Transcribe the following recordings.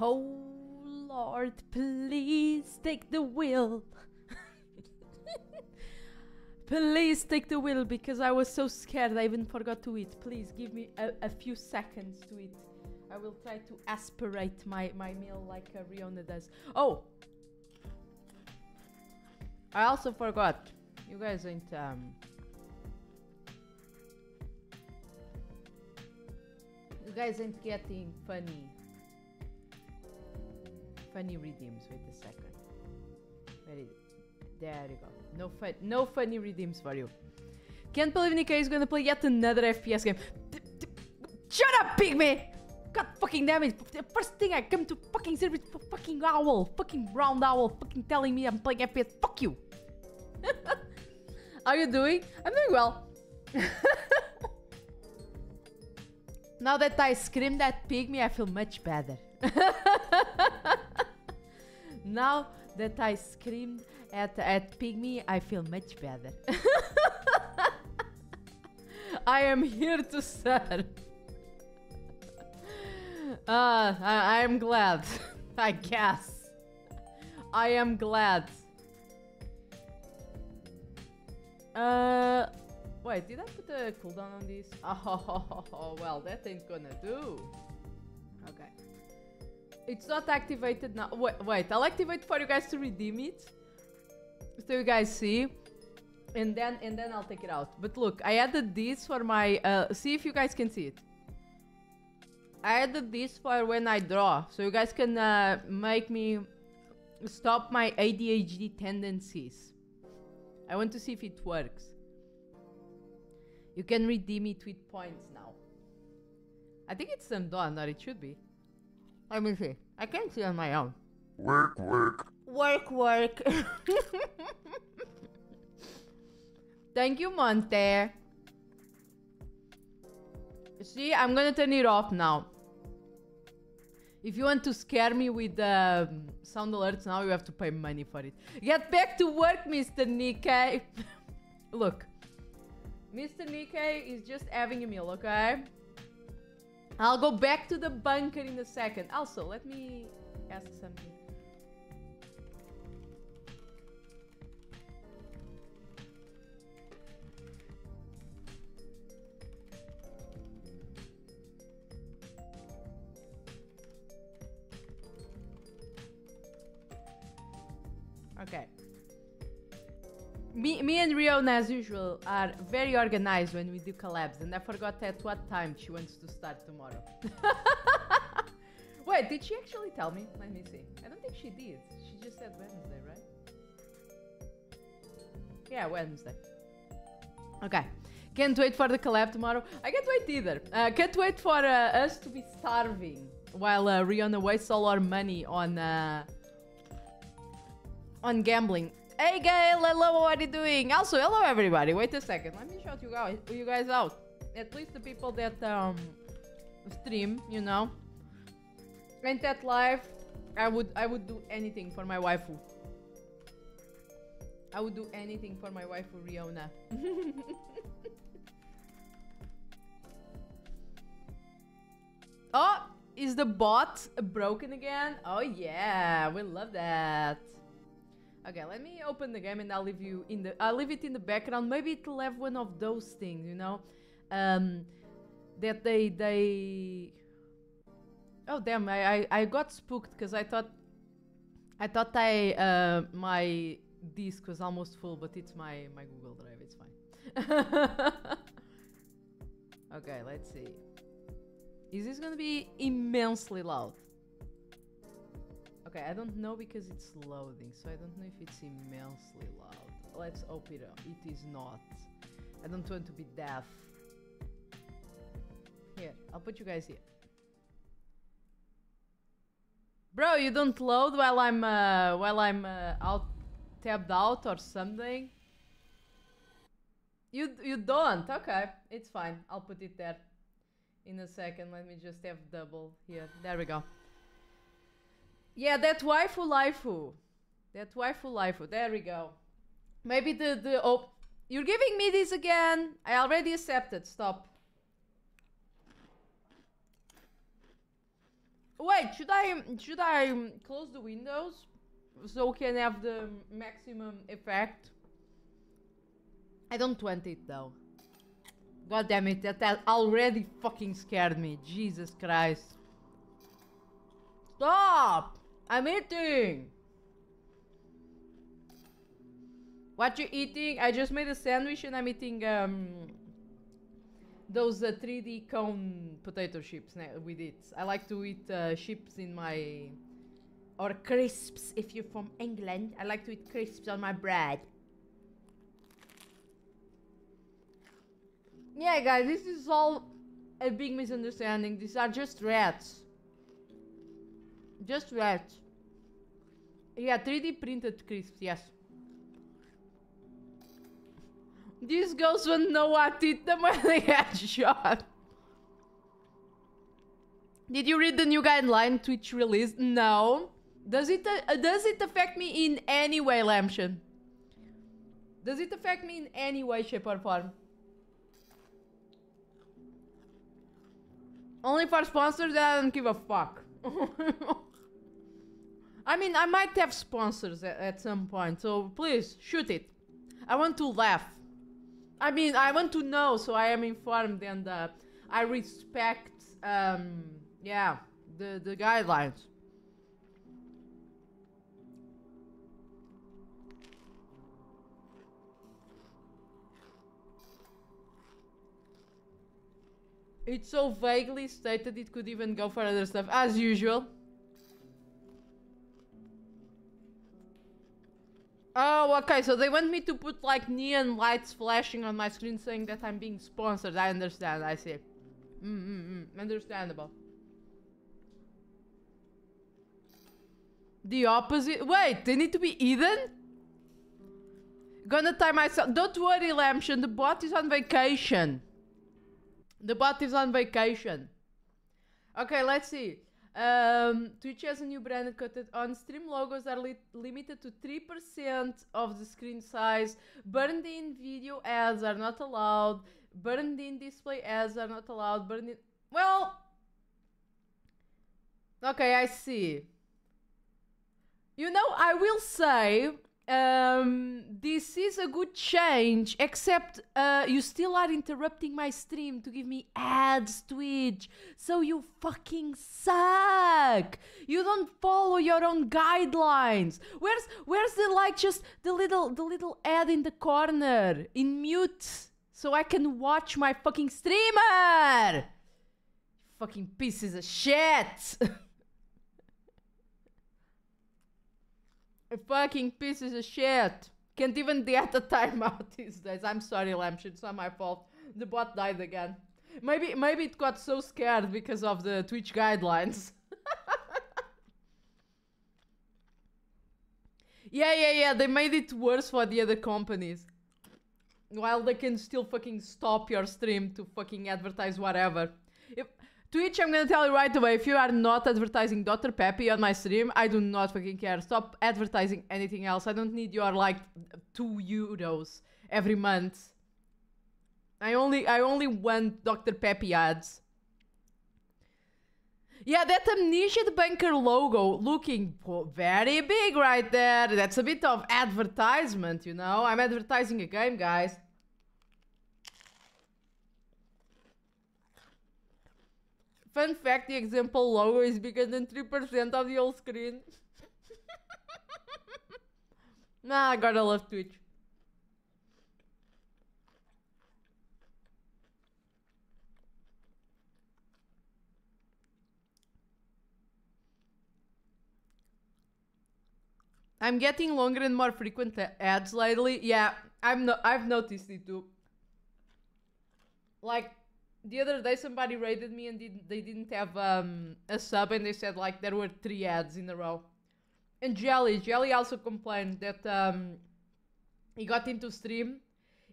Oh Lord, please take the wheel. please take the wheel because I was so scared I even forgot to eat. Please give me a, a few seconds to eat. I will try to aspirate my, my meal like uh, Riona does. Oh! I also forgot. You guys ain't um You guys ain't getting funny funny redeems. Wait a second. Where is There you go. No fun no funny redeems for you. Can't believe Nikkei is gonna play yet another FPS game. D- Shut up, pygmy! God fucking damn it! The first thing I come to fucking service fucking owl, fucking round owl, fucking telling me I'm playing FPS. Fuck you! How you doing? I'm doing well. now that I screamed at pygmy, I feel much better. now that I screamed at at pygmy, I feel much better. I am here to serve. Uh, I, I am glad. I guess. I am glad. Uh, wait, did I put a cooldown on this? Oh, well, that ain't gonna do. Okay. It's not activated now. Wait, wait, I'll activate for you guys to redeem it. So you guys see. And then, and then I'll take it out. But look, I added this for my, uh, see if you guys can see it. I added this for when I draw, so you guys can uh, make me stop my ADHD tendencies. I want to see if it works. You can redeem it with points now. I think it's done, or it should be. Let me see. I can't see on my own. Work, work. Work, work. Thank you, Monte. See, I'm gonna turn it off now. If you want to scare me with um, sound alerts now, you have to pay money for it. Get back to work, Mr. Nikkei. Look, Mr. Nikkei is just having a meal, okay? I'll go back to the bunker in a second. Also, let me ask something. Okay. Me, me and Riona, as usual, are very organized when we do collabs, and I forgot at what time she wants to start tomorrow. Wait, did she actually tell me? Let me see. I don't think she did. She just said Wednesday, right? Yeah, Wednesday. Okay. Can't wait for the collab tomorrow. I can't wait either. Uh, can't wait for uh, us to be starving while uh, Riona wastes all our money on uh, on gambling. Hey Gail, hello, what are you doing? Also, hello everybody. Wait a second. Let me shout you guys you guys out. At least the people that um stream, you know. Ain't that live? I would I would do anything for my waifu. I would do anything for my waifu Riona. oh, is the bot broken again? Oh yeah, we love that. Okay, let me open the game and I'll leave you in the I'll leave it in the background. Maybe it'll have one of those things, you know? Um that they they Oh damn, I I, I got spooked because I thought I thought I uh my disk was almost full, but it's my my Google Drive, it's fine. okay, let's see. Is this gonna be immensely loud? Okay, I don't know because it's loading, so I don't know if it's immensely loud. Let's hope it, it is not. I don't want to be deaf. Here, I'll put you guys here. Bro, you don't load while I'm uh, while I'm uh, out tabbed out or something. You you don't? Okay, it's fine. I'll put it there in a second. Let me just have double here. There we go. Yeah, that waifu laifu. That waifu laifu. There we go. Maybe the the oh, you're giving me this again. I already accepted. Stop. Wait, should I should I um, close the windows so we can have the maximum effect? I don't want it though. God damn it, that, that already fucking scared me. Jesus Christ. Stop! I'm eating! What you eating? I just made a sandwich and I'm eating um those uh, 3D cone potato chips with it. I like to eat uh, chips in my or crisps if you're from England. I like to eat crisps on my bread. Yeah, guys, this is all a big misunderstanding. These are just rats. Just rats. Yeah, 3D printed crisps, yes. These girls wouldn't know what eat them when they get shot. Did you read the new guideline Twitch released? No. Does it uh, does it affect me in any way, Lamshin? Does it affect me in any way, shape, or form? Only for sponsors that I don't give a fuck. I mean, I might have sponsors at, at some point, so please shoot it. I want to laugh. I mean, I want to know, so I am informed and uh, I respect, um, yeah, the the guidelines. It's so vaguely stated it could even go for other stuff, as usual. Oh, okay, so they want me to put like neon lights flashing on my screen saying that I'm being sponsored. I understand, I see. Mm, mm, mm, understandable. The opposite? Wait, they need to be Eden? Gonna tie myself. Don't worry, Lamshin, the bot is on vacation. The bot is on vacation. Okay, let's see. Um, Twitch has a new brand coded on stream logos are li- limited to 3% of the screen size. Burned in video ads are not allowed. Burned in display ads are not allowed. Burned in. Well. Okay, I see. You know, I will say um, this is a good change, except uh, you still are interrupting my stream to give me ads, Twitch. So you fucking suck. You don't follow your own guidelines. Where's where's the like just the little the little ad in the corner in mute so I can watch my fucking streamer. Fucking pieces of shit. fucking pieces of shit. Can't even get a timeout these days. I'm sorry, Lamsh. It's not my fault. The bot died again. Maybe maybe it got so scared because of the Twitch guidelines. yeah, yeah, yeah. They made it worse for the other companies. While they can still fucking stop your stream to fucking advertise whatever. Twitch, I'm gonna tell you right away, if you are not advertising Dr. Peppy on my stream, I do not fucking care. Stop advertising anything else. I don't need your like two euros every month. I only I only want Dr. Peppy ads. Yeah, that Amnesia Bunker logo looking very big right there. That's a bit of advertisement, you know. I'm advertising a game, guys. Fun fact, the example logo is bigger than 3% of the whole screen. nah, I gotta love Twitch. I'm getting longer and more frequent ads lately. Yeah, I'm no I've noticed it too. Like the other day somebody rated me and did, they didn't have um, a sub and they said like there were three ads in a row. And Jelly, Jelly also complained that um, he got into stream.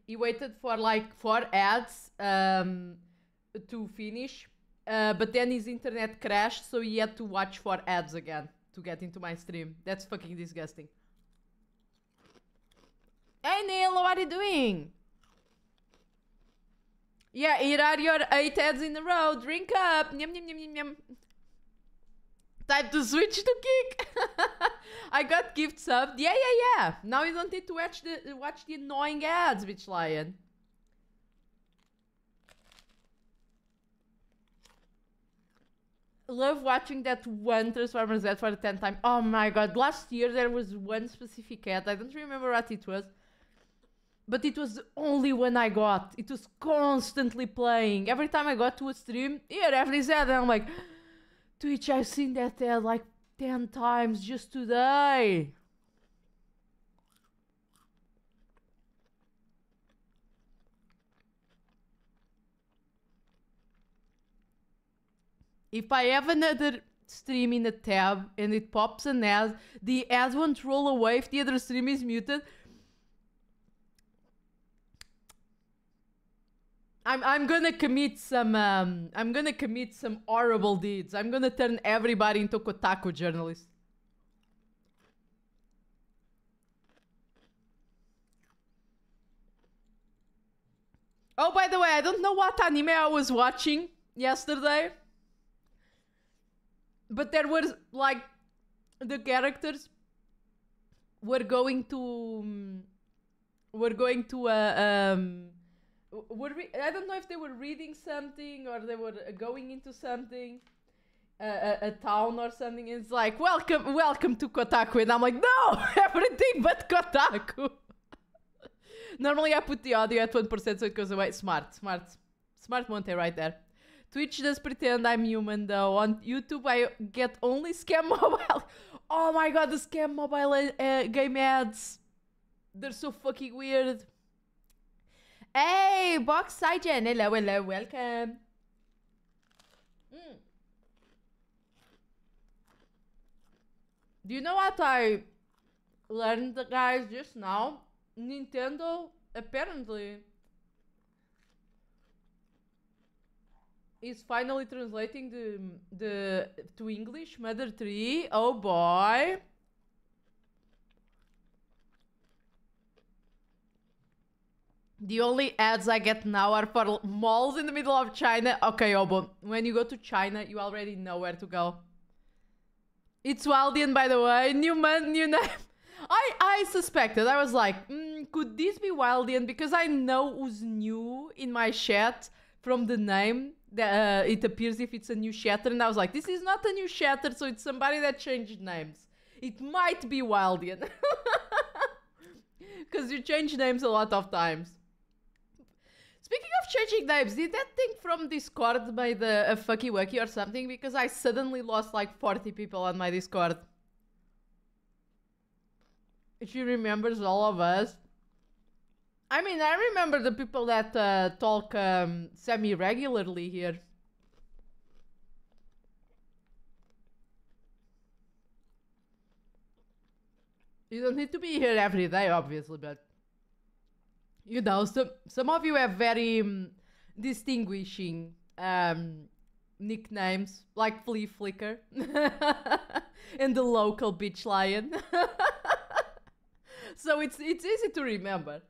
He waited for like four ads um, to finish, uh, but then his internet crashed, so he had to watch four ads again to get into my stream. That's fucking disgusting. Hey Neil, what are you doing? Yeah, here are your eight ads in a row. Drink up. Yum, yum, yum, yum, yum. Time to switch to kick. I got gift sub. Yeah, yeah, yeah. Now you don't need to watch the watch the annoying ads, bitch lion. Love watching that one Transformers ad for the 10th time. Oh my god, last year there was one specific ad. I don't remember what it was. But it was the only one I got. It was constantly playing. Every time I got to a stream, here, every ad, and I'm like, Twitch, I've seen that ad like 10 times just today. If I have another stream in a tab and it pops an ad, the ad won't roll away if the other stream is muted. I'm I'm gonna commit some um I'm gonna commit some horrible deeds. I'm gonna turn everybody into Kotaku journalists. Oh, by the way, I don't know what anime I was watching yesterday. But there was like the characters were going to um, were going to uh, um re- I don't know if they were reading something or they were uh, going into something, uh, a, a town or something. It's like welcome, welcome to Kotaku, and I'm like, no, everything but Kotaku. Normally, I put the audio at one percent so it goes away. Smart, smart, smart Monte right there. Twitch does pretend I'm human though. On YouTube, I get only scam mobile. Oh my god, the scam mobile uh, game ads. They're so fucking weird. Hey, Box Saijan. Hello, hello, welcome. Mm. Do you know what I learned, guys, just now? Nintendo apparently is finally translating the the to English Mother 3. Oh boy. The only ads I get now are for malls in the middle of China. Okay, Obo, when you go to China, you already know where to go. It's Wildian, by the way. New man, new name. I, I suspected. I was like, mm, could this be Wildian? Because I know who's new in my chat from the name. Uh, it appears if it's a new shatter. And I was like, this is not a new shatter, so it's somebody that changed names. It might be Wildian. Because you change names a lot of times. Speaking of changing names, did that thing from Discord made a, a fucky wucky or something? Because I suddenly lost like 40 people on my Discord. She remembers all of us. I mean, I remember the people that uh, talk um, semi-regularly here. You don't need to be here every day, obviously, but you know, some some of you have very um, distinguishing um, nicknames, like Flea Flicker and the local bitch lion. so it's it's easy to remember.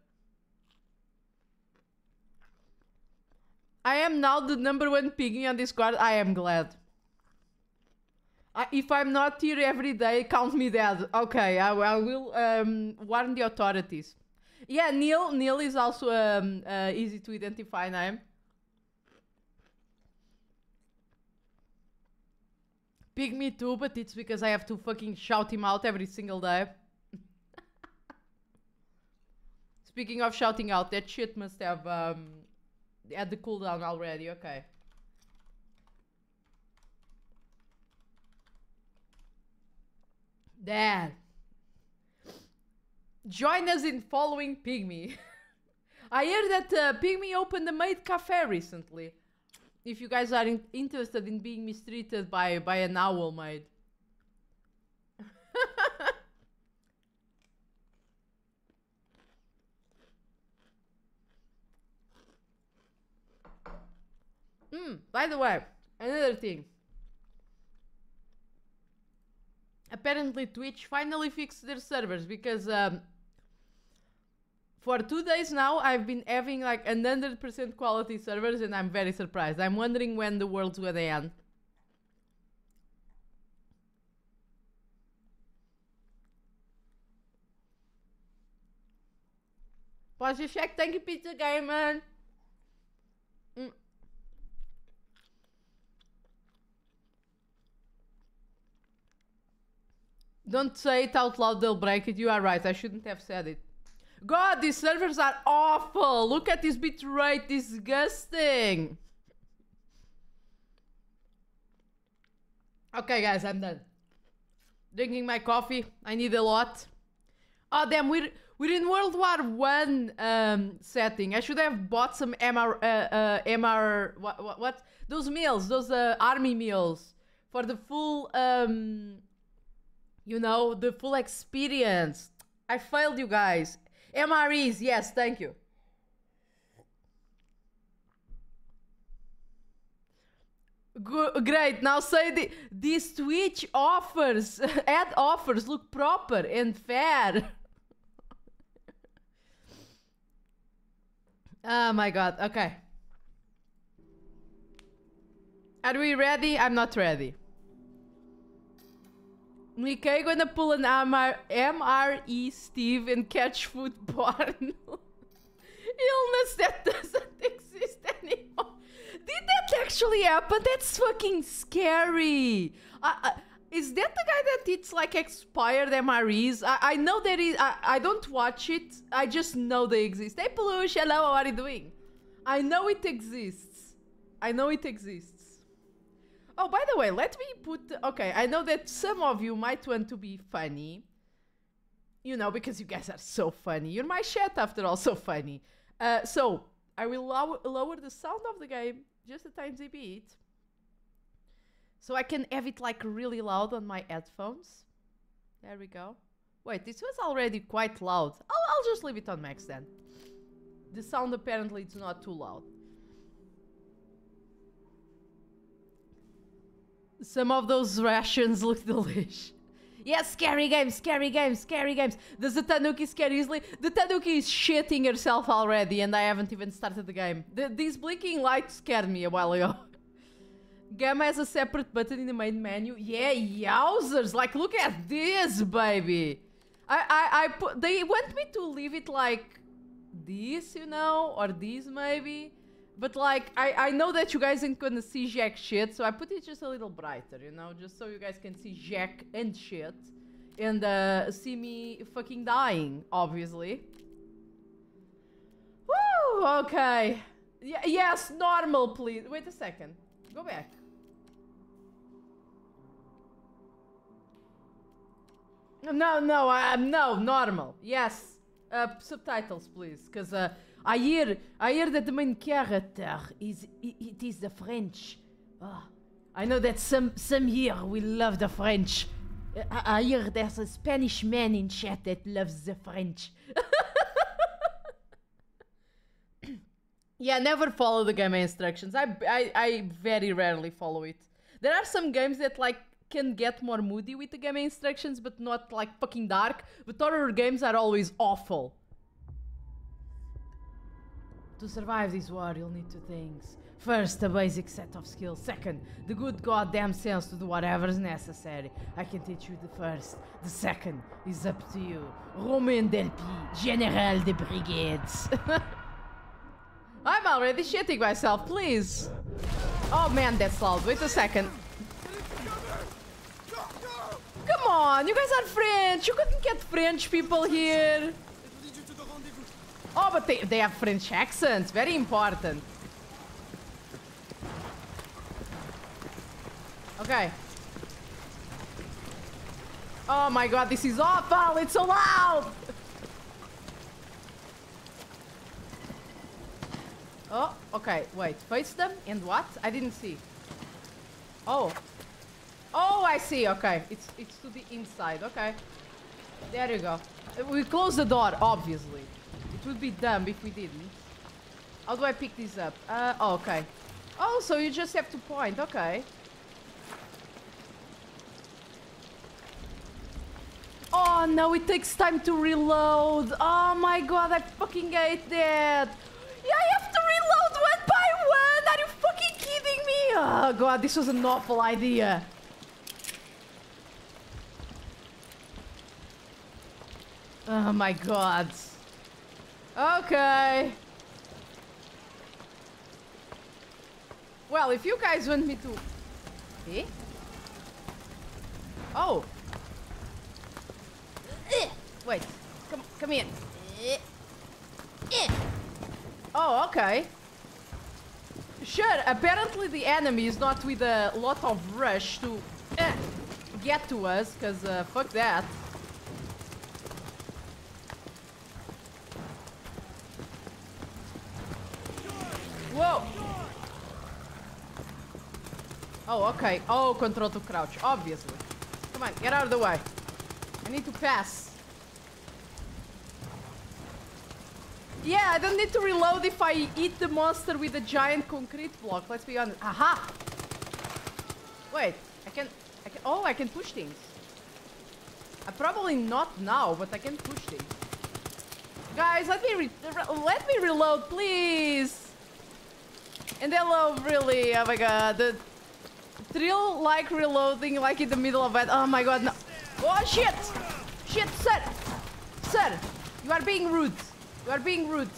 I am now the number one piggy on this Discord. I am glad. I, if I'm not here every day, count me dead. Okay, I, I will um, warn the authorities. Yeah, Neil. Neil is also um, uh, easy to identify name. Pygmy too, but it's because I have to fucking shout him out every single day. Speaking of shouting out, that shit must have um, had the cooldown already. Okay. Dad. Join us in following Pygmy. I hear that uh, Pygmy opened a maid cafe recently. If you guys are in interested in being mistreated by, by an owl maid. Hmm, by the way, another thing. Apparently Twitch finally fixed their servers because um, for two days now i've been having like 100% quality servers and i'm very surprised i'm wondering when the world's gonna end Posture check, thank you, Pizza Gamer. Mm. Don't say it out loud, they'll break it. You are right, I shouldn't have said it. God, these servers are awful. Look at this bitrate. disgusting. Okay, guys, I'm done. Drinking my coffee. I need a lot. Oh, damn, we're, we're in World War One um, setting. I should have bought some MR, uh, uh, MR, what, what, what? Those meals, those uh, army meals for the full, um, you know, the full experience. I failed you guys. MREs, yes, thank you. Great. Now say the these Twitch offers, ad offers look proper and fair. oh my god. Okay. Are we ready? I'm not ready. Nikkei gonna pull an MR- MRE Steve and catch food porn. Illness that doesn't exist anymore. Did that actually happen? That's fucking scary. Uh, uh, is that the guy that eats like expired MREs? I, I know there is. I, I don't watch it. I just know they exist. Hey, Peluche, hello, how are you doing? I know it exists. I know it exists. Oh, by the way, let me put. Okay, I know that some of you might want to be funny. You know, because you guys are so funny. You're my chat, after all, so funny. Uh, so, I will low- lower the sound of the game just a tiny bit. So I can have it like really loud on my headphones. There we go. Wait, this was already quite loud. I'll, I'll just leave it on max then. The sound apparently is not too loud. Some of those rations look delish. Yes, scary games, scary games, scary games. Does the Tanuki scare easily? The Tanuki is shitting herself already, and I haven't even started the game. The, these blinking lights scared me a while ago. Gamma has a separate button in the main menu. Yeah, yowzers! Like, look at this, baby. I, I, I put. They want me to leave it like this, you know, or this maybe. But like, I, I know that you guys ain't gonna see jack shit, so I put it just a little brighter, you know, just so you guys can see jack and shit. And uh, see me fucking dying, obviously. Woo! Okay. Y yes, normal, please. Wait a second. Go back. No, no, uh, no, normal. Yes. Uh, subtitles, please, because uh, I hear, I hear that the main character is, it is the French. Ah, I know that some, some here will love the French. I, I hear there's a Spanish man in chat that loves the French. yeah, never follow the game instructions. I, I, I very rarely follow it. There are some games that like can get more moody with the game instructions, but not like fucking dark. But horror games are always awful. To survive this war, you'll need two things. First, a basic set of skills. Second, the good goddamn sense to do whatever is necessary. I can teach you the first. The second is up to you. Romain Delpy, General de Brigades. I'm already shitting myself, please. Oh man, that's loud. Wait a second. Come on, you guys are French. You couldn't get French people here. Oh, but they, they have French accents. Very important. Okay. Oh my god, this is awful. It's so loud. Oh, okay. Wait. Face them and what? I didn't see. Oh. Oh, I see. Okay. It's it's to the inside. Okay. There you go. We close the door, obviously. It would be dumb if we didn't. How do I pick this up? Uh, oh, okay. Oh, so you just have to point. Okay. Oh, no, it takes time to reload. Oh my god, I fucking hate that. Yeah, I have to reload one by one. Are you fucking kidding me? Oh god, this was an awful idea. Oh my god. Okay. Well, if you guys want me to... Eh? Oh. Wait. Come, come here. Eh. Eh. Oh, okay. Sure, apparently the enemy is not with a lot of rush to eh, get to us, because uh, fuck that. Whoa! Oh, okay. Oh, control to crouch, obviously. Come on, get out of the way. I need to pass. Yeah, I don't need to reload if I eat the monster with a giant concrete block. Let's be honest. Aha! Wait, I can... I can... Oh, I can push things. Uh, probably not now, but I can push things. Guys, let me let me reload, please. And hello, really, oh my god, the thrill like reloading like in the middle of it. Oh my god, no. Oh shit! Shit, sir! Sir, you are being rude. You are being rude.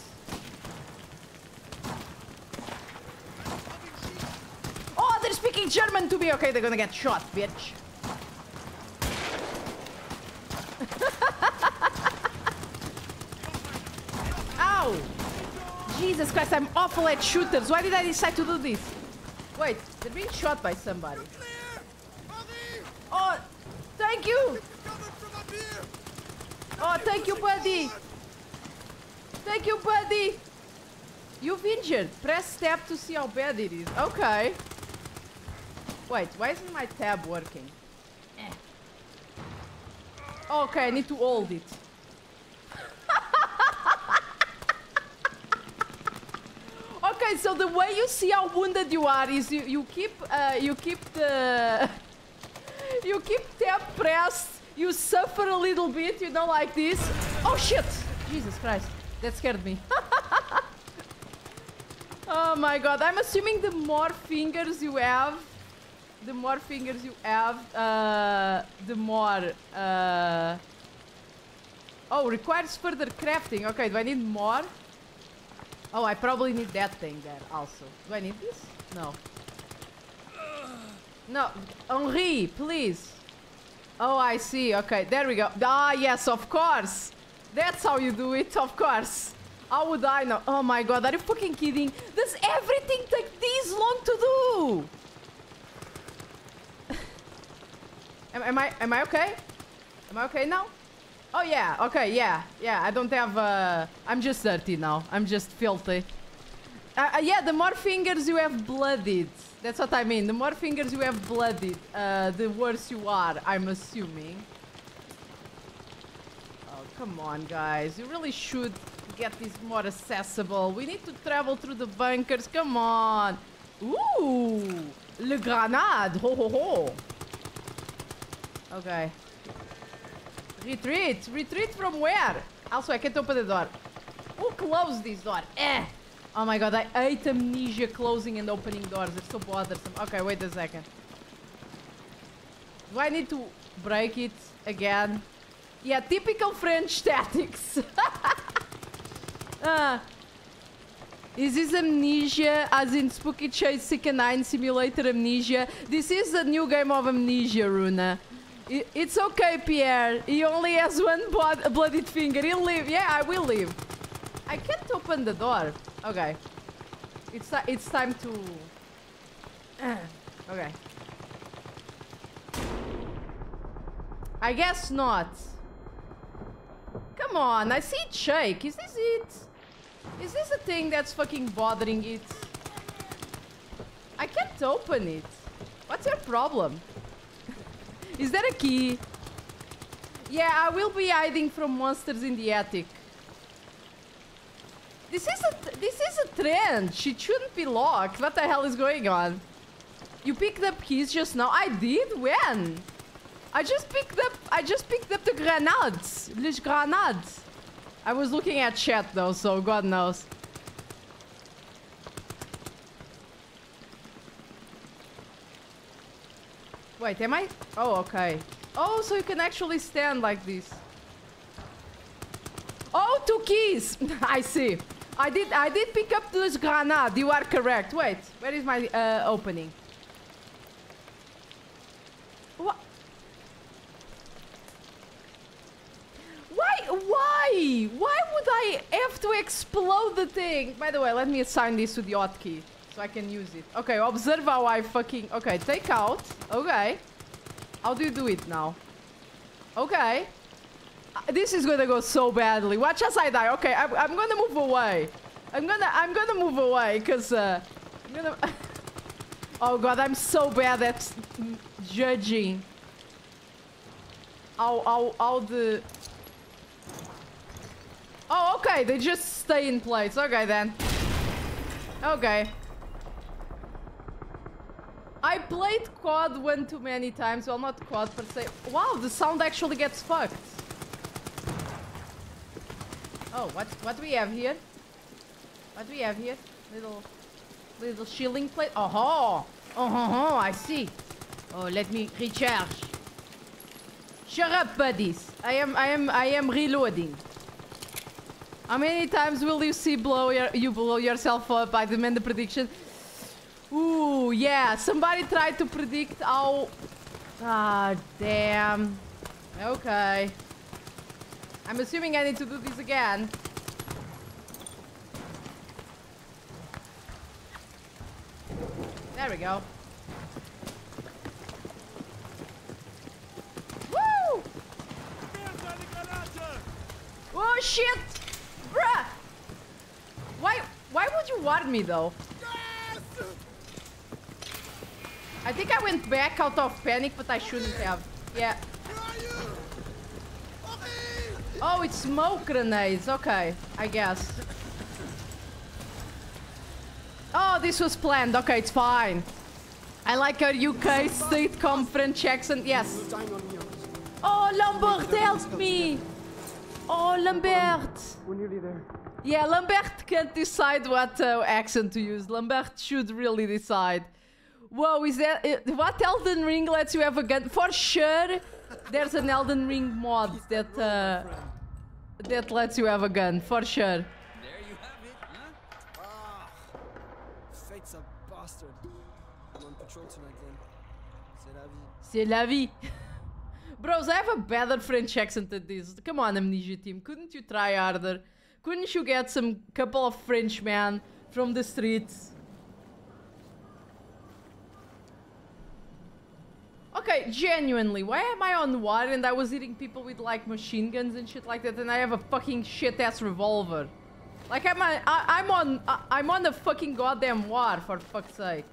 Oh, they're speaking German to me. Okay, they're gonna get shot, bitch. Ow! Jesus Christ, I'm awful at shooters. Why did I decide to do this? Wait, they're being shot by somebody. Oh, thank you! Oh, thank you, buddy! Thank you, buddy! You've injured. Press tab to see how bad it is. Okay. Wait, why isn't my tab working? Eh. Okay, I need to hold it. Okay, so the way you see how wounded you are is you, you keep uh, you keep the you keep tab pressed. You suffer a little bit, you know, like this. Oh shit! Jesus Christ. That scared me. oh my god. I'm assuming the more fingers you have, the more fingers you have, uh, the more... Uh... Oh, requires further crafting. Okay, do I need more? Oh, I probably need that thing there also. Do I need this? No. No. Henri, please. Oh, I see. Okay, there we go. Ah, yes, of course. That's how you do it, of course. How would I know? Oh my god, are you fucking kidding? Does everything take this long to do? am, am I am I okay? Am I okay now? Oh yeah, okay, yeah, yeah. I don't have. Uh, I'm just dirty now. I'm just filthy. Uh, uh, yeah, the more fingers you have bloodied, that's what I mean. The more fingers you have bloodied, uh, the worse you are. I'm assuming. Oh, come on, guys. You really should get this more accessible. We need to travel through the bunkers. Come on. Ooh. Le grenade. Ho, ho, ho. Okay. Retreat. Retreat from where? Also, I can't open the door. Who closed this door? Eh. Oh my god, I hate amnesia closing and opening doors. It's so bothersome. Okay, wait a second. Do I need to break it again? Yeah, typical French tactics. ah. Is this amnesia as in Spooky Chase Sick 9 Simulator Amnesia? This is a new game of amnesia, Riona. It's okay, Pierre. He only has one blood bloodied finger. He'll leave. Yeah, I will leave. I can't open the door. Okay. It's, it's time to... okay. I guess not. Come on, I see it shake. Is this it? Is this the thing that's fucking bothering it? I can't open it. What's your problem? Is there a key? Yeah, I will be hiding from monsters in the attic. This is a this is a trend. She shouldn't be locked. What the hell is going on? You picked up keys just now. I did? When? I just picked up I just picked up the grenades. Les grenades. I was looking at chat though, so God knows. Wait, am I? Oh, okay. Oh, so you can actually stand like this. Oh, two keys. I see. I did I did pick up this grenade. You are correct. Wait, where is my uh, opening? What? Why? Why? Why would I have to explode the thing? By the way, let me assign this to the hotkey so I can use it. Okay, observe how I fucking... Okay, take out. Okay. How do you do it now? Okay. Uh, this is gonna go so badly. Watch as I die. Okay, I'm, I'm gonna move away. I'm gonna I'm gonna move away because uh, I'm gonna. oh god, I'm so bad at judging. How how how the. Oh, okay. They just stay in place. Okay then. Okay. I played COD one too many times. Well, not COD per se. Wow, the sound actually gets fucked. Oh, what what do we have here? What do we have here? Little little shilling plate. Oh ho! Oh ho ho! I see. Oh, let me recharge. Shut up, buddies. I am I am I am reloading. How many times will you see blow your, you blow yourself up? I demand the prediction. Ooh, yeah. Somebody tried to predict how... Ah, damn. Okay. I'm assuming I need to do this again. There we go. Woo! Oh shit! Bruh! Why why would you warn me though? I think I went back out of panic, but I shouldn't have. Yeah. Oh, it's smoke grenades. Okay, I guess. Oh, this was planned. Okay, it's fine. I like our UK state conference accent. Yes. Oh, Lambert helped me. Oh, Lambert. We're nearly there. Yeah, Lambert can't decide what uh, accent to use. Lambert should really decide. Whoa, is that... Uh, what Elden Ring lets you have a gun? For sure, there's an Elden Ring mod that... Uh, that lets you have a gun. For sure. There you have it, huh? Ah, fate's a bastard. I'm on patrol tonight then. C'est la vie. C'est la vie. Bros, I have a better French accent than this. Come on, Amnesia team. Couldn't you try harder? Couldn't you get some couple of Frenchmen from the streets? Okay, genuinely, why am I on war and I was eating people with like machine guns and shit like that and I have a fucking shit ass revolver? Like I'm on, I, I'm on, I, I'm on a fucking goddamn war for fuck's sake.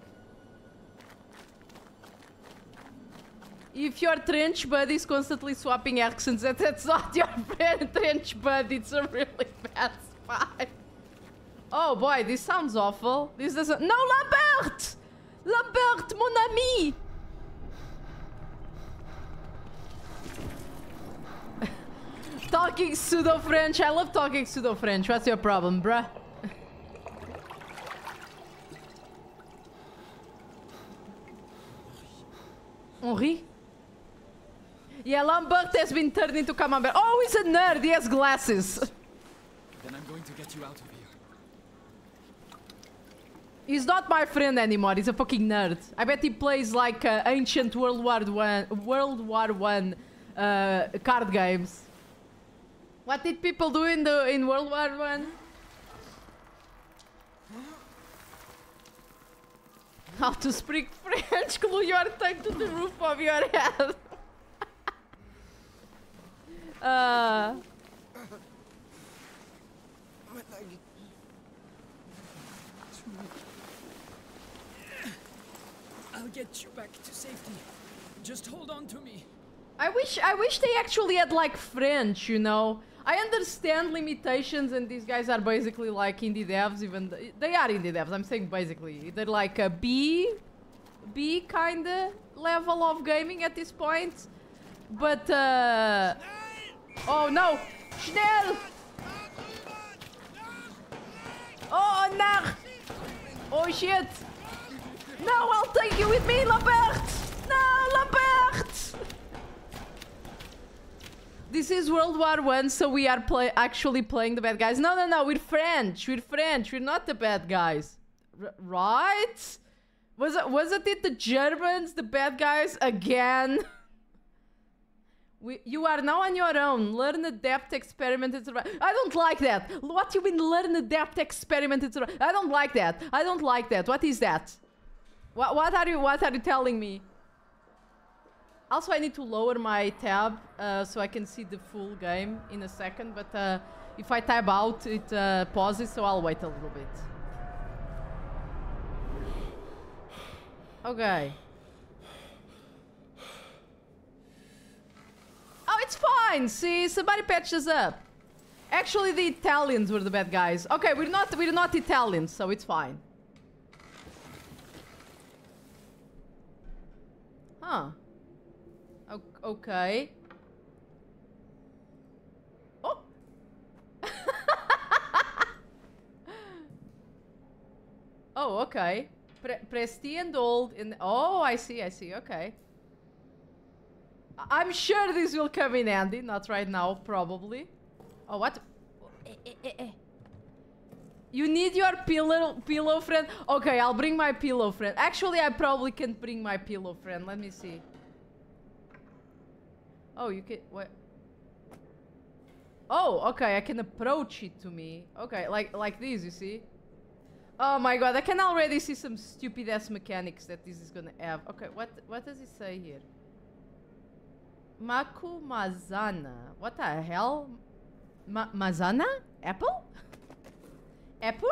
If your trench buddy is constantly swapping accents, that, that's not your friend trench buddy. It's a really bad spy. Oh boy, this sounds awful. This doesn't. No, Lambert! Lambert, mon ami! Talking pseudo French. I love talking pseudo French. What's your problem, bruh? Henri? Yeah, Lambert has been turned into Camembert. Oh, he's a nerd. He has glasses. Then I'm going to get you out of here. He's not my friend anymore. He's a fucking nerd. I bet he plays like uh, ancient World War One, World War One uh, card games. What did people do in the in World War One? How to speak French? Glue your tongue to the roof of your head. uh, I'll get you back to safety. Just hold on to me. I wish I wish they actually had like French, you know. I understand limitations, and these guys are basically like indie devs. Even th they are indie devs. I'm saying basically they're like a B, B kind of level of gaming at this point. But uh, oh no, schnell! Oh no! Oh shit! No, I'll take you with me, Lambert! No, Lambert! This is World War One, so we are play actually playing the bad guys. No, no, no. We're French. We're French. We're not the bad guys, R- right? Was it wasn't it the Germans, the bad guys again? We, you are now on your own. Learn, adapt, experiment, and survive. I don't like that. What you mean learn, adapt, experiment, and survive? I don't like that. I don't like that. What is that? What, what are you What are you telling me? Also, I need to lower my tab uh, so I can see the full game in a second. But uh, if I tab out, it uh, pauses, so I'll wait a little bit. Okay. Oh, it's fine. See, somebody patched us up. Actually, the Italians were the bad guys. Okay, we're not we're not Italians, so it's fine. Huh. Okay. Oh. oh, okay. Pre- and hold in. Oh, I see. I see. Okay. I'm sure this will come in handy. Not right now, probably. Oh, what? Eh, eh, eh, eh. You need your pillow pillow friend. Okay, I'll bring my pillow friend. Actually, I probably can bring my pillow friend. Let me see. Oh, you can what? Oh, okay. I can approach it to me. Okay, like like this. You see? Oh my god! I can already see some stupid ass mechanics that this is gonna have. Okay, what what does it say here? Maku Mazana. What the hell? Ma Mazana? Apple? Apple?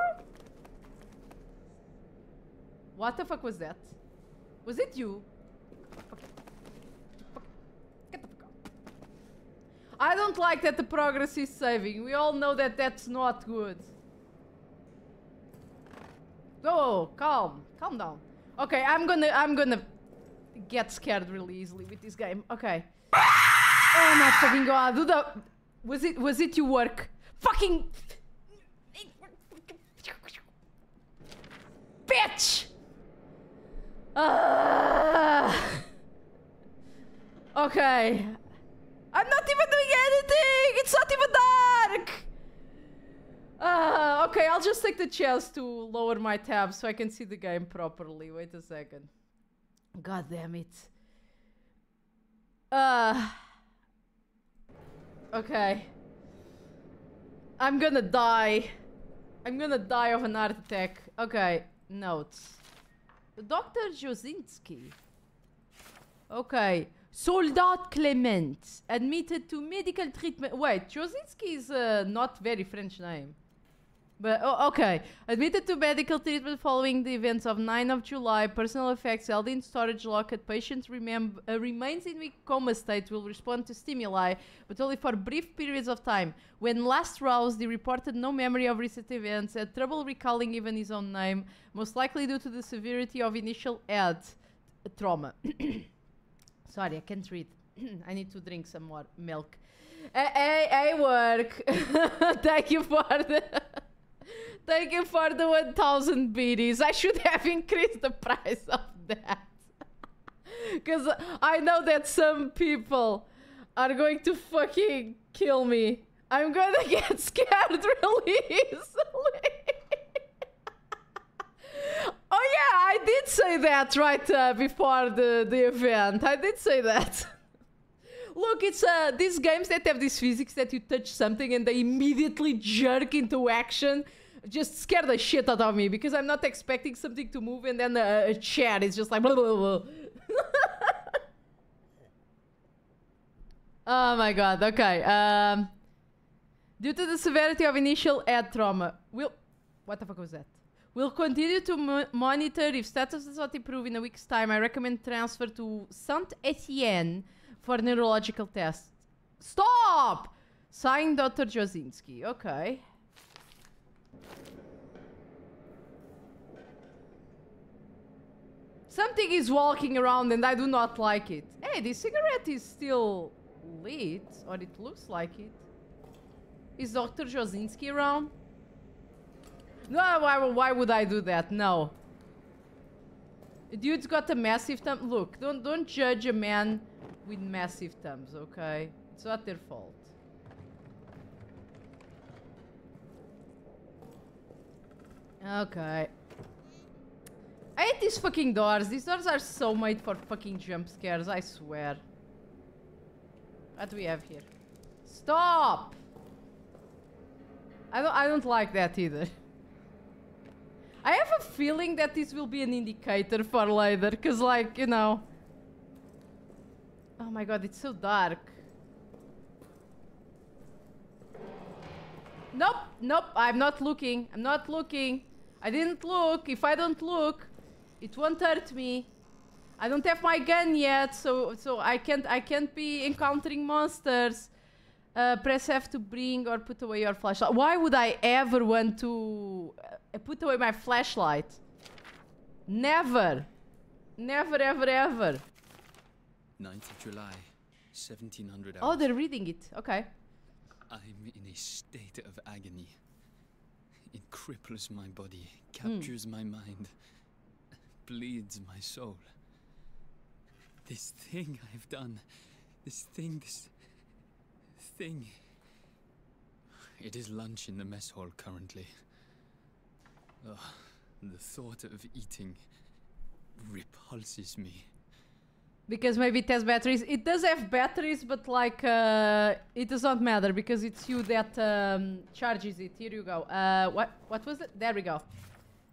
What the fuck was that? Was it you? Okay. Get the fuck out. I don't like that the progress is saving. We all know that that's not good. Oh, calm. Calm down. Okay, I'm gonna I'm gonna get scared really easily with this game. Okay. Oh my fucking god. Do the Was it was it your work? Fucking Bitch! Ah. Okay. I'm not even doing anything! It's not even dark! Uh, okay, I'll just take the chance to lower my tab so I can see the game properly. Wait a second. God damn it. Uh. Okay. I'm gonna die. I'm gonna die of an heart attack. Okay, notes. Dr. Jozinski. Okay. Soldat Clement. Admitted to medical treatment. Wait, Jozinski is uh, not very French name. But, oh, okay. Admitted to medical treatment following the events of 9 of July. Personal effects held in storage locket. Patient uh, remains in weak coma state. Will respond to stimuli, but only for brief periods of time. When last roused, he reported no memory of recent events. Had trouble recalling even his own name. Most likely due to the severity of initial head trauma. Sorry, I can't read. I need to drink some more milk. Hey, hey, work. Thank you for the. Thank you for the 1000 BDs. I should have increased the price of that. Because I know that some people are going to fucking kill me. I'm gonna get scared really easily. Oh yeah, I did say that right uh, before the, the event. I did say that. Look, it's uh, these games that have this physics that you touch something and they immediately jerk into action just scare the shit out of me because I'm not expecting something to move and then a, a chair is just like blah, blah, blah. oh my god, okay. Um, due to the severity of initial head trauma, we'll... What the fuck was that? We'll continue to mo- monitor if status does not improve in a week's time. I recommend transfer to Saint Etienne for neurological tests. Stop! Signed Dr. Jozinski. Okay. Something is walking around and I do not like it. Hey, this cigarette is still lit, or it looks like it. Is Dr. Jozinski around? No, why, why would I do that? No. Dude's got a massive thumb. Look, don't don't judge a man with massive thumbs, okay? It's not their fault. Okay. I hate these fucking doors. These doors are so made for fucking jump scares, I swear. What do we have here? Stop! I don't I don't like that either. I have a feeling that this will be an indicator for later, cause like, you know. Oh my god, it's so dark. Nope, nope, I'm not looking. I'm not looking. I didn't look. If I don't look, it won't hurt me. I don't have my gun yet, so so I can't I can't be encountering monsters. Uh, press F to bring or put away your flashlight. Why would I ever want to uh, put away my flashlight? Never. Never, ever, ever. 9th of July, 1700 hours. Oh, they're reading it. Okay. I'm in a state of agony. It cripples my body, captures my mind, bleeds my soul. This thing I've done, this thing, this thing. It is lunch in the mess hall currently. Ugh, the thought of eating repulses me. Because maybe it has batteries. It does have batteries, but like uh, it does not matter because it's you that um, charges it. Here you go. Uh, what what was it? There we go.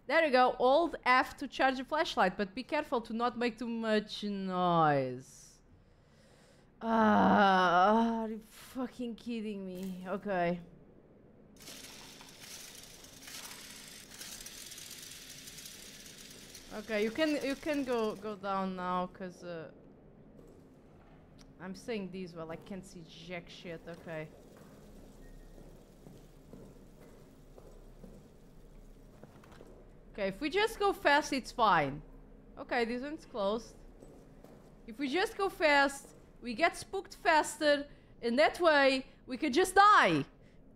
There you go. Hold F to charge the flashlight, but be careful to not make too much noise. Ah, are you fucking kidding me? Okay. Okay, you can you can go go down now, cause uh, I'm saying these well I can't see jack shit. Okay. Okay, if we just go fast, it's fine. Okay, this one's closed. If we just go fast, we get spooked faster, and that way we could just die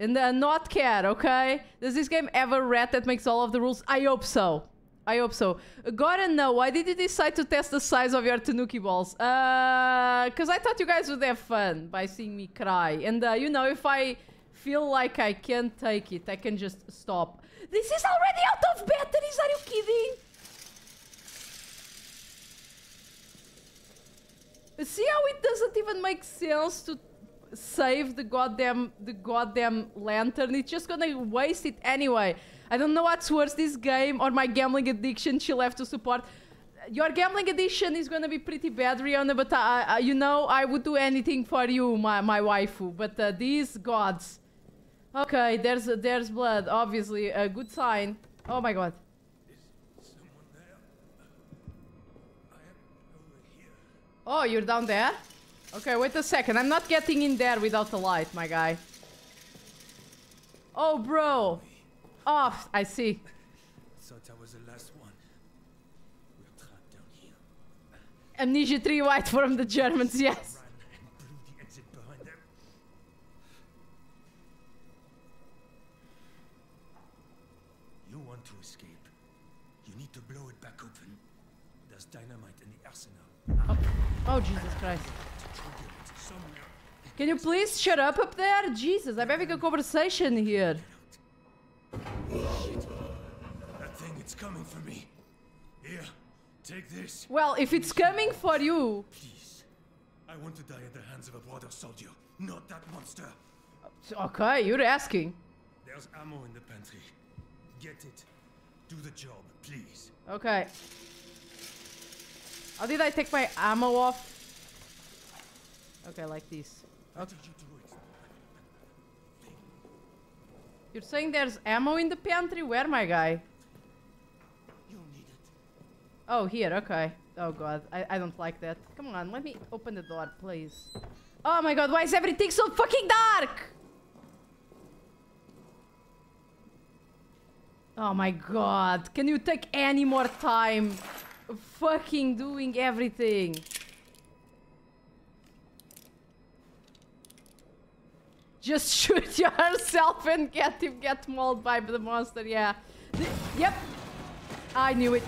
and uh, not care. Okay? Does this game ever rat that makes all of the rules? I hope so. I hope so. Gotta know, why did you decide to test the size of your Tanuki balls? Uh, cause I thought you guys would have fun by seeing me cry. And uh, you know, if I feel like I can't take it, I can just stop. This is already out of batteries, are you kidding? See how it doesn't even make sense to save the goddamn the goddamn lantern? It's just gonna waste it anyway. I don't know what's worse, this game or my gambling addiction. She'll have to support. Your gambling addiction is gonna be pretty bad, Riona. But you know, I would do anything for you, my my waifu. But uh, these gods. Okay, there's there's blood. Obviously, a good sign. Oh my god. Oh, you're down there? Okay, wait a second. I'm not getting in there without the light, my guy. Oh, bro. Oh, I see. Thought I was the last one. We're trapped down here. Amnesia 3 white from the Germans, yes. Ran and blew the exit behind them. You want to escape. You need to blow it back open. There's dynamite in the arsenal. Oh, Jesus Christ. Trigger it somewhere. Can you please shut up up there? Jesus, I'm having a conversation here. That thing, it's coming for me. Here, take this. Well, if it's coming for you... Please. I want to die at the hands of a brother soldier, not that monster. Okay, you're asking. There's ammo in the pantry. Get it. Do the job, please. Okay. How did I take my ammo off? Okay, like this. Did You're saying there's ammo in the pantry? Where, my guy? You'll need it. Oh, here, okay. Oh god, I, I don't like that. Come on, let me open the door, please. Oh my god, why is everything so fucking dark? Oh my god, can you take any more time fucking doing everything? Just shoot yourself and get him get mauled by the monster, yeah. Th- yep. I knew it.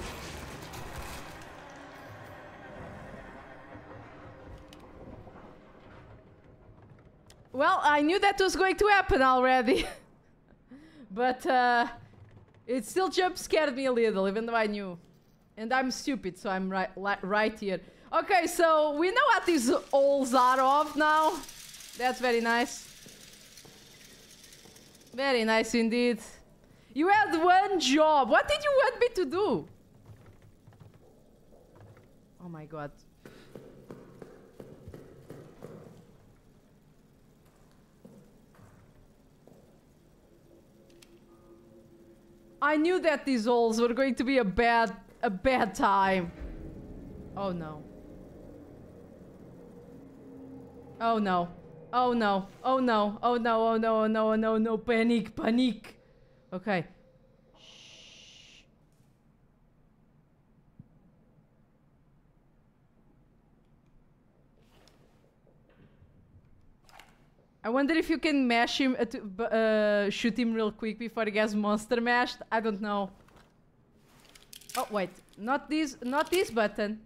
Well, I knew that was going to happen already. but uh, it still jump scared me a little, even though I knew. And I'm stupid, so I'm right, right here. Okay, so we know what these holes are of now. That's very nice. Very nice indeed. You had one job. What did you want me to do? Oh my god. I knew that these holes were going to be a bad a bad time. Oh no. Oh no. Oh no. Oh no. Oh no. Oh no. Oh no. Oh no. No panic. Panic. Okay. Shh. I wonder if you can mash him, uh, uh, shoot him real quick before he gets monster mashed. I don't know. Oh wait, not this, not this button.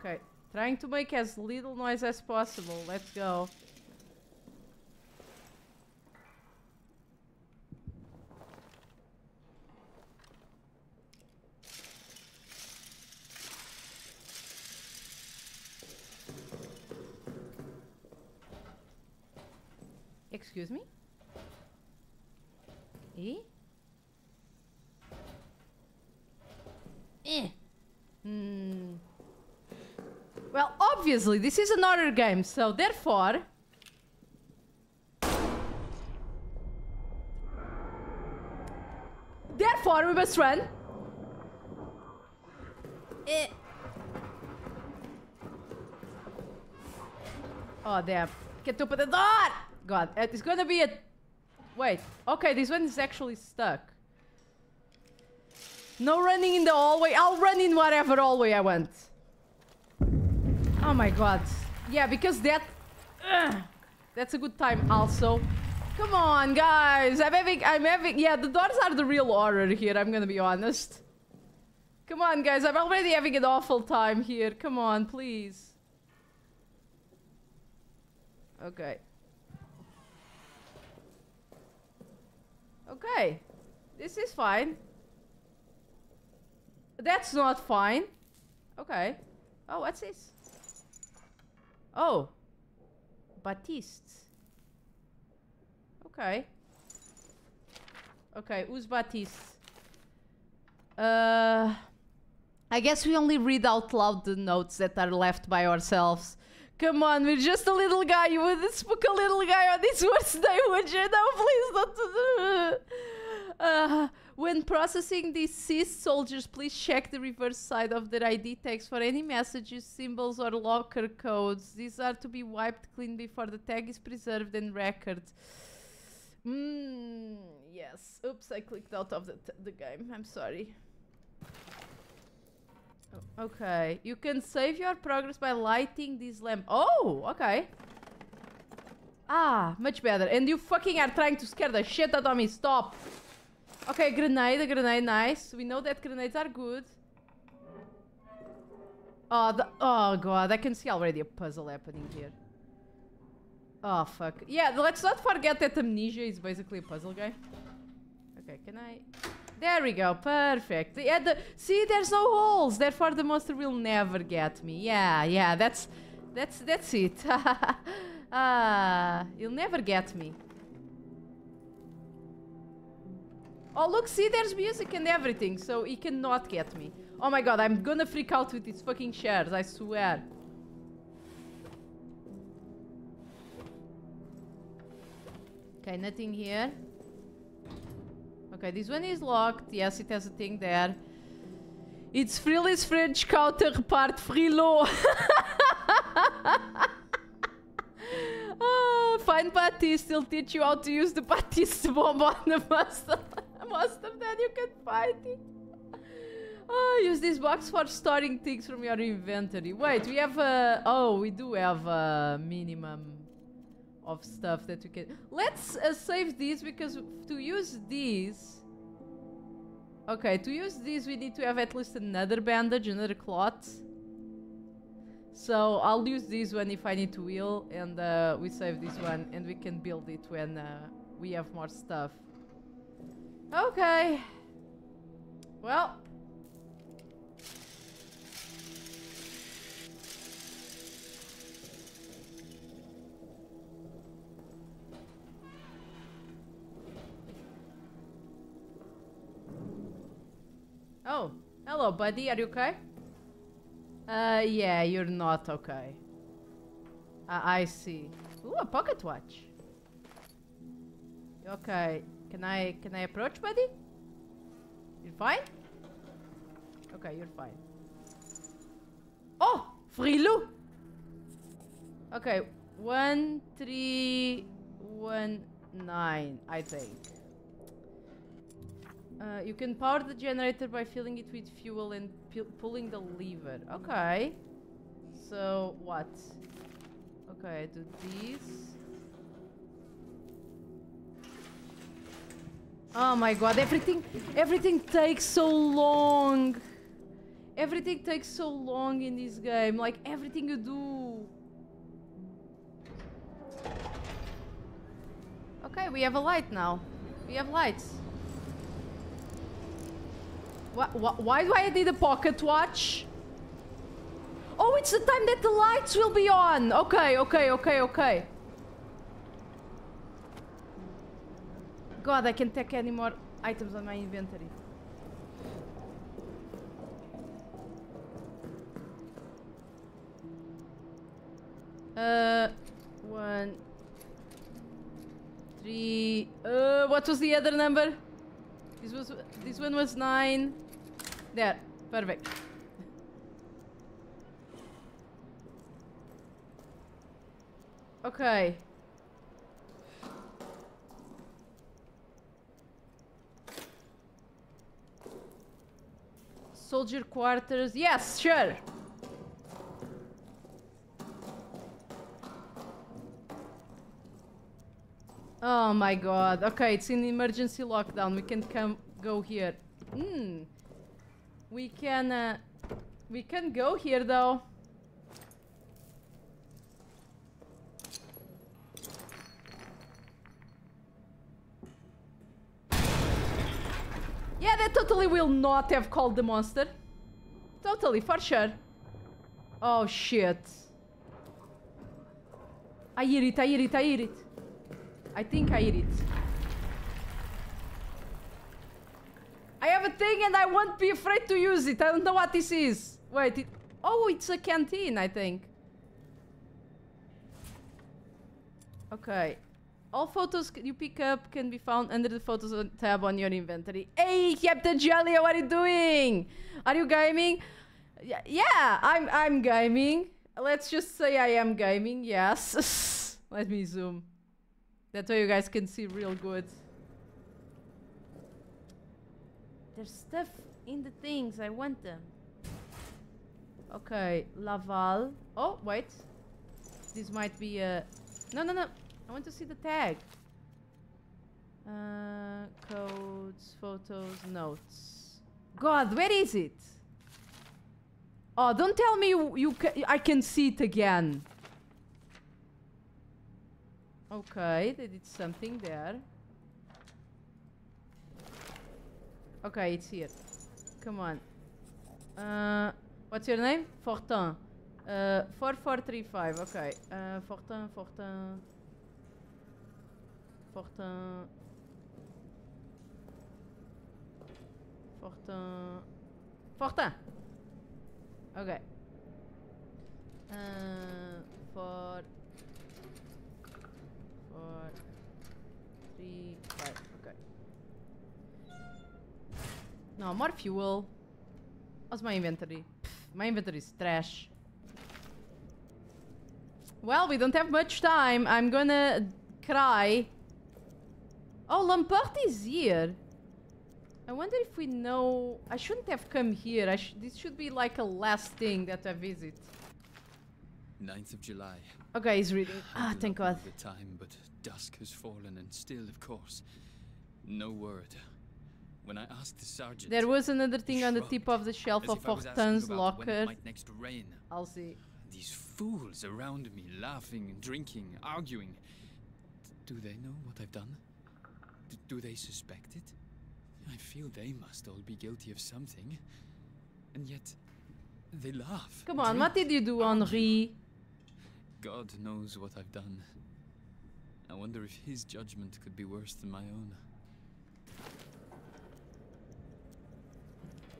Okay, trying to make as little noise as possible. Let's go. Excuse me? Eh? Eh. Hmm. Well, obviously, this is another game, so therefore... Therefore, we must run. Eh. Oh, damn. Get open the door! God, it's gonna be a... Wait. Okay, this one is actually stuck. No running in the hallway. I'll run in whatever hallway I want. Oh my god. Yeah, because that... Ugh, that's a good time also. Come on, guys. I'm having... I'm having... Yeah, the doors are the real horror here, I'm gonna be honest. Come on, guys. I'm already having an awful time here. Come on, please. Okay. Okay. This is fine. That's not fine. Okay. Oh, what's this? Oh. Baptiste. Okay. Okay, who's Baptiste? Uh... I guess we only read out loud the notes that are left by ourselves. Come on, we're just a little guy. You wouldn't spook a little guy on this worst day, would you? No, please don't. Uh, when processing deceased soldiers, please check the reverse side of their ID tags for any messages, symbols, or locker codes. These are to be wiped clean before the tag is preserved and recorded. Mm, yes. Oops, I clicked out of the, the game. I'm sorry. Okay, you can save your progress by lighting this lamp. Oh, okay. Ah, much better. And you fucking are trying to scare the shit out of me. Stop. Okay, grenade, a grenade, nice. We know that grenades are good. Oh, the, oh god, I can see already a puzzle happening here. Oh, fuck. Yeah, let's not forget that Amnesia is basically a puzzle game. Okay, can I... There we go, perfect. Yeah, the, see, there's no holes, therefore the monster will never get me. Yeah, yeah, that's, that's, that's it. ah, he'll never get me. Oh, look, see, there's music and everything, so he cannot get me. Oh my god, I'm gonna freak out with these fucking chairs, I swear. Okay, nothing here. Okay, this one is locked. Yes, it has a thing there. It's Frilis French counterpart Frilo. ah, find Baptiste. He'll teach you how to use the Batiste bomb on the master. Most of that you can find it. Ah, use this box for storing things from your inventory. Wait, we have a... Oh, we do have a minimum of stuff that we can... Let's uh, save these because to use these... Okay, to use these we need to have at least another bandage, another cloth. So I'll use this one if I need to heal, and uh, we save this one, and we can build it when uh, we have more stuff. Okay. Well. Oh, hello, buddy. Are you okay? Uh, yeah, you're not okay. I I see. Ooh, a pocket watch. Okay, can I can I approach, buddy? You're fine. Okay, you're fine. Oh, Frilou. Okay, one three one nine, I think. Uh, you can power the generator by filling it with fuel and pulling the lever. Okay. So, what? Okay, do this. Oh my god, everything everything takes so long. Everything takes so long in this game. Like everything you do. Okay, we have a light now. We have lights. Wha why do I need a pocket watch? Oh, it's the time that the lights will be on. Okay, okay, okay, okay. God, I can't take any more items on my inventory. Uh, one, three. Uh, what was the other number? This was this one was nine. There, perfect. Okay. Soldier quarters. Yes, sure. Oh my god. Okay, it's in emergency lockdown. We can come go here. Hmm. We can uh, we can go here though. Yeah, that totally will not have called the monster. Totally, for sure. Oh shit. I hear it, I hear it, I hear it. I think I hear it. Have a thing and I won't be afraid to use it. I don't know what this is. Wait, it... Oh, it's a canteen, I think. Okay. All photos you pick up can be found under the photos tab on your inventory. Hey, Captain Jelly, what are you doing? Are you gaming? Yeah, I'm I'm gaming. Let's just say I am gaming. Yes. Let me zoom. That way you guys can see real good. There's stuff in the things. I want them. Okay, Laval. Oh, wait. This might be a. No, no, no. I want to see the tag. Uh, codes, photos, notes. God, where is it? Oh, don't tell me you, you ca- I can see it again. Okay, they did something there. Okay, it's here. Come on. Uh, what's your name? Fortin. Uh, 4435, okay. Uh, Fortin, Fortin. Fortin. Fortin. Fortin! Okay. Uh. Four. Three, five, No, more fuel. How's my inventory? Pff, my inventory is trash. Well, we don't have much time. I'm gonna cry. Oh, Lambert is here. I wonder if we know... I shouldn't have come here. I sh this should be like a last thing that I visit. 9th of July. Okay, he's reading. Ah, thank God. The time, but dusk has fallen, and still, of course, no word. When I asked the sergeant, There was another he thing on the tip of the shelf of if I was asking Fortin's about when it locker. next rain. I'll see. These fools around me, laughing, drinking, arguing. Do they know what I've done? D- do they suspect it? I feel they must all be guilty of something. And yet, they laugh. Come on, what did you do, Henri? God knows what I've done. I wonder if his judgment could be worse than my own.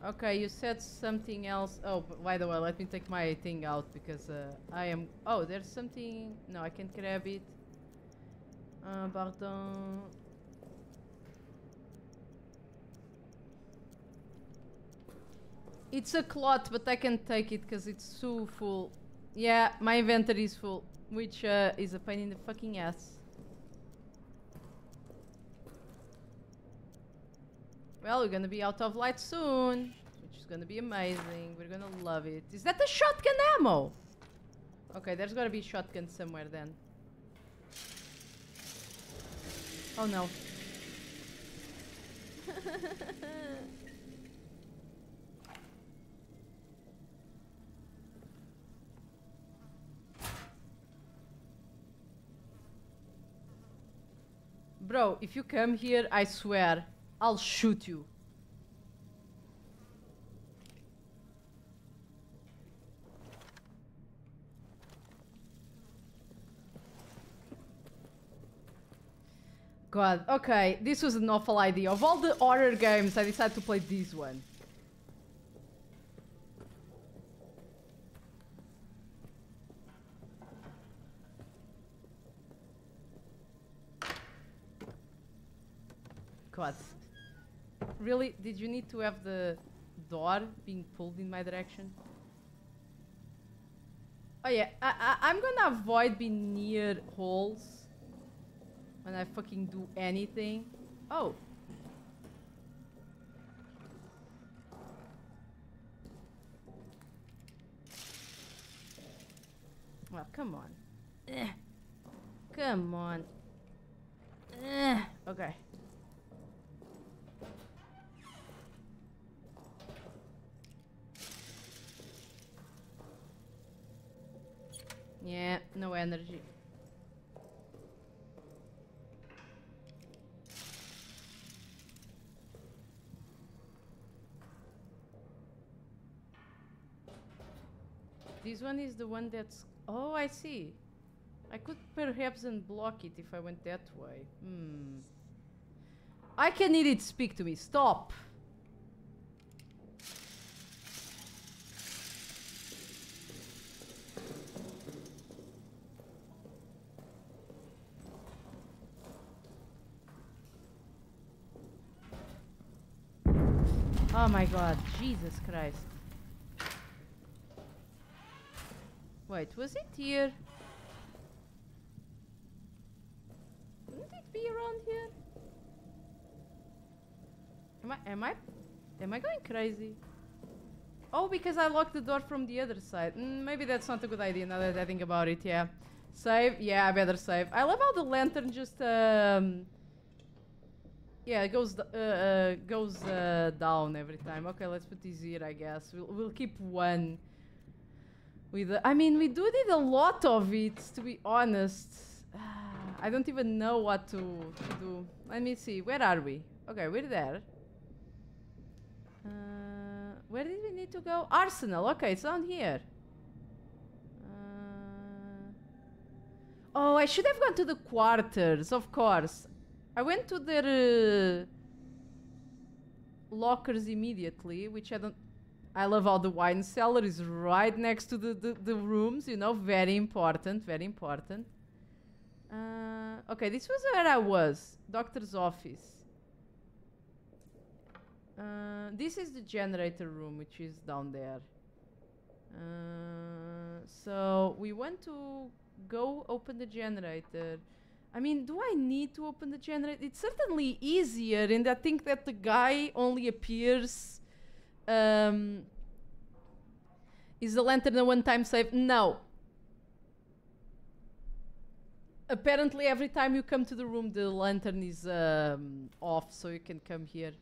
Okay, you said something else. Oh, by the way, let me take my thing out because uh, I am. Oh, there's something. No, I can't grab it. Uh, pardon. It's a clot, but I can take it because it's too full. Yeah, my inventory is full, which uh, is a pain in the fucking ass. Well, we're gonna be out of light soon, which is gonna be amazing. We're gonna love it. Is that the shotgun ammo? Okay, there's gotta be shotgun somewhere then. Oh no. Bro, if you come here, I swear, I'll shoot you. God, okay, this was an awful idea. Of all the horror games, I decided to play this one. God. Really? Did you need to have the door being pulled in my direction? Oh yeah, I, I, I'm gonna avoid being near holes when I fucking do anything. Oh. Well, come on. Eh. Come on. Eh. Okay. Yeah, no energy. This one is the one that's... Oh, I see. I could perhaps unblock it if I went that way. Hmm. I can need it speak to me. Stop! Oh my god, Jesus Christ. Wait, was it here? Wouldn't it be around here? Am I, am I, am I going crazy? Oh, because I locked the door from the other side. Mm, maybe that's not a good idea now that I think about it, yeah. Save? Yeah, I better save. I love how the lantern just, um... Yeah, it goes, uh, uh, goes uh, down every time. Okay, let's put this here, I guess. We'll, we'll keep one. With the, I mean, we do need a lot of it, to be honest. I don't even know what to, to do. Let me see. Where are we? Okay, we're there. Uh, where did we need to go? Arsenal. Okay, it's down here. Uh, oh, I should have gone to the quarters, of course. I went to their uh, lockers immediately, which I don't. I love how the wine cellar is right next to the, the, the rooms, you know, very important, very important. Uh, okay, this was where I was, doctor's office. Uh, this is the generator room, which is down there. Uh, so we want to go open the generator. I mean, do I need to open the generator? It's certainly easier, and I think that the guy only appears. Um, is the lantern a one-time save? No. Apparently, every time you come to the room, the lantern is um, off, so you can come here.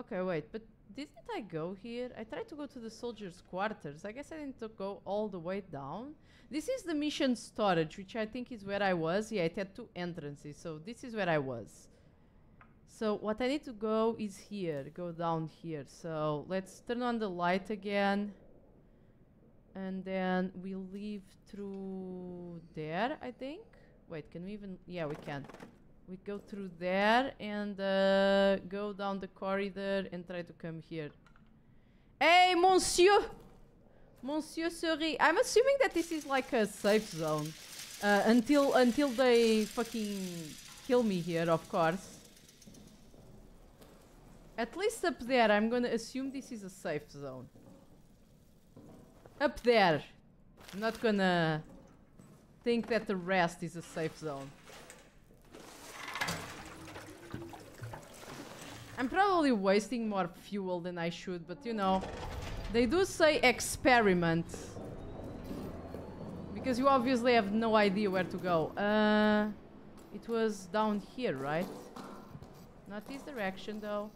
Okay, wait, but didn't I go here? I tried to go to the soldiers' quarters. I guess I didn't go all the way down. This is the mission storage, which I think is where I was. Yeah, it had two entrances, so this is where I was. So what I need to go is here, go down here. So let's turn on the light again. And then we leave through there, I think. Wait, can we even? Yeah, we can. We go through there and uh, go down the corridor and try to come here. Hey, monsieur! Monsieur Suri. I'm assuming that this is like a safe zone. Uh, until until they fucking kill me here, of course. At least up there, I'm gonna assume this is a safe zone. Up there. I'm not gonna think that the rest is a safe zone. I'm probably wasting more fuel than I should, but you know, they do say experiment. Because you obviously have no idea where to go. Uh, it was down here, right? Not this direction, though.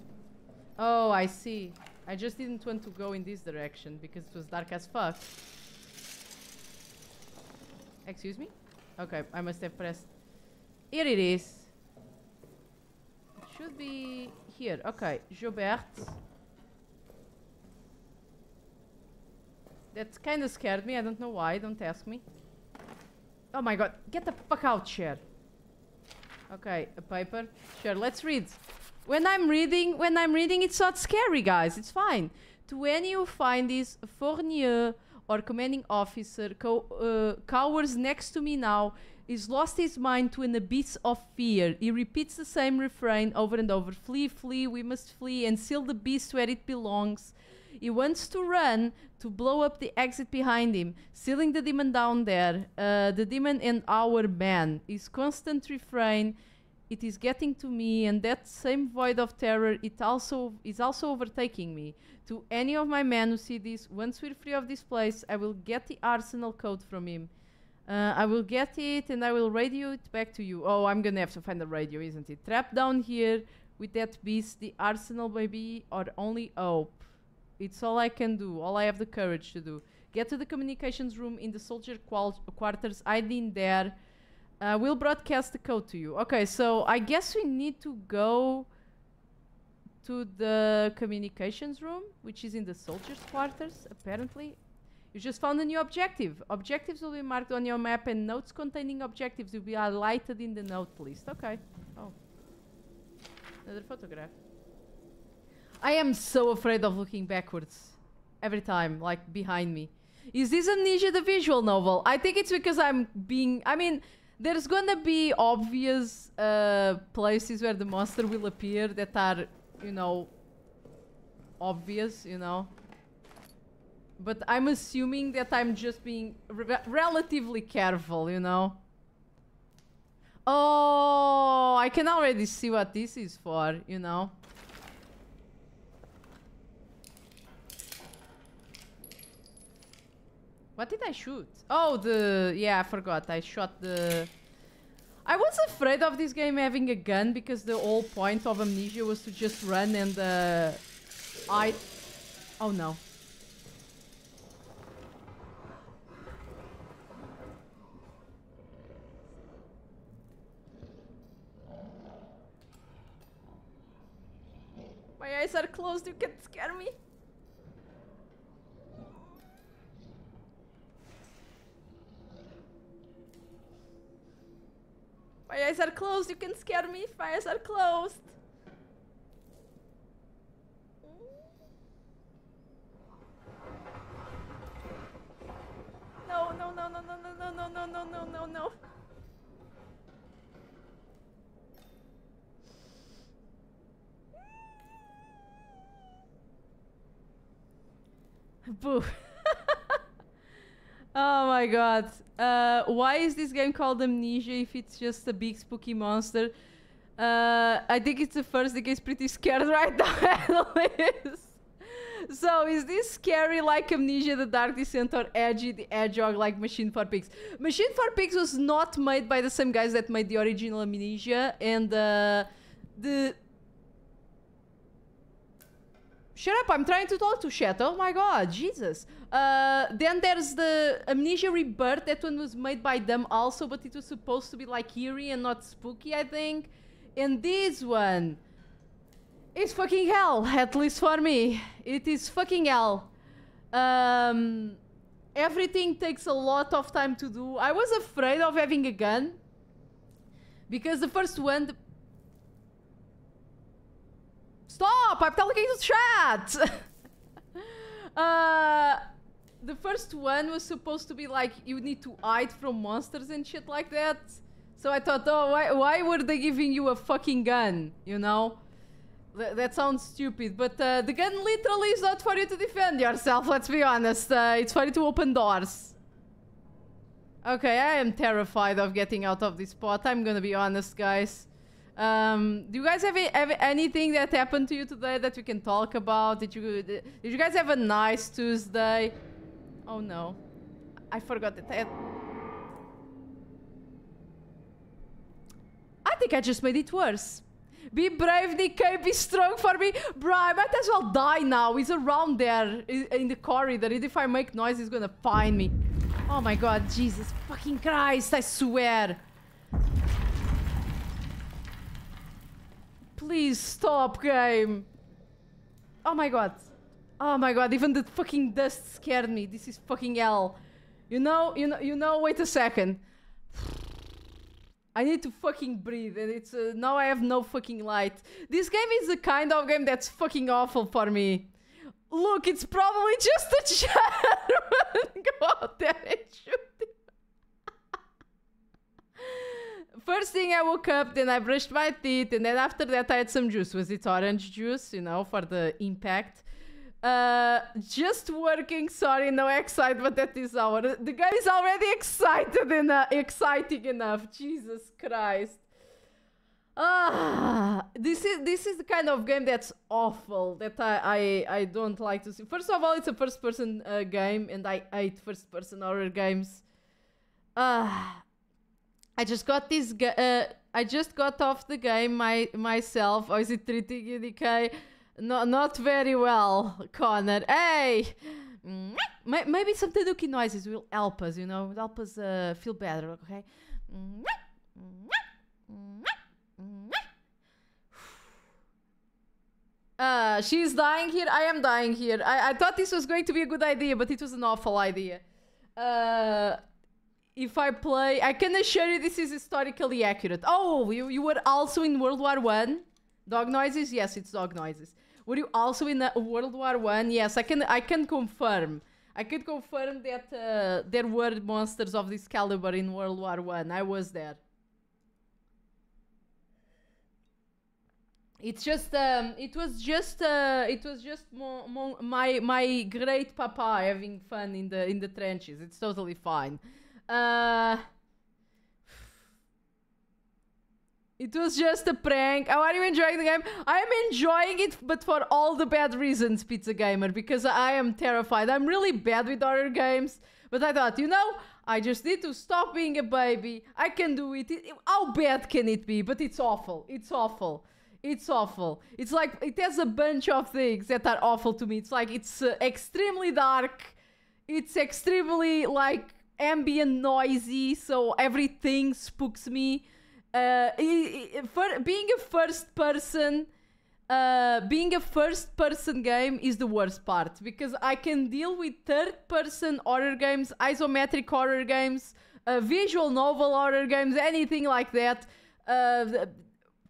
Oh, I see. I just didn't want to go in this direction because it was dark as fuck. Excuse me? Okay, I must have pressed... Here it is. It should be here. Okay, Jobert. That kind of scared me. I don't know why. Don't ask me. Oh my god. Get the fuck out, chair. Okay, a paper. Sure, let's read. When I'm reading, when I'm reading, it's not scary, guys. It's fine. To any who find this Fournier or commanding officer co uh, cowers next to me now, He's lost his mind to an abyss of fear. He repeats the same refrain over and over Flee, flee, we must flee and seal the beast where it belongs. He wants to run to blow up the exit behind him, sealing the demon down there. Uh, the demon and our man. His constant refrain. It is getting to me, and that same void of terror. It also is also overtaking me. To any of my men who see this, once we're free of this place, I will get the arsenal code from him. Uh, I will get it and I will radio it back to you. Oh, I'm gonna have to find the radio, isn't it? Trapped down here with that beast, the arsenal baby, or only hope. It's all I can do, all I have the courage to do. Get to the communications room in the soldier quarters, hide in there. Uh, we'll broadcast the code to you. Okay, so I guess we need to go to the communications room, which is in the soldiers' quarters, apparently. You just found a new objective. Objectives will be marked on your map and notes containing objectives will be highlighted in the note list. Okay. Oh. Another photograph. I am so afraid of looking backwards. Every time, like behind me. Is this Amnesia the visual novel? I think it's because I'm being... I mean, there's gonna be obvious uh, places where the monster will appear that are, you know, obvious, you know. But I'm assuming that I'm just being re relatively careful, you know? Oh, I can already see what this is for, you know? What did I shoot? Oh, the... Yeah, I forgot. I shot the... I was afraid of this game having a gun because the whole point of Amnesia was to just run and... Uh, I... Oh no. My eyes are closed, you can't scare me. My eyes are closed, you can scare me my eyes are closed. No, no, no, no, no, no, no, no, no, no, no, no. Boo. oh my god. Uh, why is this game called Amnesia if it's just a big spooky monster? Uh, I think it's the first that gets pretty scared right now, So, is this scary like Amnesia, The Dark Descent, or Edgy, The Hedgehog like Machine for Pigs? Machine for Pigs was not made by the same guys that made the original Amnesia, and uh, the Shut up, I'm trying to talk to chat. Oh my god, Jesus. Uh, then there's the Amnesia Rebirth. That one was made by them also, but it was supposed to be like eerie and not spooky, I think. And this one is fucking hell, at least for me. It is fucking hell. Um, everything takes a lot of time to do. I was afraid of having a gun. Because the first one, the Stop! I'm talking to chat! uh, the first one was supposed to be like you need to hide from monsters and shit like that. So I thought, oh, why, why were they giving you a fucking gun? You know? Th that sounds stupid, but uh, the gun literally is not for you to defend yourself, let's be honest. Uh, it's for you to open doors. Okay, I am terrified of getting out of this spot. I'm gonna be honest, guys. Um, do you guys have, have, anything that happened to you today that we can talk about? Did you did you guys have a nice Tuesday? Oh no, I forgot that. I, I think I just made it worse. Be brave, DK. Be strong for me. Bro, I might as well die now. He's around there in the corridor. If I make noise, he's gonna find me. Oh my god, Jesus fucking Christ, I swear. Please stop, game. Oh my god. Oh my god, even the fucking dust scared me. This is fucking hell. You know, you know, you know, wait a second. I need to fucking breathe and it's, uh, now I have no fucking light. This game is the kind of game that's fucking awful for me. Look, it's probably just a German. Go out there and shoot first thing I woke up, then I brushed my teeth, and then after that I had some juice. Was it orange juice, you know, for the impact? Uh, just working. Sorry, no excitement at this hour. The guy is already excited enough, exciting enough. Jesus Christ. Ah, this is this is the kind of game that's awful that I I, I don't like to see. First of all, it's a first-person uh, game, and I hate first-person horror games. Ah, I just got this. Uh, I just got off the game my myself. Or is it treating you, DK? No, not very well, Connor. Hey, maybe some tanuki noises will help us. You know, help us uh, feel better. Okay. Uh, she's dying here. I am dying here. I, I thought this was going to be a good idea, but it was an awful idea. Uh, if I play, I can assure you this is historically accurate. Oh, you, you were also in World War One. Dog noises? Yes, it's dog noises. Were you also in World War One? Yes, I can. I can confirm. I can confirm that uh, there were monsters of this caliber in World War One. I. I was there. It's just. Um, it was just. Uh, it was just my my great papa having fun in the in the trenches. It's totally fine. Uh, it was just a prank. How are you enjoying the game? I am enjoying it, but for all the bad reasons, Pizza Gamer, because I am terrified. I'm really bad with horror games, but I thought, you know, I just need to stop being a baby. I can do it. it how bad can it be? But it's awful. It's awful. It's awful. It's like it has a bunch of things that are awful to me. It's like it's uh, extremely dark. It's extremely like ambient noisy, so everything spooks me. Uh, for being a first person, uh, being a first person game is the worst part because I can deal with third person horror games, isometric horror games, uh, visual novel horror games, anything like that. Uh,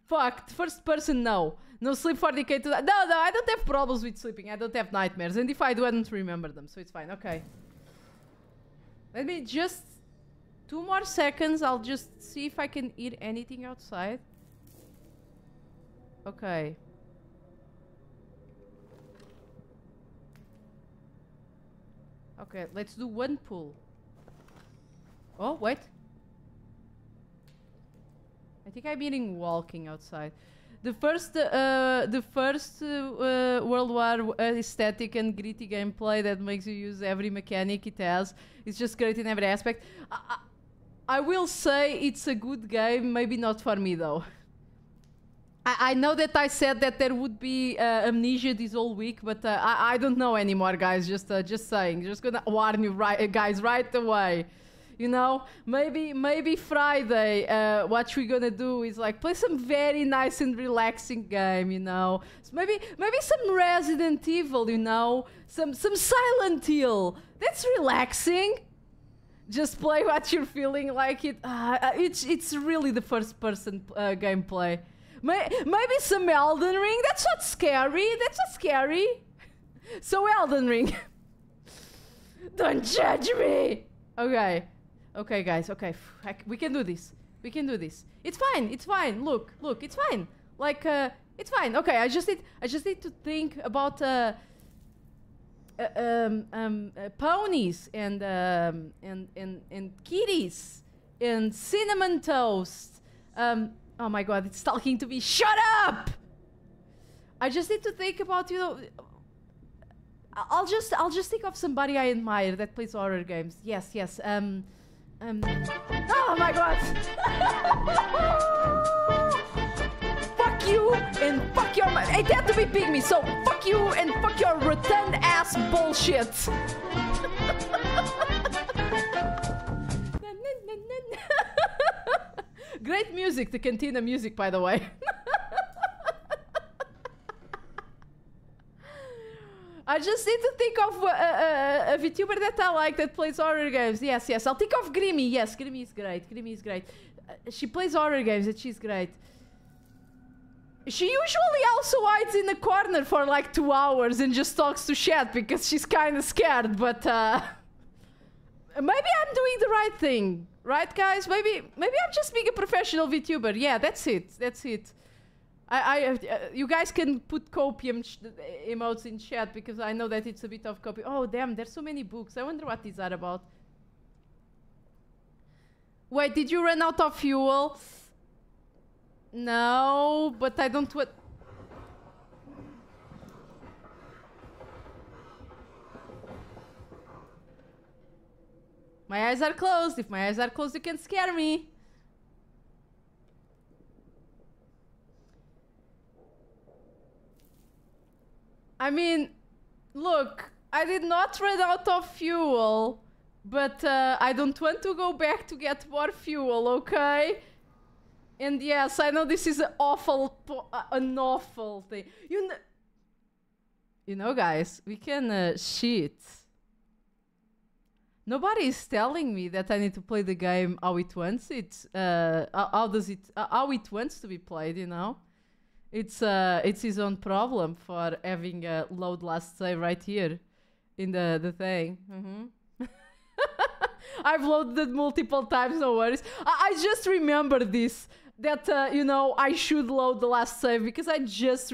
fuck, first person, no. No sleep for DK to that. No, no, I don't have problems with sleeping. I don't have nightmares. And if I do, I don't remember them. So it's fine. Okay. Let me just... Two more seconds, I'll just see if I can eat anything outside. Okay. Okay, let's do one pull. Oh, wait. I think I'm eating walking outside. The first, uh, the first uh, World War aesthetic and gritty gameplay that makes you use every mechanic it has. It's just great in every aspect. I, I will say it's a good game, maybe not for me though. I, I know that I said that there would be uh, amnesia this whole week, but uh, I, I don't know anymore, guys. Just uh, just saying. Just gonna warn you, right, uh, guys, right away. You know, maybe maybe Friday. Uh, what we're gonna do is like play some very nice and relaxing game. You know, so maybe maybe some Resident Evil. You know, some some Silent Hill. That's relaxing. Just play what you're feeling like it. Uh, uh, it's it's really the first person uh, gameplay. May- maybe some Elden Ring. That's not scary. That's not scary. So Elden Ring. Don't judge me. Okay. Okay, guys. Okay. We can do this. We can do this. It's fine. It's fine. Look, look. It's fine. Like, uh, it's fine. Okay. I just need. I just need to think about uh, uh, um, um, uh, ponies and um, and and and kitties and cinnamon toast. Um, oh my god, it's talking to me. Shut up! I just need to think about you know. I'll just I'll just think of somebody I admire that plays horror games. Yes, yes. Um, um. Oh my god! fuck you and fuck your. Hey, that to be pygmy. So fuck you and fuck your rotund ass bullshit. Great music, the Cantina music, by the way. I just need to think of uh, uh, a VTuber that I like that plays horror games. Yes, yes. I'll think of Grimmy. Yes, Grimmy is great. Grimmy is great. Uh, she plays horror games and she's great. She usually also hides in the corner for like two hours and just talks to chat because she's kind of scared. But uh, maybe I'm doing the right thing, right, guys? Maybe maybe I'm just being a professional VTuber. Yeah, that's it. That's it. I, I uh, you guys can put copium emotes in chat because I know that it's a bit of copy. Oh damn, there's so many books. I wonder what these are about. Wait, did you run out of fuel? No, but I don't want. My eyes are closed. If my eyes are closed, you can scare me. I mean, look, I did not run out of fuel, but uh, I don't want to go back to get more fuel, okay? And yes, I know this is an awful, uh, an awful thing. You know, you know, guys, we can uh, cheat. Nobody is telling me that I need to play the game how it wants it. Uh, how, does it? How it wants to be played? You know, it's uh, it's his own problem for having a load last save right here in the the thing. hmm I've loaded multiple times. No worries. I, I just remember this that uh, you know I should load the last save because I just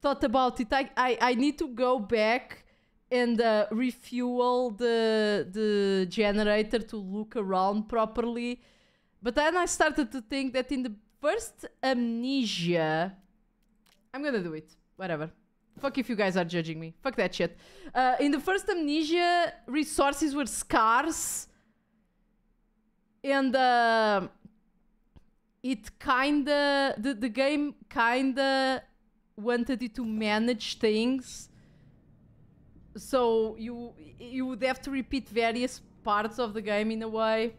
thought about it. I, I I need to go back and uh, refuel the the generator to look around properly. But then I started to think that in the first amnesia, I'm gonna do it. Whatever. Fuck if you guys are judging me. Fuck that shit. Uh, in the first amnesia, resources were scarce, and uh, it kinda the the game kinda wanted you to manage things so you you would have to repeat various parts of the game in a way.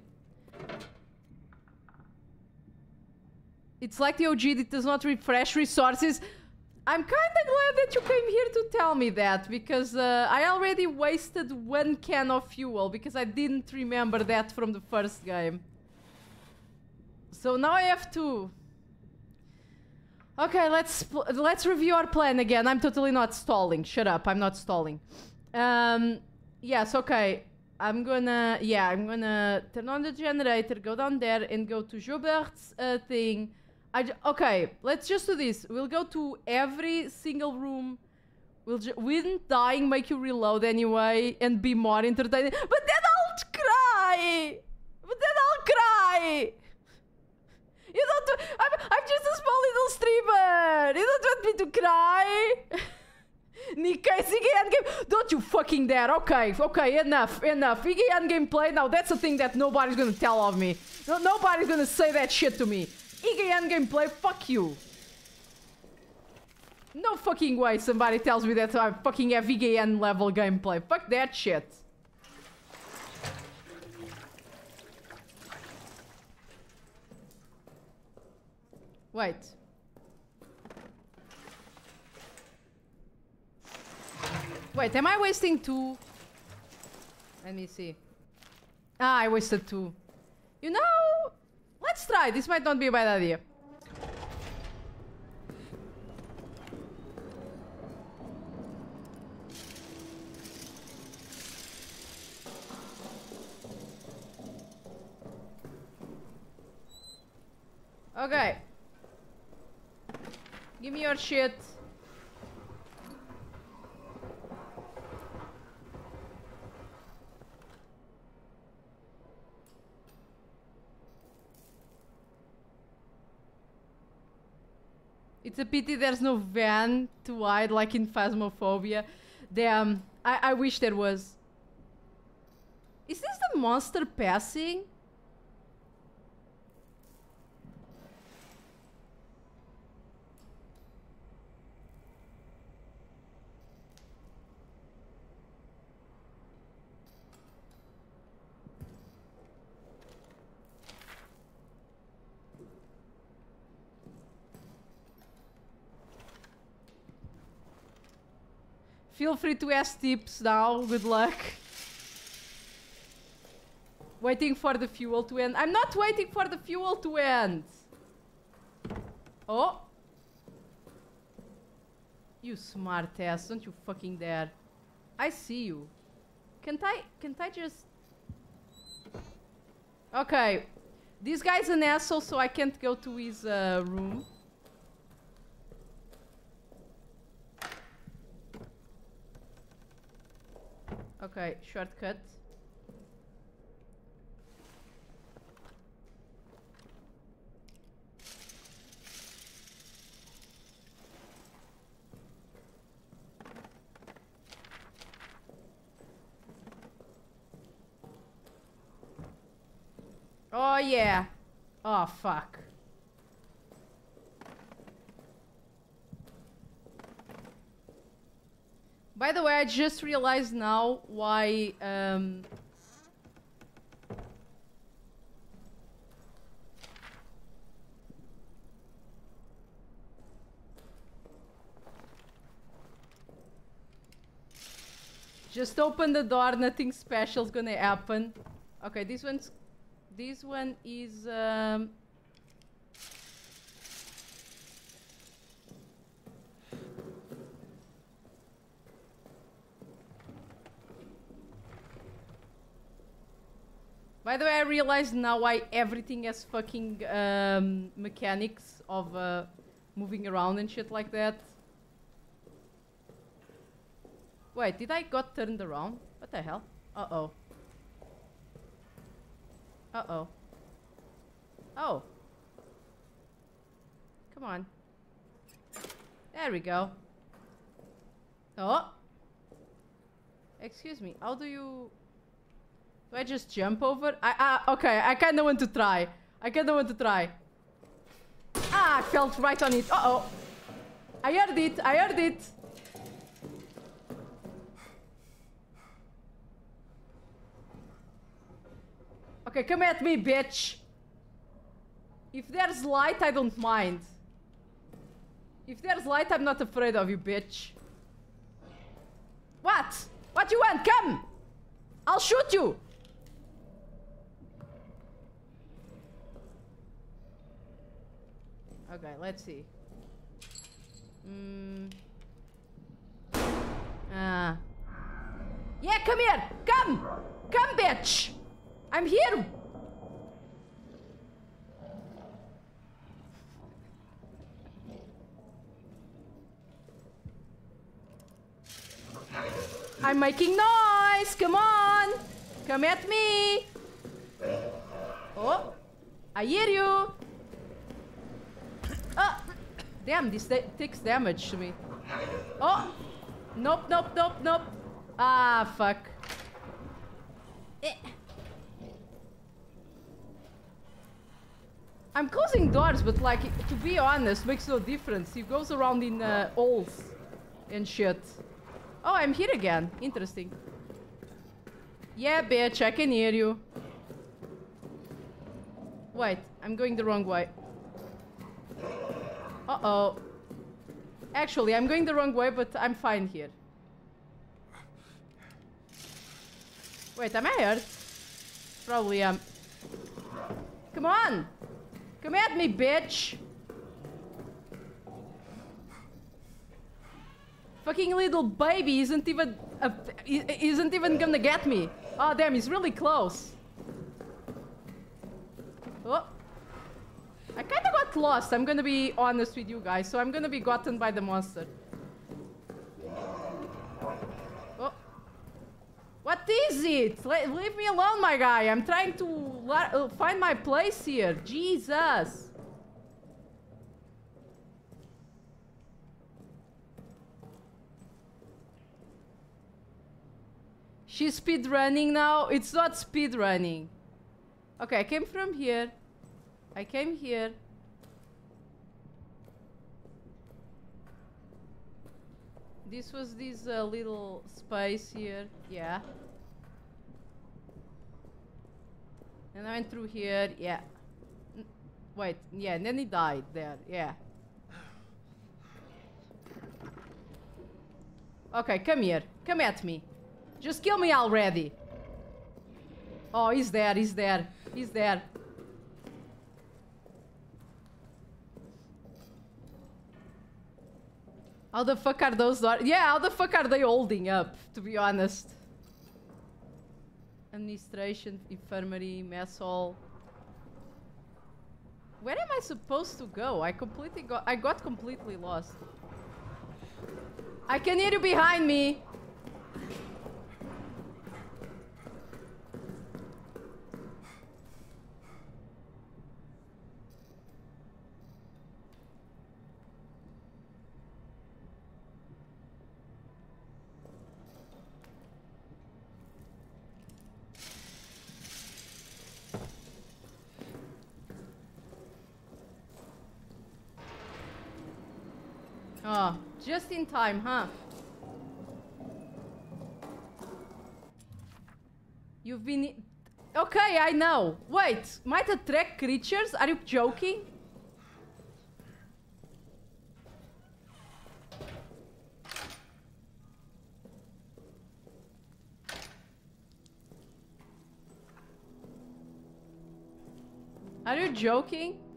It's like the OG that does not refresh resources. I'm kind of glad that you came here to tell me that because uh, I already wasted one can of fuel because I didn't remember that from the first game. So now I have two. Okay, let's let's review our plan again. I'm totally not stalling. Shut up. I'm not stalling. Um, yes. Okay. I'm gonna yeah. I'm gonna turn on the generator. Go down there and go to Joubert's uh, thing. I j- okay. Let's just do this. We'll go to every single room. We'll ju- wouldn't dying make you reload anyway and be more entertaining. But then I'll cry. But then I'll cry. You don't. Do, I'm. I'm just a small little streamer. You don't want me to cry. Nika, is Iggy Endgame? Don't you fucking dare. Okay, okay, enough, enough. Iggy Endgame play. Now that's a thing that nobody's gonna tell of me. No, nobody's gonna say that shit to me. Iggy gameplay. Fuck you. No fucking way somebody tells me that I fucking have VGN level gameplay. Fuck that shit. Wait. Wait, am I wasting two? Let me see. Ah, I wasted two. You know, let's. This might not be a bad idea. Okay. Give me your shit. It's a pity there's no van to hide like in Phasmophobia. Damn, um, I, I wish there was. Is this the monster passing? Feel free to ask tips now. Good luck. Waiting for the fuel to end. I'm not waiting for the fuel to end. Oh. You smart ass. Don't you fucking dare. I see you. Can't I... Can't I just... Okay. This guy's an asshole, so I can't go to his uh, room. Okay, shortcut. Oh yeah. Oh fuck. By the way, I just realized now why um Just open the door, nothing special's gonna happen. Okay, this one's this one is um By the way, I realized now why everything has fucking um, mechanics of uh, moving around and shit like that. Wait, did I got turned around? What the hell? Uh-oh. Uh-oh. Oh. Come on. There we go. Oh. Excuse me, how do you... Do I just jump over? I, ah, okay, I kinda want to try. I kinda want to try. Ah, I felt right on it. Uh-oh. I heard it, I heard it. Okay, come at me, bitch. If there's light, I don't mind. If there's light, I'm not afraid of you, bitch. What? What you want? Come! I'll shoot you! Okay, let's see. Mm. Ah. Yeah, come here! Come! Come, bitch! I'm here! I'm making noise! Come on! Come at me! Oh! I hear you! Oh! Damn, this takes damage to me. Oh! Nope, nope, nope, nope. Ah, fuck. Eh. I'm closing doors, but like, to be honest, makes no difference. He goes around in uh, holes and shit. Oh, I'm here again. Interesting. Yeah, bitch, I can hear you. Wait, I'm going the wrong way. Uh-oh. Actually, I'm going the wrong way, but I'm fine here. Wait, am I hurt? Probably am. Come on! Come at me, bitch! Fucking little baby isn't even isn't even gonna get me. Oh damn, he's really close. Oh. I kinda got lost, I'm gonna be honest with you guys, so I'm gonna be gotten by the monster. Oh. What is it? Le leave me alone, my guy. I'm trying to uh, find my place here. Jesus. She's speed running now. It's not speed running. Okay, I came from here. I came here. This was this uh, little space here. Yeah. And I went through here. Yeah. N wait. Yeah, and then he died there. Yeah. Okay, come here. Come at me. Just kill me already. Oh, he's there, he's there. He's there. How the fuck are those? Yeah, how the fuck are they holding up, to be honest? Administration, infirmary, mess hall. Where am I supposed to go? I completely got- I got completely lost. I can hear you behind me! Oh, just in time, huh? You've been... Okay, I know. Wait, might attract creatures? Are you joking? Are you joking?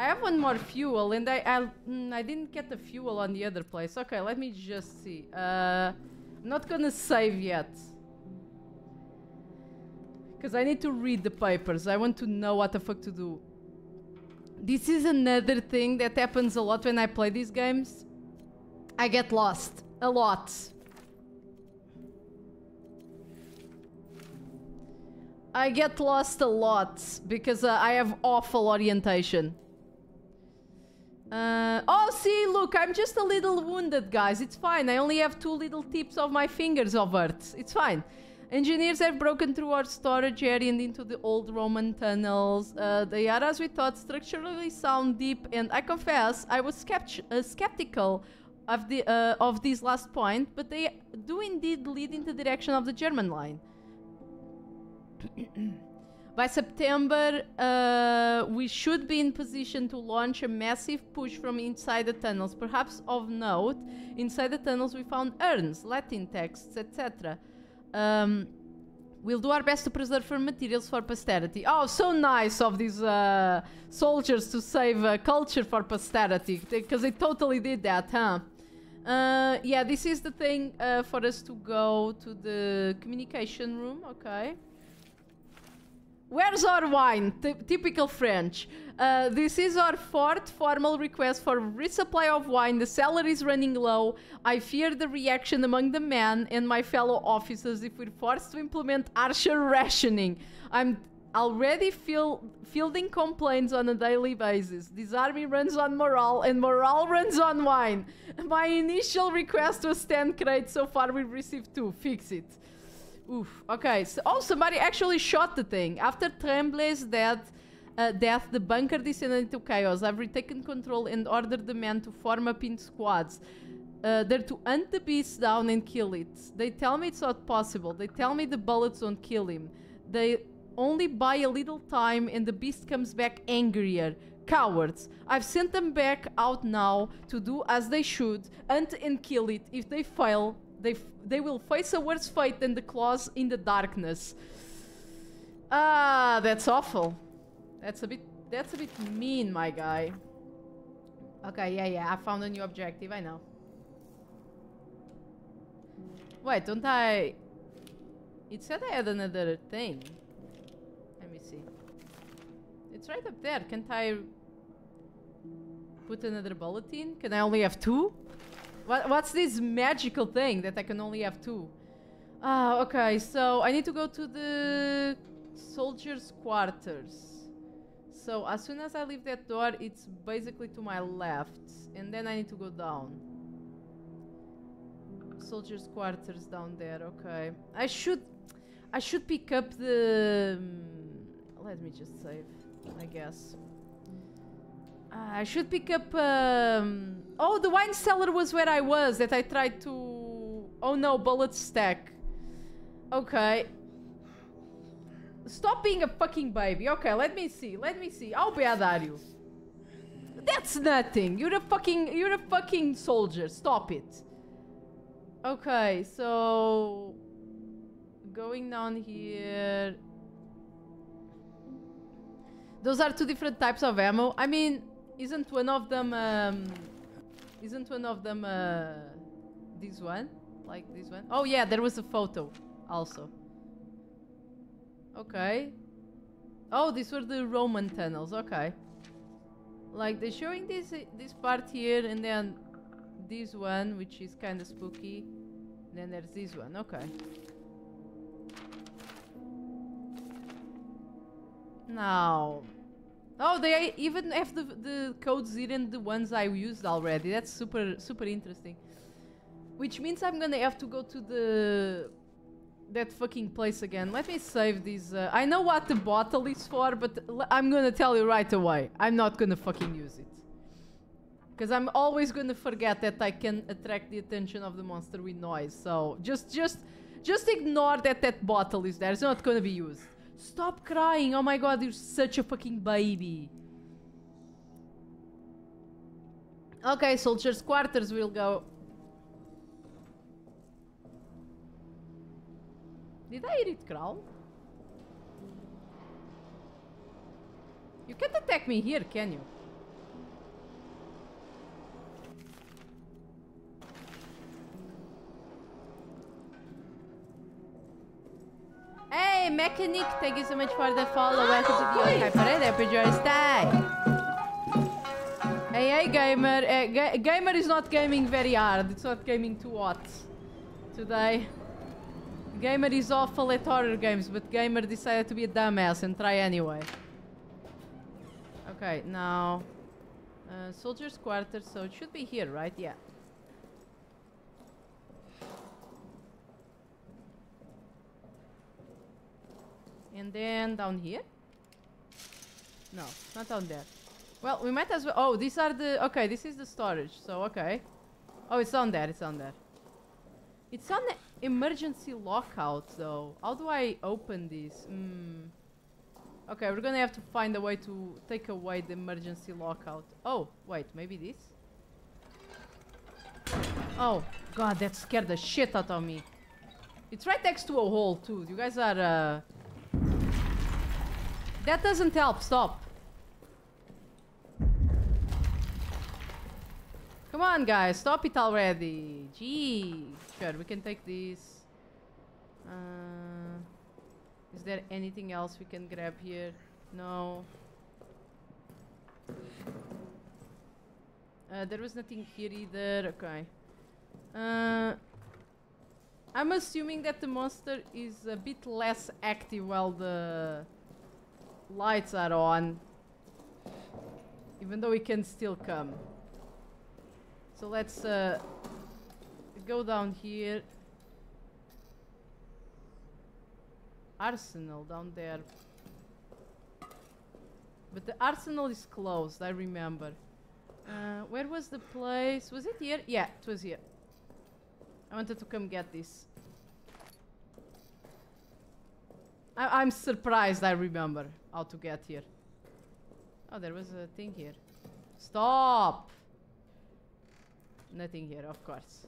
I have one more fuel and I I, mm, I didn't get the fuel on the other place. Okay, let me just see. Uh, I'm not gonna save yet. Because I need to read the papers. I want to know what the fuck to do. This is another thing that happens a lot when I play these games. I get lost. A lot. I get lost a lot because uh, I have awful orientation. Uh, oh, see, look, I'm just a little wounded, guys. It's fine. I only have two little tips of my fingers of earth. It's fine. Engineers have broken through our storage area and into the old Roman tunnels. Uh, they are, as we thought, structurally sound, deep, and I confess, I was skept uh, skeptical of the uh, of this last point, but they do indeed lead in the direction of the German line. By September, uh, we should be in position to launch a massive push from inside the tunnels. Perhaps of note, inside the tunnels we found urns, Latin texts, etc. Um, we'll do our best to preserve for materials for posterity. Oh, so nice of these uh, soldiers to save uh, culture for posterity, because they totally did that, huh? Uh, yeah, this is the thing uh, for us to go to the communication room, okay? Where's our wine? T typical French. Uh, this is our fourth formal request for resupply of wine. The cellar is running low. I fear the reaction among the men and my fellow officers if we're forced to implement harsher rationing. I'm already feel, fielding complaints on a daily basis. This army runs on morale and morale runs on wine. My initial request was 10 crates. So far we've received two. Fix it. Oof. Okay. So, oh, somebody actually shot the thing. After Tremblay's death, uh, death, the bunker descended into chaos. I've retaken control and ordered the men to form up in squads. Uh, they're to hunt the beast down and kill it. They tell me it's not possible. They tell me the bullets won't kill him. They only buy a little time and the beast comes back angrier. Cowards. I've sent them back out now to do as they should, hunt and kill it. If they fail, they, they will face a worse fate than the claws in the darkness. Ah, that's awful. That's a bit that's a bit mean, my guy. Okay, yeah, yeah, I found a new objective, I know. Wait, don't I... It said I had another thing. Let me see. It's right up there. Can't I put another bulletin? Can I only have two? What, what's this magical thing that I can only have two? Ah, okay, so I need to go to the soldiers' quarters. So as soon as I leave that door, it's basically to my left. And then I need to go down. Soldiers' quarters down there, okay. I should... I should pick up the... um, let me just save, I guess. Ah, I should pick up... Um, oh, the wine cellar was where I was, that I tried to... Oh no, bullet stack. Okay. Stop being a fucking baby. Okay, let me see. Let me see. How bad are you? That's nothing. You're a fucking you're a fucking soldier. Stop it. Okay, so going down here. Those are two different types of ammo. I mean, isn't one of them um isn't one of them uh this one? Like this one? Oh yeah, there was a photo also. Okay. Oh, these were the Roman tunnels. Okay. Like they're showing this this part here, and then this one, which is kind of spooky. Then there's this one. Okay. Now. Oh, they even have the the codes and the ones I used already. That's super super interesting. Which means I'm gonna have to go to the that fucking place again. Let me save these. Uh, I know what the bottle is for, but I'm gonna tell you right away. I'm not gonna fucking use it. Because I'm always gonna forget that I can attract the attention of the monster with noise. So just, just, just ignore that that bottle is there. It's not gonna be used. Stop crying. Oh my god, you're such a fucking baby. Okay, soldiers' quarters will go. Did I hear it? You can't attack me here, can you? Hey, Mechanic, thank you so much for the follow. Welcome to the Yokai Parade. Your stay. Hey, hey, gamer. Uh, ga gamer is not gaming very hard. It's not gaming too hot today. Gamer is awful at horror games, but Gamer decided to be a dumbass and try anyway. Okay, now... Uh, soldier's quarters, so it should be here, right? Yeah. And then down here? No, not down there. Well, we might as well... Oh, these are the... Okay, this is the storage, so okay. Oh, it's on there, it's on there. It's on the emergency lockout, though. How do I open this? Hmm. Okay, we're gonna have to find a way to take away the emergency lockout. Oh, wait, maybe this? Oh, god, that scared the shit out of me. It's right next to a hole, too. You guys are, uh... That doesn't help, stop. Come on, guys, stop it already. Gee. Sure, we can take this. Uh, is there anything else we can grab here? No. Uh, there was nothing here either. Okay. Uh, I'm assuming that the monster is a bit less active while the lights are on. Even though he can still come. So let's uh, go down here. Arsenal down there. But the arsenal is closed, I remember. Uh, where was the place? Was it here? Yeah, it was here. I wanted to come get this. I I'm surprised I remember how to get here. Oh, there was a thing here. Stop! Nothing here, of course.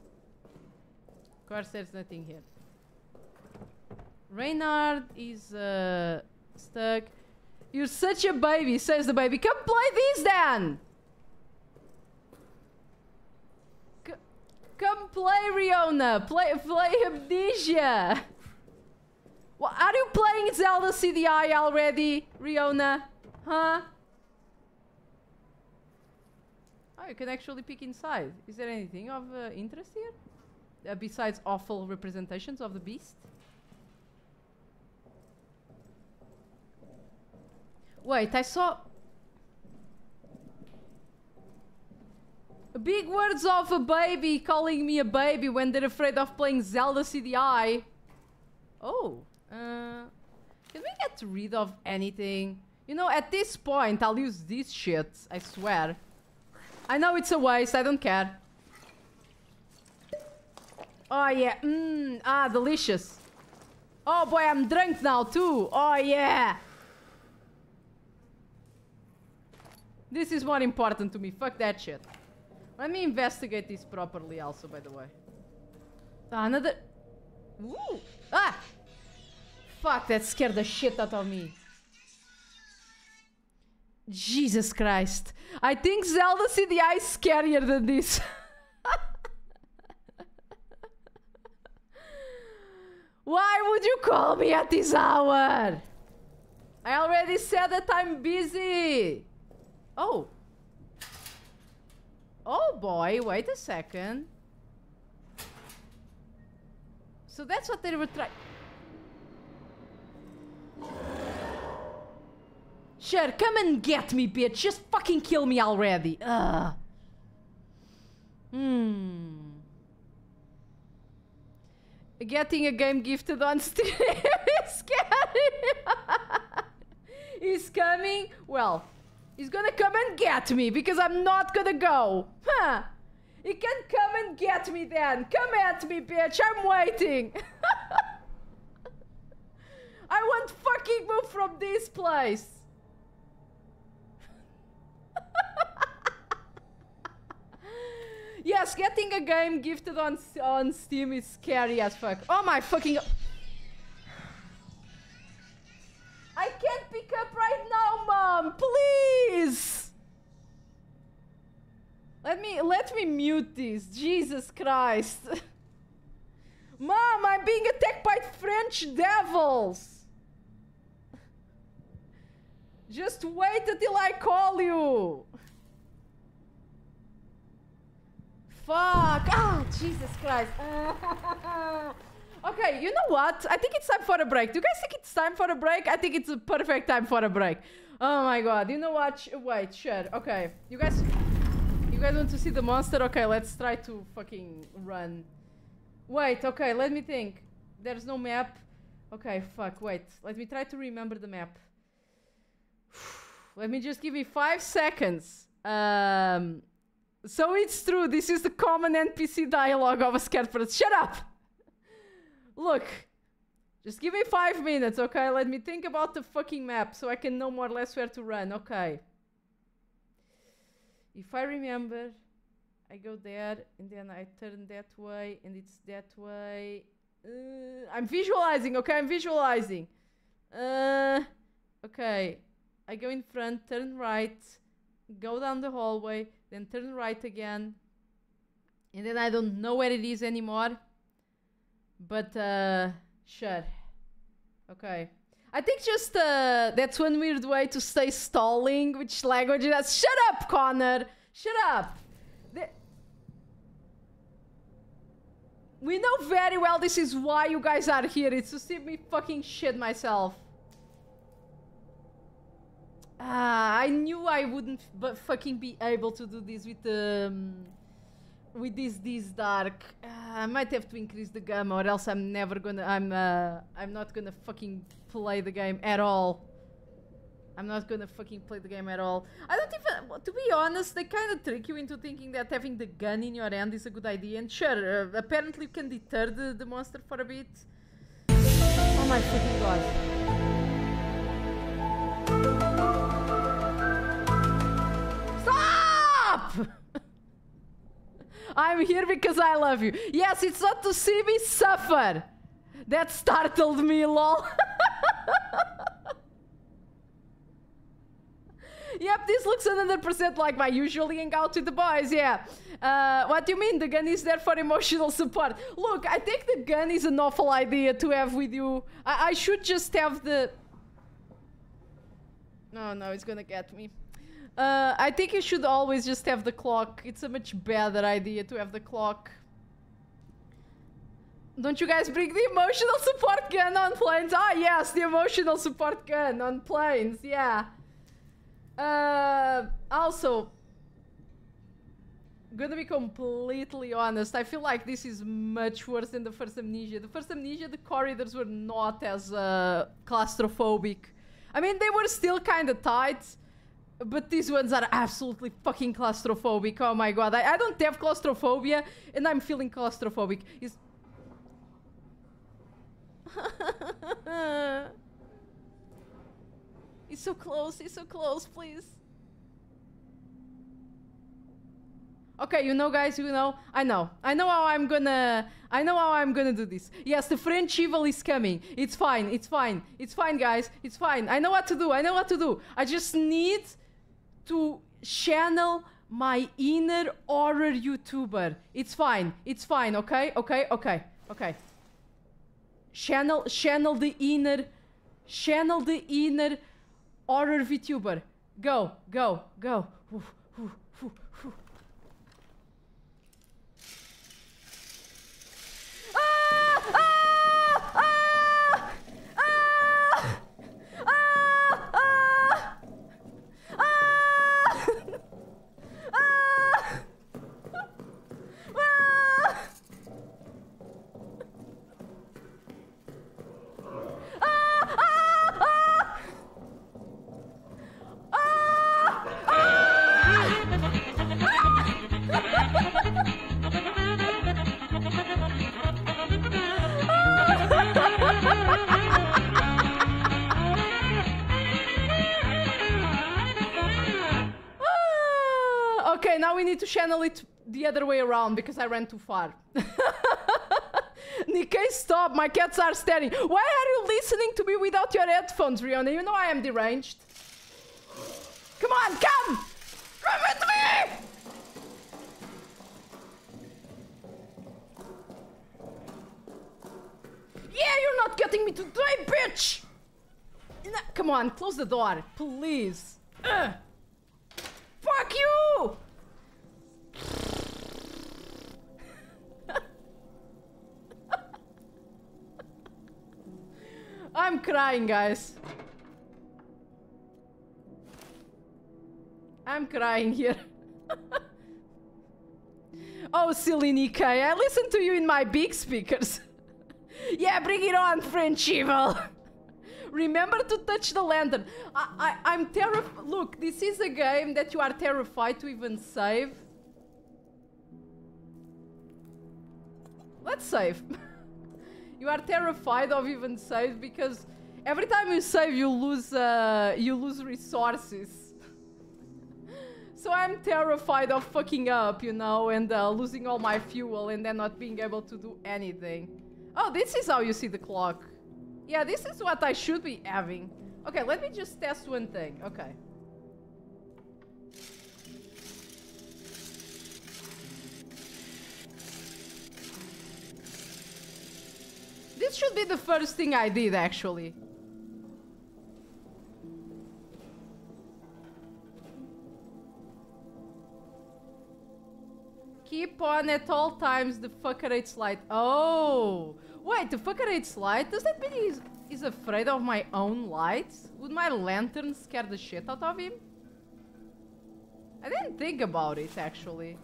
Of course, there's nothing here. Reynard is uh, stuck. You're such a baby, says the baby. Come play this then! C- come play, Riona! Play, play Amnesia! Are you playing Zelda CDI already, Riona? Huh? Oh, you can actually peek inside. Is there anything of uh, interest here? Uh, besides awful representations of the beast? Wait, I saw... Big words of a baby calling me a baby when they're afraid of playing Zelda CDI. Oh, uh, can we get rid of anything? You know, at this point, I'll use this shit, I swear. I know it's a waste, I don't care. Oh yeah, mmm, ah, delicious. Oh boy, I'm drunk now too. Oh yeah. This is more important to me. Fuck that shit. Let me investigate this properly also, by the way. Ah, another... Ooh. Ah! Fuck, that scared the shit out of me. Jesus Christ. I think Zelda CDI is scarier than this. Why would you call me at this hour? I already said that I'm busy. Oh. Oh boy, wait a second. So that's what they were trying. Sure, come and get me, bitch. Just fucking kill me already. Ugh. Hmm. Getting a game gifted on Steam is scary. He's coming. Well, he's gonna come and get me because I'm not gonna go. Huh. He can come and get me then. Come at me, bitch. I'm waiting. I won't fucking move from this place. yes, getting a game gifted on on Steam is scary as fuck. Oh my fucking. I can't pick up right now, mom. Please. Let me let me mute this. Jesus Christ. Mom, I'm being attacked by French devils. Just wait until I call you. Fuck. Ah, Jesus Christ. okay, you know what? I think it's time for a break. Do you guys think it's time for a break? I think it's a perfect time for a break. Oh my god. You know what? Wait, sure. Okay. You guys You guys want to see the monster? Okay, let's try to fucking run. Wait, okay, let me think. There's no map. Okay, fuck, wait. Let me try to remember the map. Let me just give me five seconds. Um, so it's true, this is the common NPC dialogue of a scared person. Shut up! Look, just give me five minutes, okay? Let me think about the fucking map so I can know more or less where to run, okay? If I remember, I go there and then I turn that way and it's that way. Uh, I'm visualizing, okay? I'm visualizing. Uh, okay. I go in front, turn right, go down the hallway, then turn right again. And then I don't know where it is anymore. But, uh, sure. Okay. I think just, uh, that's one weird way to stay stalling, which language is Shut up, Connor! Shut up! We know very well this is why you guys are here. It's to see me fucking shit myself. Ah, I knew I wouldn't fucking be able to do this with um with this this dark. Uh, I might have to increase the gamma or else I'm never gonna I'm uh I'm not gonna fucking play the game at all. I'm not gonna fucking play the game at all. I don't even, to be honest, they kind of trick you into thinking that having the gun in your hand is a good idea. And sure, uh, apparently you can deter the, the monster for a bit. Oh my fucking god. Stop! I'm here because I love you. Yes, it's not to see me suffer. That startled me, lol. Yep, this looks 100% like my usual hang out with the boys, yeah. Uh, what do you mean? The gun is there for emotional support. Look, I think the gun is an awful idea to have with you. I, I should just have the... No, no, it's gonna get me. Uh, I think you should always just have the clock. It's a much better idea to have the clock. Don't you guys bring the emotional support gun on planes? Ah, yes, the emotional support gun on planes, yeah. Uh, also, gonna be completely honest, I feel like this is much worse than the first amnesia. The first amnesia, the corridors were not as uh, claustrophobic. I mean, they were still kind of tight, but these ones are absolutely fucking claustrophobic. Oh my god, I, I don't have claustrophobia, and I'm feeling claustrophobic. Is He's so close, he's so close, please. Okay, you know guys, you know, I know. I know how I'm gonna I know how I'm gonna do this. Yes, the French evil is coming. It's fine, it's fine. It's fine guys. It's fine. I know what to do. I know what to do. I just need to channel my inner horror YouTuber. It's fine. It's fine, okay? Okay, okay, okay. Channel channel the inner channel the inner horror VTuber. Go, go, go. Oof, channel it the other way around because I ran too far. Nikkei, stop! My cats are staring. Why are you listening to me without your headphones, Riona? You know I am deranged. Come on, come! Come with me! Yeah, you're not getting me today, bitch! Come on, close the door, please. Fuck you! I'm crying, guys. I'm crying here. oh, silly Nikkei, I listen to you in my big speakers. yeah, bring it on, French evil. Remember to touch the lantern. I, I, I'm terrified. Look, this is a game that you are terrified to even save. Let's save. You are terrified of even save because every time you save, you lose, uh, you lose resources. So I'm terrified of fucking up, you know, and uh, losing all my fuel and then not being able to do anything. Oh, this is how you see the clock. Yeah, this is what I should be having. Okay, let me just test one thing. Okay. This should be the first thing I did, actually. Keep on at all times the fucker light. Oh! Wait, the fucker light? Does that mean he's, he's afraid of my own light? Would my lantern scare the shit out of him? I didn't think about it, actually.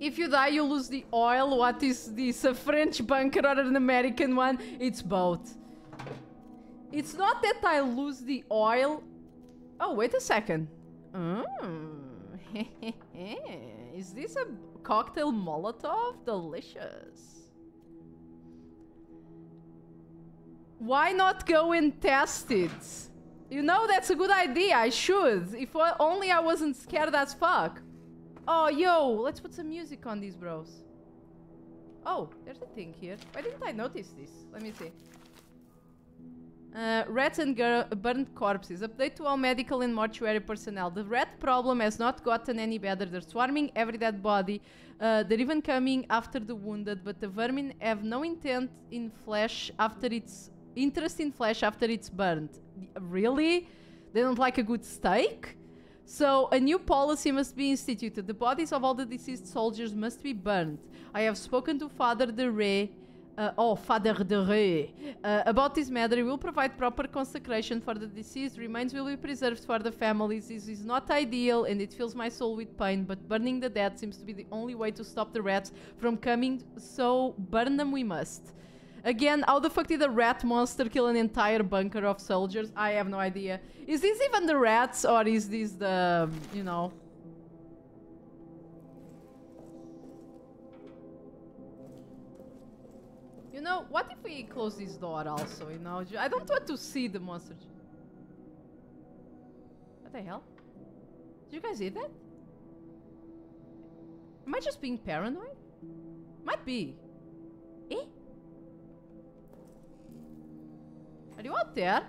If you die, you lose the oil. What is this? A French bunker or an American one? It's both. It's not that I lose the oil. Oh, wait a second. Mm. is this a cocktail Molotov? Delicious. Why not go and test it? You know, that's a good idea. I should. If only I wasn't scared as fuck. Oh, yo, let's put some music on these bros. Oh, there's a thing here. Why didn't I notice this? Let me see. Uh, rats and gir- burnt corpses. Update to all medical and mortuary personnel. The rat problem has not gotten any better. They're swarming every dead body. Uh, they're even coming after the wounded, but the vermin have no intent in flesh after it's interest in flesh after it's burned. Really? They don't like a good steak? So a new policy must be instituted. The bodies of all the deceased soldiers must be burned. I have spoken to Father de Rey. Uh, oh, Father de Rey. Uh, about this matter, he will provide proper consecration for the deceased. Remains will be preserved for the families. This is not ideal and it fills my soul with pain, but burning the dead seems to be the only way to stop the rats from coming, so burn them we must. Again, how the fuck did a rat monster kill an entire bunker of soldiers? I have no idea. Is this even the rats or is this the, um, you know... You know, what if we close this door also, you know? I don't want to see the monster. What the hell? Did you guys hear that? Am I just being paranoid? Might be. Are you out there?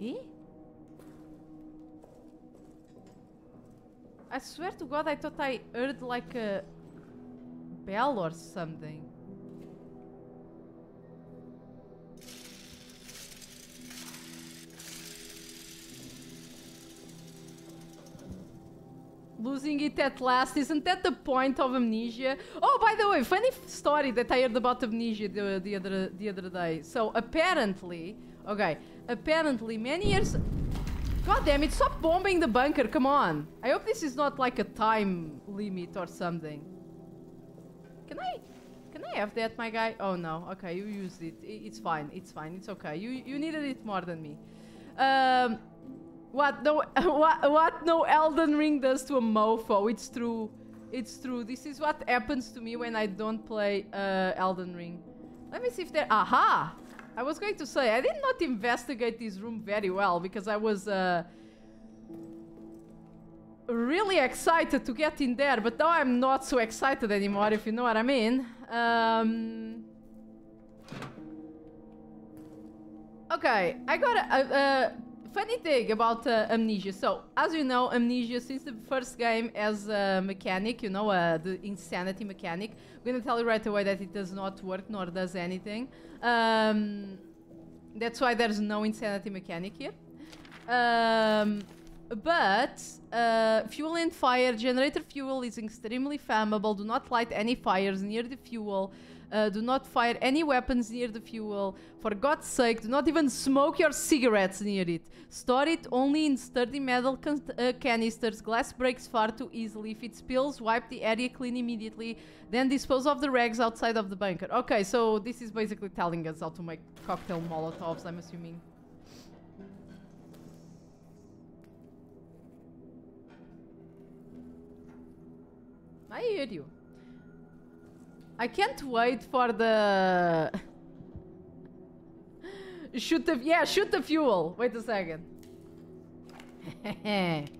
Eh? I swear to God, I thought I heard like a bell or something. Losing it at last, isn't that the point of amnesia? Oh, by the way, funny story that I heard about amnesia the, the other the other day. So apparently, okay, apparently many years. God damn it! Stop bombing the bunker! Come on! I hope this is not like a time limit or something. Can I, can I have that, my guy? Oh no. Okay, you used it. It's fine. It's fine. It's okay. You you needed it more than me. Um, what no what what no Elden Ring does to a mofo? It's true. It's true. This is what happens to me when I don't play uh, Elden Ring. Let me see if there. Aha! I was going to say I did not investigate this room very well because I was uh, really excited to get in there, but now I'm not so excited anymore. If you know what I mean. Um, Okay, I got a, a, a funny thing about uh, Amnesia. So, as you know, Amnesia, since the first game, has a mechanic, you know, uh, the insanity mechanic. I'm gonna tell you right away that it does not work nor does anything. Um, that's why there's no insanity mechanic here. Um, but uh, fuel and fire generator fuel is extremely flammable. Do not light any fires near the fuel. Uh, do not fire any weapons near the fuel. For God's sake, do not even smoke your cigarettes near it. Store it only in sturdy metal can- uh, canisters. Glass breaks far too easily. If it spills, wipe the area clean immediately. Then dispose of the rags outside of the bunker. Okay, so this is basically telling us how to make cocktail molotovs, I'm assuming. I hear you. I can't wait for the. shoot the yeah, shoot the fuel. Wait a second.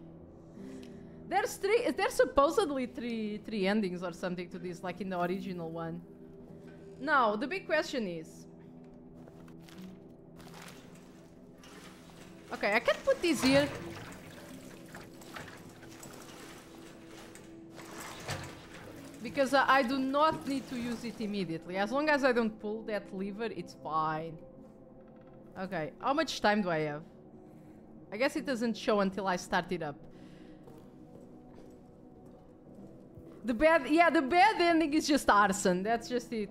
there's three. There's supposedly three three endings or something to this, like in the original one. Now the big question is. Okay, I can put this here. Because I do not need to use it immediately. As long as I don't pull that lever, it's fine. Okay, how much time do I have? I guess it doesn't show until I start it up. The bad, yeah, the bad ending is just arson. That's just it.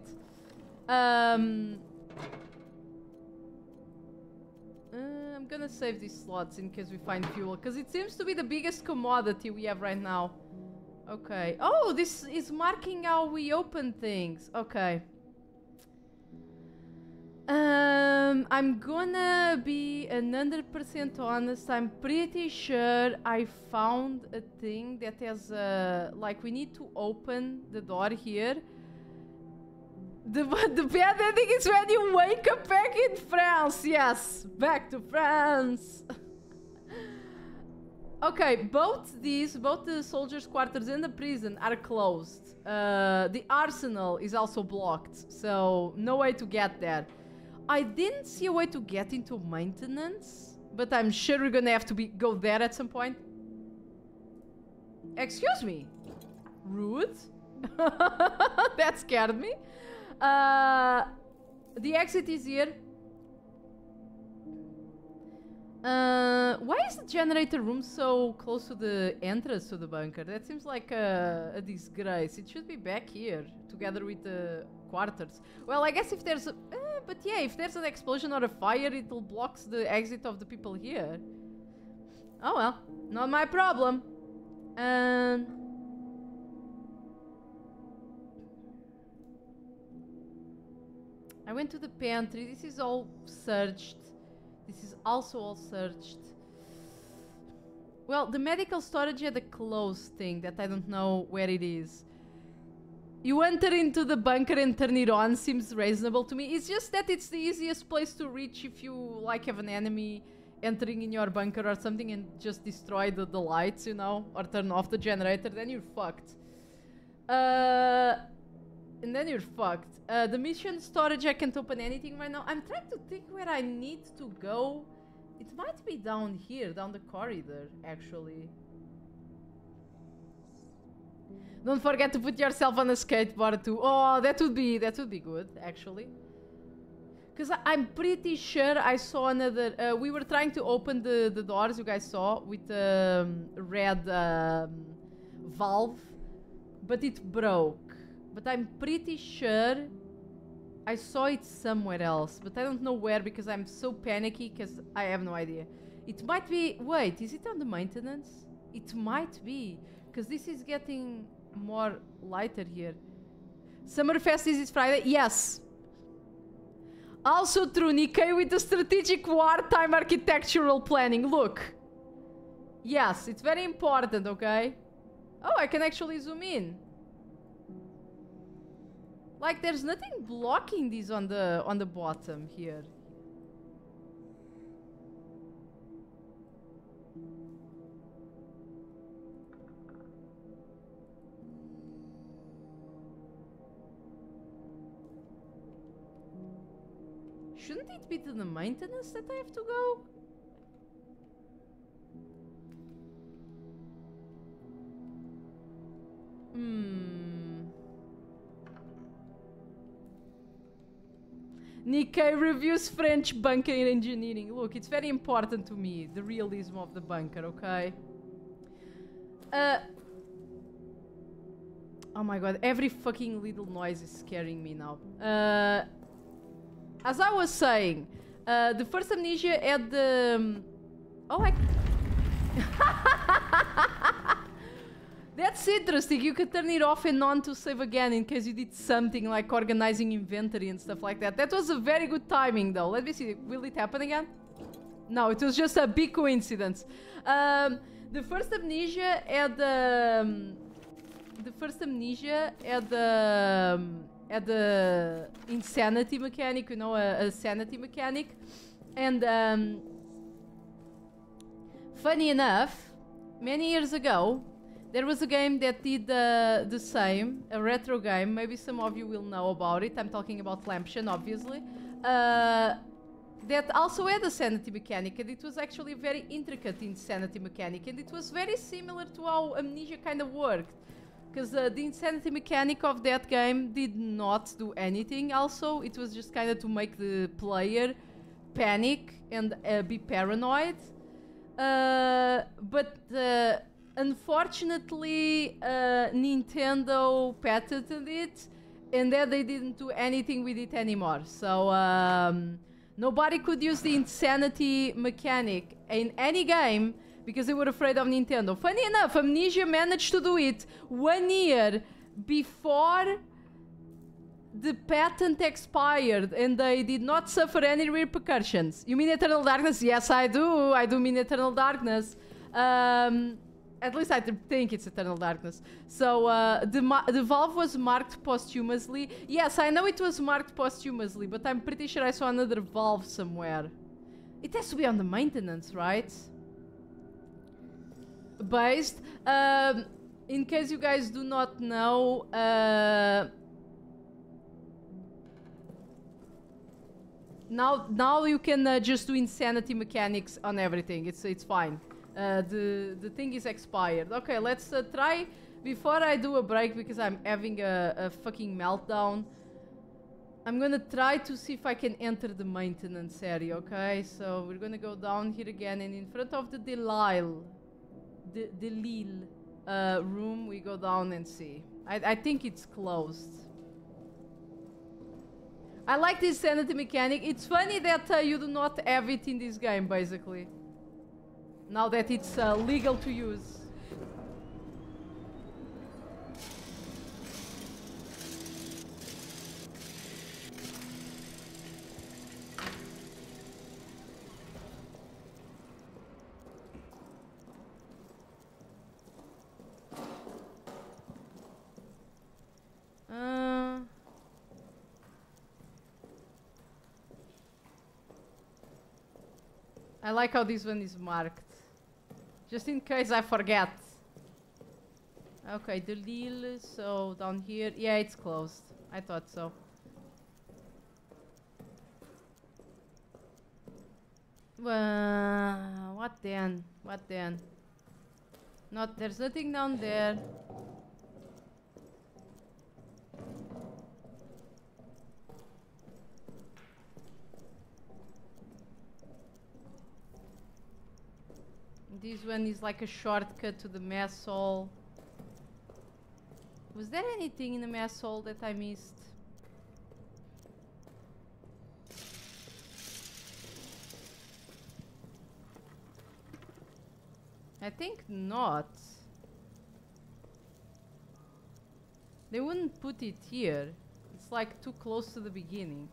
Um, uh, I'm gonna save these slots in case we find fuel, because it seems to be the biggest commodity we have right now. Okay. Oh, this is marking how we open things. Okay. Um, I'm gonna be 100% honest. I'm pretty sure I found a thing that has a. Like, we need to open the door here. The, the bad ending is when you wake up back in France. Yes, back to France. okay, both these, both the soldiers' quarters and the prison are closed. Uh, the arsenal is also blocked, so no way to get there. I didn't see a way to get into maintenance, but I'm sure we're gonna have to be go there at some point. Excuse me. Rude. that scared me. Uh, the exit is here. Uh, why is the generator room so close to the entrance to the bunker? That seems like a, a disgrace. It should be back here, together with the quarters. Well, I guess if there's a... eh, but yeah, if there's an explosion or a fire, it'll blocks the exit of the people here. Oh well, not my problem. Um... I went to the pantry. This is all searched. This is also all searched. Well, the medical storage had a closed thing that I don't know where it is. You enter into the bunker and turn it on seems reasonable to me. It's just that it's the easiest place to reach if you like have an enemy entering in your bunker or something and just destroy the, the lights, you know, or turn off the generator, then you're fucked. Uh, and then you're fucked. Uh, the mission storage, I can't open anything right now. I'm trying to think where I need to go. It might be down here, down the corridor, actually. Don't forget to put yourself on a skateboard too. Oh, that would be that would be good, actually. Because I'm pretty sure I saw another. Uh, we were trying to open the the doors you guys saw with the um, red um, valve, but it broke. But I'm pretty sure I saw it somewhere else, but I don't know where because I'm so panicky because I have no idea. It might be. Wait, is it on the maintenance? It might be because this is getting more lighter here. Summerfest is this Friday? Yes. Also true, Nikkei with the strategic wartime architectural planning. Look. Yes, it's very important, okay? Oh, I can actually zoom in. Like there's nothing blocking these on the on the bottom here. Shouldn't it be to the maintenance that I have to go? Hmm. Nikkei reviews French bunker engineering. Look, it's very important to me, the realism of the bunker, okay? Uh. Oh my god, every fucking little noise is scaring me now. Uh. As I was saying, uh, the first amnesia had the. um, Oh, I. That's interesting. You could turn it off and on to save again in case you did something like organizing inventory and stuff like that. That was a very good timing, though. Let me see. Will it happen again? No, it was just a big coincidence. Um, the first amnesia had the. Um, the first amnesia had. Um, the insanity mechanic, you know, a, a sanity mechanic. And um, funny enough, many years ago, there was a game that did the the same, a retro game. Maybe some of you will know about it. I'm talking about Lamption, obviously. Uh, that also had a sanity mechanic, and it was actually very intricate insanity mechanic, and it was very similar to how Amnesia kind of worked. Because uh, the insanity mechanic of that game did not do anything, also. It was just kind of to make the player panic and uh, be paranoid. Uh, but uh, unfortunately, uh, Nintendo patented it, and then they didn't do anything with it anymore. So um, Nobody could use the insanity mechanic in any game because they were afraid of Nintendo. Funny enough, Amnesia managed to do it one year before the patent expired and they did not suffer any repercussions. You mean Eternal Darkness? Yes, I do. I do mean Eternal Darkness. Um, at least I think it's Eternal Darkness. So uh, the the valve was marked posthumously. Yes, I know it was marked posthumously, but I'm pretty sure I saw another valve somewhere. It has to be on the maintenance, right? Based. Um, in case you guys do not know, uh, now now you can uh, just do insanity mechanics on everything. It's it's fine. Uh, the the thing is expired. Okay, let's uh, try before I do a break because I'm having a, a fucking meltdown. I'm gonna try to see if I can enter the maintenance area. Okay, so we're gonna go down here again, and in front of the Delisle, the Delil uh, room, we go down and see. I I think it's closed. I like this sanity mechanic. It's funny that uh, you do not have it in this game, basically. Now that it's uh, legal to use. Uh, I like how this one is marked. Just in case I forget. Okay, the Lille, so down here. Yeah, it's closed. I thought so. Well, what then? What then? Not, there's nothing down there. This one is like a shortcut to the mess hall. Was there anything in the mess hall that I missed? I think not. They wouldn't put it here. It's like too close to the beginning.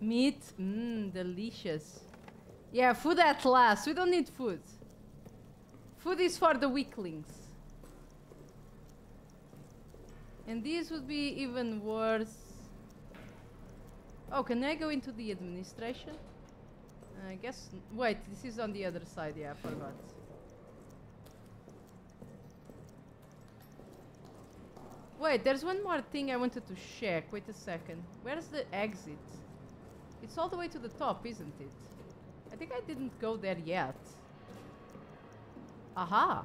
Meat, mmm, delicious. Yeah, food at last. We don't need food. Food is for the weaklings. And this would be even worse. Oh, can I go into the administration? I guess. Wait, this is on the other side. Yeah, I forgot. Wait, there's one more thing I wanted to check. Wait a second. Where's the exit? It's all the way to the top, isn't it? I think I didn't go there yet. Aha!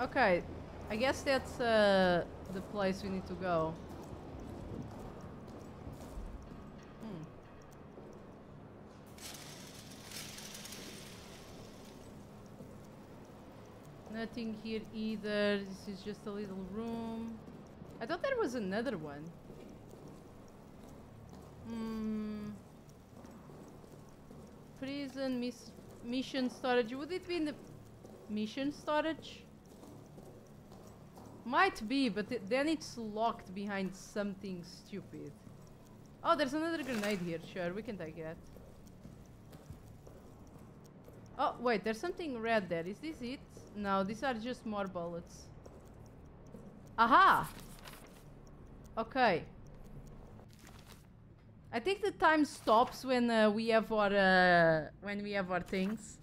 Okay, I guess that's uh, the place we need to go. Hmm. Nothing here either. This is just a little room. I thought there was another one. Hmm. Prison miss mission storage. Would it be in the mission storage? Might be, but then it's locked behind something stupid. Oh, there's another grenade here. Sure, we can take that. Oh, wait, there's something red there. Is this it? No, these are just more bullets. Aha! Okay. I think the time stops when uh, we have our uh, when we have our things.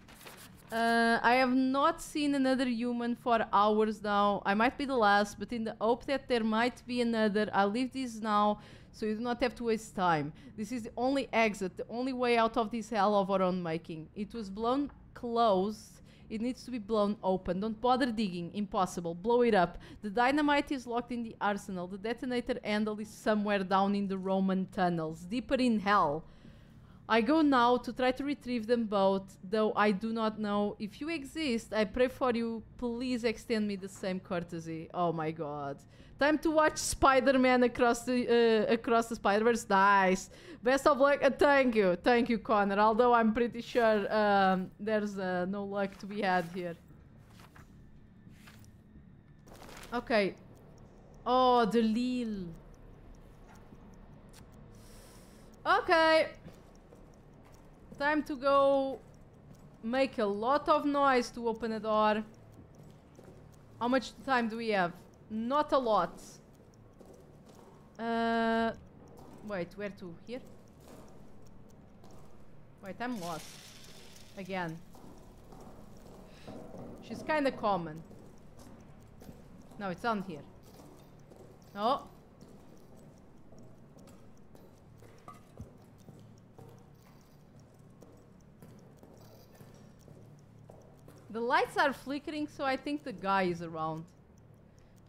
Uh, I have not seen another human for hours now. I might be the last, but in the hope that there might be another, I'll leave this now so you do not have to waste time. This is the only exit, the only way out of this hell of our own making. It was blown closed. It needs to be blown open. Don't bother digging. Impossible. Blow it up. The dynamite is locked in the arsenal. The detonator handle is somewhere down in the Roman tunnels, deeper in hell. I go now to try to retrieve them both, though I do not know if you exist. I pray for you. Please extend me the same courtesy. Oh my god. Time to watch Spider-Man across the uh, across the Spider-Verse. Nice. Best of luck. Uh, thank you, thank you, Connor. Although I'm pretty sure um, there's uh, no luck to be had here. Okay. Oh, the Lille. Okay. Time to go make a lot of noise to open a door. How much time do we have? Not a lot. Uh, wait, where to? Here? Wait, I'm lost. Again. She's kinda common. No, it's on here. No. The lights are flickering, so I think the guy is around.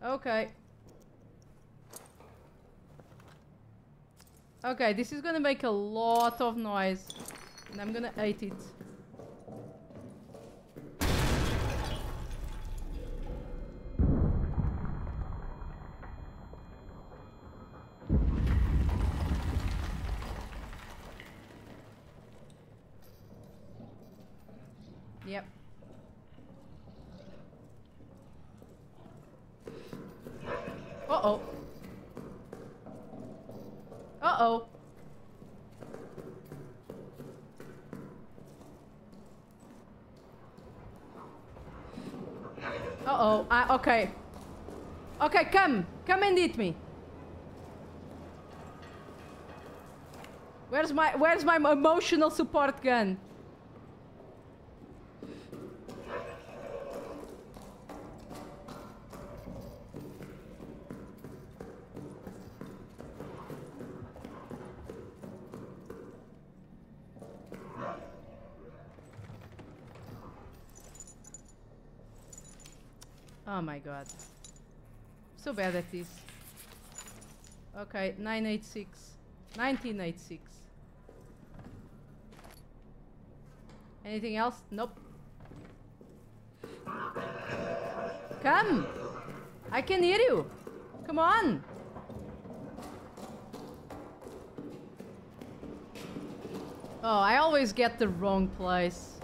Okay. Okay, this is gonna make a lot of noise. And I'm gonna hate it. Yep. Uh-oh. Uh-oh. Uh-oh. I okay. Okay, come. Come and eat me. Where's my where's my emotional support gun? Oh my god. So bad at this. Okay, 986. 1986. Anything else? Nope. Come! I can hear you! Come on! Oh, I always get the wrong place.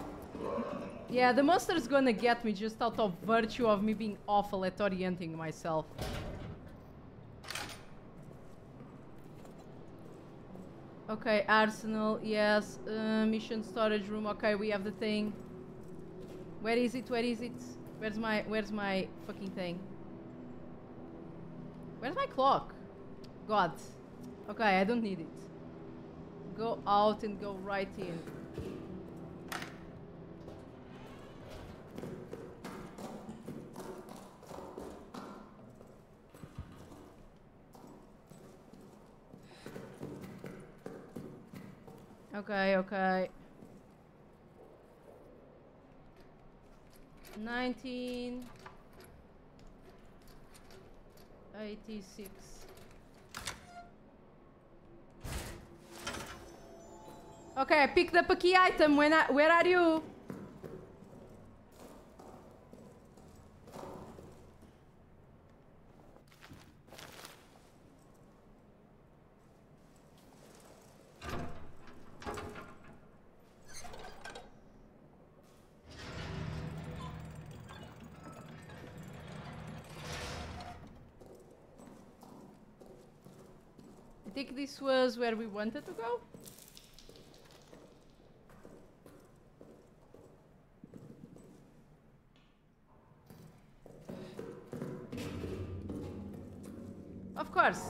Yeah, the monster's gonna get me just out of virtue of me being awful at orienting myself. Okay, arsenal, yes. Uh, mission storage room, okay, we have the thing. Where is it? Where is it? Where's my, where's my fucking thing? Where's my clock? God. Okay, I don't need it. Go out and go right in. Okay, okay. 19 86 Okay, I picked up a key item. When I, where are you? Think this was where we wanted to go. Of course.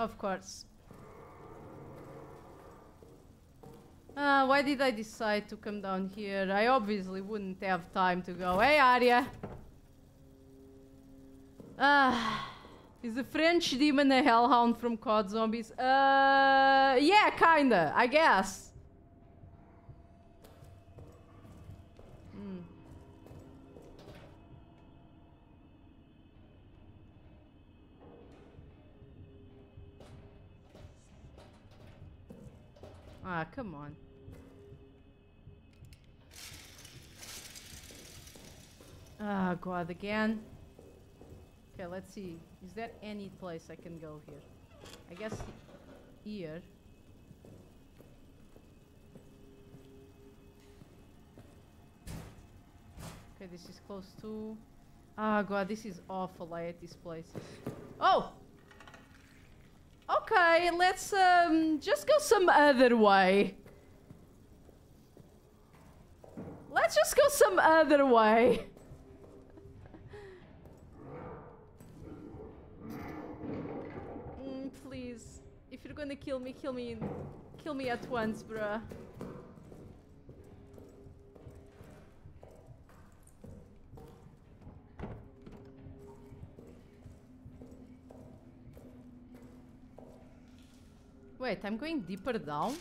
Of course. Uh, why did I decide to come down here? I obviously wouldn't have time to go. Hey, Arya! Ah. Is the French demon a hellhound from COD Zombies? Uh, yeah, kinda, I guess. Come on. Ah, God, again. Okay, let's see. Is there any place I can go here? I guess here. Okay, this is close to. Ah, God, this is awful. I hate these places. Oh! Okay, let's um just go some other way. Let's just go some other way. Mm, please, if you're gonna kill me, kill me, kill me at once, bruh. Wait, I'm going deeper down?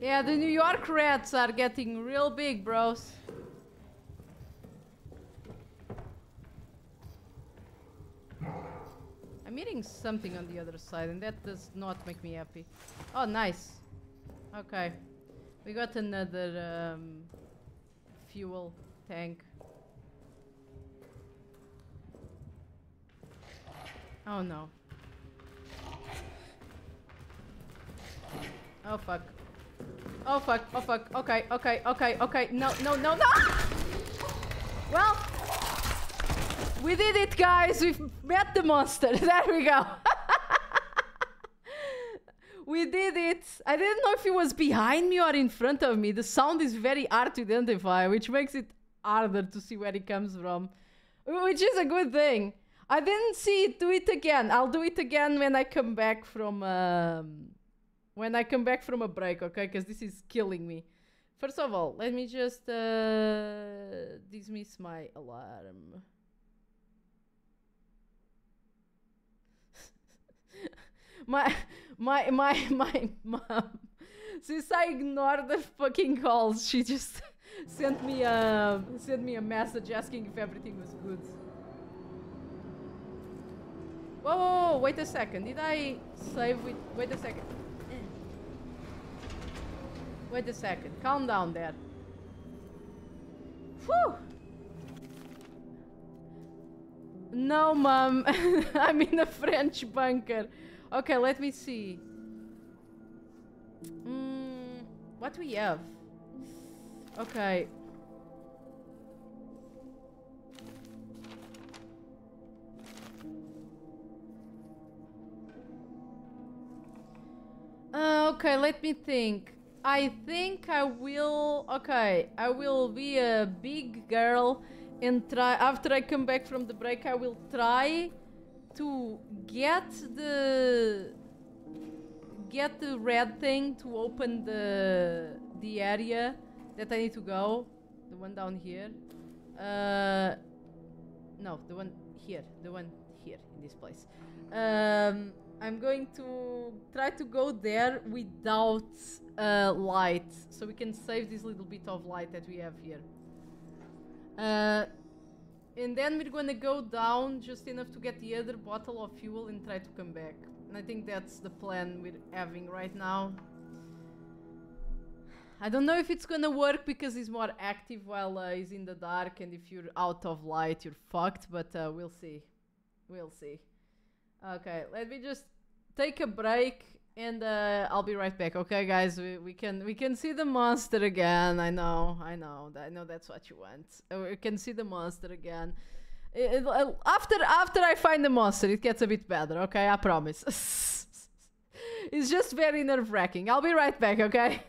Yeah, the New York rats are getting real big, bros. I'm eating something on the other side, and that does not make me happy. Oh, nice. Okay. We got another um, fuel tank. Oh no. Oh fuck. Oh fuck, oh fuck. Okay, okay, okay, okay. No, no, no, no! Well, we did it, guys. We've met the monster. There we go. we did it. I didn't know if it was behind me or in front of me. The sound is very hard to identify, which makes it harder to see where it comes from. Which is a good thing. I didn't see it. Do it again. I'll do it again when I come back from um, when I come back from a break, okay? Because this is killing me. First of all, let me just uh, dismiss my alarm. My my my my mom since i ignored the fucking calls she just sent me a sent me a message asking if everything was good whoa, whoa, whoa wait a second did i save with wait a second wait a second calm down there Whew. No, mom. I'm in a French bunker. Okay, let me see. Mm, what we have? Okay. Uh, okay, let me think. I think I will. Okay, I will be a big girl and try. After I come back from the break, I will try to get the get the red thing to open the the area that I need to go. The one down here. Uh, no, the one here. The one here in this place. Um, I'm going to try to go there without uh, light, so we can save this little bit of light that we have here. Uh, and then we're gonna go down just enough to get the other bottle of fuel and try to come back. And I think that's the plan we're having right now. I don't know if it's gonna work because he's more active while uh, he's in the dark, and if you're out of light, you're fucked. But uh, we'll see. We'll see. Okay, let me just take a break, and uh, I'll be right back. Okay, guys, we, we can we can see the monster again. I know, I know, I know that's what you want. Uh, We can see the monster again. It- it- uh, after after I find the monster, it gets a bit better. Okay, I promise. it's just very nerve wracking. I'll be right back. Okay.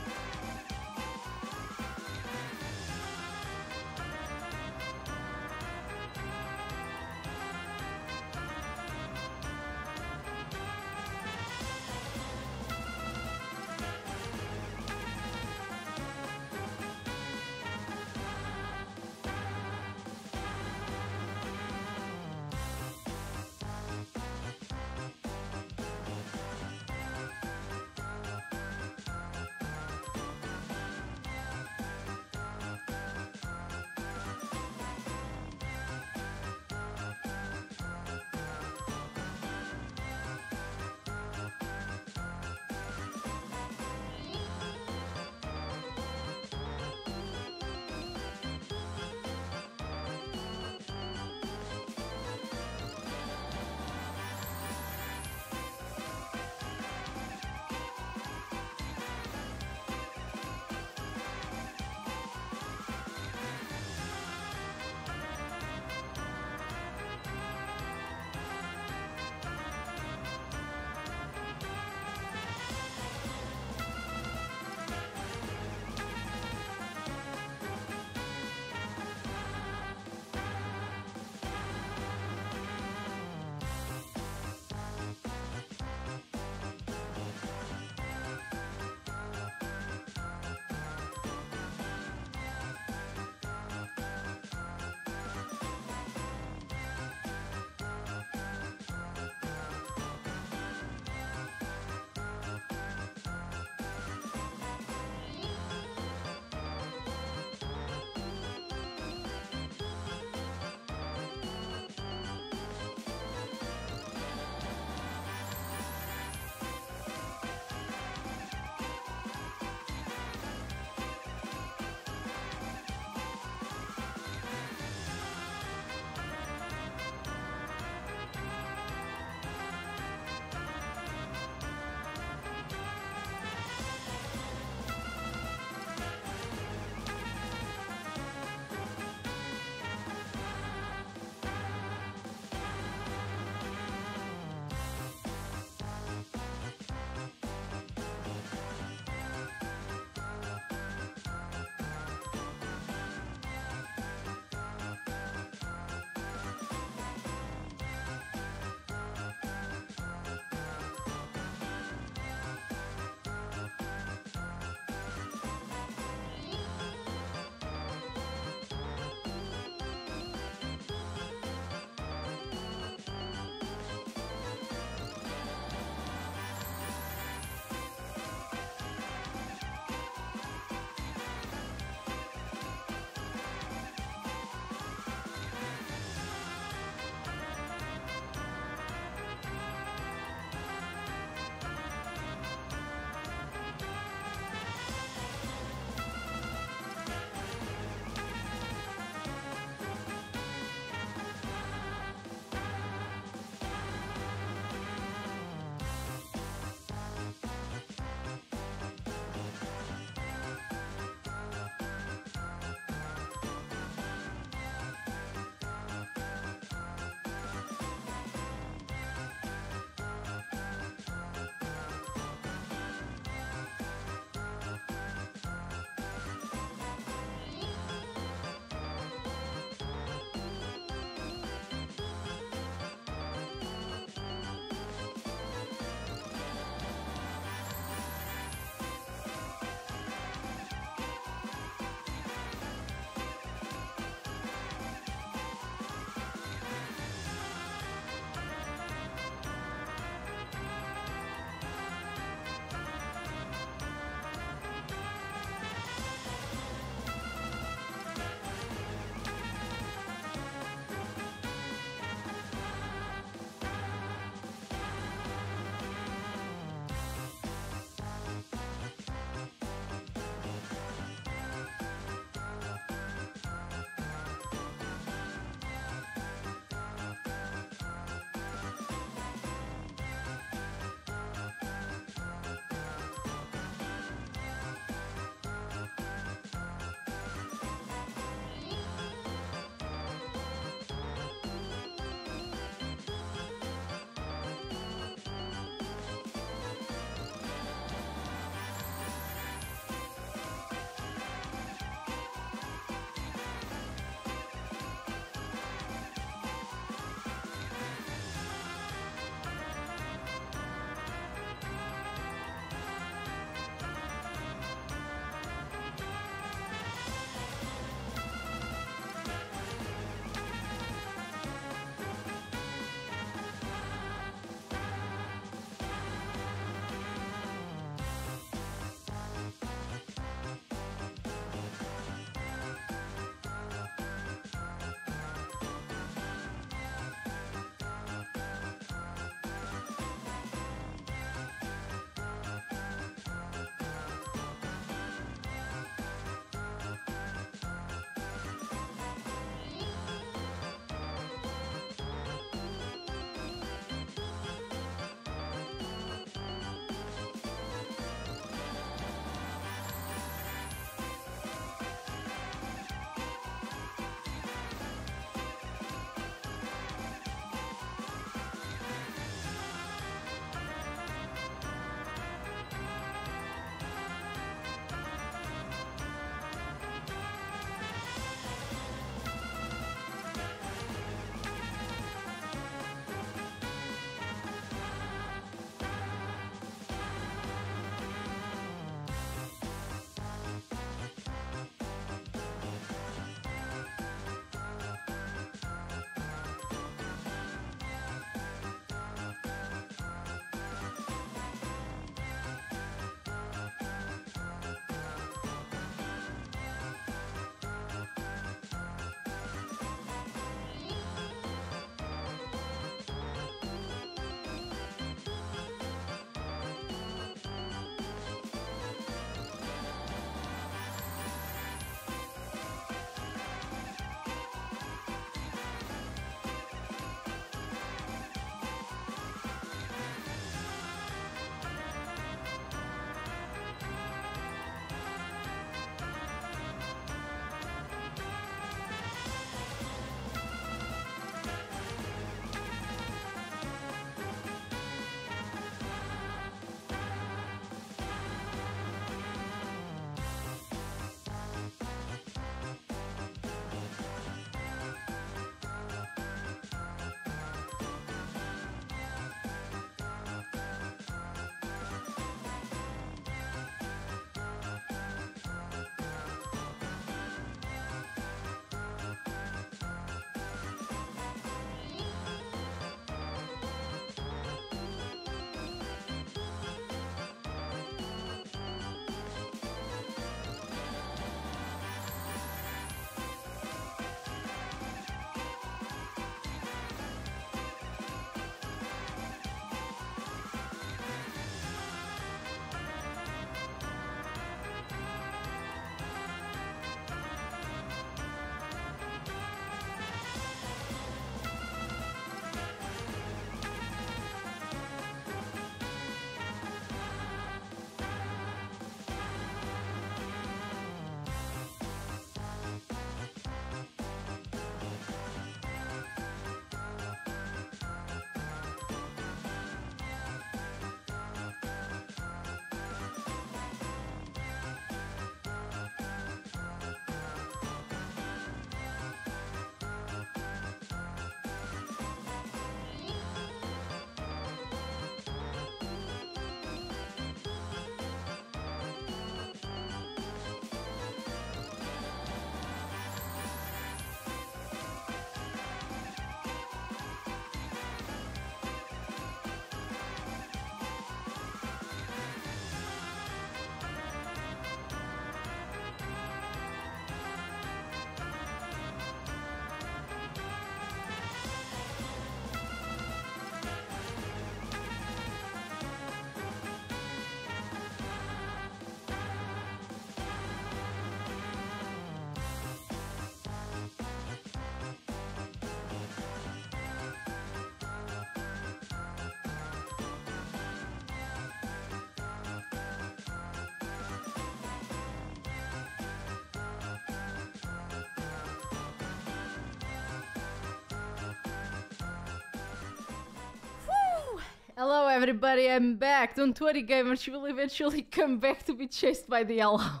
Hello, everybody. I'm back. Don't worry, gamers. You will eventually come back to be chased by the hellhound.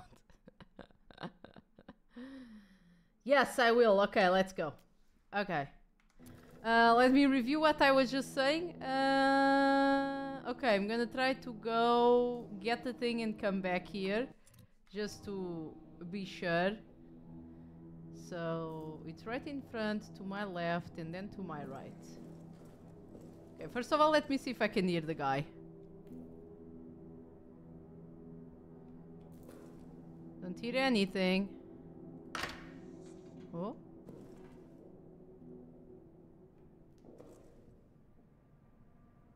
yes, I will. Okay, let's go. Okay. Uh, let me review what I was just saying. Uh, okay, I'm gonna try to go get the thing and come back here. Just to be sure. So, it's right in front, to my left, and then to my right. First of all, let me see if I can hear the guy. Don't hear anything. Oh.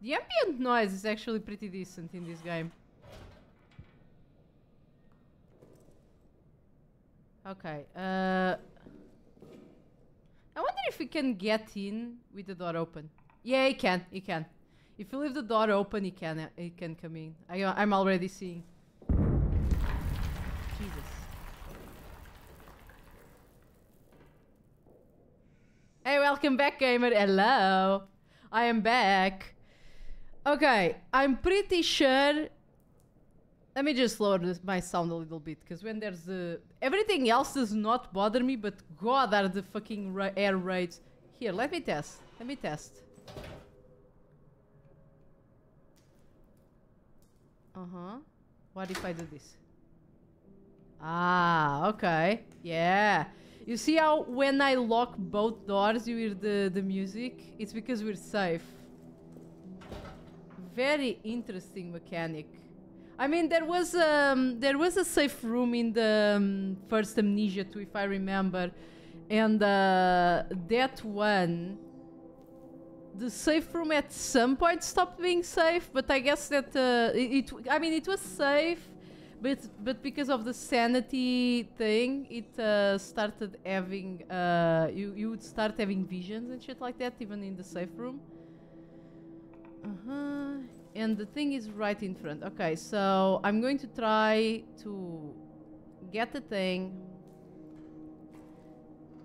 The ambient noise is actually pretty decent in this game. Okay, uh... I wonder if we can get in with the door open. Yeah, he can. He can. If you leave the door open, he can. uh, He can come in. I, I'm already seeing. Jesus. Hey, welcome back, gamer. Hello. I am back. Okay, I'm pretty sure. Let me just lower this, my sound a little bit, because when there's the everything else does not bother me, but God, are the fucking air raids. Here, let me test. Let me test. Uh huh. What if I do this? Ah, okay. Yeah. You see how when I lock both doors, you hear the, the music? It's because we're safe. Very interesting mechanic. I mean, there was um, there was a safe room in the um, first Amnesia 2, if I remember, and uh, that one, the safe room at some point stopped being safe. But I guess that uh, it, I mean, it was safe, but but because of the sanity thing, it uh, started having uh, you you would start having visions and shit like that, even in the safe room. Uh huh. And the thing is right in front. Okay, so I'm going to try to get the thing.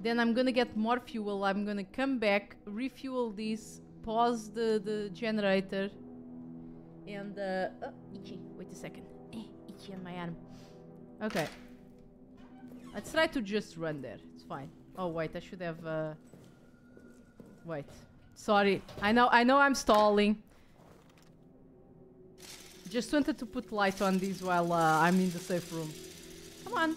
Then I'm gonna get more fuel. I'm gonna come back, refuel this, pause the, the generator. And, uh, oh, itchy. Wait a second. Eh, itchy on my arm. Okay. Let's try to just run there. It's fine. Oh, wait, I should have, uh... Wait. Sorry. I know, I know I'm stalling. Just wanted to put light on these while uh, I'm in the safe room. Come on.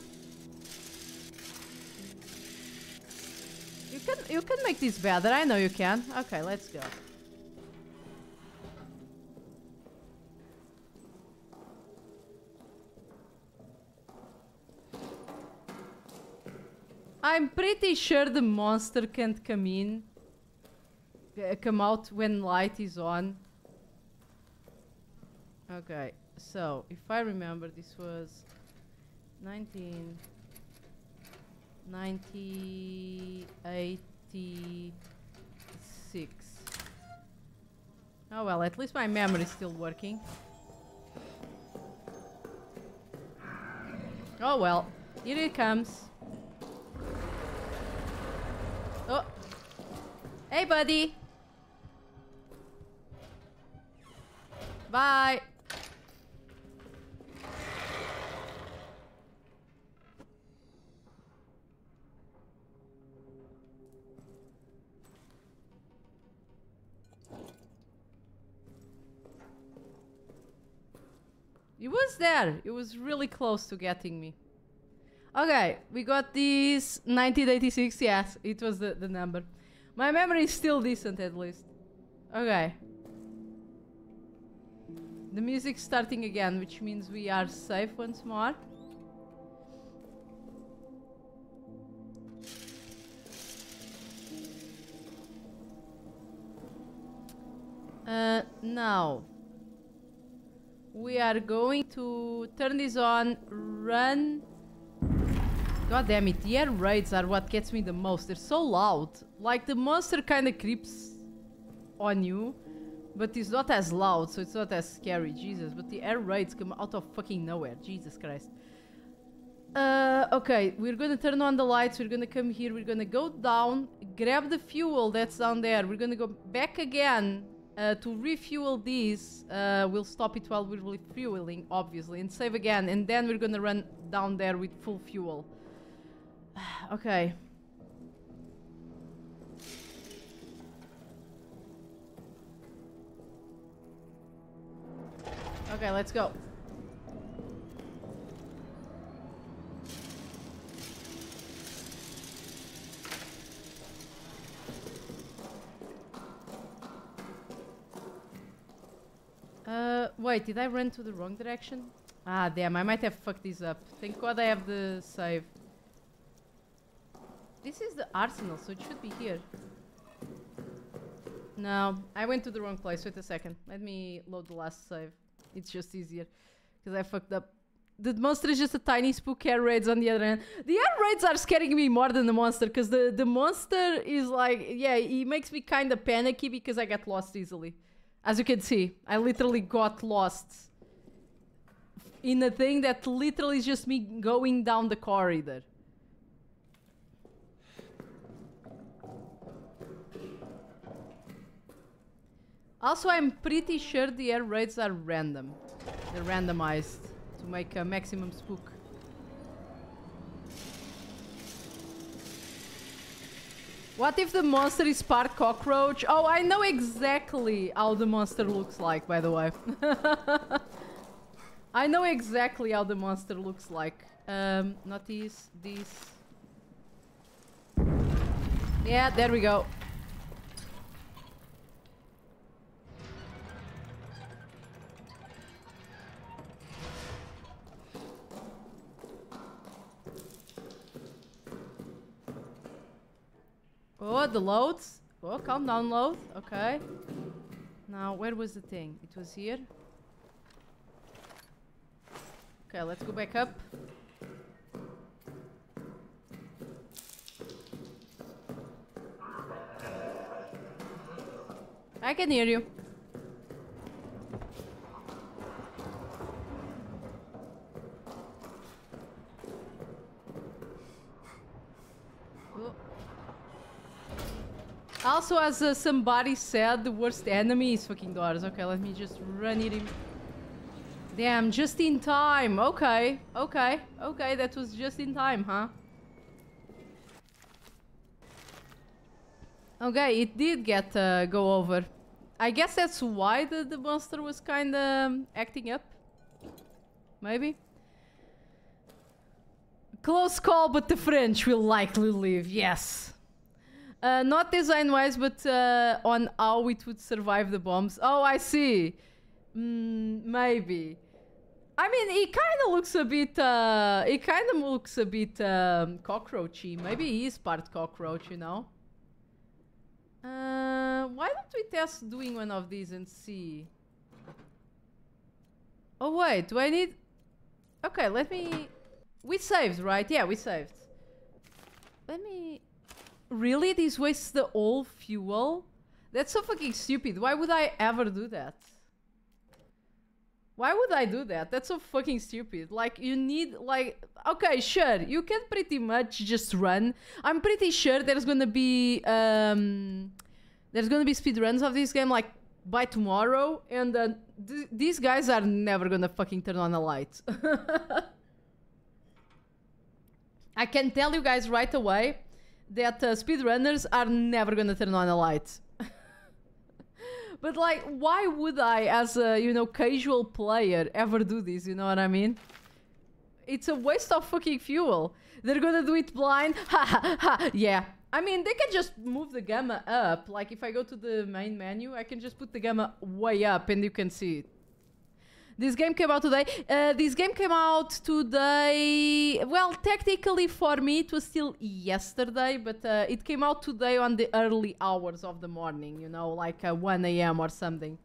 Can you can make this better. I know you can. Okay, let's go. I'm pretty sure the monster can't come in. uh, Come out when light is on. Okay, so if I remember, this was 19, 1986. Oh well, at least my memory is still working. Oh well, here it comes. Oh, hey buddy. Bye. It was there. It was really close to getting me. Okay, we got this 1986. Yes, it was the, the number. My memory is still decent at least. Okay. The music's starting again, which means we are safe once more. Uh, now we are going to turn this on, run. God damn it, the air raids are what gets me the most. They're so loud. Like the monster kind of creeps on you, but it's not as loud, so it's not as scary. Jesus, but the air raids come out of fucking nowhere. Jesus Christ. Uh, okay, we're gonna turn on the lights. We're gonna come here. We're gonna go down, grab the fuel that's down there. We're gonna go back again uh, to refuel these, uh, we'll stop it while we're refueling, obviously, and save again, and then we're gonna run down there with full fuel. okay. Okay, let's go. Uh, wait, did I run to the wrong direction? Ah, damn, I might have fucked this up. Thank god I have the save. This is the arsenal, so it should be here. No, I went to the wrong place. Wait a second. Let me load the last save. It's just easier. Because I fucked up. The monster is just a tiny spook air raids on the other end. The air raids are scaring me more than the monster. Because the, the monster is like... Yeah, he makes me kind of panicky because I get lost easily. As you can see, I literally got lost in a thing that literally is just me going down the corridor. Also, I'm pretty sure the air raids are random. They're randomized to make a maximum spook. What if the monster is part cockroach? Oh, I know exactly how the monster looks like, by the way. I know exactly how the monster looks like. Um, not these, these. Yeah, there we go. Oh, the loads. Oh, calm down, load. Okay. Now, where was the thing? It was here. Okay, let's go back up. I can hear you. Oh. Also, as uh, somebody said, the worst enemy is fucking doors. Okay, let me just run it in. Damn, just in time. Okay, okay, okay, that was just in time, huh? Okay, it did get uh, go over. I guess that's why the, the monster was kind of acting up. Maybe. Close call, but the French will likely live. Yes. Uh, not design-wise, but uh, on how it would survive the bombs. Oh, I see. Mm, maybe. I mean, it kind of looks a bit. Uh, it kind of looks a bit um, cockroachy. Maybe he is part cockroach, you know. Uh, why don't we test doing one of these and see? Oh wait, do I need? Okay, let me. We saved, right? Yeah, we saved. Let me. Really? This wastes the old fuel? That's so fucking stupid. Why would I ever do that? Why would I do that? That's so fucking stupid. Like, you need, like, okay, sure, you can pretty much just run. I'm pretty sure there's gonna be, um, there's gonna be speedruns of this game, like, by tomorrow, and uh, th these guys are never gonna fucking turn on a light. I can tell you guys right away that uh, speedrunners are never gonna turn on a light. But like, why would I, as a you know casual player, ever do this? You know what I mean? It's a waste of fucking fuel. They're gonna do it blind. Ha ha ha. Yeah. I mean, they can just move the gamma up. Like, if I go to the main menu, I can just put the gamma way up, and you can see it. This game came out today. Uh, this game came out today. Well, technically for me it was still yesterday, but uh, it came out today on the early hours of the morning. You know, like uh, 1 a.m. or something.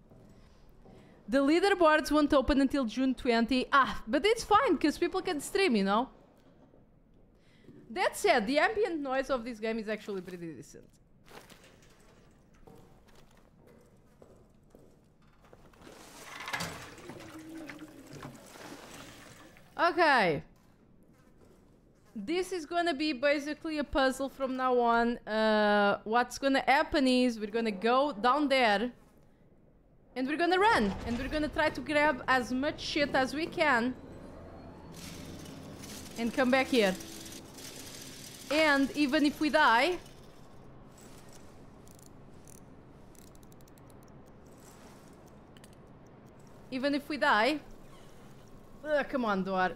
The leaderboards won't open until June 20. Ah, but it's fine because people can stream. You know. That said, the ambient noise of this game is actually pretty decent. Okay. This is gonna be basically a puzzle from now on. Uh, what's gonna happen is we're gonna go down there And we're gonna run. And we're gonna try to grab as much shit as we can. And come back here. And even if we die... Even if we die... Come on, door.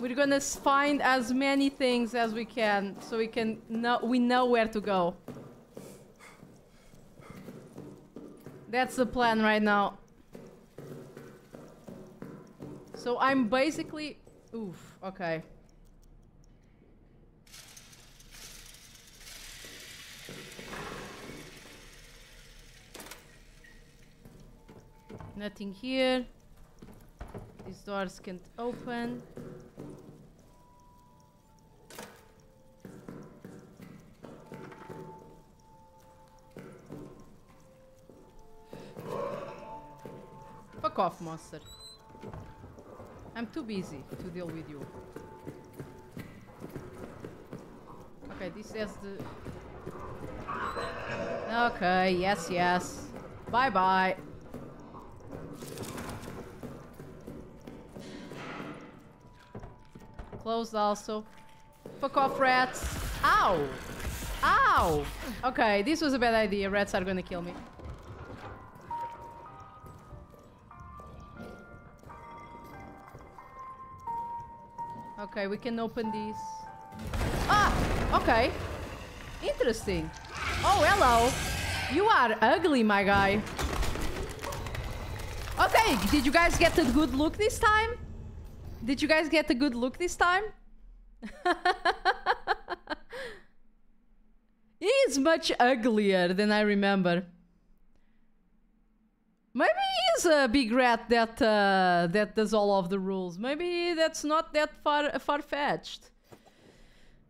We're gonna find as many things as we can, so we can know we know where to go. That's the plan right now. So I'm basically, oof, okay. Nothing here. These doors can't open. Fuck off, monster. I'm too busy to deal with you. Okay, this has the... Okay, yes, yes. Bye-bye. Closed also. Fuck off, rats. Ow! Ow! Okay, this was a bad idea. Rats are gonna kill me. Okay, we can open these. Ah! Okay. Interesting. Oh, hello. You are ugly, my guy. Okay, did you guys get a good look this time? Did you guys get a good look this time? he is much uglier than I remember. Maybe he is a big rat that uh, that does all of the rules. Maybe that's not that far far fetched.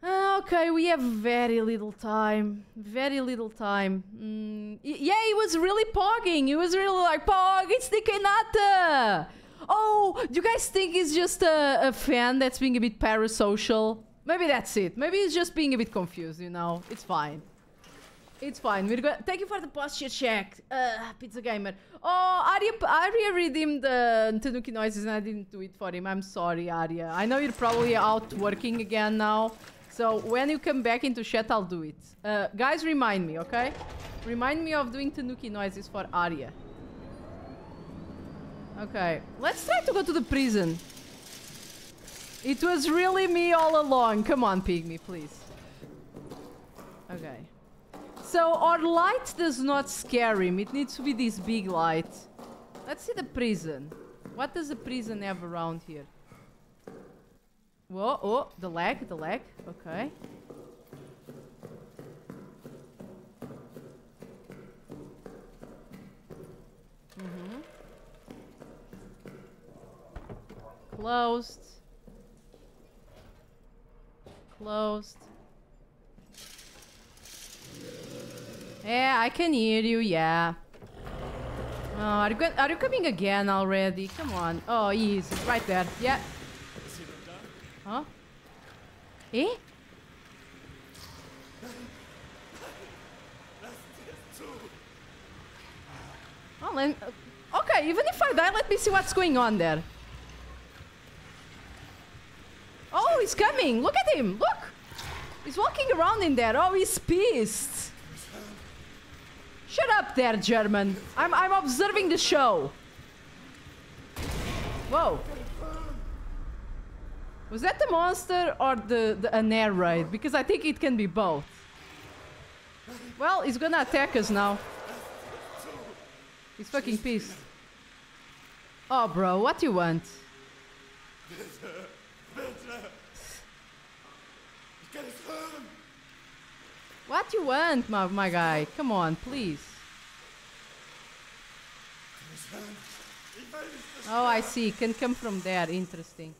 Okay, we have very little time. Very little time. Mm, yeah, he was really pogging. He was really like, Pog, it's the Kenata! Oh, do you guys think he's just a, a fan that's being a bit parasocial? Maybe that's it. Maybe he's just being a bit confused, you know? It's fine. It's fine. We're going. Thank you for the posture check, uh, Pizza Gamer. Oh, Arya, Arya redeemed the Tanuki noises, and I didn't do it for him. I'm sorry, Arya. I know you're probably out working again now, so when you come back into chat, I'll do it. Uh, guys, remind me, okay? Remind me of doing Tanuki noises for Arya. Okay, let's try to go to the prison. It was really me all along. Come on, Pygmy, please. Okay. So our light does not scare him. It needs to be this big light. Let's see the prison. What does the prison have around here? Whoa, oh, the leg, the leg. Okay. Mm-hmm. Closed. Closed. Yeah, I can hear you, yeah. Oh, are you, are you coming again already? Come on. Oh. He's right there. Yeah. Huh? Eh? Oh, let uh, okay, even if I die, let me see what's going on there. Oh, he's coming. Look at him. Look. He's walking around in there. Oh, he's pissed. Shut up there, German. I'm, I'm observing the show. Whoa. Was that the monster or the, the an air raid? Because I think it can be both. Well, he's gonna attack us now. He's fucking pissed. Oh, bro, what you want? What you want, my, my guy? Come on, please. Oh, I see. Can come from there. Interesting.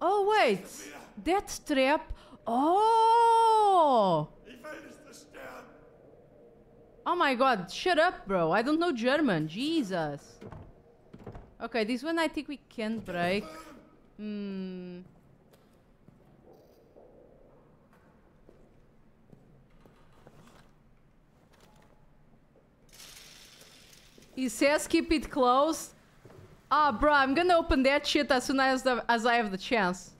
Oh, wait. Death Trap. Oh. Oh my god, shut up, bro. I don't know German. Jesus. Okay, this one I think we can break. Hmm. He says keep it closed. Ah, bro, I'm gonna open that shit as soon as, the, as I have the chance.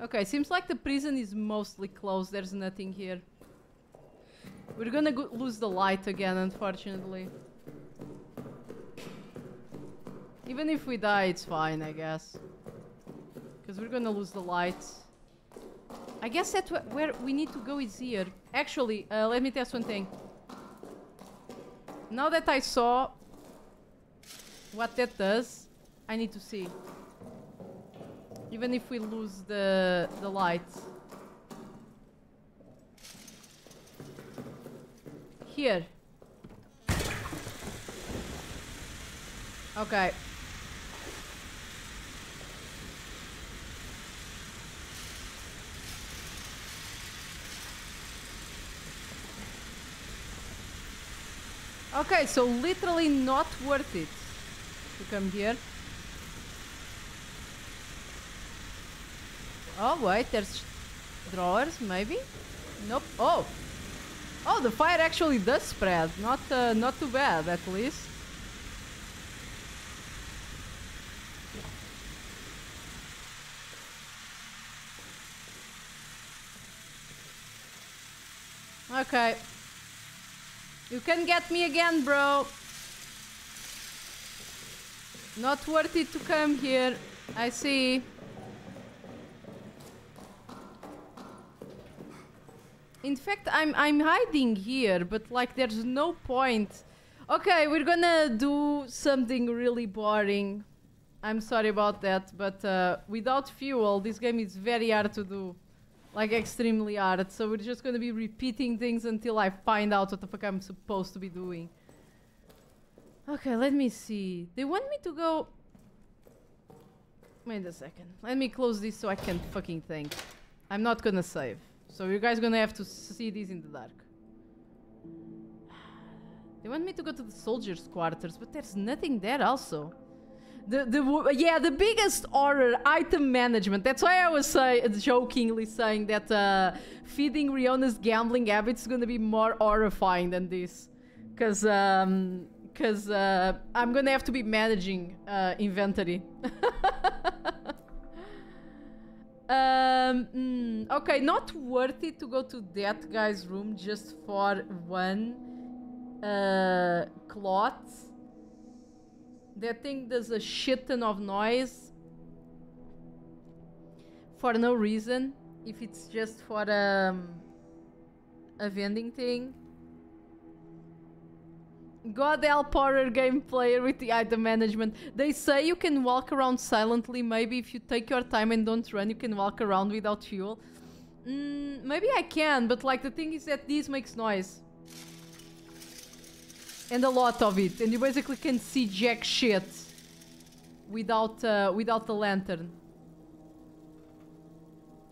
Okay, seems like the prison is mostly closed. There's nothing here. We're gonna go lose the light again, unfortunately. Even if we die, it's fine, I guess. Because we're gonna lose the light. I guess that wh where we need to go is here. Actually, uh, let me test one thing. Now that I saw what that does, I need to see. Even if we lose the the light. Here. Okay. Okay, so literally not worth it to come here. Oh, wait, there's drawers, maybe? Nope. Oh! Oh, the fire actually does spread. Not, uh, not too bad, at least. Okay. You can get me again, bro. Not worth it to come here. I see. In fact, I'm I'm hiding here, but like there's no point. Okay, we're gonna do something really boring. I'm sorry about that, but uh, without fuel, this game is very hard to do. Like extremely hard. So we're just gonna be repeating things until I find out what the fuck I'm supposed to be doing. Okay, let me see. They want me to go... Wait a second. Let me close this so I can fucking think. I'm not gonna save. So you guys gonna have to see this in the dark. They want me to go to the soldiers' quarters, but there's nothing there also. The, the yeah the biggest horror item management. That's why i was say, jokingly saying that uh, feeding riona's gambling habits is going to be more horrifying than this. Because um because uh, i'm to have to be managing uh, inventory. Um mm, okay not worth it to go to that guy's room just for one uh cloth that thing does a shit ton of noise for no reason. If it's just for um, a vending thing. God help horror game player with the item management. They say you can walk around silently. Maybe if you take your time and don't run, you can walk around without fuel. Mm, maybe I can, but like the thing is that this makes noise and a lot of it, and you basically can see jack shit without uh, without the lantern.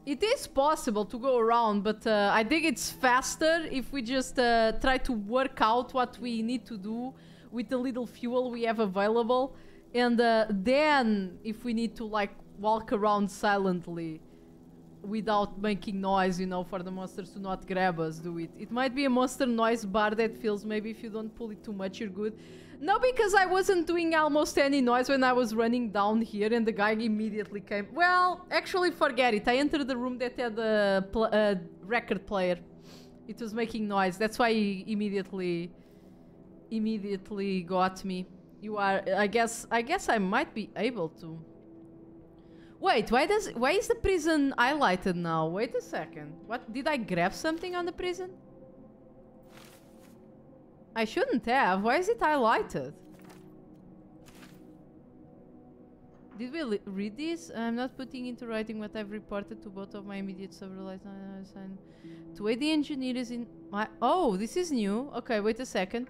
It is possible to go around, but uh, I think it's faster if we just uh, try to work out what we need to do with the little fuel we have available, and uh, then if we need to like walk around silently without making noise, you know, for the monsters to not grab us, do it. It might be a monster noise bar that feels maybe if you don't pull it too much, you're good. No, because I wasn't doing almost any noise when I was running down here and the guy immediately came. Well, actually, forget it. I entered the room that had a, a record player. It was making noise. That's why he immediately, immediately got me. You are, I guess, I guess I might be able to. Wait, why does why is the prison highlighted now? Wait a second. What did I grab something on the prison? I shouldn't have. Why is it highlighted? Did we read this? I'm not putting into writing what I've reported to both of my immediate supervisors. To aid the engineers in my... Oh, this is new. Okay, wait a second.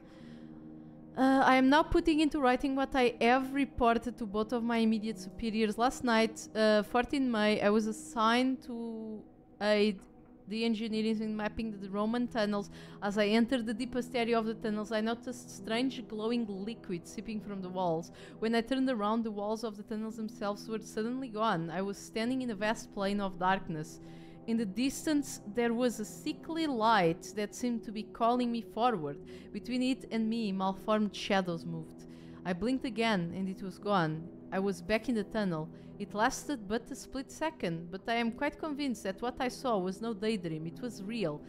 Uh, I am now putting into writing what I have reported to both of my immediate superiors. Last night, uh, 14 May, I was assigned to aid the engineers in mapping the Roman tunnels. As I entered the deepest area of the tunnels, I noticed strange glowing liquid seeping from the walls. When I turned around, the walls of the tunnels themselves were suddenly gone. I was standing in a vast plain of darkness. In the distance, there was a sickly light that seemed to be calling me forward. Between it and me, malformed shadows moved. I blinked again, and it was gone. I was back in the tunnel. It lasted but a split second, but I am quite convinced that what I saw was no daydream, it was real.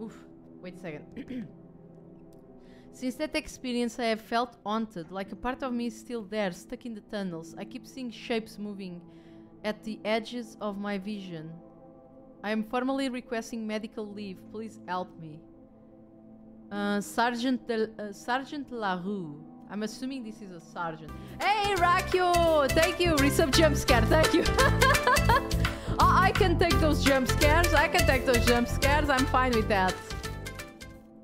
Oof, wait a second. Since that experience, I have felt haunted, like a part of me is still there, stuck in the tunnels. I keep seeing shapes moving at the edges of my vision. I am formally requesting medical leave. Please help me. Uh, Sergeant Del- uh, Sergeant LaRue. I'm assuming this is a sergeant. Hey, Rakio! Thank you. Resub jump scare. Thank you. I I can take those jump scares. I can take those jump scares. I'm fine with that.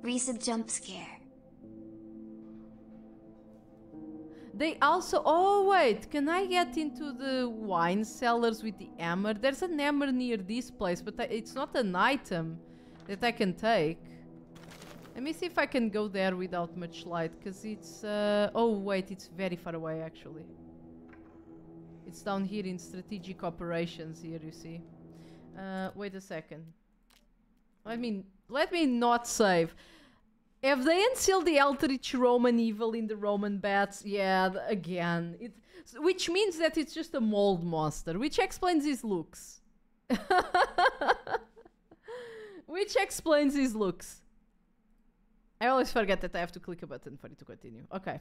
Recent jump scare. They also. Oh wait, can I get into the wine cellars with the hammer? There's an hammer near this place, but I, it's not an item that I can take. Let me see if I can go there without much light, because it's. Uh, oh wait, it's very far away actually. It's down here in strategic operations. Here you see. Uh, wait a second. Let me let me not save. Have they unsealed the Eldritch Roman evil in the Roman bats? Yeah, again. It, which means that it's just a mold monster, which explains his looks. which explains his looks. I always forget that I have to click a button for it to continue. Okay.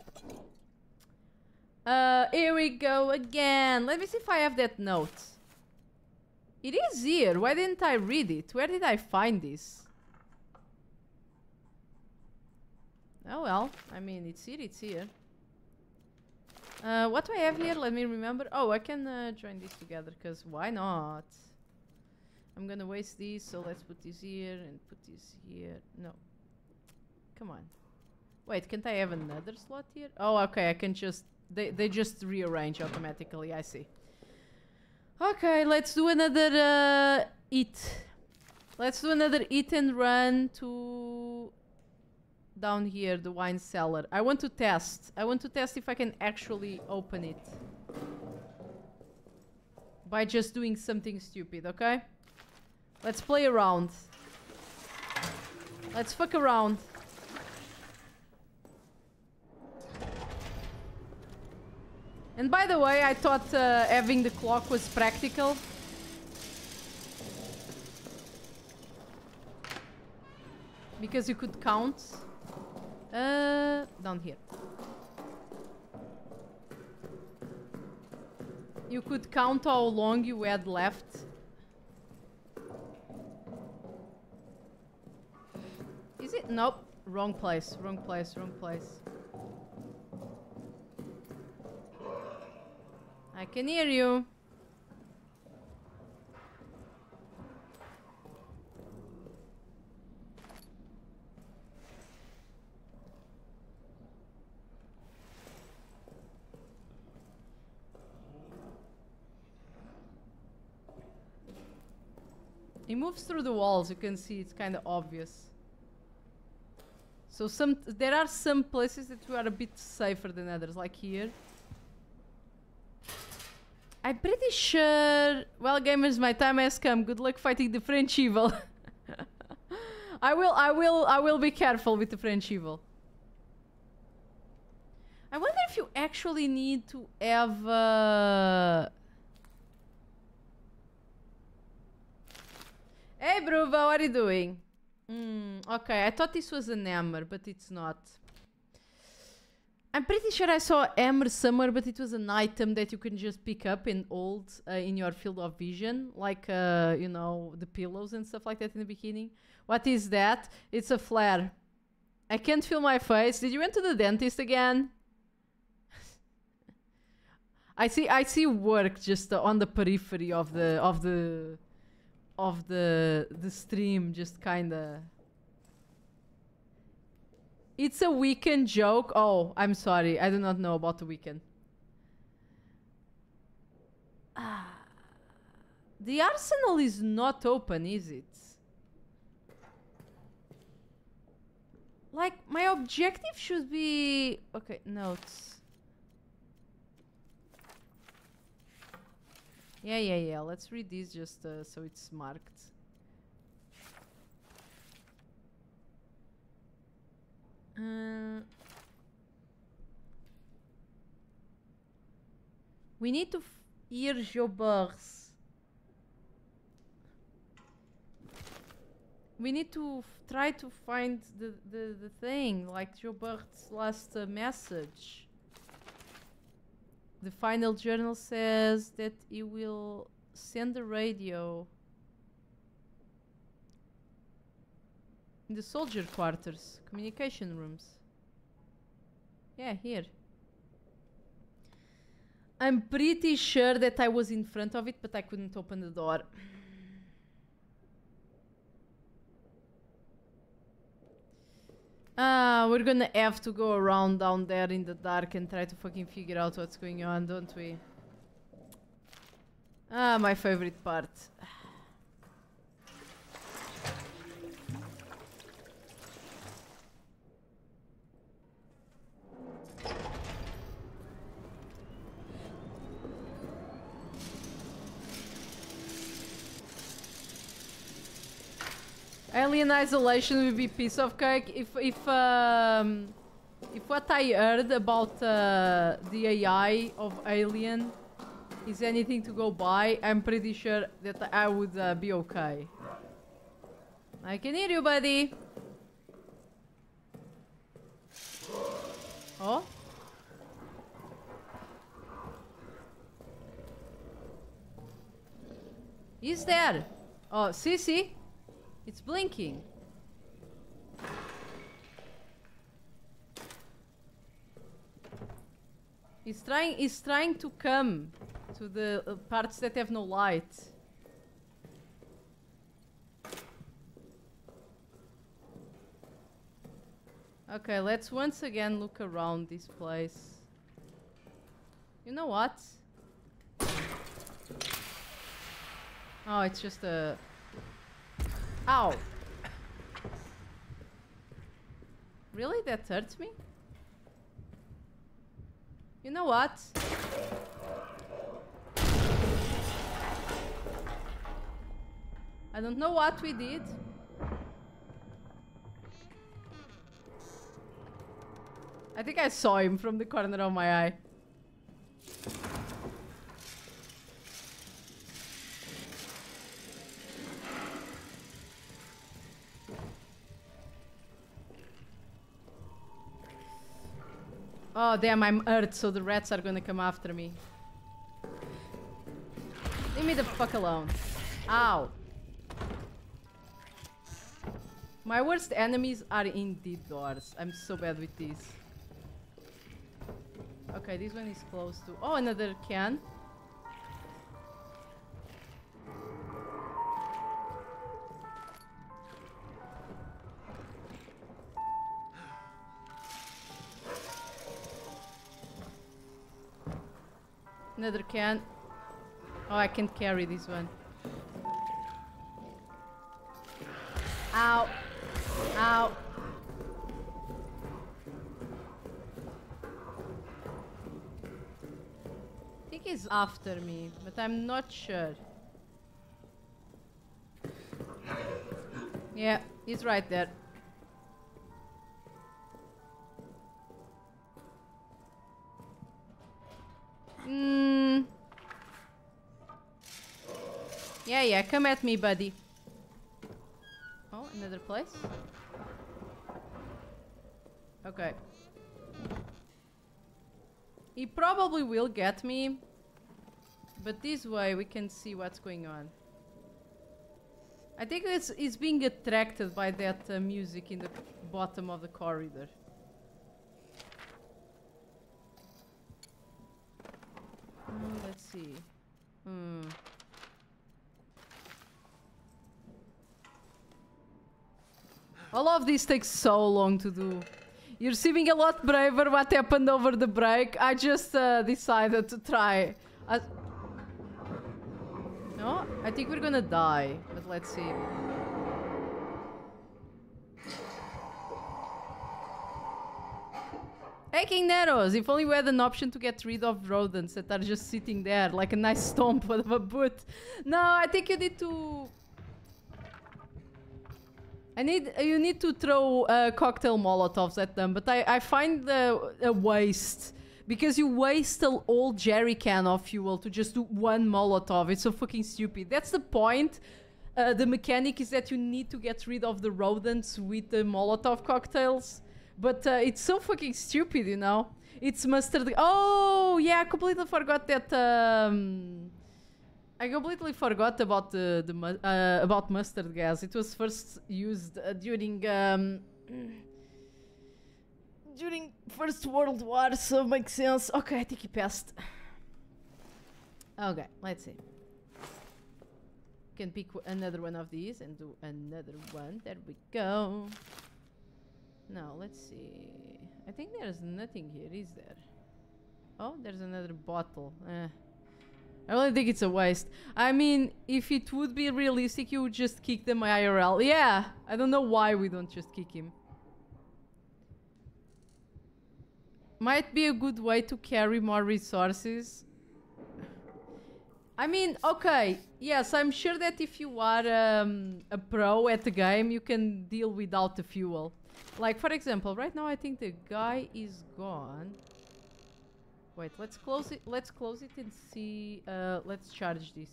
Uh, here we go again. Let me see if I have that note. It is here. Why didn't I read it? Where did I find this? Oh well, I mean, it's here, it's here. Uh, what do I have here? Let me remember. Oh, I can uh, join these together, because why not? I'm gonna waste these, so let's put this here and put this here. No. Come on. Wait, can't I have another slot here? Oh, okay, I can just... They, they just rearrange automatically, I see. Okay, let's do another uh, eat. Let's do another eat and run to down here, the wine cellar. I want to test. I want to test if I can actually open it. By just doing something stupid, okay? Let's play around. Let's fuck around. And by the way, I thought uh, having the clock was practical. Because you could count. Uh, down here. You could count how long you had left. Is it? Nope. Wrong place. Wrong place. Wrong place. I can hear you. He moves through the walls, you can see it's kind of obvious. So some there are some places that we are a bit safer than others, like here. I'm pretty sure. Well, gamers, my time has come. Good luck fighting the French evil. I will, I will, I will be careful with the French evil. I wonder if you actually need to have. Uh... Hey, Bruvo, what are you doing? Mm, okay, I thought this was an hammer, but it's not. I'm pretty sure I saw hammer somewhere, but it was an item that you can just pick up and hold uh, in your field of vision, like uh, you know the pillows and stuff like that in the beginning. What is that? It's a flare. I can't feel my face. Did you went to the dentist again? I see. I see work just uh, on the periphery of the of the of the the stream, just kind of. It's a weekend joke. Oh, I'm sorry. I do not know about the weekend. Ah. The arsenal is not open, is it? Like, my objective should be... Okay, notes. Yeah, yeah, yeah. Let's read these just uh, so it's marked. Uh, we need to hear Joburgs. We need to try to find the, the, the thing, like Joburg's last uh, message. The final journal says that he will send the radio in the soldier quarters, communication rooms. Yeah, here. I'm pretty sure that I was in front of it, but I couldn't open the door. Ah, we're gonna have to go around down there in the dark and try to fucking figure out what's going on, don't we? Ah, my favorite part. Alien isolation would be piece of cake if if um, if what I heard about uh, the AI of Alien is anything to go by, I'm pretty sure that I would uh, be okay. I can hear you, buddy. Oh. He's there. Oh, see, see? It's blinking. It's trying. He's trying to come to the uh, parts that have no light. Okay, let's once again look around this place. You know what? Oh, it's just a. Ow! Really? That hurts me? You know what? I don't know what we did. I think I saw him from the corner of my eye. Oh damn, I'm hurt, so the rats are gonna come after me. Leave me the fuck alone. Ow. My worst enemies are indeed doors. I'm so bad with these. Okay, this one is close to... Oh, another can. Another can. Oh, I can't carry this one. Ow. Ow. I think he's after me, but I'm not sure. Yeah, he's right there. Mm. Yeah, yeah, come at me, buddy. Oh, another place? Okay. He probably will get me, but this way we can see what's going on. I think it's, it's being attracted by that uh, music in the bottom of the corridor. Uh, let's see. Hmm. All of this takes so long to do. You're seeming a lot braver what happened over the break. I just uh, decided to try. I no, I think we're gonna die, but let's see. Hey, King Neros, if only we had an option to get rid of rodents that are just sitting there like a nice stomp out of a boot. No, I think you need to... I need you need to throw uh, cocktail molotovs at them, but I, I find the a waste because you waste an old jerry can of fuel to just do one molotov. It's so fucking stupid. That's the point. Uh, the mechanic is that you need to get rid of the rodents with the molotov cocktails, but uh, it's so fucking stupid, you know. It's mustard. Oh yeah, I completely forgot that. Um, I completely forgot about the the uh, about mustard gas. It was first used uh, during um, during First World War, so makes sense. Okay, I think he passed. Okay, let's see. Can pick another one of these and do another one. There we go. Now let's see. I think there's nothing here, is there? Oh, there's another bottle. Eh. I really think it's a waste. I mean, if it would be realistic, you would just kick them IRL. Yeah, I don't know why we don't just kick him. Might be a good way to carry more resources. I mean, okay, yes, I'm sure that if you are um, a pro at the game, you can deal without the fuel. Like, for example, right now I think the guy is gone. Wait, let's close it. Let's close it and see. Uh, let's charge this.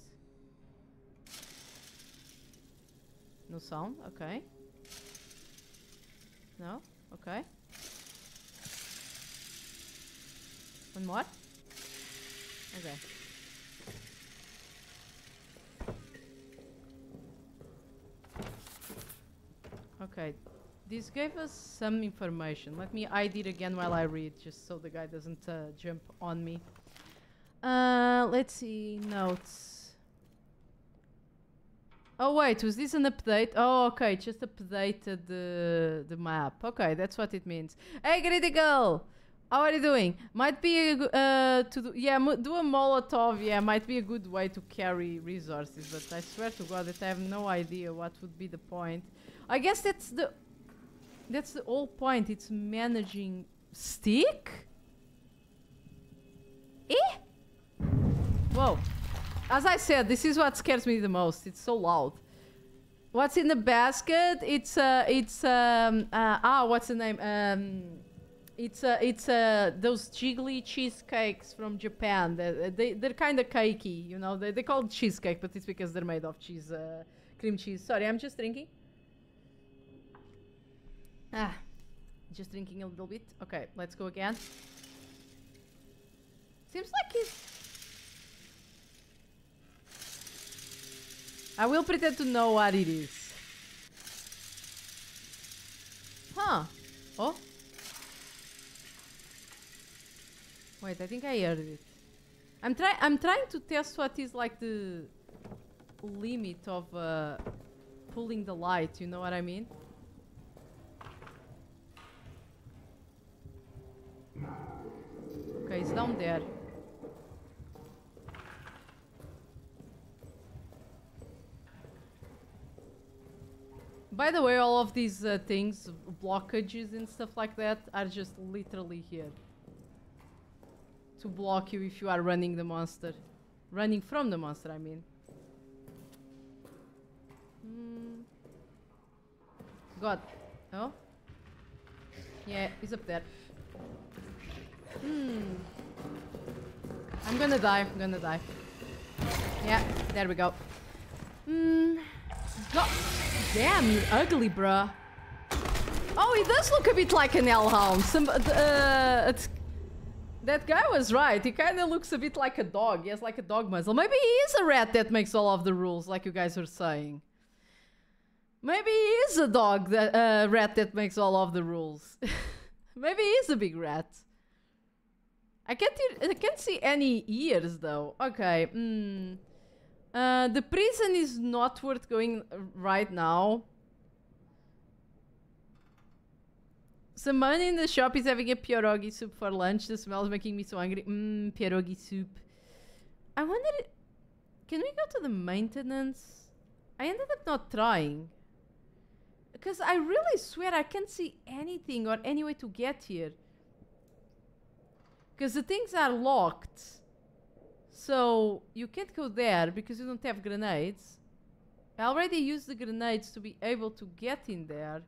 No sound. Okay. No. Okay. One more. Okay. Okay. This gave us some information. Let me ID it again while I read, just so the guy doesn't uh, jump on me. Uh, let's see. Notes. Oh wait, was this an update? Oh, okay, just updated the the map. Okay, that's what it means. Hey, critical. How are you doing? Might be a, uh, to do, yeah, do a Molotov. Yeah, might be a good way to carry resources. But I swear to God that I have no idea what would be the point. I guess that's the that's the whole point. It's managing stick. Eh? Whoa. As I said, this is what scares me the most. It's so loud. What's in the basket? It's uh it's um uh, ah what's the name? Um it's uh it's uh those jiggly cheesecakes from Japan. They, they they're kind of cakey, you know. They they call it cheesecake, but it's because they're made of cheese uh, cream cheese. Sorry, I'm just drinking. Ah, just drinking a little bit. Okay, let's go again. Seems like he's. I will pretend to know what it is. Huh. Oh. Wait, I think I heard it. I'm trying. I'm trying to test what is like the limit of uh, pulling the light. You know what I mean? It's down there. By the way, all of these uh, things, blockages and stuff like that, are just literally here. To block you if you are running the monster. Running from the monster, I mean. Hmm. God. Oh? Yeah, he's up there. Hmm. I'm gonna die. I'm gonna die. Yeah, there we go. Hmm. God damn, you're ugly, bruh. Oh, he does look a bit like an hellhound. Some, uh, that guy was right. He kind of looks a bit like a dog. He has like a dog muzzle. Maybe he is a rat that makes all of the rules, like you guys are saying. Maybe he is a dog that uh, rat that makes all of the rules. Maybe he is a big rat. I can't I can't see any ears though. Okay. Hmm. Uh, the prison is not worth going right now. Someone in the shop is having a pierogi soup for lunch. The smell is making me so hungry. Mmm, pierogi soup. I wonder, can we go to the maintenance? I ended up not trying. Because I really swear I can't see anything or any way to get here. Because the things are locked. So you can't go there because you don't have grenades. I already used the grenades to be able to get in there.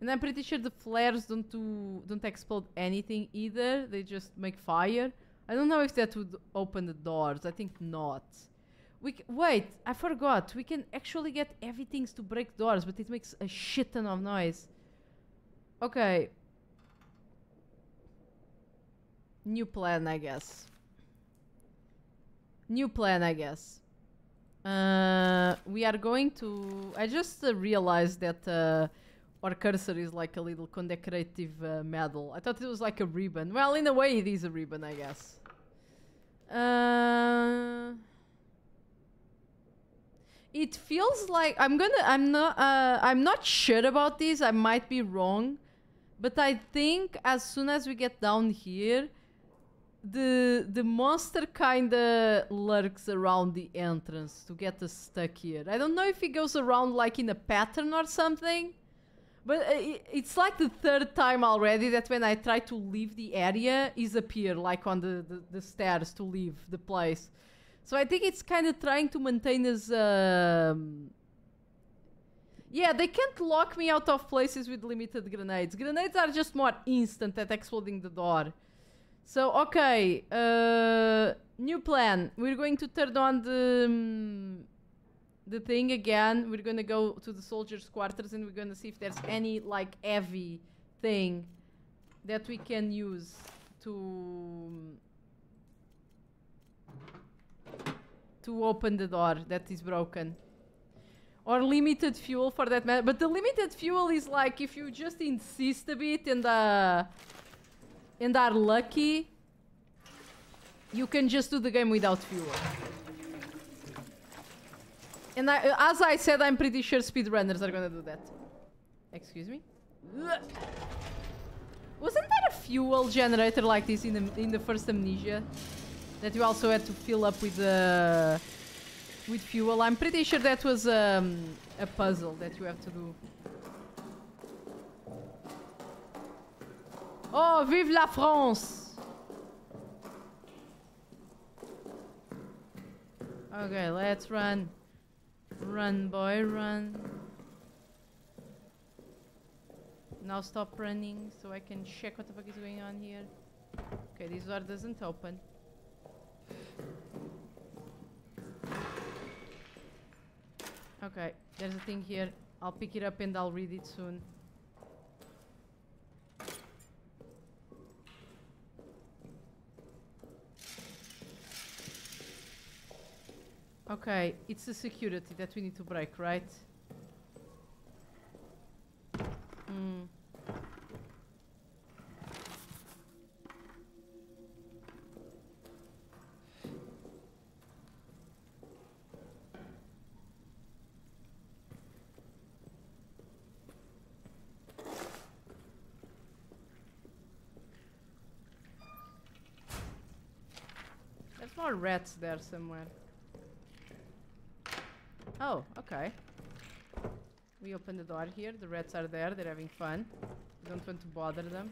And I'm pretty sure the flares don't do don't explode anything either. They just make fire. I don't know if that would open the doors. I think not. We wait. I forgot. We can actually get everything to break doors, but it makes a shit ton of noise. Okay. New plan, I guess. New plan, I guess. Uh, we are going to. I just uh, realized that uh, our cursor is like a little condecorative uh, medal. I thought it was like a ribbon. Well, in a way, it is a ribbon, I guess. Uh, it feels like I'm gonna. I'm not. Uh, I'm not sure about this. I might be wrong, but I think as soon as we get down here, the the monster kinda lurks around the entrance to get us stuck here. I don't know if he goes around like in a pattern or something, but uh, it's like the third time already that when I try to leave the area, he's appear like on the, the, the stairs to leave the place. So I think it's kind of trying to maintain his. Um, yeah, they can't lock me out of places with limited grenades. Grenades are just more instant at exploding the door. So okay, uh, new plan. We're going to turn on the um, the thing again. We're gonna go to the soldiers' quarters and we're gonna see if there's any like heavy thing that we can use to to open the door that is broken. Or limited fuel for that matter. But the limited fuel is like if you just insist a bit and uh and are lucky, you can just do the game without fuel. And I, as I said, I'm pretty sure speedrunners are gonna do that. Excuse me? Wasn't there a fuel generator like this in the, in the first Amnesia? That you also had to fill up with uh, with fuel? I'm pretty sure that was um, a puzzle that you have to do. Oh, vive la France! Okay, let's run. Run, boy, run. Now stop running so I can check what the fuck is going on here. Okay, this door doesn't open. Okay, there's a thing here. I'll pick it up and I'll read it soon. Okay, it's the security that we need to break, right? Hmm. There's more rats there somewhere. Oh, okay. We open the door here. The rats are there. They're having fun. We don't want to bother them.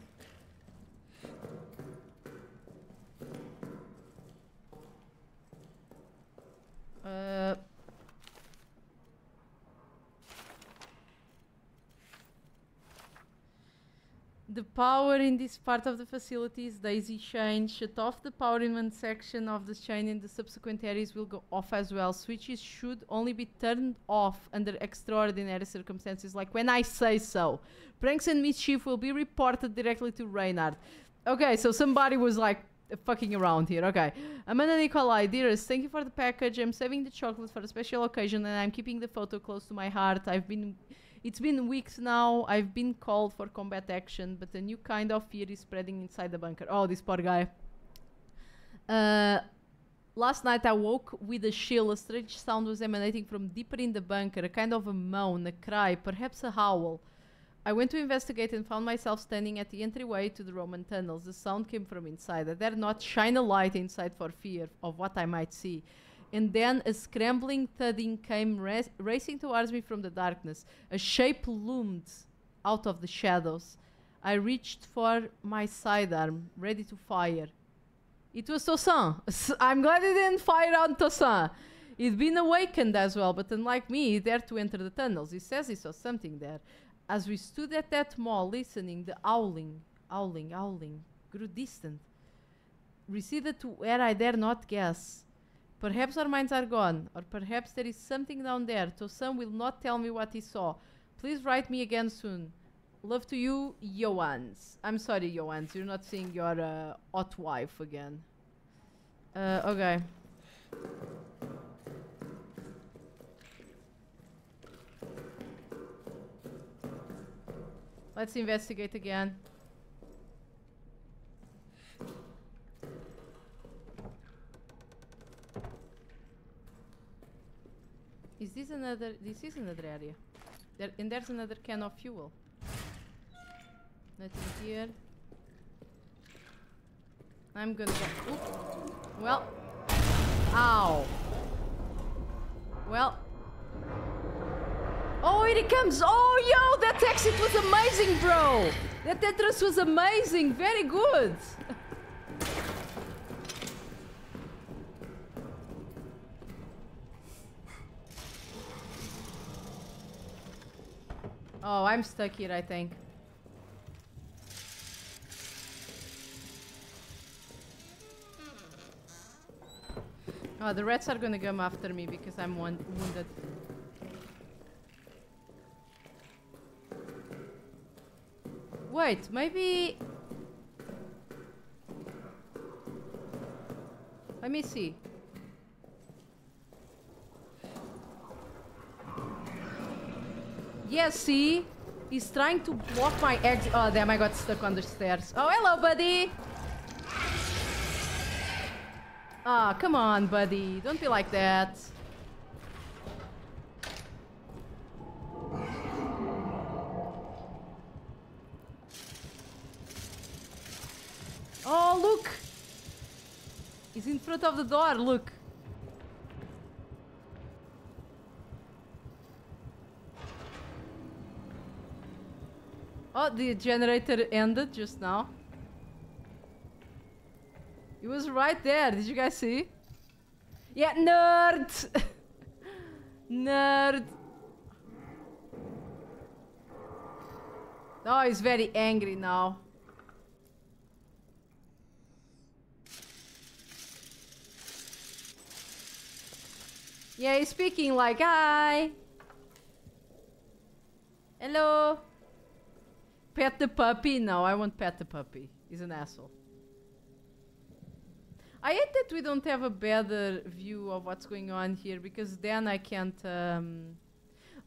Uh, The power in this part of the facility is daisy chain. Shut off the power in one section of the chain and the subsequent areas will go off as well. Switches should only be turned off under extraordinary circumstances, like when I say so. Pranks and mischief will be reported directly to Reynard. Okay, so somebody was like fucking around here. Okay. Amanda Nikolai, dearest, thank you for the package. I'm saving the chocolate for a special occasion and I'm keeping the photo close to my heart. I've been it's been weeks now. I've been called for combat action, but a new kind of fear is spreading inside the bunker. Oh, this poor guy. Uh, last night I woke with a chill. A strange sound was emanating from deeper in the bunker, a kind of a moan, a cry, perhaps a howl. I went to investigate and found myself standing at the entryway to the Roman tunnels. The sound came from inside. I dared not shine a light inside for fear of what I might see. And then a scrambling thudding came rac- racing towards me from the darkness. A shape loomed out of the shadows. I reached for my sidearm, ready to fire. It was Tosan. I'm glad he didn't fire on Tosan. He'd been awakened as well, but unlike me, he dared to enter the tunnels. He says he saw something there. As we stood at that mall listening, the howling, howling, howling grew distant. Receded to where I dare not guess. Perhaps our minds are gone, or perhaps there is something down there. Tosan will not tell me what he saw. Please write me again soon. Love to you, Joans. I'm sorry, Joans, you're not seeing your uh, hot wife again. Uh, okay. Let's investigate again. Is this another? This is another area. There and there's another can of fuel. Nothing here. I'm gonna go. Well. Ow. Well. Oh, here he comes! Oh, yo, that exit was amazing, bro! That Tetris was amazing! Very good! oh, I'm stuck here, I think. Oh, the rats are gonna come after me because I'm one wounded. Wait, maybe... Let me see. Yes, see? He's trying to block my exit. Oh, damn, I got stuck on the stairs. Oh, hello, buddy! Ah, come on, buddy. Don't be like that. Oh, look! He's in front of the door, look. Oh, the generator ended just now. It was right there. Did you guys see? Yeah, nerd! nerd! Oh, he's very angry now. Yeah, he's speaking like, hi. Hello. Pet the puppy? No, I won't pet the puppy. He's an asshole. I hate that we don't have a better view of what's going on here because then I can't. Um...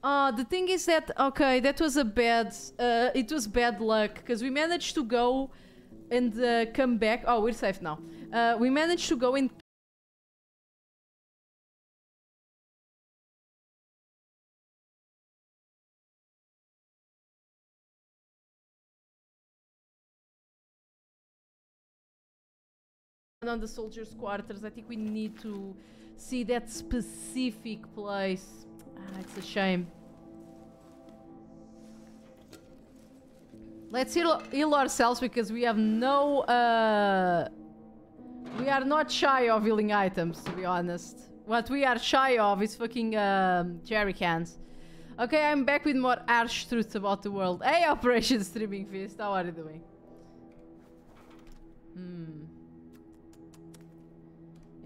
Uh, the thing is that okay, that was a bad. Uh, it was bad luck because we managed to go and uh, come back. Oh, we're safe now. Uh, we managed to go and on the soldiers' quarters. I think we need to see that specific place. Ah, it's a shame. Let's heal, heal ourselves because we have no... Uh, we are not shy of healing items, to be honest. What we are shy of is fucking um, jerry cans. Okay, I'm back with more harsh truths about the world. Hey, Operation Streaming Fist, how are you doing? Hmm.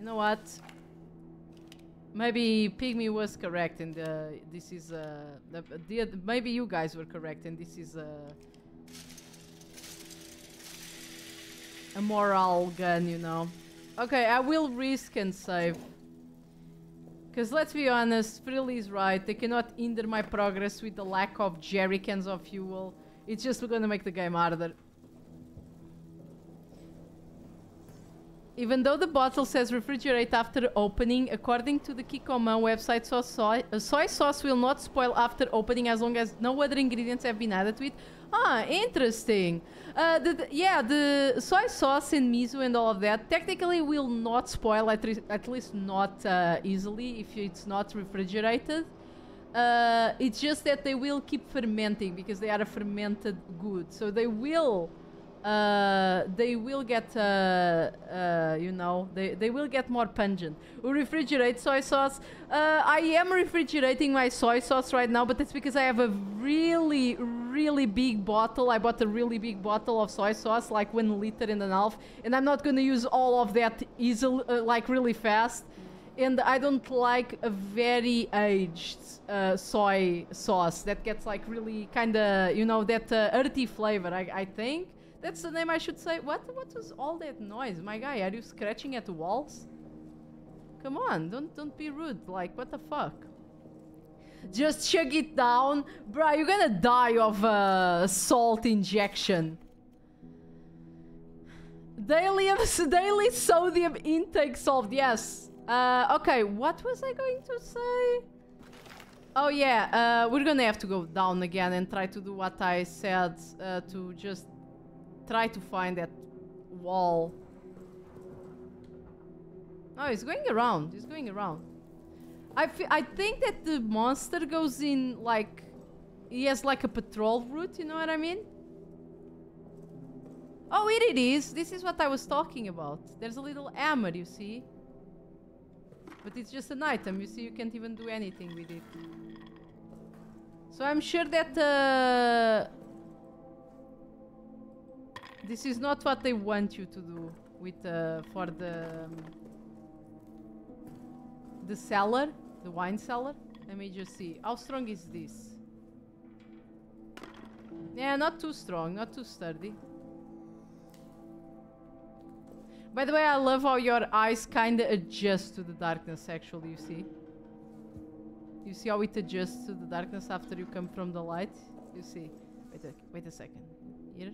Know what? Maybe Pygmy was correct and uh, this is uh, the, the, maybe you guys were correct and this is uh, a moral gun, you know. Okay, I will risk and save. Because let's be honest, Frilly is right. They cannot hinder my progress with the lack of jerry cans of fuel. It's just gonna make the game harder. Even though the bottle says refrigerate after opening, according to the Kikkoman website, so soy, uh, soy sauce will not spoil after opening as long as no other ingredients have been added to it. Ah, interesting. Uh, the, the, yeah, the soy sauce and miso and all of that technically will not spoil, at, at least not uh, easily if it's not refrigerated. Uh, it's just that they will keep fermenting because they are a fermented good. So they will, uh, they will get, uh, uh, you know, they, they will get more pungent. We refrigerate soy sauce. Uh, I am refrigerating my soy sauce right now, but that's because I have a really, really big bottle. I bought a really big bottle of soy sauce, like one liter and a half, and I'm not gonna use all of that easily, like really fast and I don't like a very aged uh, soy sauce that gets like really kind of you know that uh, earthy flavor. I, I think that's the name I should say. What what was all that noise, my guy? Are you scratching at the walls? Come on, don't don't be rude. Like what the fuck? Just chug it down, bruh. You're gonna die of uh, salt injection. Daily, daily sodium intake solved. Yes. Uh, okay, what was I going to say? Oh yeah, uh, we're gonna have to go down again and try to do what I said uh, to just try to find that wall. Oh, he's going around. He's going around. I, I think that the monster goes in like... He has like a patrol route, you know what I mean? Oh, here it is. This is what I was talking about. There's a little hammer, you see? But it's just an item, you see, you can't even do anything with it. So I'm sure that... Uh, this is not what they want you to do with uh, for the... Um, the cellar, the wine cellar. Let me just see. How strong is this? Yeah, not too strong, not too sturdy. By the way, I love how your eyes kind of adjust to the darkness, actually, you see? You see how it adjusts to the darkness after you come from the light? You see? Wait a, wait a second. Here?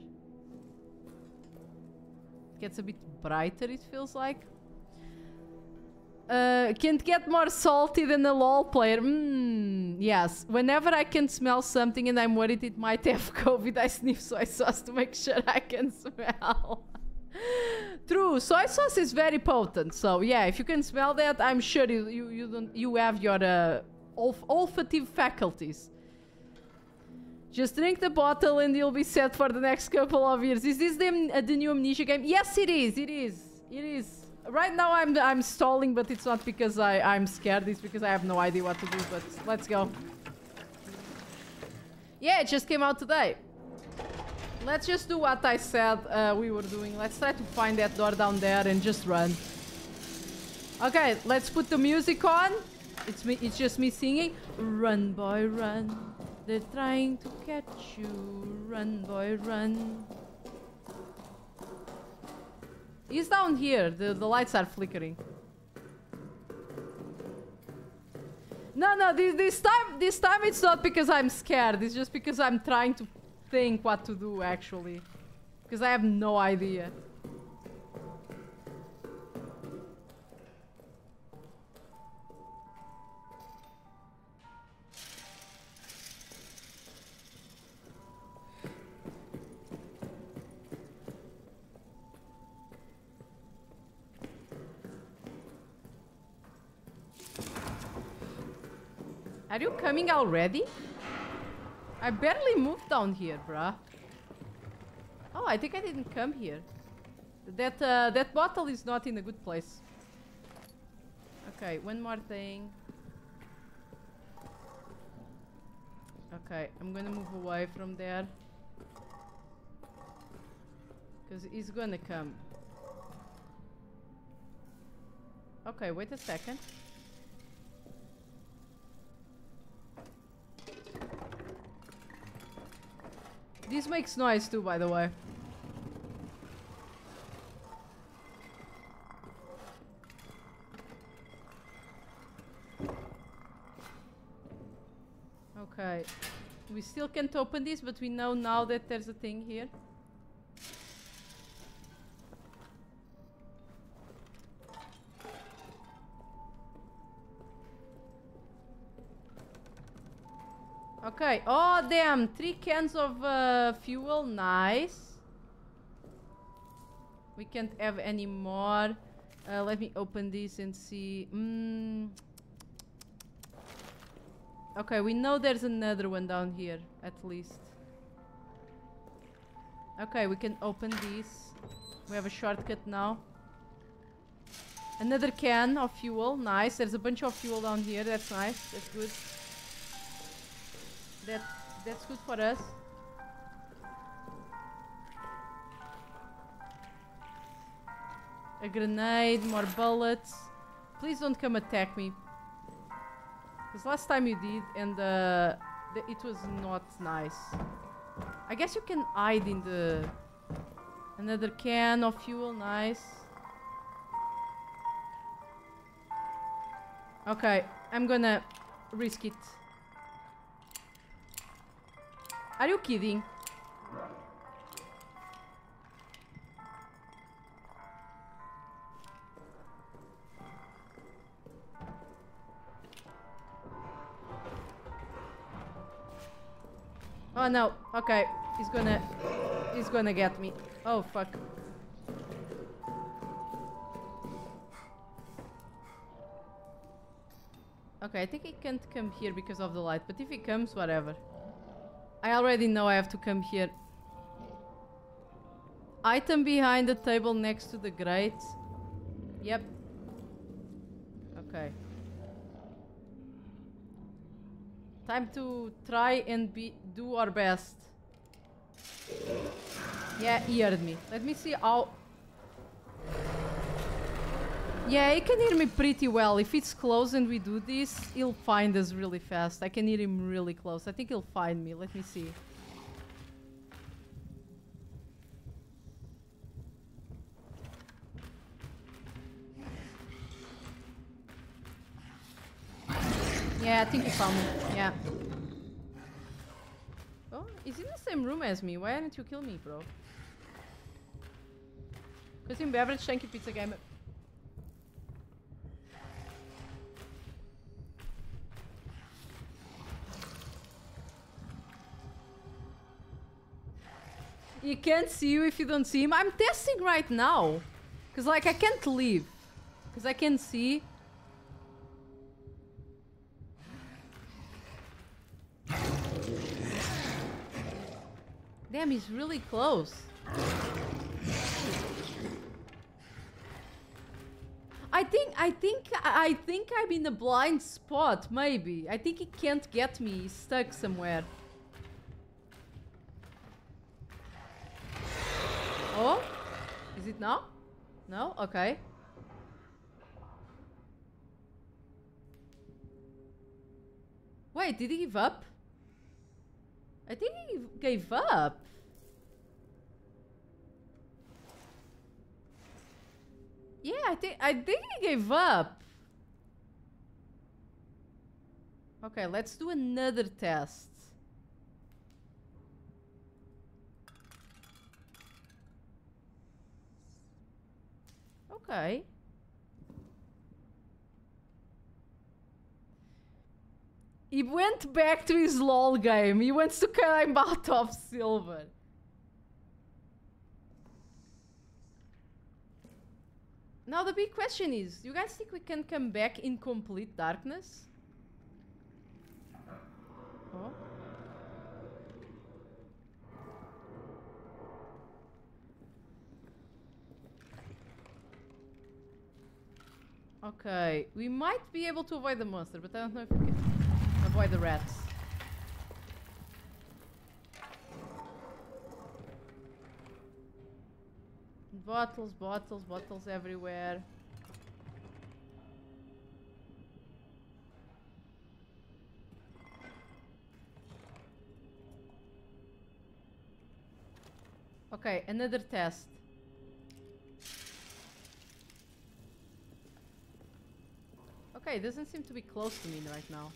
Gets a bit brighter, it feels like. Uh, can't get more salty than a LOL player. Mm, yes. Whenever I can smell something and I'm worried it might have COVID, I sniff soy sauce to make sure I can smell. True, soy sauce is very potent. So yeah, if you can smell that, I'm sure you you, you don't you have your uh, olf olfactive faculties. Just drink the bottle and you'll be set for the next couple of years. Is this the, uh, the new Amnesia game? Yes, it is. It is. It is. Right now I'm I'm stalling, but it's not because I I'm scared. It's because I have no idea what to do. But let's go. Yeah, it just came out today. Let's just do what I said uh, we were doing. Let's try to find that door down there and just run. Okay, let's put the music on. It's me. It's just me singing. Run, boy, run. They're trying to catch you. Run, boy, run. He's down here. The, the lights are flickering. No, no, this, this time, this time it's not because I'm scared. It's just because I'm trying to think what to do, actually. Because I have no idea. Are you coming already? I barely moved down here, bruh. Oh, I think I didn't come here. That, uh, that bottle is not in a good place. Okay, one more thing. Okay, I'm gonna move away from there. Because he's gonna come. Okay, wait a second. This makes noise too, by the way. Okay. We still can't open this, but we know now that there's a thing here. Okay. Oh, damn. Three cans of uh, fuel. Nice. We can't have any more. Uh, let me open this and see. Mm. Okay, we know there's another one down here, at least. Okay, we can open these. We have a shortcut now. Another can of fuel. Nice. There's a bunch of fuel down here. That's nice. That's good. That that's good for us. A grenade, more bullets. Please don't come attack me. Because last time you did and uh, it was not nice. I guess you can hide in the... Another can of fuel, nice. Okay, I'm gonna risk it. Are you kidding? Oh no, okay. He's gonna... He's gonna get me. Oh fuck. Okay, I think he can't come here because of the light, but if he comes, whatever. I already know I have to come here. Item behind the table next to the grate. Yep. Okay. Time to try and be do our best. Yeah, he heard me. Let me see how... Yeah, he can hear me pretty well. If it's close and we do this, he'll find us really fast. I can hear him really close. I think he'll find me. Let me see. Yeah, I think he found me. Yeah. Oh, he's in the same room as me. Why didn't you kill me, bro? Because in beverage, thank you, pizza gamer. He can't see you if you don't see him. I'm testing right now. Because, like, I can't leave. Because I can see. Damn, he's really close. I think, I think, I think I'm in a blind spot, maybe. I think he can't get me, he's stuck somewhere. Oh? Is it now? No? Okay. Wait, did he give up? I think he gave up. Yeah, I think I think he gave up. Okay, let's do another test. Okay. He went back to his LOL game. He wants to climb out of silver. Now the big question is, do you guys think we can come back in complete darkness? Oh. Okay, we might be able to avoid the monster, but I don't know if we can avoid the rats. Bottles, bottles, bottles everywhere. Okay, another test. Okay, it doesn't seem to be close to me right now.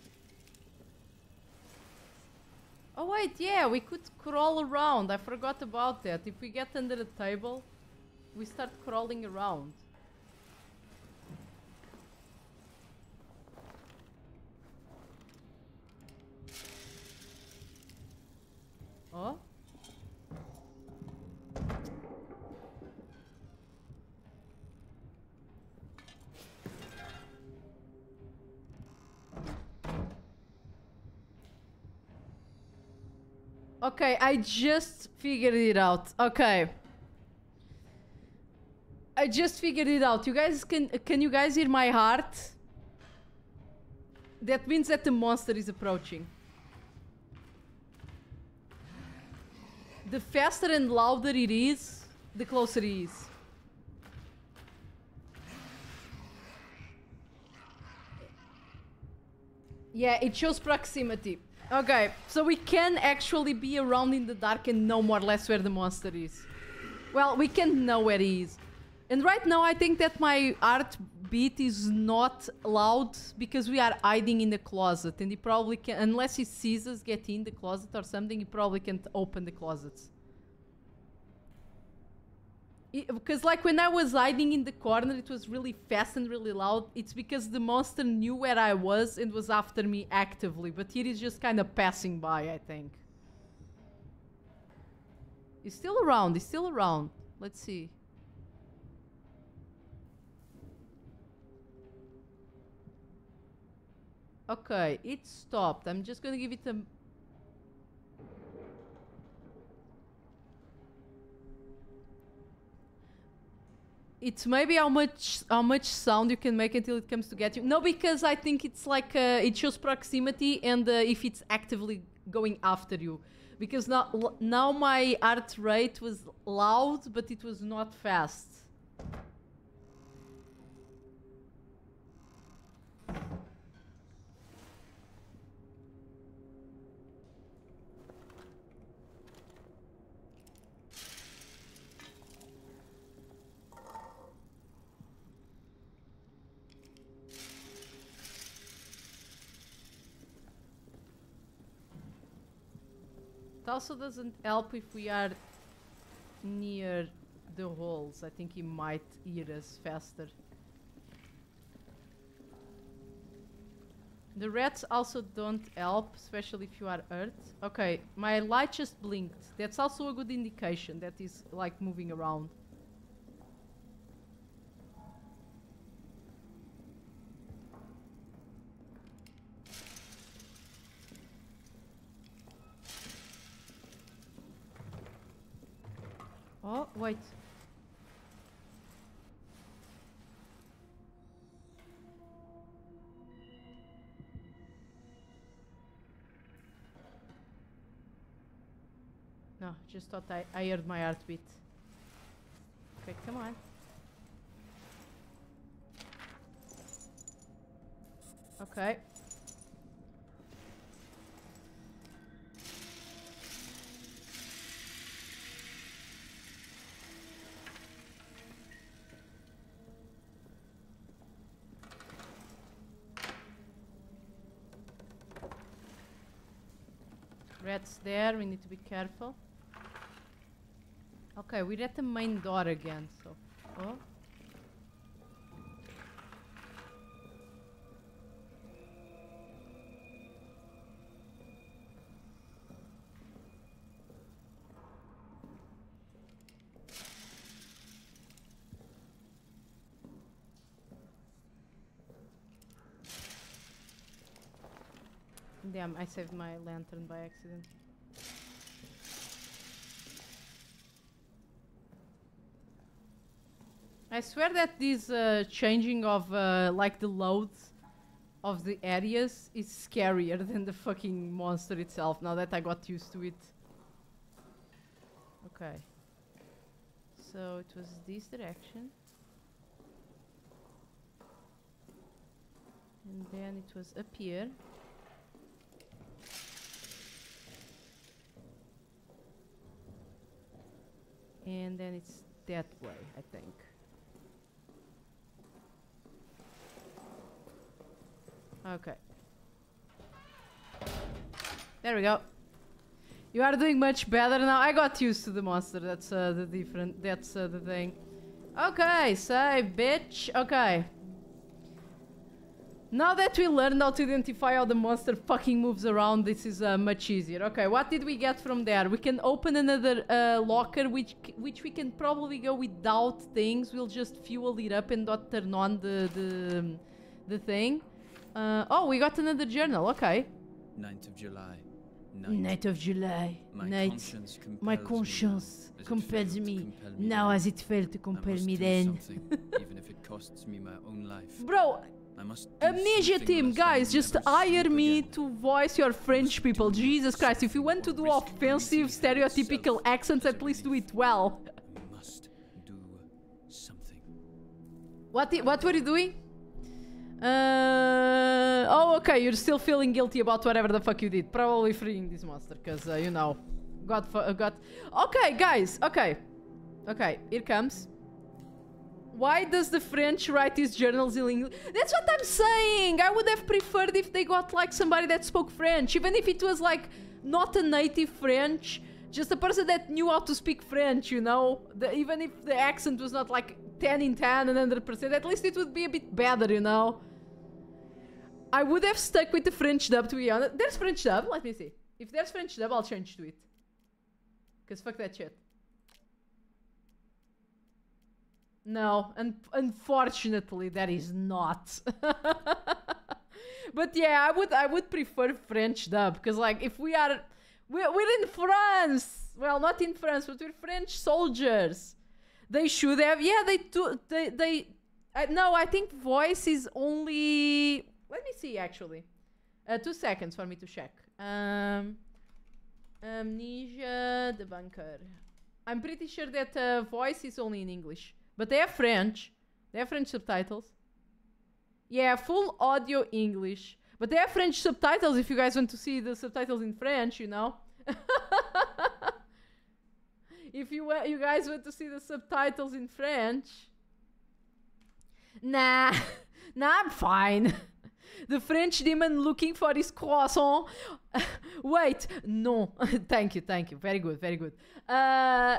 Oh wait, yeah, we could crawl around. I forgot about that. If we get under the table, we start crawling around. Oh? Okay, I just figured it out. Okay. I just figured it out. You guys can can you guys hear my heart? That means that the monster is approaching. The faster and louder it is, the closer it is. Yeah, it shows proximity. Okay, so we can actually be around in the dark and know more or less where the monster is. Well, we can know where he is. And right now, I think that my art beat is not loud because we are hiding in the closet, and he probably can, unless he sees us get in the closet or something, he probably can't open the closets. Because like when I was hiding in the corner, it was really fast and really loud. It's because the monster knew where I was and was after me actively, but here he's just kind of passing by, I think. He's still around, he's still around. Let's see. Okay, it stopped. I'm just gonna give it a... It's maybe how much how much sound you can make until it comes to get you. No, because I think it's like uh, it shows proximity and uh, if it's actively going after you. Because now now my heart rate was loud, but it was not fast. It also doesn't help if we are near the holes. I think he might hear us faster. The rats also don't help, especially if you are hurt. Okay, my light just blinked. That's also a good indication that is like moving around. Oh, wait. No, just thought I, I heard my heartbeat. Okay, come on. Okay. Rats there, we need to be careful. Okay, we're at the main door again, so. Oh. Damn, I saved my lantern by accident. I swear that this uh, changing of uh, like the loads of the areas is scarier than the fucking monster itself. Now that I got used to it. Okay. So it was this direction. And then it was up here. And then it's that way, I think. Okay. There we go. You are doing much better now. I got used to the monster. That's uh, the different. That's uh, the thing. Okay, save, bitch. Okay. Now that we learned how to identify how the monster fucking moves around, this is uh, much easier. Okay, what did we get from there? We can open another uh, locker, which which we can probably go without things. We'll just fuel it up and not turn on the the um, the thing. Uh, oh, we got another journal. Okay. 9th of July, Night. Night of July. My Night. conscience compels My conscience it compels me. compel me Now then. as it failed to compel me then. even if it costs me my own life. Bro, I must do Amnesia team, guys, just hire me again. to voice your French people. Jesus Christ, if you want to do offensive, stereotypical accents, at least do it well. I must do something. What what were you doing? Uh, oh, okay. You're still feeling guilty about whatever the fuck you did. Probably freeing this monster, cause uh, you know, fu- uh, got. Okay, guys. Okay, okay. Here comes. Why does the French write these journals in English? That's what I'm saying. I would have preferred if they got like somebody that spoke French, even if it was like not a native French, just a person that knew how to speak French. You know, the, even if the accent was not like 10 in 10 and 100%, at least it would be a bit better. You know. I would have stuck with the French dub to be honest. There's French dub. Let me see. If there's French dub, I'll change to it. Cause fuck that shit. No, un- unfortunately, that is not. but yeah, I would I would prefer French dub because like if we are we're, we're in France, well not in France, but we're French soldiers. They should have yeah they do they they I, no I think voice is only let me see actually uh, two seconds for me to check. Um, amnesia the bunker. I'm pretty sure that uh, voice is only in English, but they have French. They have French subtitles. Yeah, full audio English, but they have French subtitles. If you guys want to see the subtitles in French, you know. if you you guys want to see the subtitles in French, nah, nah, I'm fine. The French demon looking for his croissant. Wait, no. thank you, thank you. Very good, very good. Uh,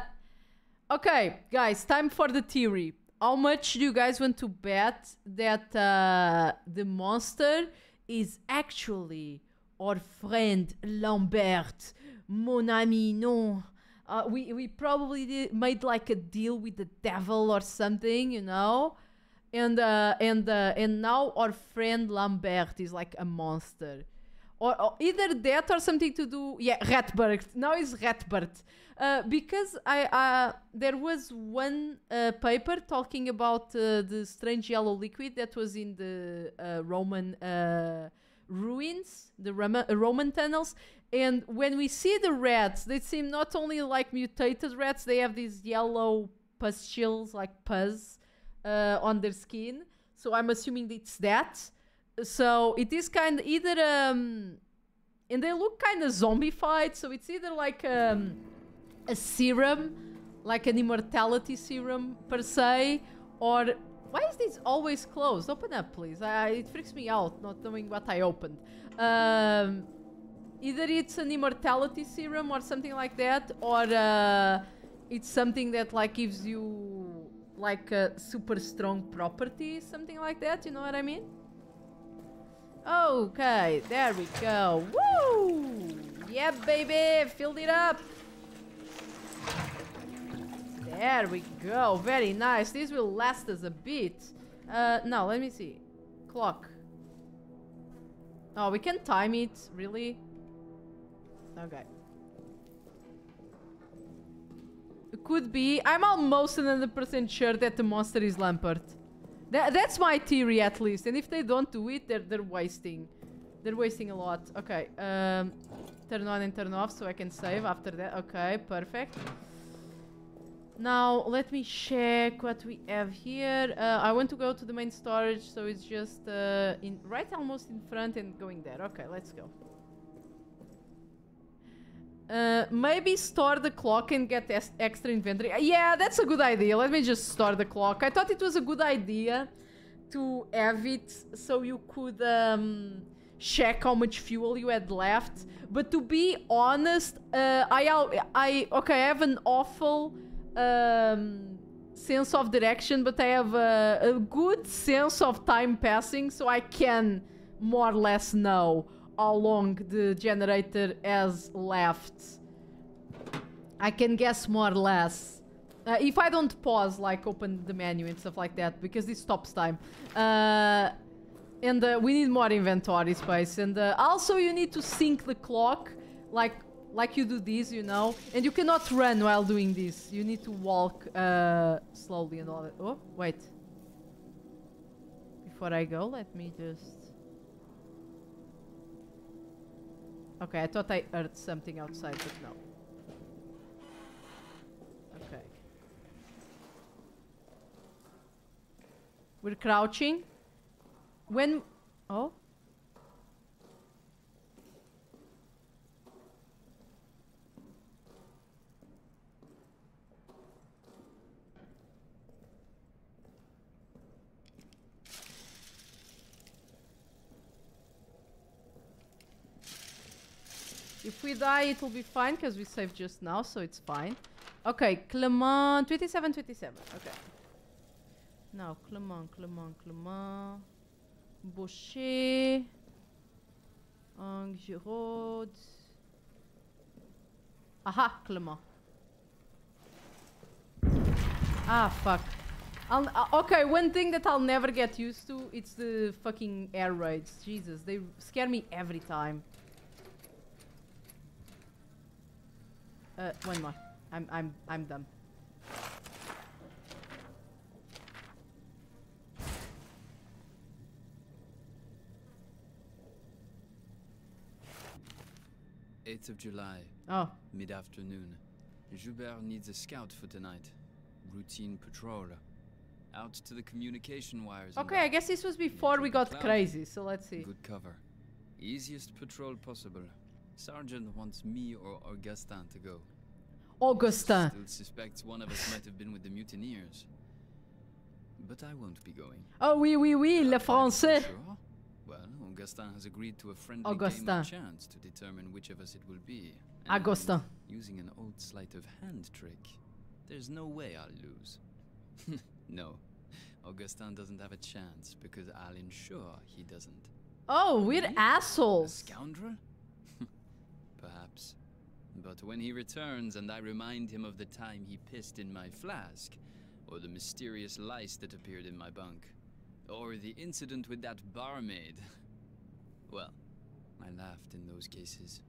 okay, guys, time for the theory. How much do you guys want to bet that uh, the monster is actually our friend Lambert? Mon ami, non. Uh, we we probably did, made like a deal with the devil or something, you know and uh, and uh, and now our friend Lambert is like a monster, or, or either that or something to do. Yeah, Ratbert. Now is Ratbert. Uh, because I uh, there was one uh, paper talking about uh, the strange yellow liquid that was in the uh, Roman uh, ruins, the Roma- Roman tunnels. And when we see the rats, they seem not only like mutated rats; they have these yellow pustules, like pus, on their skin. So I'm assuming it's that. So it is kind of either um, and they look kind of zombified. So it's either like um, a serum, like an immortality serum per se, or why is this always closed? Open up, please. I, it freaks me out not knowing what I opened. Um, either it's an immortality serum or something like that, or uh, it's something that like gives you like a super strong property, something like that. You know what I mean? Okay, there we go. Woo! Yeah, baby, filled it up. There we go. Very nice. This will last us a bit. Uh, now let me see. Clock. Oh, we can time it. Really? Okay. It could be. I'm almost 100% sure that the monster is Lambert. That, that's my theory at least. And if they don't do it, they're, they're wasting. They're wasting a lot. Okay. Um, turn on and turn off so I can save after that. Okay, perfect. Now, let me check what we have here. Uh, I want to go to the main storage, so it's just uh, in right almost in front and going there. Okay, let's go. Uh, maybe store the clock and get extra inventory. Uh, yeah, that's a good idea. Let me just store the clock. I thought it was a good idea to have it so you could um, check how much fuel you had left. But to be honest, uh, I, I okay, I have an awful um, sense of direction, but I have a, a good sense of time passing, so I can more or less know how long the generator has left. I can guess more or less. Uh, if I don't pause, like open the menu and stuff like that, because this stops time. Uh, and uh, we need more inventory space. And uh, also, you need to sync the clock like like you do this, you know, and you cannot run while doing this. You need to walk uh, slowly and all that. Oh, wait. Before I go, let me just. Okay, I thought I heard something outside, but no. Okay. We're crouching. When. Oh? If we die, it will be fine because we saved just now, so it's fine. Okay, Clement, 27, 27. Okay. Now, Clement, Clement, Clement. Boucher. Angirod. Aha, Clement. Ah, fuck. I'll, uh, okay, one thing that I'll never get used to, it's the fucking air raids. Jesus, they scare me every time. Uh, one more. I'm I'm I'm done. Eighth of July, Oh, mid-afternoon. Joubert needs a scout for tonight. Routine patrol. Out to the communication wires. okay. I guess this was before we got Cloud. crazy. So let's see. Good cover. Easiest patrol possible. Sergeant wants me or Augustin to go. Augustin. Still suspects one of us might have been with the mutineers. But I won't be going. Oh oui oui oui, le français. Sure. Well, Augustin has agreed to a friendly game Augustin. of chance to determine which of us it will be. And Augustin. Using an old sleight of hand trick, there's no way I'll lose. no, Augustin doesn't have a chance because I'll ensure he doesn't. Oh, we're hmm? A assholes. scoundrel? Perhaps. But when he returns and I remind him of the time he pissed in my flask, or the mysterious lice that appeared in my bunk, or the incident with that barmaid, well, I laughed in those cases.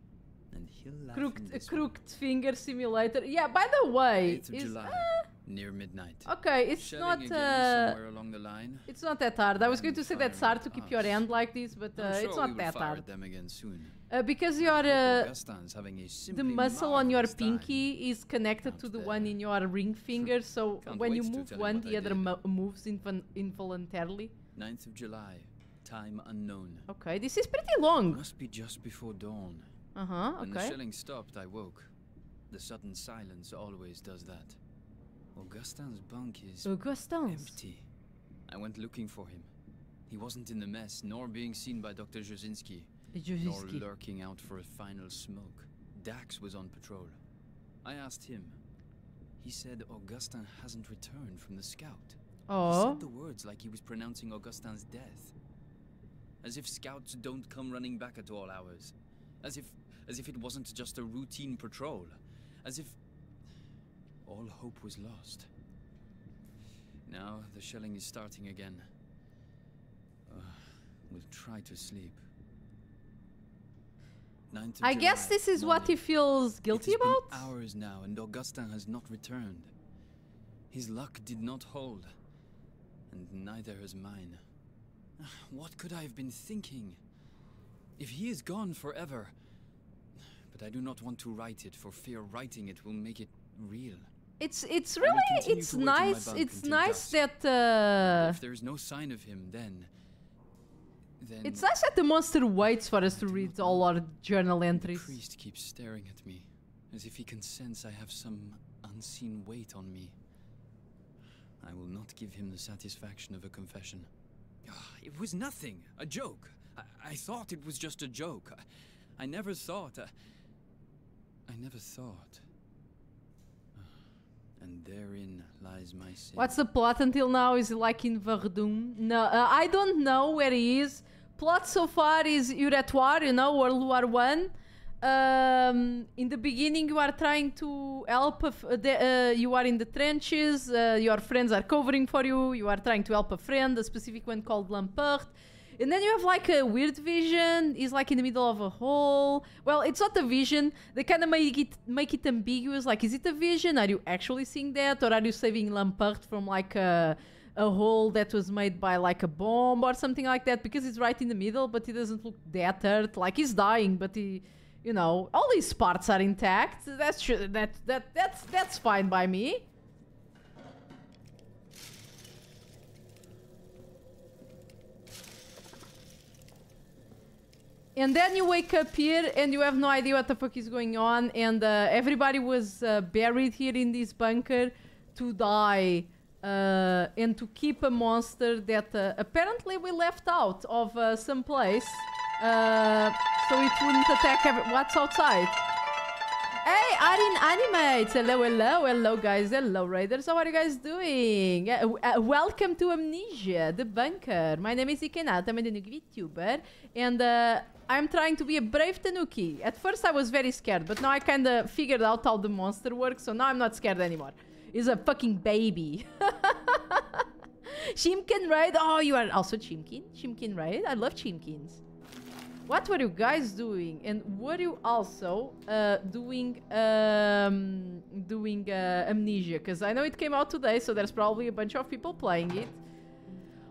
And he'll laugh in Crooked, one. crooked finger simulator. Yeah. By the way, 8th of July, uh, near midnight. okay. It's Shelling not. Uh, somewhere along the line. it's not that hard. I was going to say that's hard to keep your us. hand like this, but uh, sure it's we not will that fire hard. at them again soon. Uh, because your I hope uh, Augustin's having a the muscle on your pinky is connected to the there. one in your ring finger, so Can't when you move one, the I other mo- moves invol- involuntarily. 9th of July, time unknown. Okay, this is pretty long. Must be just before dawn. Uh huh. When the shelling stopped, I woke. The sudden silence always does that. Augustin's bunk is Augustin's. empty. I went looking for him. He wasn't in the mess, nor being seen by Dr. Jasinski, nor lurking out for a final smoke. Dax was on patrol. I asked him. He said Augustin hasn't returned from the scout. He Oh. said the words like he was pronouncing Augustin's death. As if scouts don't come running back at all hours. As if as if it wasn't just a routine patrol. As if all hope was lost. Now the shelling is starting again. Uh, we'll try to sleep. 9th of I guess this is what he feels guilty about. Been hours now, and Augustin has not returned. His luck did not hold, and neither has mine. What could I have been thinking? If he is gone forever. But I do not want to write it, for fear writing it will make it real. It's it's really it's to wait in my nice. It's nice that uh, if there is no sign of him, then. Then. it's nice that the monster waits for us to read all our journal The entries. priest keeps staring at me, as if he can sense I have some unseen weight on me. I will not give him the satisfaction of a confession. Ah, It was nothing, a joke. I, I thought it was just a joke. I, I never thought. uh, I never thought. And therein lies my sin. What's the plot until now? Is like in Verdun? No, uh, I don't know where he is. Plot so far is you're at war, you know, World War One. Um, in the beginning, you are trying to help. Uh, uh, you are in the trenches. Uh, your friends are covering for you. You are trying to help a friend, a specific one called Lambert. And then you have like a weird vision. He's like in the middle of a hole. Well, it's not a vision. They kind of make it make it ambiguous. Like, is it a vision? Are you actually seeing that, or are you saving Lambert from like a a hole that was made by like a bomb or something like that? Because he's right in the middle, but he doesn't look that hurt. Like he's dying, but he, you know, all his parts are intact. That's. That that that's that's fine by me. And then you wake up here and you have no idea what the fuck is going on. And uh, everybody was uh, buried here in this bunker to die uh, and to keep a monster that uh, apparently we left out of uh, some place uh, so it wouldn't attack what's outside. Hey, Arin Animates! Hello, hello, hello, guys. Hello, Raiders. How are you guys doing? Uh, uh, welcome to Amnesia, the bunker. My name is Nikkei Nata. I'm a Tanuki VTuber, and uh, I'm trying to be a brave Tanuki. At first, I was very scared, but now I kind of figured out how the monster works, so now I'm not scared anymore. He's a fucking baby. Chimkin, right? Oh, you are also Chimkin? Chimkin, right? I love Chimkins. What were you guys doing? And were you also uh, doing um, doing uh, Amnesia? Because I know it came out today, so there's probably a bunch of people playing it.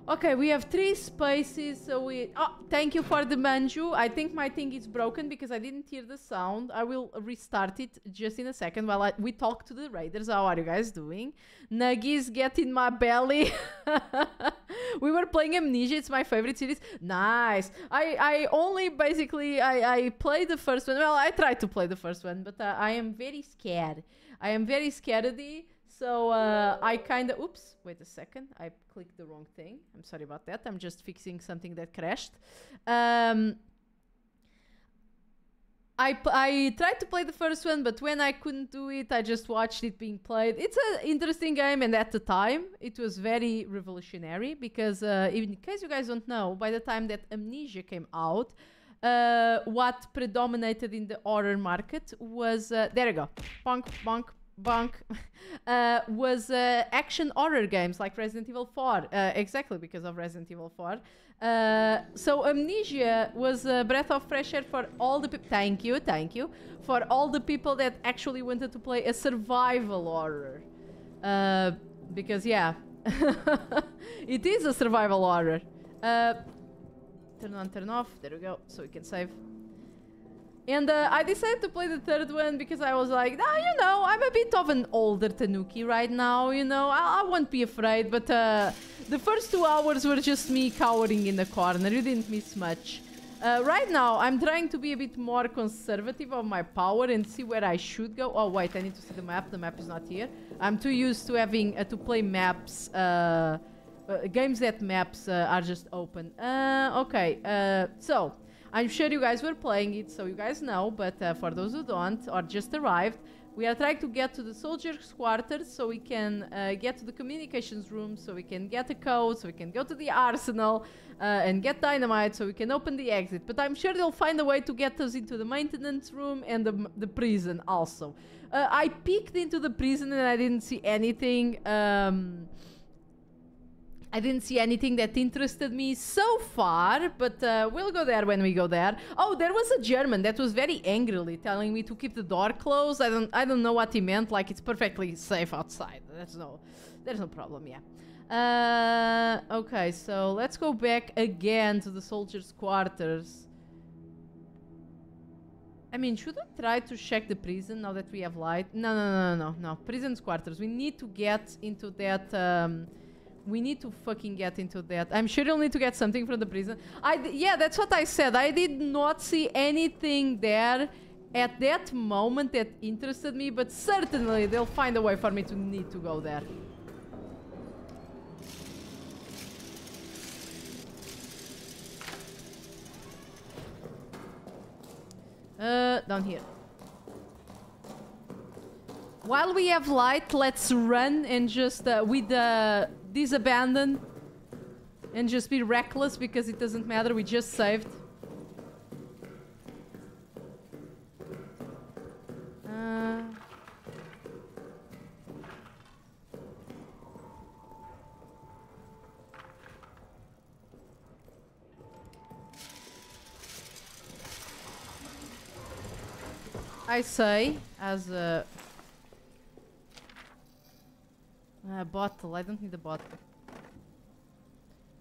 Okay, we have three spaces. So we. Oh, thank you for the manju. I think my thing is broken because I didn't hear the sound. I will restart it just in a second while I, we talk to the raiders. How are you guys doing? Nuggies get in my belly. we were playing Amnesia. It's my favorite series. Nice. I I only basically I I played the first one. Well, I tried to play the first one, but uh, I am very scared. I am very scared of the. So uh, I kind of oops. Wait a second. I clicked the wrong thing. I'm sorry about that. I'm just fixing something that crashed. Um, I, I tried to play the first one, but when I couldn't do it, I just watched it being played. It's an interesting game, and at the time, it was very revolutionary because, uh, in case you guys don't know, by the time that Amnesia came out, uh, what predominated in the horror market was uh, there you go, bonk, bonk, bonk, uh, was uh, action horror games like Resident Evil 4, uh, exactly because of Resident Evil 4. Uh, so Amnesia was a breath of fresh air for all the people. Thank you, thank you for all the people that actually wanted to play a survival horror. Uh, because yeah, it is a survival horror. Uh, turn on, turn off. There we go. So we can save. And uh, I decided to play the third one because I was like, ah, you know, I'm a bit of an older Tanuki right now, you know, I, I won't be afraid. But uh, the first two hours were just me cowering in the corner. You didn't miss much. Uh, right now, I'm trying to be a bit more conservative of my power and see where I should go. Oh, wait, I need to see the map. The map is not here. I'm too used to having uh, to play maps. Uh, uh, games that maps are just open. Okay, so I'm sure you guys were playing it, so you guys know. But uh, for those who don't or just arrived, we are trying to get to the soldiers' quarters so we can uh, get to the communications room, so we can get a code, so we can go to the arsenal uh, and get dynamite, so we can open the exit. But I'm sure they'll find a way to get us into the maintenance room and the, the prison also. Uh, I peeked into the prison and I didn't see anything. Um, I didn't see anything that interested me so far, but uh, we'll go there when we go there. Oh, there was a German that was very angrily telling me to keep the door closed. I don't, I don't know what he meant. Like it's perfectly safe outside. There's no, there's no problem. Yeah. Uh, okay, so let's go back again to the soldiers' quarters. I mean, should we try to check the prison now that we have light? No, no, no, no, no, no. Prison's quarters. We need to get into that. Um, we need to fucking get into that. I'm sure you'll need to get something from the prison. I yeah, that's what I said. I did not see anything there at that moment that interested me, but certainly they'll find a way for me to need to go there. Uh, down here. While we have light, let's run and just uh, with the disabandon and just be reckless because it doesn't matter, we just saved. Uh, I say, as a a bottle. I don't need a bottle.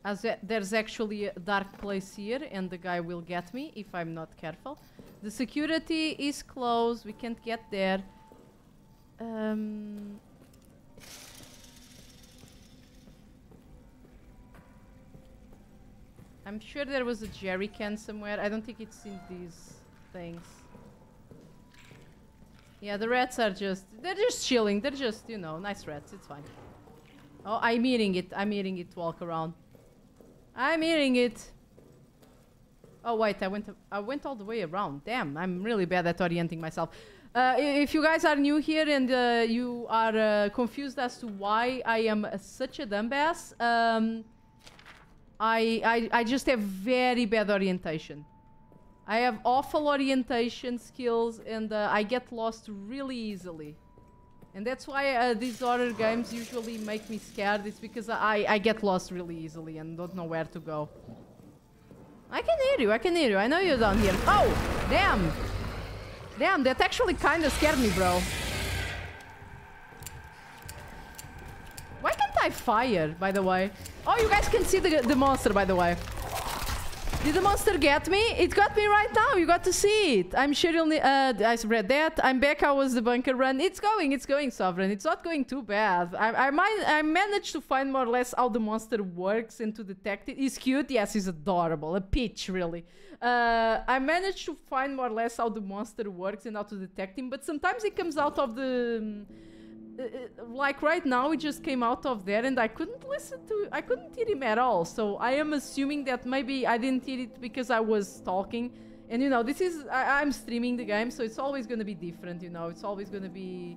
As a, there's actually a dark place here, and the guy will get me if I'm not careful. The security is closed. We can't get there. Um. I'm sure there was a jerry can somewhere. I don't think it's in these things. Yeah, the rats are just... They're just chilling. They're just, you know, nice rats. It's fine. Oh, I'm eating it. I'm eating it walk around. I'm eating it. Oh, wait. I went, I went all the way around. Damn, I'm really bad at orienting myself. Uh, if you guys are new here and uh, you are uh, confused as to why I am uh, such a dumbass, um, I, I, I just have very bad orientation. I have awful orientation skills and uh, I get lost really easily. And that's why uh, these horror games usually make me scared. It's because I, I get lost really easily and don't know where to go. I can hear you, I can hear you. I know you're down here. Oh, damn. Damn, that actually kind of scared me, bro. Why can't I fire, by the way? Oh, you guys can see the, the monster, by the way. Did the monster get me? It got me right now. You got to see it. I'm sure you'll need... Uh, I read that. I'm back. How was the bunker run? It's going. It's going, Sovereign. It's not going too bad. I, I, might, I managed to find more or less how the monster works and to detect it. He's cute. Yes, he's adorable. A peach, really. Uh, I managed to find more or less how the monster works and how to detect him. But sometimes he comes out of the... um, like right now it just came out of there and I couldn't listen to I couldn't hear him at all. So I am assuming that maybe I didn't hear it because I was talking. And you know this is I, I'm streaming the game so it's always gonna be different you know. It's always gonna be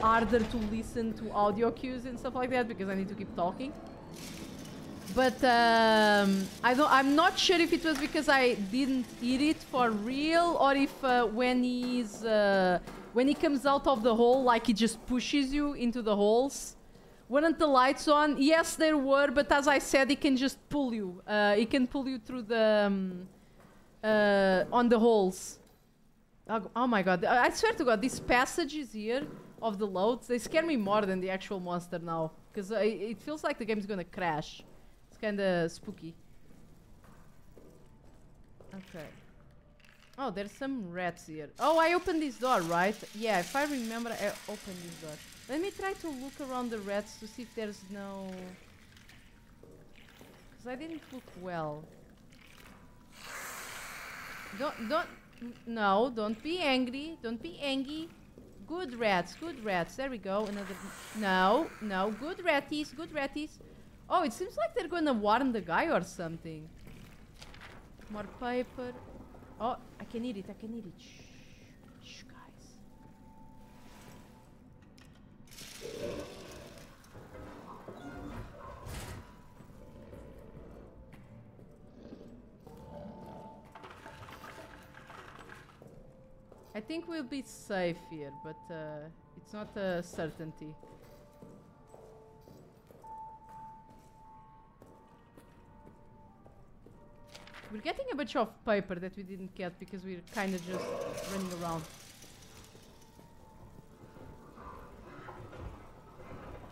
harder to listen to audio cues and stuff like that because I need to keep talking. But um, I don't. I'm not sure if it was because I didn't eat it for real, or if uh, when he's uh, when he comes out of the hole, like he just pushes you into the holes. Weren't the lights on? Yes, there were, but as I said, he can just pull you. Uh, he can pull you through the um, uh, on the holes. Oh, oh my god! I swear to God, these passages here of the loads they scare me more than the actual monster now, because it feels like the game's gonna crash. It's kind of spooky. Okay. Oh, there's some rats here. Oh, I opened this door, right? Yeah, if I remember, I opened this door. Let me try to look around the rats to see if there's no... Because I didn't look well. Don't, don't... No, don't be angry. Don't be angry. Good rats, good rats. There we go. Another... No, no. Good ratties, good ratties. Oh, it seems like they're gonna warn the guy or something. More paper. Oh, I can eat it, I can eat it. Shh, shh, guys. I think we'll be safe here, but uh, it's not a certainty. We're getting a bunch of paper that we didn't get because we're kind of just running around.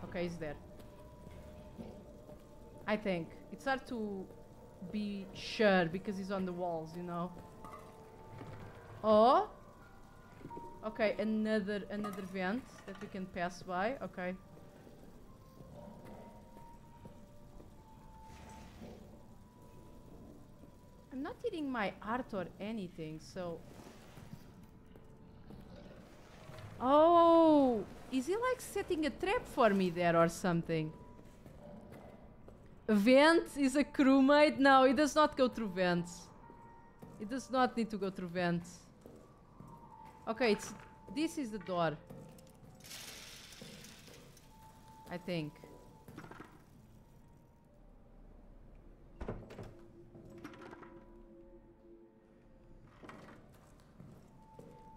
Okay, he's there. I think. It's hard to be sure because he's on the walls, you know. Oh. Okay, another another vent that we can pass by. Okay. I'm not eating my art or anything, so. Oh, is he like setting a trap for me there or something? Vent is a crewmate? No, he does not go through vents. He does not need to go through vents. Okay, it's this is the door. I think.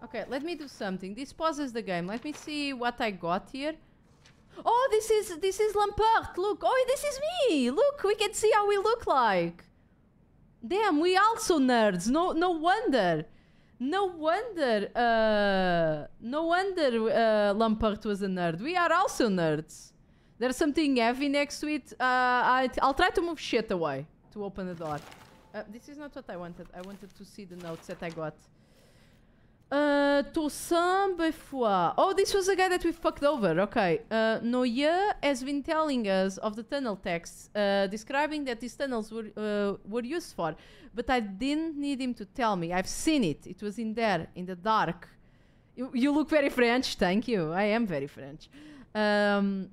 Okay, let me do something. This pauses the game. Let me see what I got here. Oh, this is this is Lambert. Look. Oh, this is me. Look, we can see how we look like. Damn, we also nerds. No no wonder. No wonder, uh, no wonder uh, Lambert was a nerd. We are also nerds. There's something heavy next to it. Uh, I, I'll try to move shit away to open the door. Uh, this is not what I wanted. I wanted to see the notes that I got. Uh, Toussaint Befoy. Oh, this was a guy that we fucked over. Okay. Uh, Noye has been telling us of the tunnel texts, uh, describing that these tunnels were uh, were used for, but I didn't need him to tell me. I've seen it. It was in there, in the dark. You, you look very French. Thank you. I am very French. Um,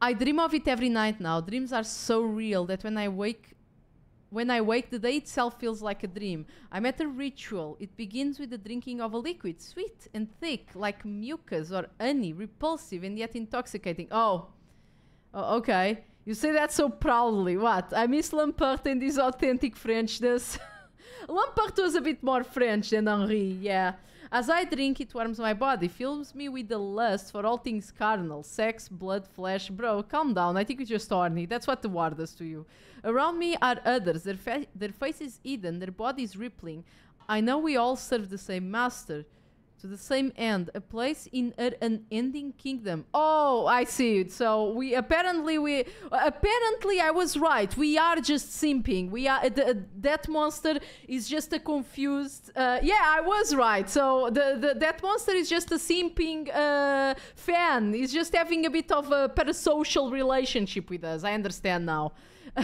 I dream of it every night now. Dreams are so real that when I wake when I wake, the day itself feels like a dream. I'm at a ritual. It begins with the drinking of a liquid, sweet and thick, like mucus or honey, repulsive and yet intoxicating. Oh, oh okay. You say that so proudly. What? I miss Lambert and his authentic Frenchness. Lambert was a bit more French than Henri, yeah. As I drink, it warms my body, fills me with the lust for all things carnal, sex, blood, flesh. Bro, calm down. I think you're just horny. That's what the war does to you. Around me are others, their, fa- their faces hidden, their bodies rippling. I know we all serve the same master, to the same end, a place in an unending kingdom. Oh, I see it. So we apparently we apparently I was right. We are just simping. We are that monster is just a confused. Uh, yeah, I was right. So the, the that monster is just a simping uh, fan. He's just having a bit of a parasocial relationship with us. I understand now.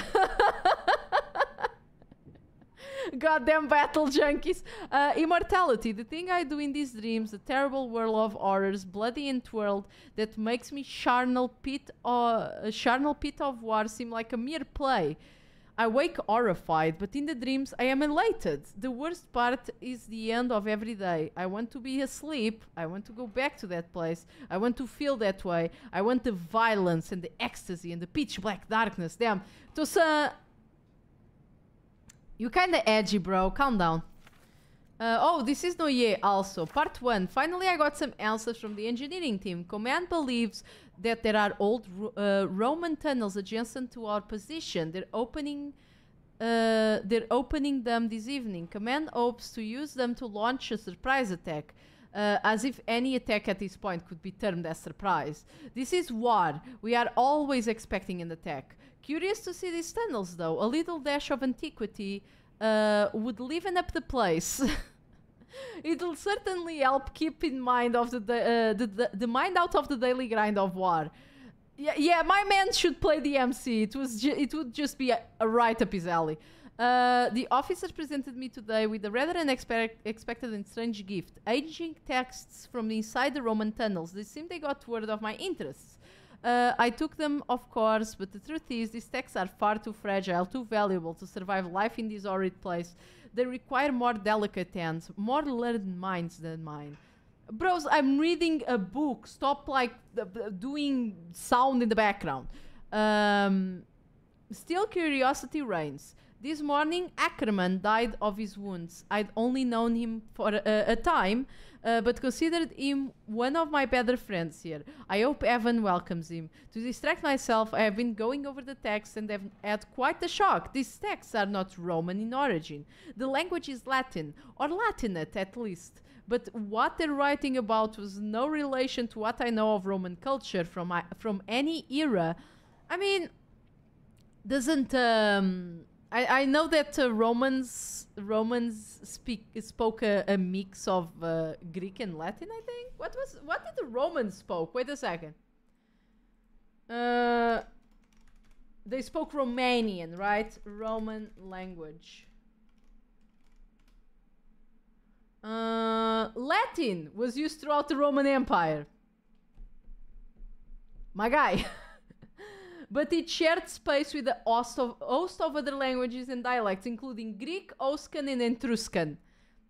Goddamn battle junkies. Uh, immortality, the thing I do in these dreams, the terrible whirl of horrors, bloody and twirled, that makes me charnel pit, uh, a charnel pit of war seem like a mere play. I wake horrified, but in the dreams I am elated. The worst part is the end of every day. I want to be asleep. I want to go back to that place. I want to feel that way. I want the violence and the ecstasy and the pitch black darkness. Damn. Toussaint, you kinda edgy, bro. Calm down. Uh, oh, this is Noye also. Part 1. Finally, I got some answers from the engineering team. Command believes that there are old uh, Roman tunnels adjacent to our position. They're opening... Uh, they're opening them this evening. Command hopes to use them to launch a surprise attack. Uh, as if any attack at this point could be termed as surprise. This is war. We are always expecting an attack. Curious to see these tunnels, though. A little dash of antiquity uh, would liven up the place. It'll certainly help keep in mind of the, uh, the, the the mind out of the daily grind of war. Yeah, yeah, my man should play the MC. It was it would just be a, a right up his alley. Uh, the officer presented me today with a rather unexpected and strange gift. Aging texts from inside the Roman tunnels. They seem they got word of my interests. Uh, I took them, of course, but the truth is, these texts are far too fragile, too valuable to survive life in this horrid place. They require more delicate hands, more learned minds than mine. Bros, I'm reading a book. Stop, like, doing sound in the background. Um, still, curiosity reigns. This morning, Ackerman died of his wounds. I'd only known him for a, a time, uh, but considered him one of my better friends here. I hope Evan welcomes him. To distract myself, I have been going over the text and have had quite a shock. These texts are not Roman in origin. The language is Latin, or Latinate at least. But what they're writing about was no relation to what I know of Roman culture from from any era. I mean, doesn't um, I, I know that uh, Romans Romans speak spoke a, a mix of uh, Greek and Latin. I think. What was what did the Romans spoke? Wait a second. Uh, they spoke Romanian, right? Roman language. Uh, Latin was used throughout the Roman Empire. My guy. but it shared space with a host of, host of other languages and dialects, including Greek, Oscan, and Etruscan.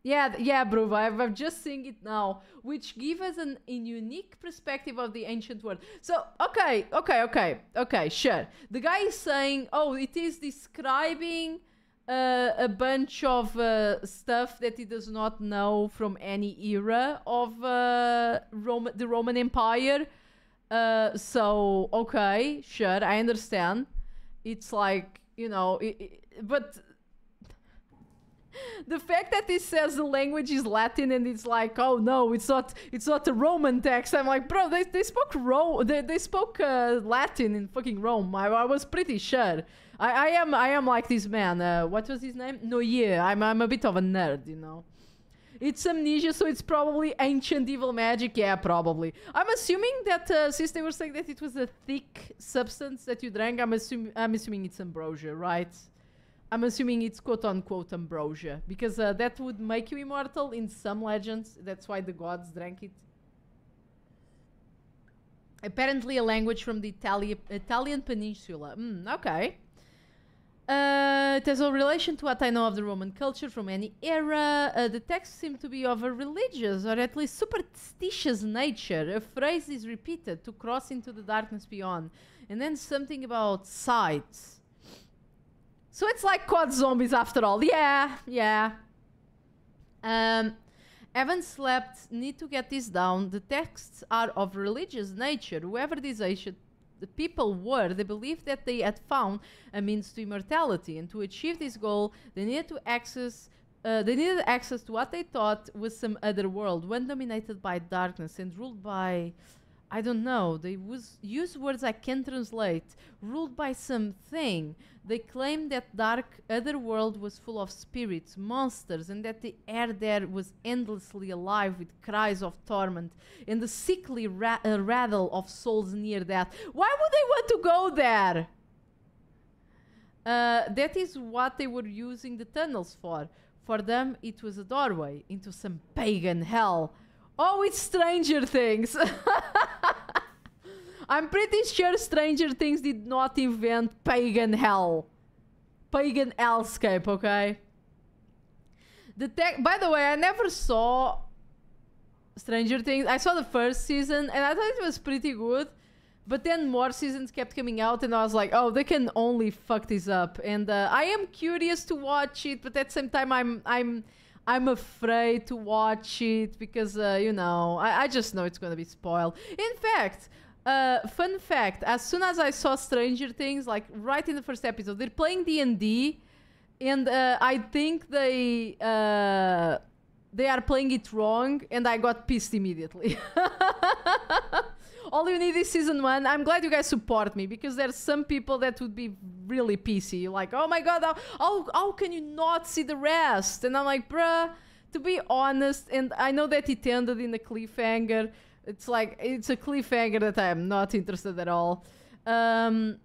Yeah, yeah, bro, I've, I've just seen it now, which give us an, a unique perspective of the ancient world. So, okay, okay, okay, okay, sure. The guy is saying, oh, it is describing uh, a bunch of uh, stuff that he does not know from any era of uh, Rome- the Roman Empire. Uh, so okay, sure, I understand. It's like you know, i i but the fact that it says the language is Latin and it's like, oh no, it's not, it's not a Roman text. I'm like, bro, they, they spoke Ro- they, they spoke uh, Latin in fucking Rome. I, I was pretty sure. I, I am, I am like this man. Uh, what was his name? No, yeah, I'm, I'm a bit of a nerd, you know. It's amnesia, so it's probably ancient evil magic. Yeah, probably. I'm assuming that uh, since they were saying that it was a thick substance that you drank, I'm assuming I'm assuming it's ambrosia, right? I'm assuming it's quote unquote ambrosia because uh, that would make you immortal in some legends. That's why the gods drank it. Apparently, a language from the Itali- Italian peninsula. Mm, okay. Uh, it has a relation to what I know of the Roman culture from any era. Uh, the texts seem to be of a religious or at least superstitious nature. A phrase is repeated to cross into the darkness beyond, and then something about sights. So it's like quad zombies after all. Yeah, yeah. Um, Evan slept. Need to get this down. The texts are of religious nature. Whoever these ancient the people were, they believed that they had found a means to immortality, and to achieve this goal, they needed to access. Uh, they needed access to what they thought was some other world, one dominated by darkness and ruled by, I don't know. They was use words I can't translate. Ruled by something. They claimed that dark other world was full of spirits, monsters, and that the air there was endlessly alive with cries of torment and the sickly ra- uh, rattle of souls near death. Why would they want to go there? Uh, that is what they were using the tunnels for. For them, it was a doorway into some pagan hell. Oh, it's Stranger Things. I'm pretty sure Stranger Things did not invent pagan hell. Pagan hellscape, okay? The tech. By the way, I never saw Stranger Things. I saw the first season and I thought it was pretty good. But then more seasons kept coming out, and I was like, "Oh, they can only fuck this up." And uh, I am curious to watch it, but at the same time, I'm I'm I'm afraid to watch it because uh, you know I, I just know it's gonna be spoiled. In fact, uh, fun fact: as soon as I saw Stranger Things, like right in the first episode, they're playing D and D, and uh, I think they uh, they are playing it wrong, and I got pissed immediately. All you need is season one. I'm glad you guys support me because there's some people that would be really pissy, like, oh my god, how, how, how can you not see the rest? And I'm like, bruh, to be honest, and I know that it ended in a cliffhanger. It's like it's a cliffhanger that I'm not interested at all. Um,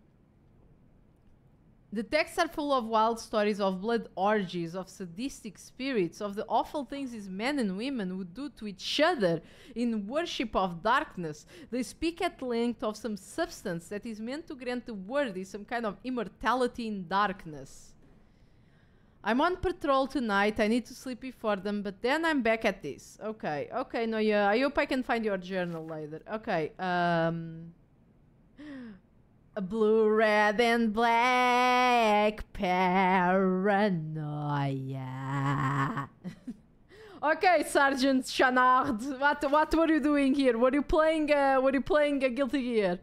the texts are full of wild stories of blood orgies, of sadistic spirits, of the awful things these men and women would do to each other in worship of darkness. They speak at length of some substance that is meant to grant the worthy some kind of immortality in darkness. I'm on patrol tonight. I need to sleep before them, but then I'm back at this. Okay, okay, no. I hope I can find your journal later. Okay, um. Blue, red, and black paranoia. okay, Sergeant Chanard, what what were you doing here? Were you playing? Uh, were you playing a Guilty Gear?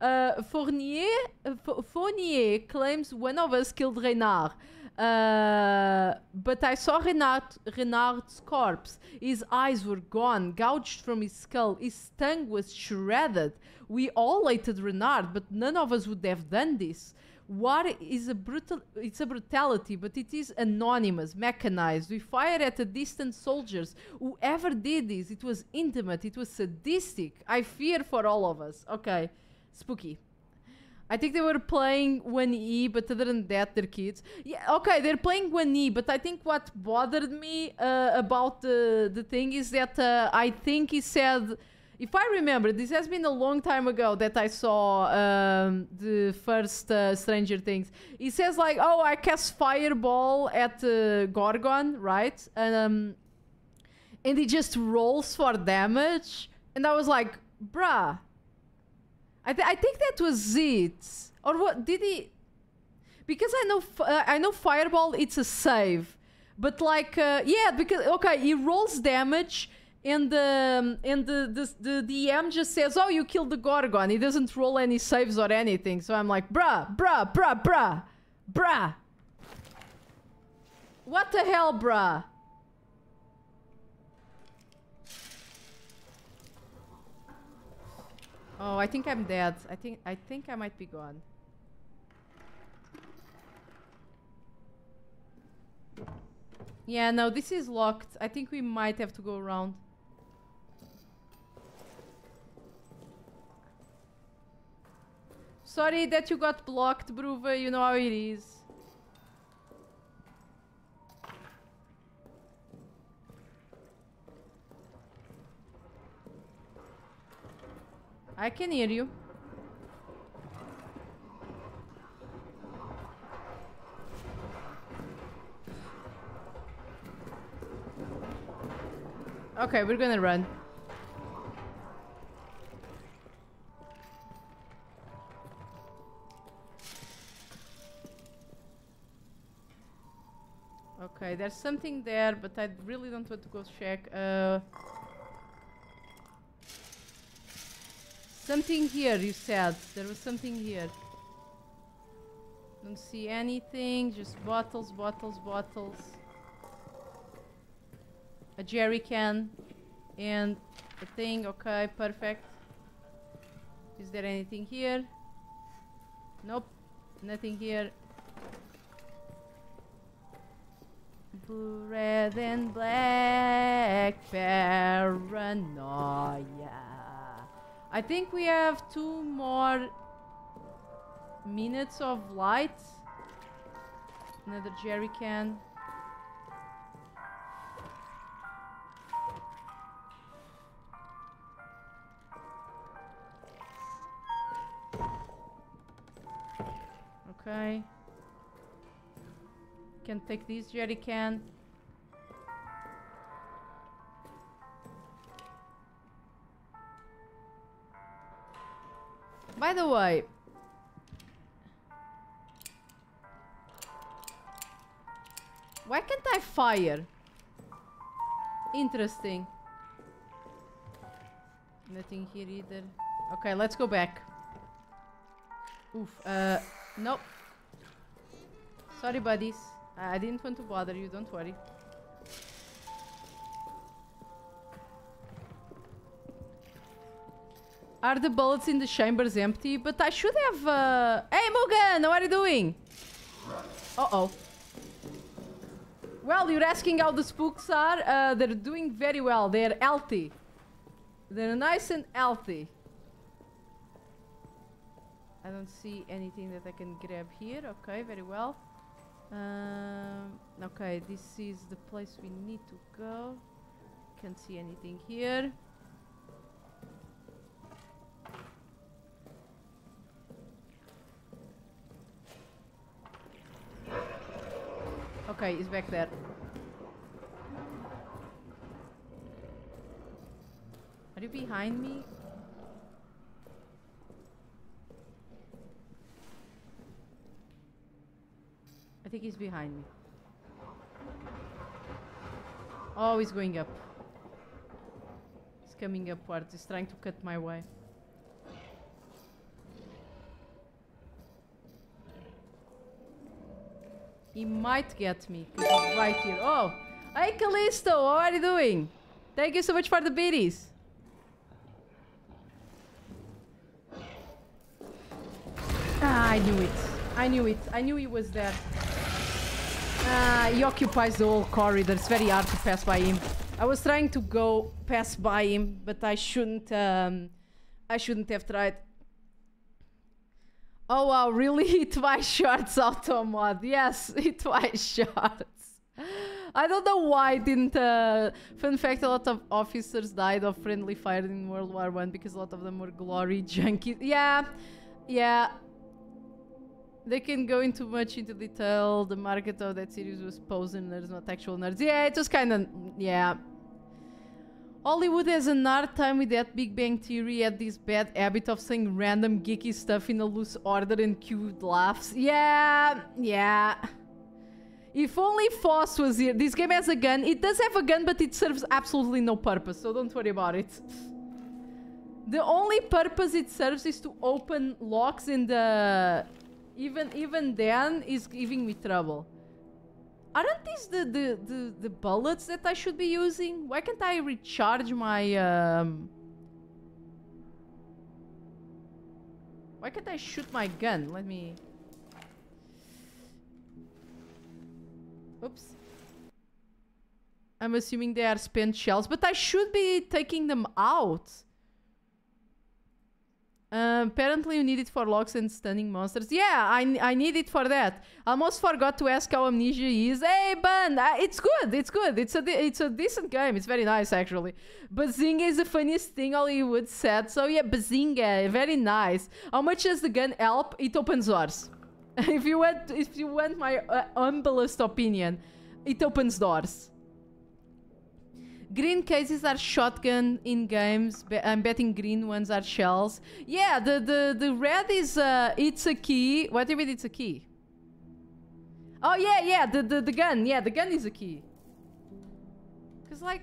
Uh, Fournier, F- Fournier claims one of us killed Renard. Uh, but I saw Renard, Renard's corpse. His eyes were gone, gouged from his skull. His tongue was shredded. We all hated Renard, but none of us would have done this. War is a brutal it's a brutality, but it is anonymous, mechanized. We fire at the distant soldiers. Whoever did this, it was intimate, it was sadistic. I fear for all of us. Okay. Spooky. I think they were playing 1E, but other than that, they're kids. Yeah, okay, they're playing 1E, but I think what bothered me uh, about the, the thing is that uh, I think he said, if I remember, this has been a long time ago that I saw um, the first uh, Stranger Things. He says, like, oh, I cast Fireball at uh, Gorgon, right? Um, and he just rolls for damage. And I was like, bruh. I, th- I think that was it. Or what did he? Because I know uh, I know fireball. It's a save, but like uh, yeah, because okay, he rolls damage, and um, and the, the the DM just says, "Oh, you killed the gorgon." He doesn't roll any saves or anything. So I'm like, bruh, bruh, bruh, bruh, bruh. What the hell, bruh? Oh, I think I'm dead. I think I think I might be gone. Yeah, no, this is locked. I think we might have to go around. Sorry that you got blocked, Bruva. You know how it is. I can hear you. Okay, we're gonna run. Okay, there's something there, but I really don't want to go check. Uh, something here, you said. There was something here. Don't see anything, just bottles, bottles, bottles. A jerry can and a thing. Okay, perfect. Is there anything here? Nope, nothing here. Red and black paranoia. I think we have two more minutes of light. Another jerry can. Okay. Can take this jerry can. By the way, why can't I fire? Interesting. Nothing here either. Okay, let's go back. Oof. Uh, nope. Sorry, buddies. I I didn't want to bother you, don't worry. Are the bullets in the chambers empty? But I should have... Uh... Hey, Mugan! How are you doing? Uh-oh. Well, you're asking how the spooks are. Uh, they're doing very well. They're healthy. They're nice and healthy. I don't see anything that I can grab here. Okay, very well. Um, okay, this is the place we need to go. Can't see anything here. Okay, he's back there. Are you behind me? I think he's behind me. Oh, he's going up. He's coming upwards. He's trying to cut my way. He might get me because he's right here. Oh, hey Callisto, how are you doing? Thank you so much for the biddies. Ah, I knew it. I knew it. I knew he was there. Ah, he occupies the whole corridor. It's very hard to pass by him. I was trying to go pass by him, but I shouldn't. Um, I shouldn't have tried. Oh wow, really? Hit my shorts auto mod. Yes, hit my shorts. I don't know why didn't. Uh... Fun fact: a lot of officers died of friendly fire in World War One because a lot of them were glory junkies. Yeah, yeah. They can go into much into detail. The market of that series was posing nerds, not actual nerds. Yeah, it was kind of yeah. Hollywood has an hard time with that Big Bang Theory had this bad habit of saying random geeky stuff in a loose order and cute laughs. Yeah, yeah. If only Foss was here. This game has a gun. It does have a gun, but it serves absolutely no purpose, so don't worry about it. The only purpose it serves is to open locks in the... Even, even then is giving me trouble. Aren't these the, the, the, the bullets that I should be using? Why can't I recharge my um Why can't I shoot my gun? Let me Oops. I'm assuming they are spent shells, but I should be taking them out. Uh, apparently you need it for locks and stunning monsters. Yeah, I, I need it for that. Almost forgot to ask how Amnesia is. Hey, Bun, uh, it's good. It's good. It's a it's a decent game. It's very nice actually. Bazinga is the funniest thing Hollywood said. So yeah, Bazinga, very nice. How much does the gun help? It opens doors. if you want, if you want my uh, humblest opinion, it opens doors. Green cases are shotgun in games. Be- I'm betting green ones are shells. Yeah, the the the red is uh it's a key. What do you mean it's a key? Oh yeah, yeah, the the, the gun. Yeah, the gun is a key. Cause like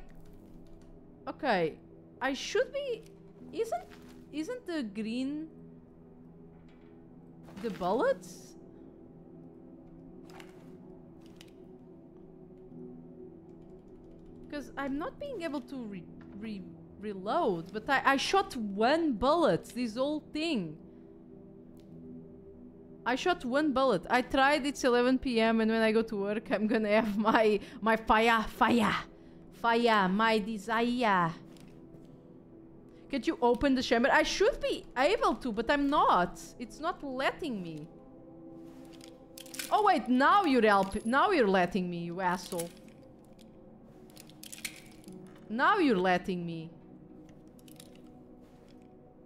Okay. I should be isn't isn't the green the bullets? Because I'm not being able to re re reload, but I, I shot one bullet, this whole thing. I shot one bullet. I tried, it's 11 p.m. and when I go to work, I'm gonna have my, my fire, fire, fire, my desire. Can you open the chamber? I should be able to, but I'm not. It's not letting me. Oh wait, now you're help. Now you're letting me, you asshole. Now you're letting me.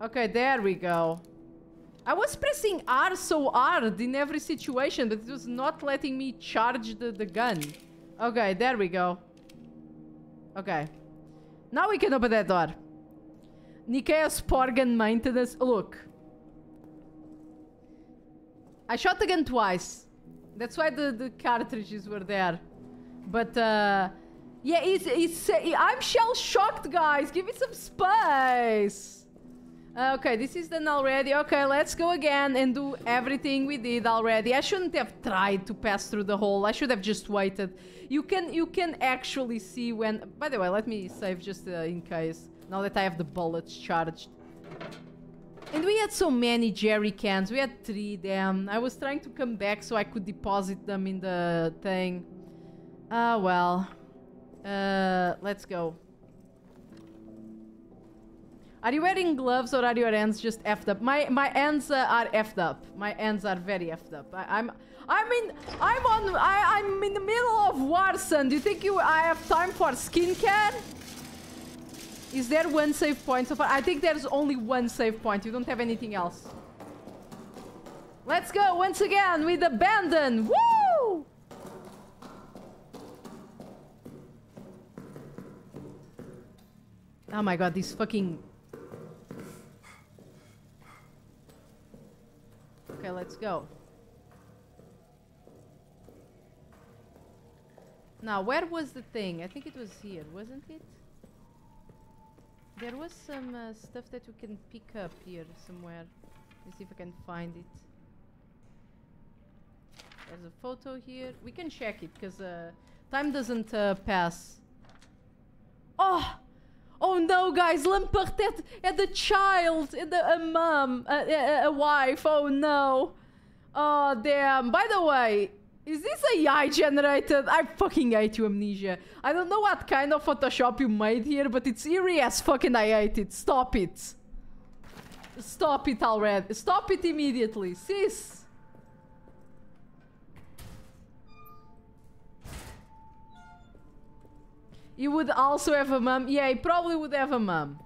Okay, there we go. I was pressing R so hard in every situation, but it was not letting me charge the, the gun. Okay, there we go. Okay. Now we can open that door. Nikea Sporgan maintenance. Look. I shot the gun twice. That's why the, the cartridges were there. But, uh... Yeah, it's, uh, I'm shell shocked, guys. Give me some space. Uh, okay, this is done already. Okay, let's go again and do everything we did already. I shouldn't have tried to pass through the hole. I should have just waited. You can you can actually see when... By the way, let me save just uh, in case. Now that I have the bullets charged. And we had so many jerry cans. We had three damn. I was trying to come back so I could deposit them in the thing. Ah, well. Uh, let's go. Are you wearing gloves or are your hands just effed up? My my hands uh, are effed up. My hands are very effed up. I, I'm I'm in I'm on I, I'm in the middle of Warson. Do you think you I have time for skincare? Is there one save point so far? I think there's only one save point. You don't have anything else. Let's go once again with abandon. Woo! Oh my god, these fucking Okay, let's go. Now, where was the thing? I think it was here, wasn't it? There was some uh, stuff that we can pick up here somewhere. Let's see if I can find it. There's a photo here. We can check it because uh, time doesn't uh, pass. Oh! Oh no, guys! Lampartet and the child and the, a mom, a, a, a wife. Oh no! Oh damn! By the way, is this AI generated? I fucking hate you, Amnesia. I don't know what kind of Photoshop you made here, but it's eerie as fucking I hate it. Stop it. Stop it already. Stop it immediately. Sis. You would also have a mum. Yeah, he probably would have a mum.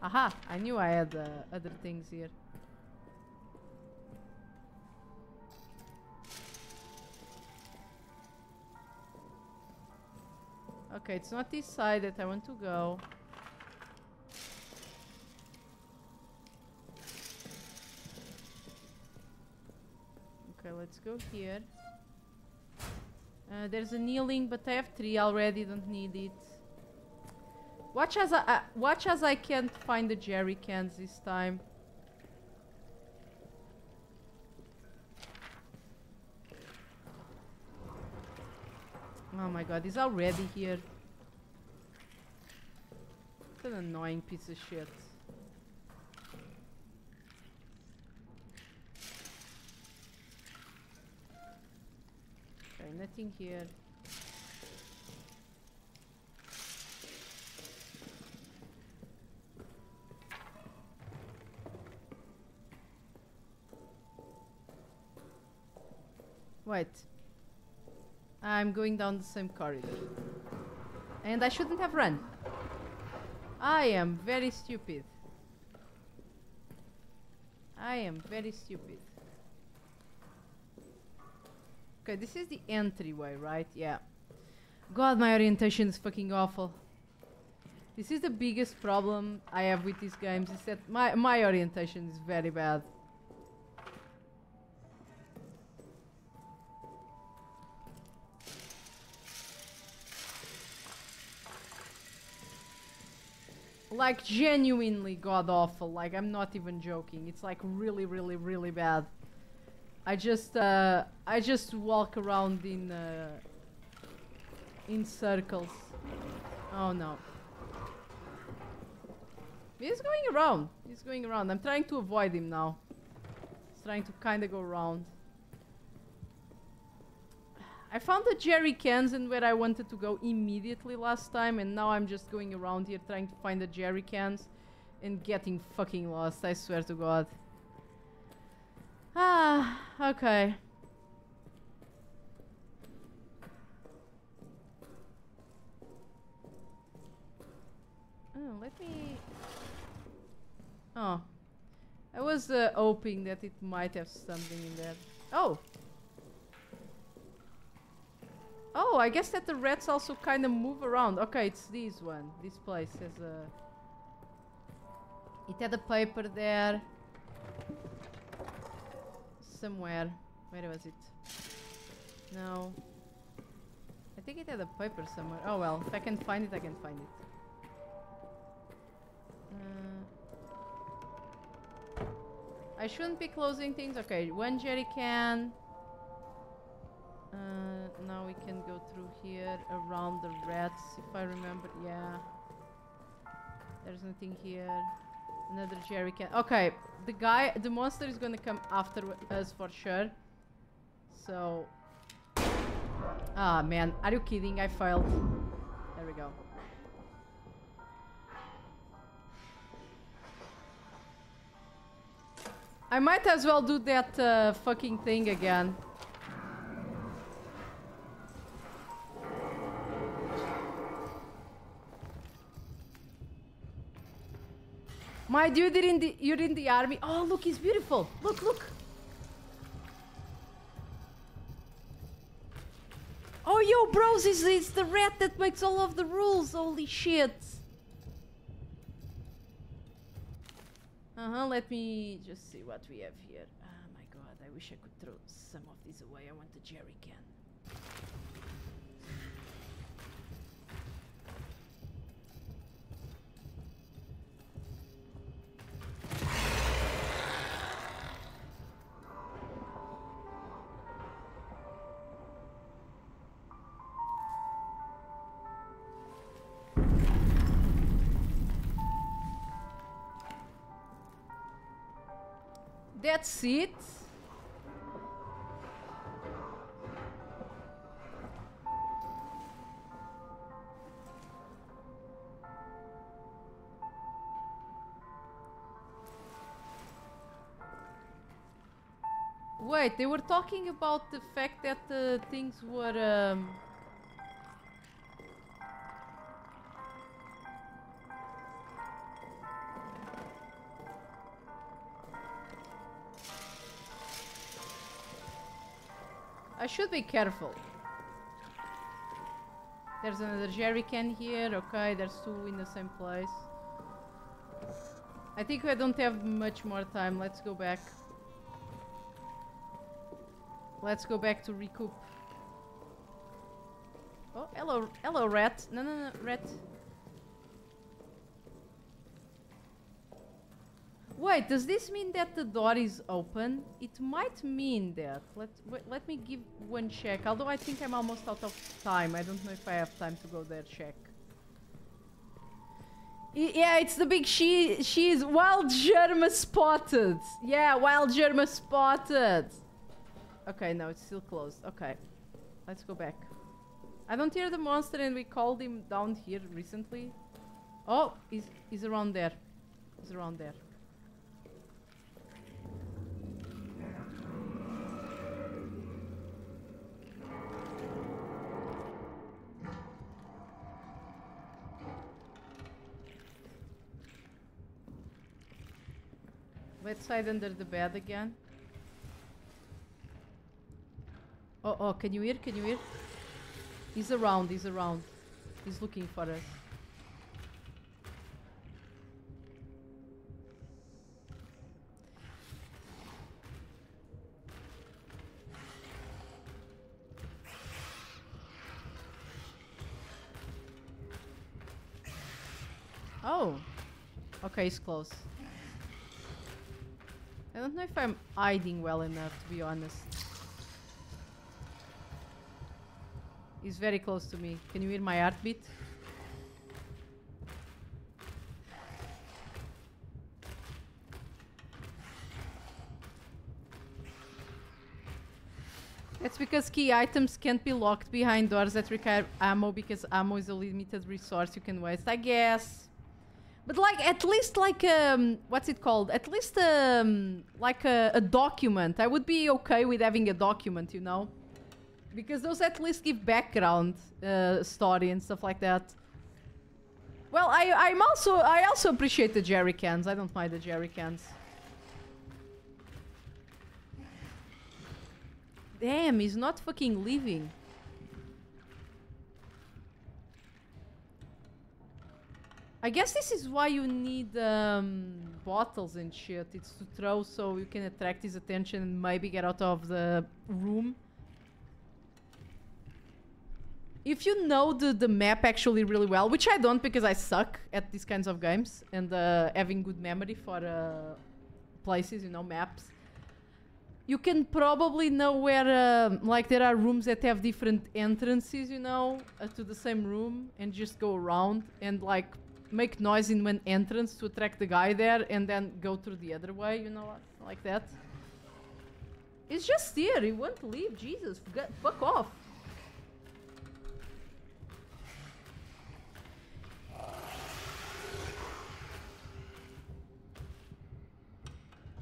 Aha, I knew I had uh, other things here. Okay, it's not this side that I want to go. Okay, let's go here. Uh, there's a kneeling, but I have three already, don't need it. Watch as I, uh, watch as I can't find the jerry cans this time. Oh my god, he's already here. It's an annoying piece of shit. Nothing here. Wait. I'm going down the same corridor. And I shouldn't have run. I am very stupid. I am very stupid. Okay, this is the entryway, right? Yeah. God, my orientation is fucking awful. This is the biggest problem I have with these games, is that my, my orientation is very bad. Like genuinely god awful. Like I'm not even joking. It's like really, really, really bad. I just uh, I just walk around in uh, in circles. Oh no. He's going around. He's going around. I'm trying to avoid him now. He's trying to kind of go around. I found the jerry cans and where I wanted to go immediately last time and now I'm just going around here trying to find the jerry cans and getting fucking lost, I swear to god. Ah, okay. Oh, let me... Oh. I was uh, hoping that it might have something in there. Oh! Oh, I guess that the rats also kind of move around. Okay, it's this one. This place has a... It had a paper there. Somewhere. Where was it? No. I think it had a paper somewhere. Oh well, if I can find it, I can find it. Uh, I shouldn't be closing things. Okay, one jerry can. Uh, now we can go through here around the rats, if I remember. Yeah. There's nothing here. Another jerry can. Okay, the guy, the monster is gonna come after us for sure. So. Ah, man. Are you kidding? I failed. There we go. I might as well do that uh, fucking thing again. My dude, you're in the you're in the army. Oh, look, he's beautiful. Look, look. Oh, yo, bros, it's, it's the rat that makes all of the rules. Holy shit. Uh huh. Let me just see what we have here. Oh my god, I wish I could throw some of these away. I want the jerry can. That's it. Wait, they were talking about the fact that the things were um, should be careful. There's another jerry can here. Okay, there's two in the same place. I think I don't have much more time. Let's go back. Let's go back to recoup. Oh, hello, hello, rat. No, no, no, rat. Wait, does this mean that the door is open? It might mean that. Let let me give one check. Although I think I'm almost out of time. I don't know if I have time to go there check. Yeah, it's the big she. She's wild Germa spotted. Yeah, wild Germa spotted. Okay, no, it's still closed. Okay, let's go back. I don't hear the monster, and we called him down here recently. Oh, he's he's around there. He's around there. Let's hide under the bed again. Oh, oh, can you hear? Can you hear? He's around, he's around. He's looking for us. Oh. Okay, he's close. I don't know if I'm hiding well enough, to be honest. He's very close to me. Can you hear my heartbeat? That's because key items can't be locked behind doors that require ammo because ammo is a limited resource you can waste, I guess. But like at least like um what's it called? At least um like a, a document. I would be okay with having a document, you know? Because those at least give background uh, story and stuff like that. Well, I I'm also I also appreciate the jerry cans. I don't mind the jerry cans. Damn, he's not fucking leaving. I guess this is why you need um, bottles and shit. It's to throw so you can attract his attention and maybe get out of the room. If you know the, the map actually really well, which I don't because I suck at these kinds of games and uh, having good memory for uh, places, you know, maps, you can probably know where, uh, like, there are rooms that have different entrances, you know, uh, to the same room and just go around and, like, make noise in one entrance to attract the guy there and then go through the other way, you know, what? like that. It's just here. He won't leave. Jesus, fuck off.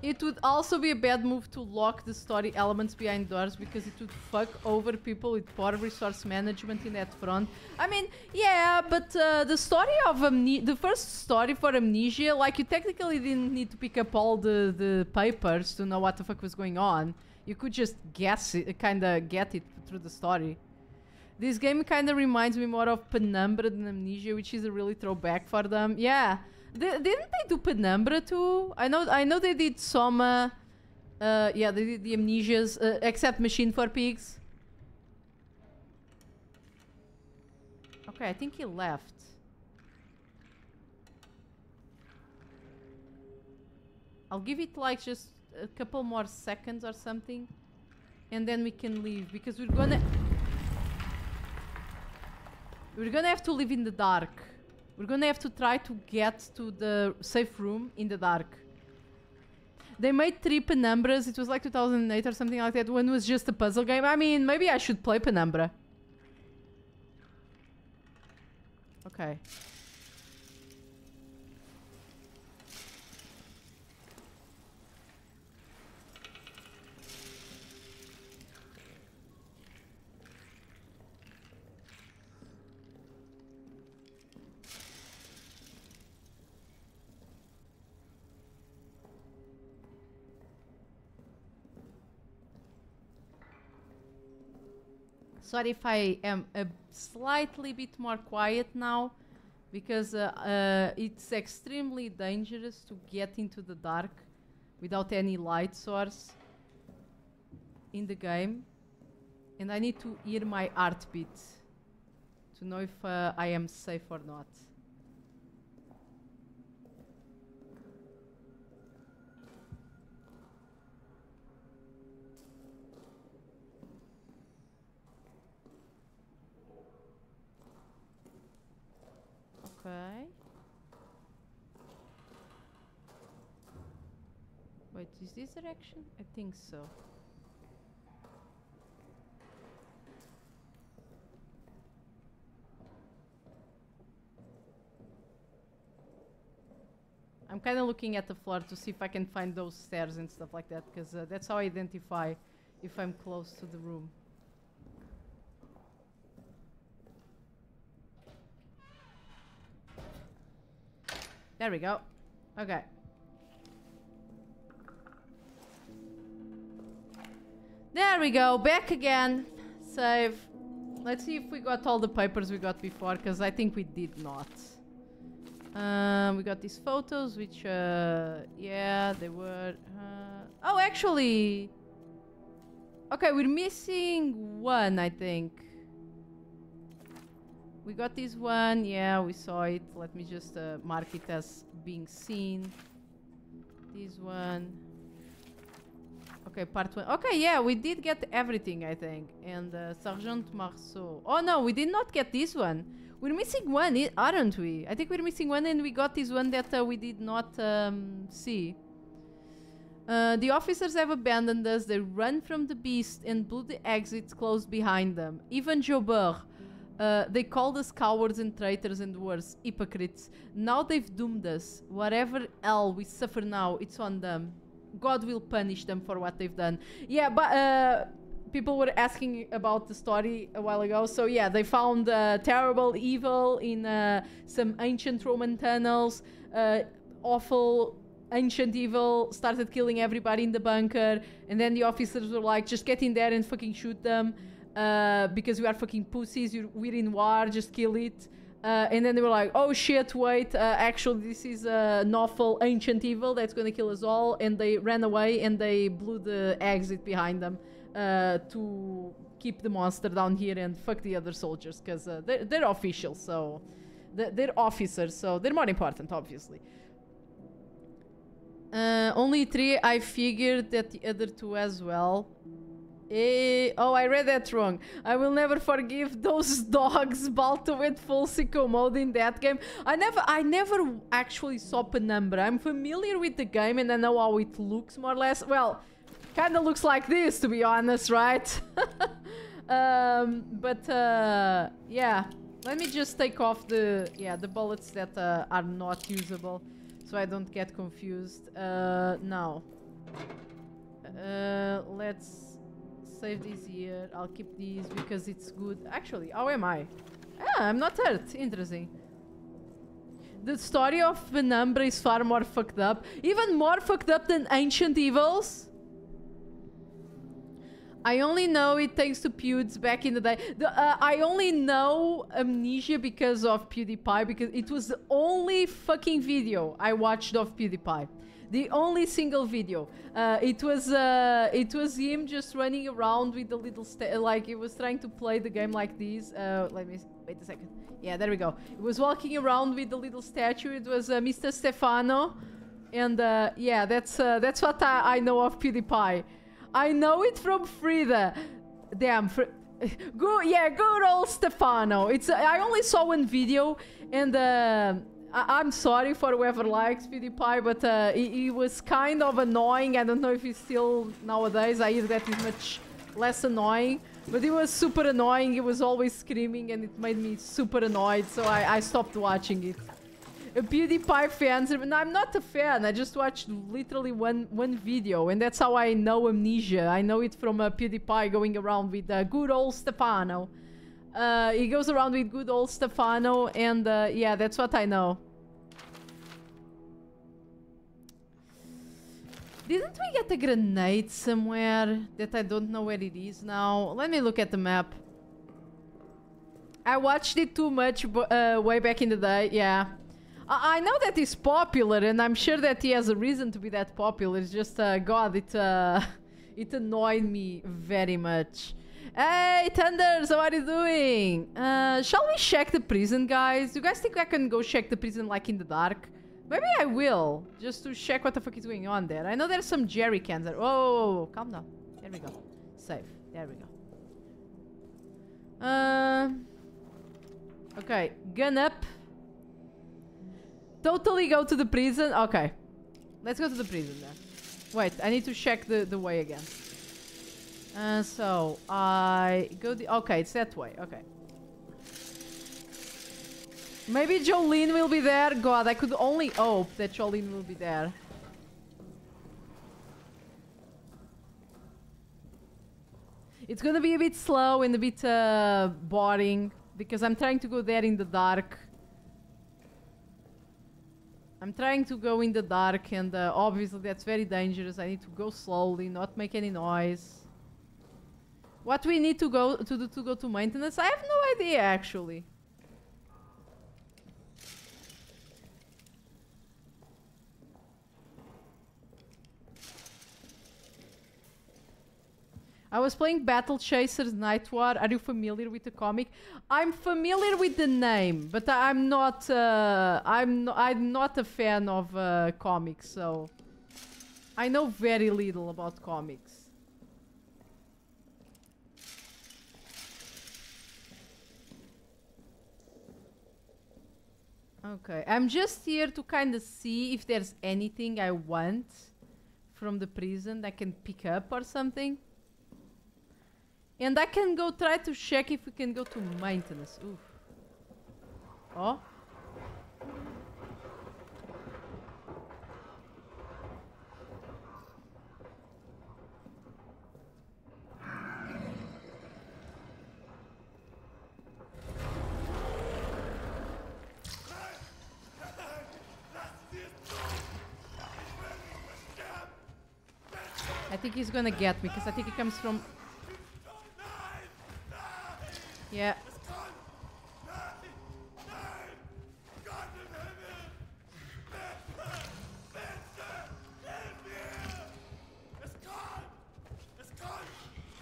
It would also be a bad move to lock the story elements behind doors because it would fuck over people with poor resource management in that front. I mean, yeah, but uh, the story of Amne- the first story for Amnesia, like you technically didn't need to pick up all the, the papers to know what the fuck was going on. You could just guess it, kind of get it through the story. This game kind of reminds me more of Penumbra than Amnesia, which is a really throwback for them. Yeah. They, didn't they do Penumbra too? I know I know they did Soma. Uh, yeah, they did the Amnesias, uh, except Machine for Pigs. Okay, I think he left. I'll give it like just a couple more seconds or something. And then we can leave because we're gonna... We're gonna have to live in the dark. We're gonna have to try to get to the safe room in the dark. They made three Penumbras. It was like 2008 or something like that. One was just a puzzle game. I mean, maybe I should play Penumbra. Okay. Sorry if I am a slightly bit more quiet now because uh, uh, it's extremely dangerous to get into the dark without any light source in the game. And I need to hear my heartbeat to know if uh, I am safe or not. Okay. Wait, is this direction? I think so. I'm kind of looking at the floor to see if I can find those stairs and stuff like that, because uh, that's how I identify if I'm close to the room. There we go. Okay. There we go. Back again. Save. Let's see if we got all the papers we got before, because I think we did not. Um, we got these photos, which, uh, yeah, they were. Uh, oh, actually. Okay, we're missing one, I think. We got this one. Yeah, we saw it. Let me just uh, mark it as being seen. This one. Okay, part one. Okay, yeah, we did get everything, I think. And uh, Sergeant Marceau. Oh no, we did not get this one. We're missing one, aren't we? I think we're missing one, and we got this one that uh, we did not um, see. Uh, the officers have abandoned us. They run from the beast and blew the exits closed behind them. Even Jobert. Uh, they called us cowards and traitors and worse, hypocrites. Now they've doomed us. Whatever hell we suffer now, it's on them. God will punish them for what they've done. Yeah, but uh, people were asking about the story a while ago. So yeah, they found uh, terrible evil in uh, some ancient Roman tunnels. Uh, awful ancient evil started killing everybody in the bunker, and then the officers were like, "Just get in there and fucking shoot them." Uh, because we are fucking pussies, we're in war, just kill it. Uh, and then they were like, oh shit, wait, uh, actually, this is uh, an awful ancient evil that's gonna kill us all. And they ran away and they blew the exit behind them uh, to keep the monster down here and fuck the other soldiers because they're, they're officials, so they're, they're officers, so they're more important, obviously. Uh, only three, I figured that the other two as well. Eh, oh, I read that wrong. I will never forgive those dogs. Balto went full sicko mode in that game. I never, I never actually saw Penumbra. I'm familiar with the game and I know how it looks more or less. Well, kind of looks like this, to be honest, right? um, but uh, yeah, let me just take off the yeah the bullets that uh, are not usable, so I don't get confused. Uh, now, uh, let's save these here. I'll keep these because it's good. Actually, how am I? Ah, I'm not hurt. Interesting. The story of Penumbra is far more fucked up. Even more fucked up than Ancient Evils. I only know it thanks to Pewds back in the day. The, uh, I only know Amnesia because of PewDiePie because it was the only fucking video I watched of PewDiePie. The only single video. Uh, it was uh, it was him just running around with the little like he was trying to play the game like this. Uh, let me wait a second. Yeah, there we go. He was walking around with the little statue. It was uh, Mr. Stefano, and uh, yeah, that's uh, that's what I, I know of PewDiePie. I know it from Frida. Damn, Fr- good, yeah, good old Stefano. It's I only saw one video, and I- I'm sorry for whoever likes PewDiePie, but uh, he, he was kind of annoying. I don't know if he's still nowadays. I hear that he's much less annoying, but he was super annoying. He was always screaming, and it made me super annoyed. So I, I stopped watching it. A PewDiePie fans, and I'm not a fan. I just watched literally one one video, and that's how I know Amnesia. I know it from uh, PewDiePie going around with uh, good old Stefano. Uh, he goes around with good old Stefano, and uh, yeah, that's what I know. Didn't we get a grenade somewhere that I don't know where it is now? Let me look at the map. I watched it too much uh, way back in the day, yeah. I, I know that he's popular, and I'm sure that he has a reason to be that popular. It's just, uh, God, it, uh, it annoyed me very much. Hey, Thunders, how are you doing? Uh, shall we check the prison, guys? You guys think I can go check the prison, like, in the dark? Maybe I will, just to check what the fuck is going on there. I know there's some jerry cans there. Whoa, calm down. There we go. Safe. There we go. Uh, okay, gun up. Totally go to the prison. Okay, let's go to the prison then. Wait, I need to check the, the way again. So, I go the... Okay, it's that way. Okay. Maybe Jolene will be there. God, I could only hope that Jolene will be there. It's gonna be a bit slow and a bit uh, boring because I'm trying to go there in the dark. I'm trying to go in the dark and uh, obviously that's very dangerous. I need to go slowly, not make any noise. What we need to go to do to go to maintenance? I have no idea actually. I was playing Battle Chasers Nightwar. Are you familiar with the comic? I'm familiar with the name, but I'm not. Uh, I'm no, I'm not a fan of uh, comics, so I know very little about comics. Okay, I'm just here to kind of see if there's anything I want from the prison that I can pick up or something. And I can go try to check if we can go to maintenance. Oof. Oh. I think he's gonna get me because I think he comes from yeah.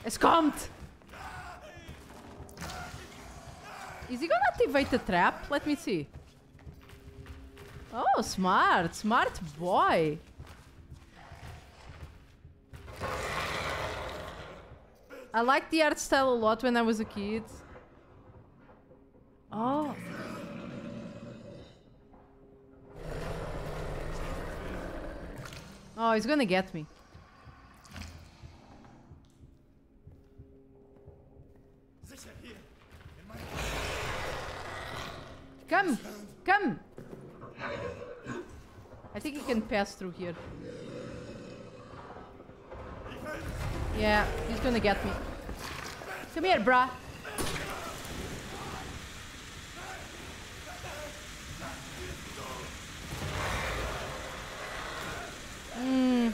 Es kommt! Is he gonna activate the trap? Let me see. Oh, smart. Smart boy. I liked the art style a lot when I was a kid. Oh. Oh, he's gonna get me. Come! Come! I think he can pass through here. Yeah, he's gonna get me. Come here, bruh. Mm.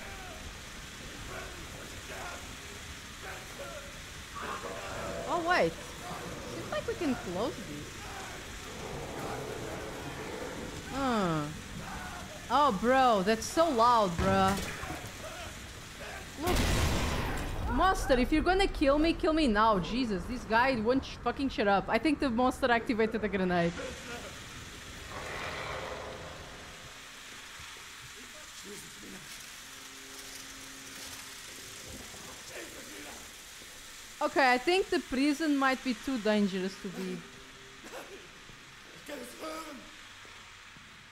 Oh wait, seems like we can close these. Huh. Oh, bro, that's so loud, bruh. Monster, if you're gonna kill me, kill me now. Jesus, this guy won't sh fucking shut up. I think the monster activated the grenade. Okay, I think the prison might be too dangerous to be.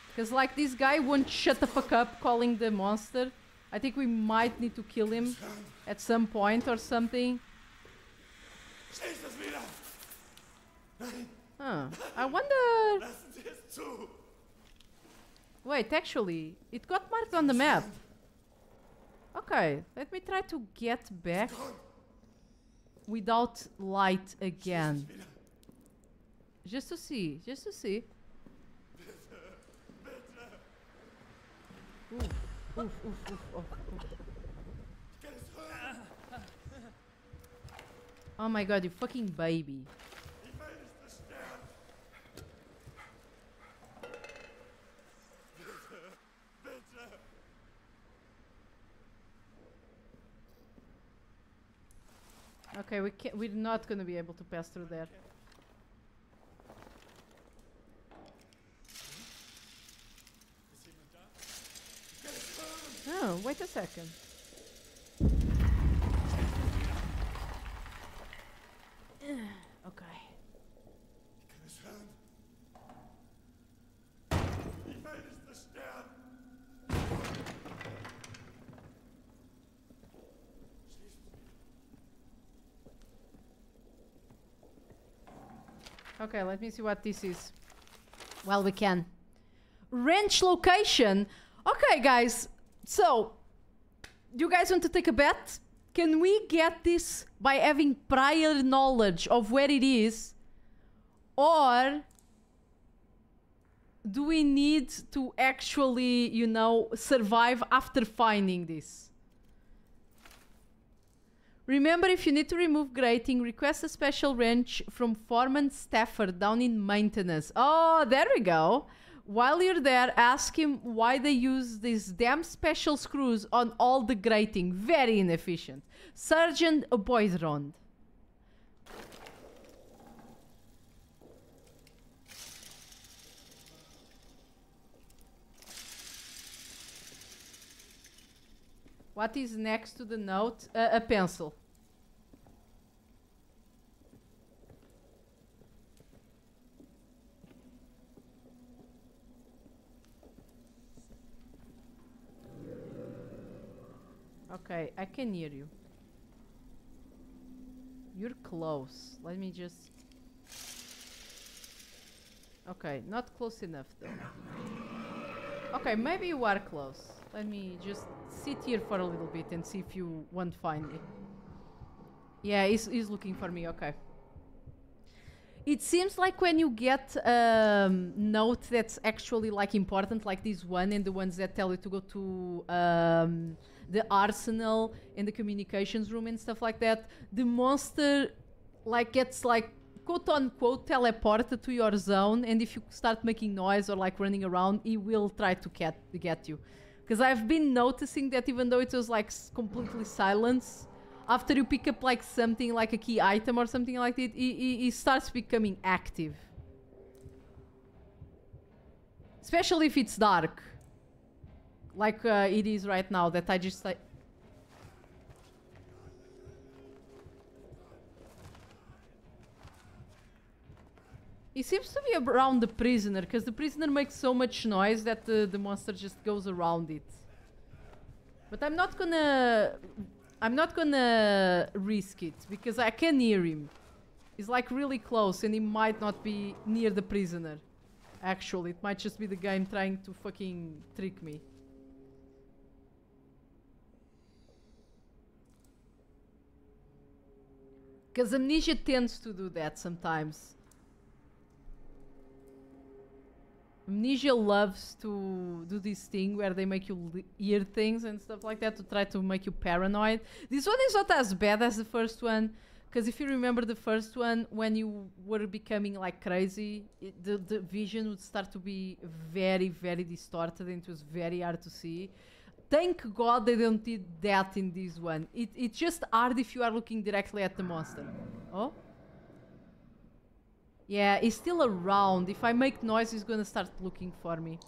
Because, like, this guy won't shut the fuck up calling the monster. I think we might need to kill him at some point or something. Huh. I wonder... Wait, actually, it got marked on the map. Okay, let me try to get back without light again. Just to see, just to see. Oof, Oh my god, you fucking baby. Okay, we can't, we're not gonna be able to pass through there. Oh, wait a second. okay. Okay, let me see what this is. Well, we can. Wrench location. Okay, guys, so, do you guys want to take a bet? Can we get this by having prior knowledge of where it is? Or do we need to actually, you know, survive after finding this? Remember, if you need to remove grating, request a special wrench from Foreman Stafford down in maintenance. Oh, there we go. While you're there, ask him why they use these damn special screws on all the grating. Very inefficient. Sergeant Boydrond. What is next to the note? Uh, a pencil. Okay, I can hear you. You're close. Let me just... Okay, not close enough though. Okay, maybe you are close. Let me just sit here for a little bit and see if you won't find me. Yeah, he's, he's looking for me, okay. It seems like when you get a um, note that's actually like important, like this one and the ones that tell you to go to um, the arsenal and the communications room and stuff like that, the monster like gets like quote unquote teleported to your zone and if you start making noise or like running around, he will try to get, get you. Because I've been noticing that even though it was like completely silence, after you pick up like something like a key item or something like that, he, he, he starts becoming active. Especially if it's dark. Like uh, it is right now, that I just like... He seems to be around the prisoner, because the prisoner makes so much noise that the, the monster just goes around it. But I'm not gonna... I'm not gonna risk it, because I can hear him. He's like really close, and he might not be near the prisoner. Actually, it might just be the game trying to fucking trick me. Because amnesia tends to do that sometimes. Amnesia loves to do this thing where they make you hear things and stuff like that to try to make you paranoid. This one is not as bad as the first one. Because if you remember the first one, when you were becoming like crazy, it, the, the vision would start to be very, very distorted and it was very hard to see. Thank God they don't did that in this one. It, it's just hard if you are looking directly at the monster. Oh? Yeah, he's still around. If I make noise, he's gonna start looking for me.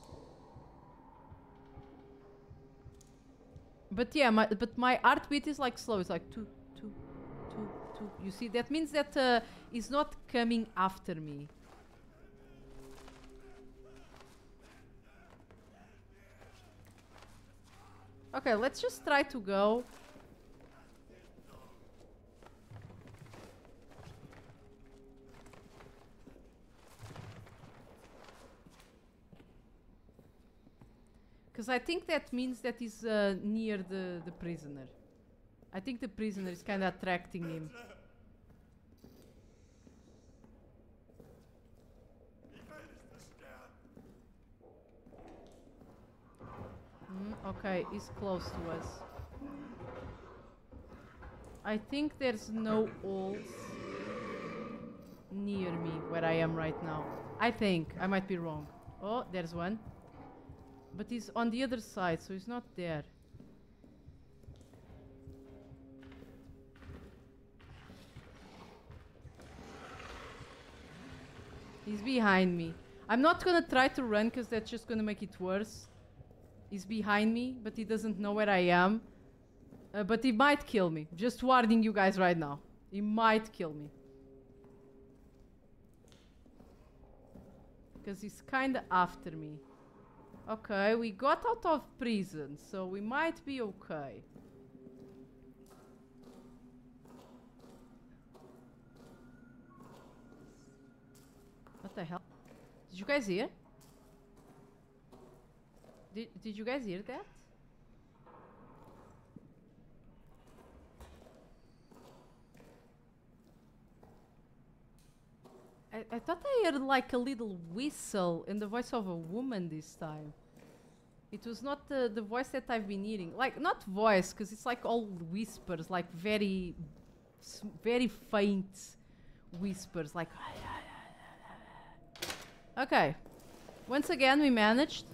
But yeah, my, but my heartbeat is like slow. It's like two, two, two, two. You see, that means that uh, he's not coming after me. Okay, let's just try to go. Because I think that means that he's uh, near the, the prisoner. I think the prisoner is kind of attracting him. Mm, okay, he's close to us. I think there's no holes near me where I am right now. I think. I might be wrong. Oh, there's one. But he's on the other side, so he's not there. He's behind me. I'm not gonna try to run because that's just gonna make it worse. He's behind me, but he doesn't know where I am. Uh, but he might kill me. Just warning you guys right now. He might kill me. Because he's kinda after me. Okay, we got out of prison, so we might be okay. What the hell? Did you guys hear? Did, did you guys hear that? I, I thought I heard like a little whistle in the voice of a woman this time. It was not the, the voice that I've been hearing. Like, not voice, because it's like all whispers, like very, very faint whispers, like. Okay. Once again, we managed.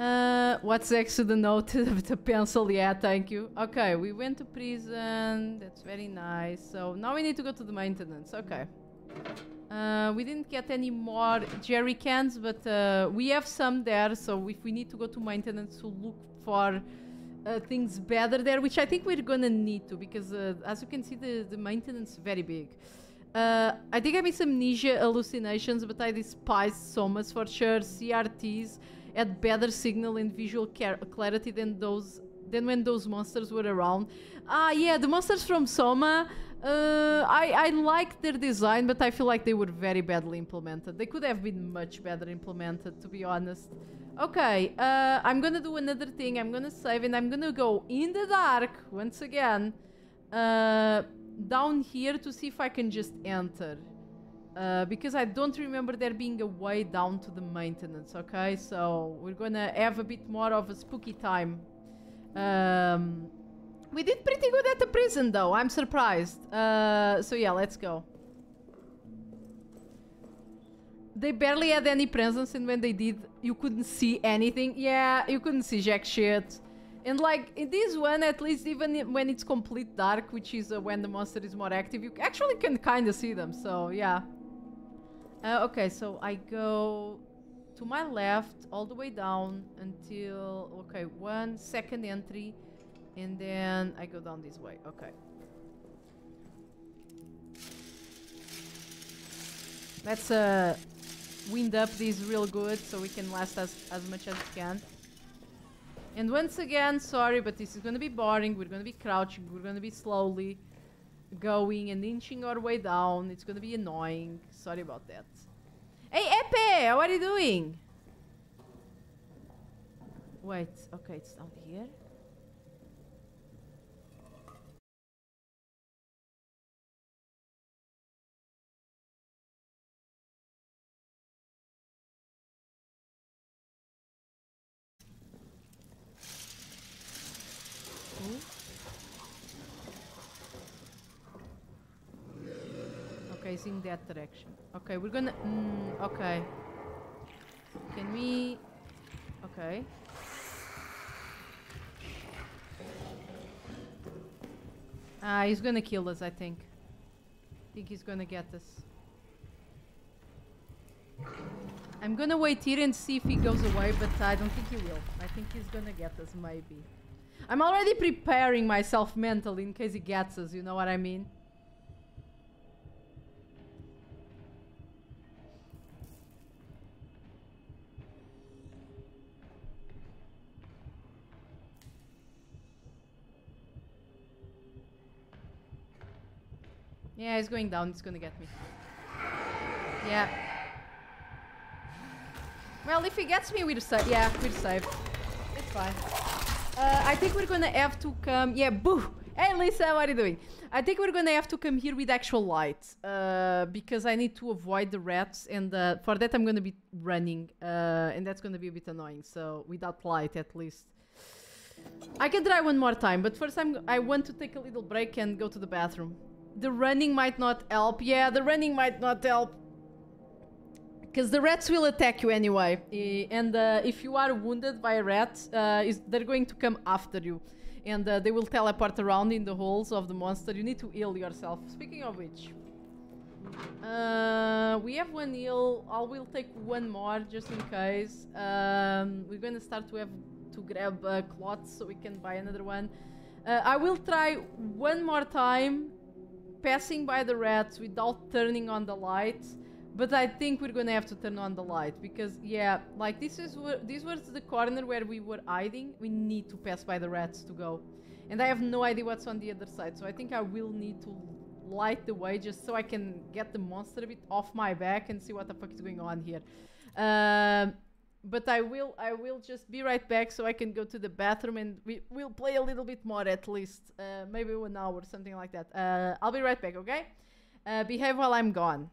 Uh, what's next to the note of the pencil? Yeah, thank you. Okay, we went to prison. That's very nice. So now we need to go to the maintenance. Okay. Uh, we didn't get any more jerry cans, but uh, we have some there. So if we need to go to maintenance to look for uh, things better there, which I think we're gonna need to, because uh, as you can see, the, the maintenance is very big. Uh, I think I some amnesia hallucinations, but I despise somas for sure. CRTs had better signal and visual clarity than those than when those monsters were around. Ah, yeah, the monsters from Soma. Uh, I I like their design, but I feel like they were very badly implemented. They could have been much better implemented, to be honest. Okay, uh, I'm gonna do another thing. I'm gonna save and I'm gonna go in the dark once again. Uh, down here to see if I can just enter. Uh, because I don't remember there being a way down to the maintenance, okay? So we're gonna have a bit more of a spooky time. Um, we did pretty good at the prison though, I'm surprised. Uh, so yeah, let's go. They barely had any presence and when they did, you couldn't see anything. Yeah, you couldn't see jack shit. And like in this one, at least even when it's complete dark, which is uh, when the monster is more active, you actually can kind of see them. So yeah. Uh, okay, so I go to my left all the way down until okay one second entry, and then I go down this way. Okay. Let's uh wind up these real good so we can last as as much as we can. And once again, sorry, but this is gonna be boring. We're gonna be crouching. We're gonna be slowly going and inching our way down. It's gonna be annoying. Sorry about that. Hey, Epe, how are you doing? Wait, okay, it's down here. Ooh. In that direction. Okay, we're gonna. Mm, okay. Can we? Okay. Ah, he's gonna kill us. I think. I think he's gonna get us. I'm gonna wait here and see if he goes away, but I don't think he will. I think he's gonna get us, maybe. I'm already preparing myself mentally in case he gets us, you know what I mean? Yeah, he's going down. He's gonna get me. Yeah. Well, if he gets me, we're safe. Yeah, we're safe. It's fine. Uh, I think we're gonna have to come. Yeah, boo! Hey, Lisa, what are you doing? I think we're gonna have to come here with actual light. Uh, because I need to avoid the rats, and uh, for that, I'm gonna be running. Uh, and that's gonna be a bit annoying. So, without light, at least. I can try one more time, but first I'm, I want to take a little break and go to the bathroom. The running might not help. Yeah, the running might not help. Because the rats will attack you anyway. Eh, And uh, if you are wounded by a rat, uh, they're going to come after you. And uh, they will teleport around in the holes of the monster. You need to heal yourself. Speaking of which, uh, we have one heal. I will take one more just in case. Um, we're going to start to have to grab uh, clots so we can buy another one. Uh, I will try one more time passing by the rats without turning on the light. But I think we're gonna have to turn on the light because yeah, like this is where this was the corner where we were hiding. We need to pass by the rats to go, and I have no idea what's on the other side. So I think I will need to light the way just so I can get the monster a bit off my back and see what the fuck is going on here. Um, but I will I will just be right back so I can go to the bathroom and we will play a little bit more at least uh, maybe one hour something like that. Uh, I'll be right back, okay? Uh, behave while I'm gone.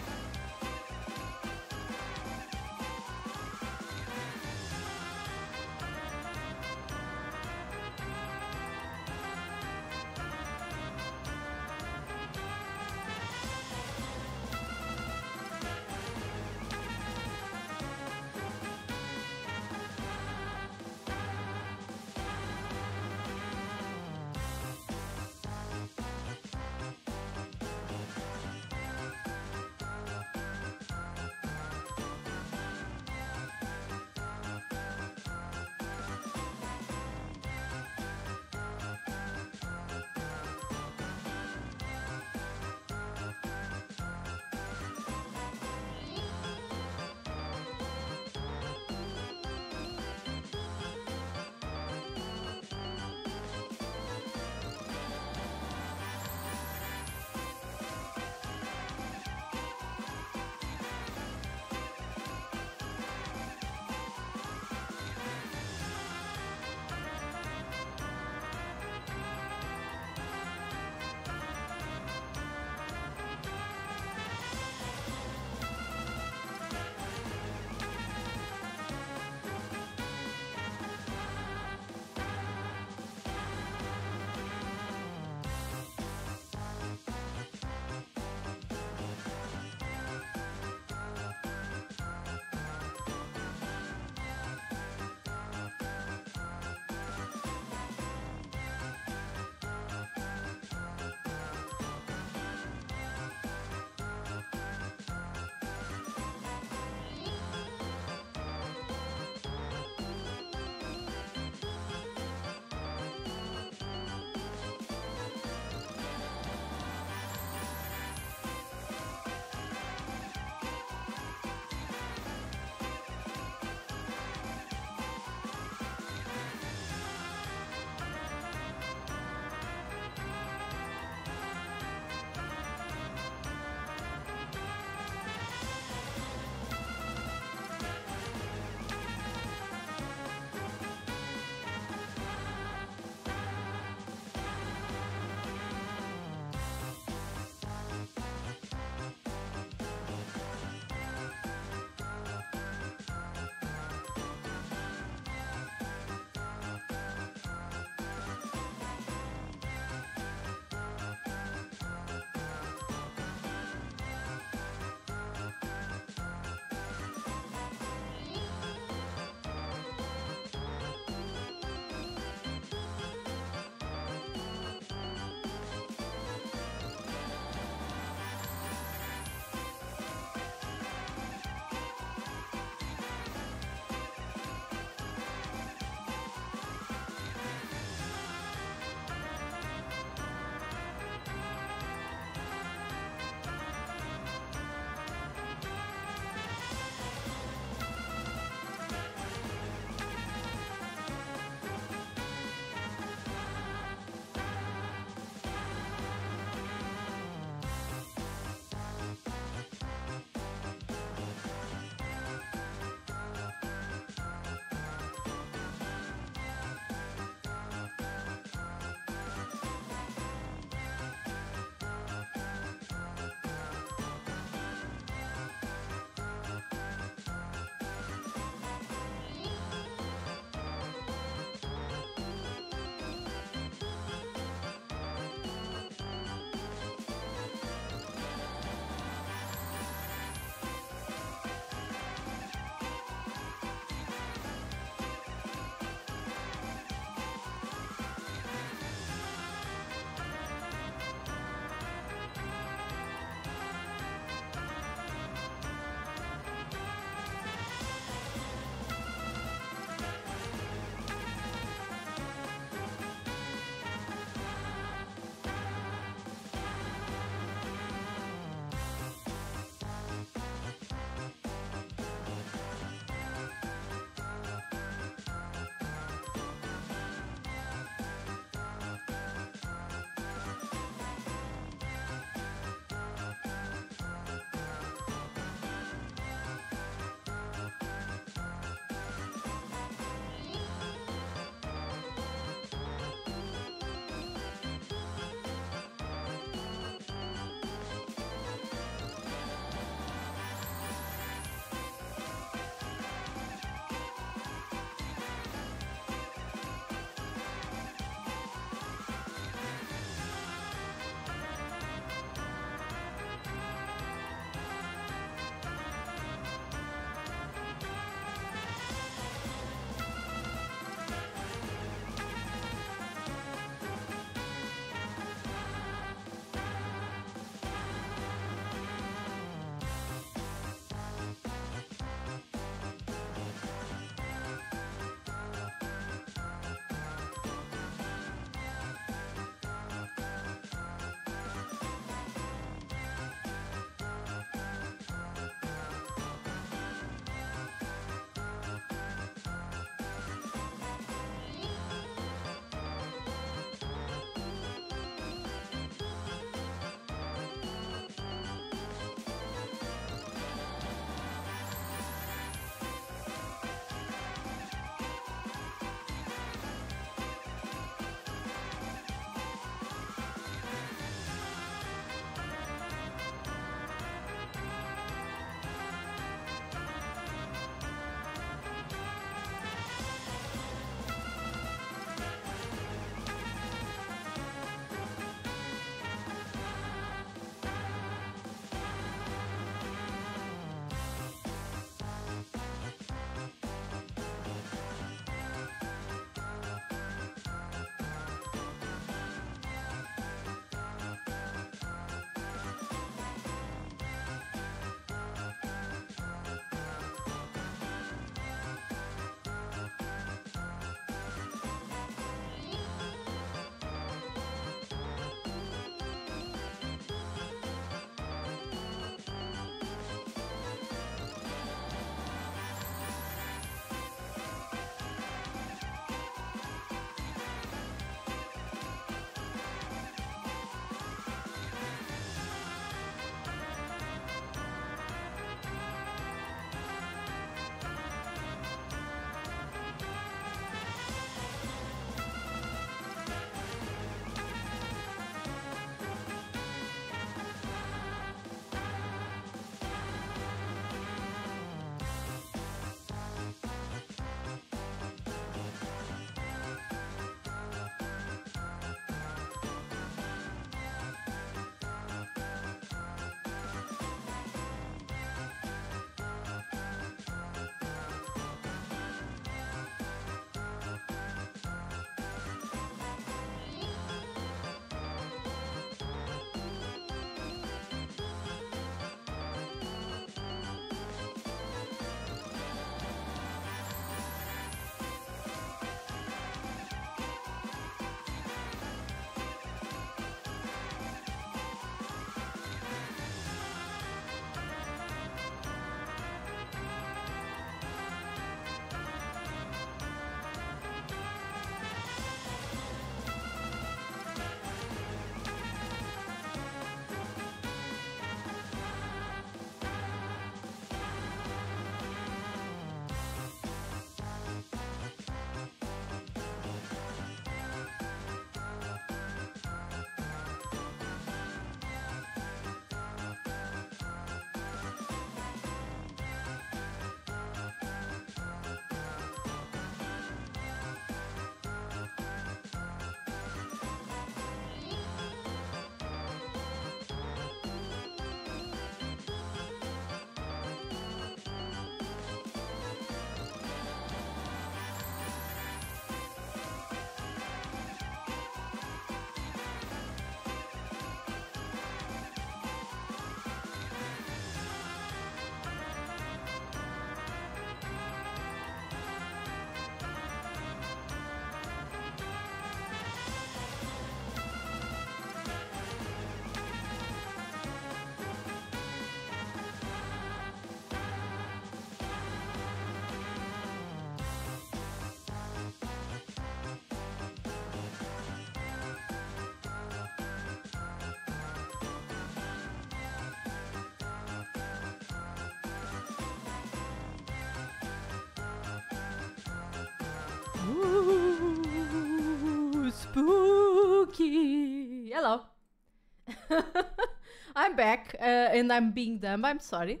Back uh, and I'm being dumb. I'm sorry.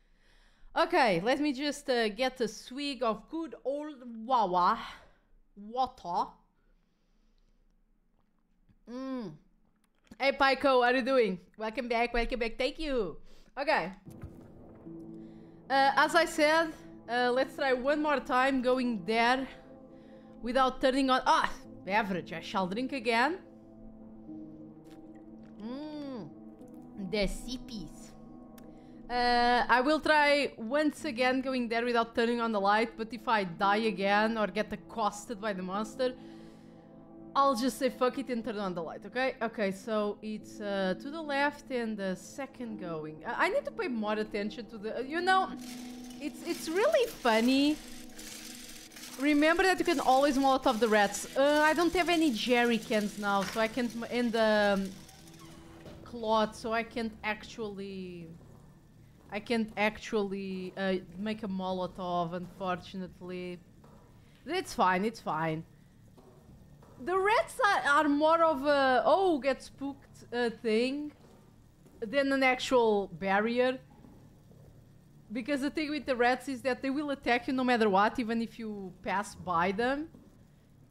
okay, let me just uh, get a swig of good old Wawa water. Mm. Hey, Pico, how are you doing? Welcome back, welcome back. Thank you. Okay. Uh, as I said, uh, let's try one more time going there without turning on. Ah, beverage. I shall drink again. The CPs. Uh, I will try once again going there without turning on the light, but if I die again or get accosted by the monster, I'll just say fuck it and turn on the light, okay? Okay, so it's uh, to the left and the second going. I, I need to pay more attention to the... you know, it's, it's really funny. Remember that you can always molotov the rats. Uh, I don't have any jerry cans now, so I can't... in the um, cloth, so I can't actually... I can't actually uh, make a molotov, unfortunately. It's fine, it's fine. The rats are, are more of a, oh, get spooked uh, thing than an actual barrier. Because the thing with the rats is that they will attack you no matter what, even if you pass by them.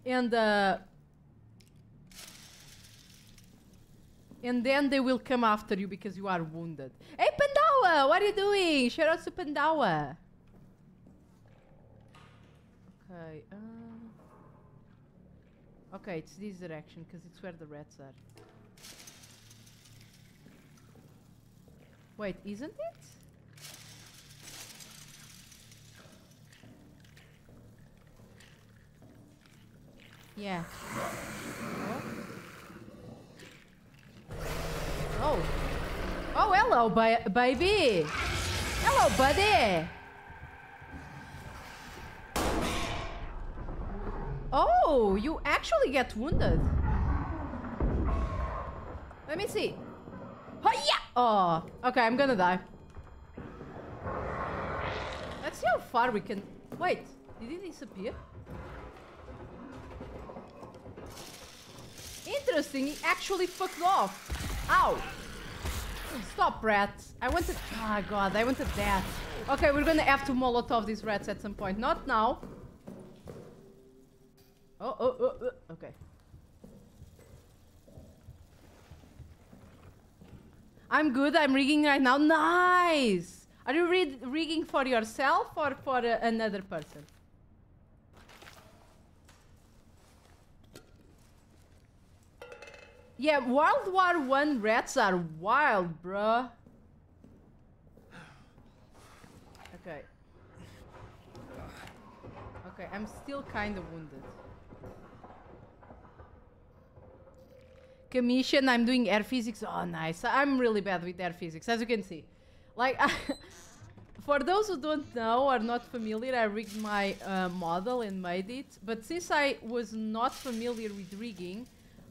And, uh, and then they will come after you because you are wounded. Hey, Pandawa, what are you doing? Shout out to Pandawa. Okay, um... Okay, it's this direction because it's where the rats are. Wait, isn't it? Yeah. Oh. Oh. Oh, hello, ba baby. Hello, buddy. Oh, you actually get wounded. Let me see. Oh, yeah. Oh, okay, I'm gonna die. Let's see how far we can... Wait, did he disappear? Interesting, he actually fucked off. Ow. Stop, rats. I wanted... Oh, God, I wanted that. Okay, we're gonna have to molotov these rats at some point. Not now. Oh, oh, oh, oh, okay. I'm good. I'm rigging right now. Nice! Are you rigging for yourself or for uh, another person? Yeah, World War One rats are wild, bruh. Okay. Okay, I'm still kind of wounded. Commission, I'm doing air physics. Oh, nice. I'm really bad with air physics, as you can see. Like, for those who don't know or not familiar, I rigged my uh, model and made it. But since I was not familiar with rigging,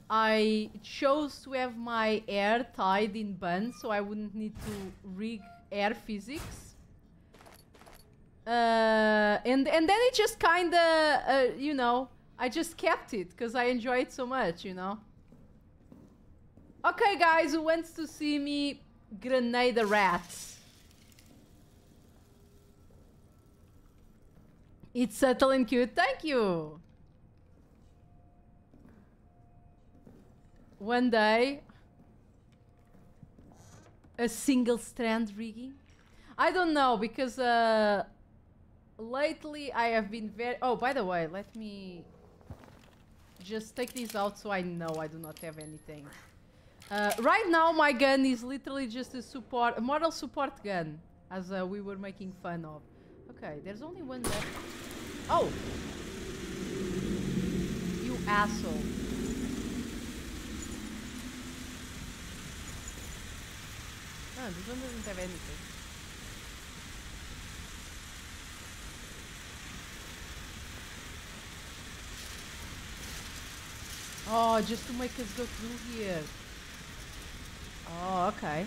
I chose to have my air tied in buns so I wouldn't need to rig air physics. Uh, and and then it just kind of, uh, you know, I just kept it because I enjoy it so much, you know. Okay, guys, who wants to see me grenade the rats? It's subtle and cute. Thank you. One day, a single strand rigging. I don't know because uh, lately I have been very. Oh, by the way, let me just take this out so I know I do not have anything. Uh, right now, my gun is literally just a support, a model support gun, as uh, we were making fun of. Okay, there's only one left. Oh! You asshole. No, this one doesn't have anything. Oh, just to make us go through here. Oh, okay.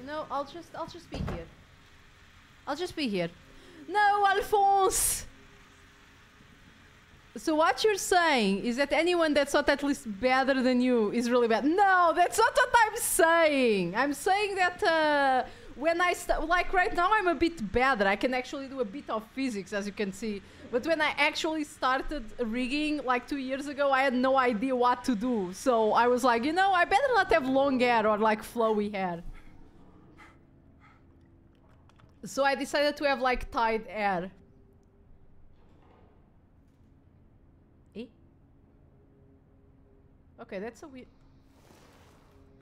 You know, I'll just I'll just be here. I'll just be here. No, Alphonse! So what you're saying is that anyone that's not at least better than you is really bad. No, that's not what I'm saying. I'm saying that uh, when I like right now I'm a bit better. I can actually do a bit of physics, as you can see. But when I actually started rigging like two years ago, I had no idea what to do. So I was like, you know, I better not have long hair or like flowy hair. So I decided to have like tied hair. Eh? Okay, that's a weird.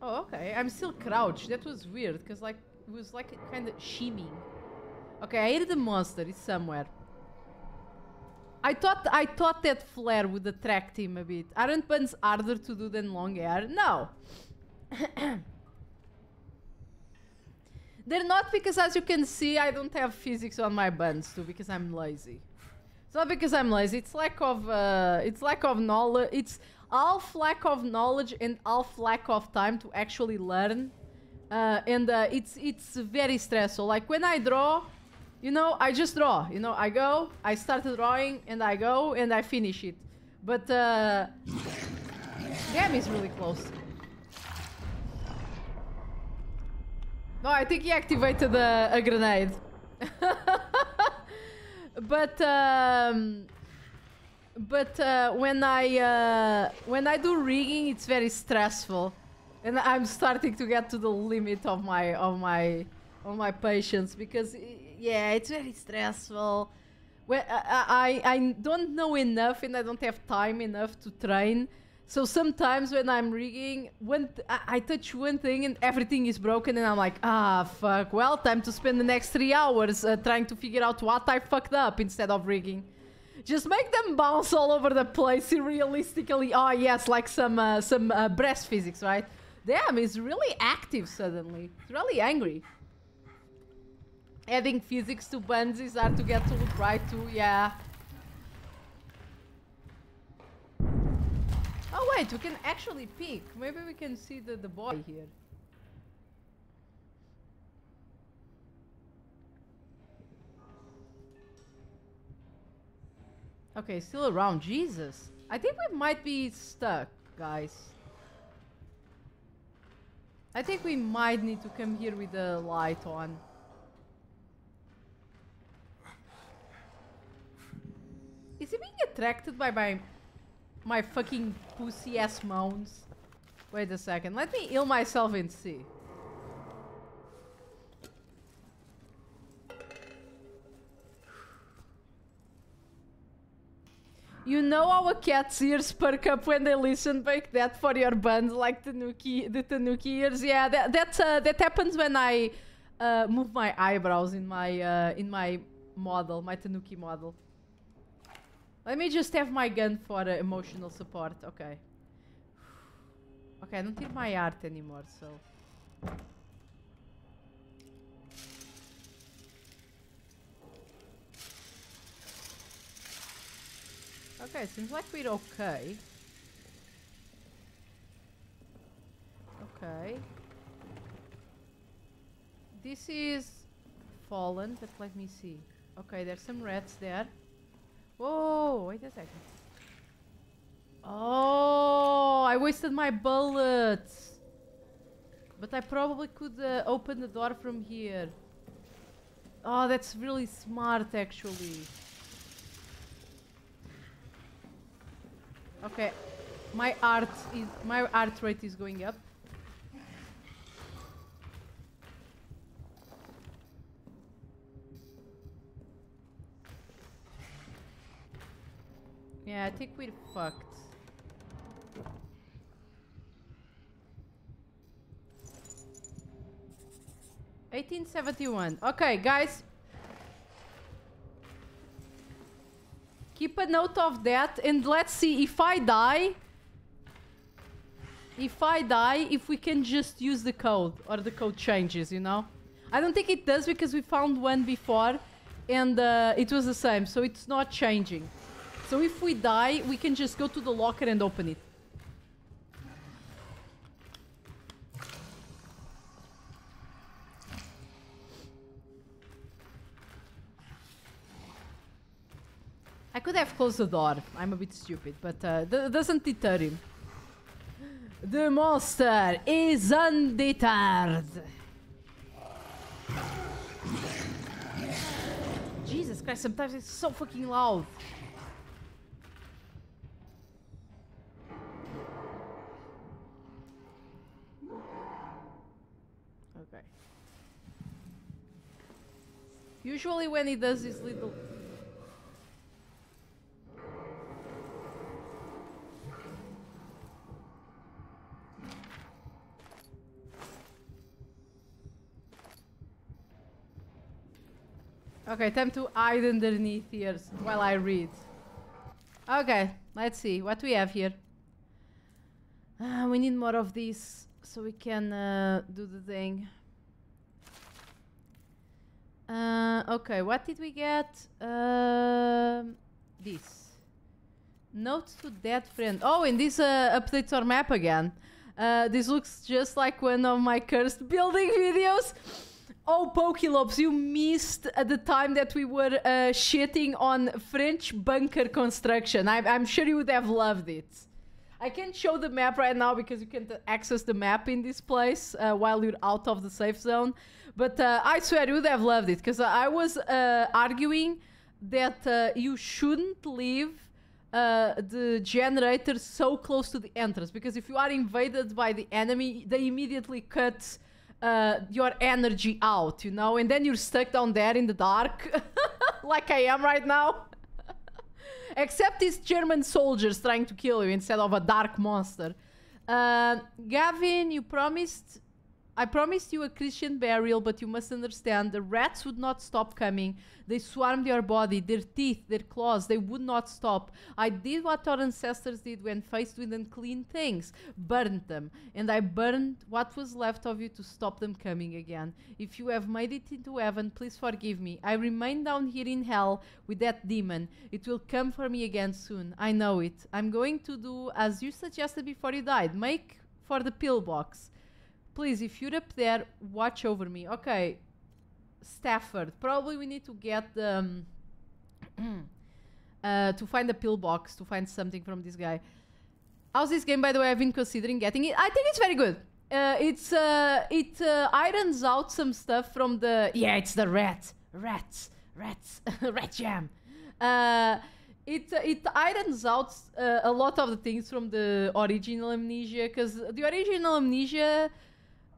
Oh, okay. I'm still crouched. That was weird because like it was like kind of shimmying. Okay, I hear the monster. It's somewhere. I thought I thought that flare would attract him a bit. Aren't buns harder to do than long hair? No. They're not because, as you can see, I don't have physics on my buns too because I'm lazy. It's not because I'm lazy. It's lack of uh, it's lack of knowledge. It's half lack of knowledge and half lack of time to actually learn. Uh, and uh, it's it's very stressful. Like when I draw, you know, I just draw. You know, I go, I start drawing, and I go and I finish it. But uh, damn, really close. No, I think he activated a, a grenade. but um, but uh, when I uh, when I do rigging, it's very stressful, and I'm starting to get to the limit of my of my of my patience because yeah, it's very stressful. Well, I, I I don't know enough and I don't have time enough to train. So sometimes when I'm rigging, th- I, I touch one thing and everything is broken, and I'm like, ah, fuck. Well, time to spend the next three hours uh, trying to figure out what I fucked up instead of rigging. Just make them bounce all over the place realistically. Oh yes, like some uh, some uh, breast physics, right? Damn, he's really active suddenly. He's really angry. Adding physics to buns is hard to get to look right too. Yeah. Oh wait, we can actually peek. Maybe we can see the, the boy here. Okay, still around. Jesus. I think we might be stuck, guys. I think we might need to come here with the light on. Is he being attracted by my my fucking pussy ass moans? Wait a second. Let me heal myself and see. You know our cat's ears perk up when they listen like that for your buns, like Tanuki, the Tanuki ears. Yeah, that that uh, that happens when I uh, move my eyebrows in my uh, in my model, my Tanuki model. Let me just have my gun for uh, emotional support. Okay. Okay, I don't need my art anymore, so. Okay, seems like we're okay. Okay. This is fallen, but let me see. Okay, there's some rats there. Whoa, wait a second. Oh, I wasted my bullets. But I probably could uh, open the door from here. Oh, that's really smart, actually. Okay, my art is my art rate is going up. Yeah, I think we're fucked. Eighteen seventy one. Okay, guys. Keep a note of that and let's see if I die. If I die, if we can just use the code or the code changes, you know? I don't think it does because we found one before and uh, it was the same, so it's not changing. So if we die, we can just go to the locker and open it. I could have closed the door. I'm a bit stupid, but uh, doesn't deter him. The monster is undeterred. Jesus Christ, sometimes it's so fucking loud. Okay. Usually when he does his little Okay, time to hide underneath here while I read. Okay, let's see what we have here. Ah, we need more of this so we can uh, do the thing. Uh, okay, what did we get? Um, this. Note to dead friend. Oh, and this uh, updates our map again. Uh, this looks just like one of my cursed building videos. Oh, Pokélopes, you missed at the time that we were uh, shitting on French bunker construction. I- I'm sure you would have loved it. I can't show the map right now because you can't access the map in this place uh, while you're out of the safe zone. But uh, I swear you would have loved it because I was uh, arguing that uh, you shouldn't leave uh, the generator so close to the entrance because if you are invaded by the enemy, they immediately cut uh, your energy out, you know, and then you're stuck down there in the dark, like I am right now. Except these German soldiers trying to kill you instead of a dark monster. Uh, Gavin, you promised. I promised you a Christian burial, but you must understand the rats would not stop coming. They swarmed your body, their teeth, their claws, they would not stop. I did what our ancestors did when faced with unclean things burned them, and I burned what was left of you to stop them coming again. If you have made it into heaven, please forgive me. I remain down here in hell with that demon. It will come for me again soon. I know it. I'm going to do as you suggested before you died. Make for the pillbox. Please, if you're up there, watch over me. Okay, Stafford. Probably we need to get the. Um, uh, to find a pillbox, to find something from this guy. How's this game, by the way? I've been considering getting it. I think it's very good. Uh, it's uh, it uh, irons out some stuff from the yeah. It's the rat, rats, rats, rat jam. Uh, it uh, it irons out uh, a lot of the things from the original Amnesia because the original Amnesia,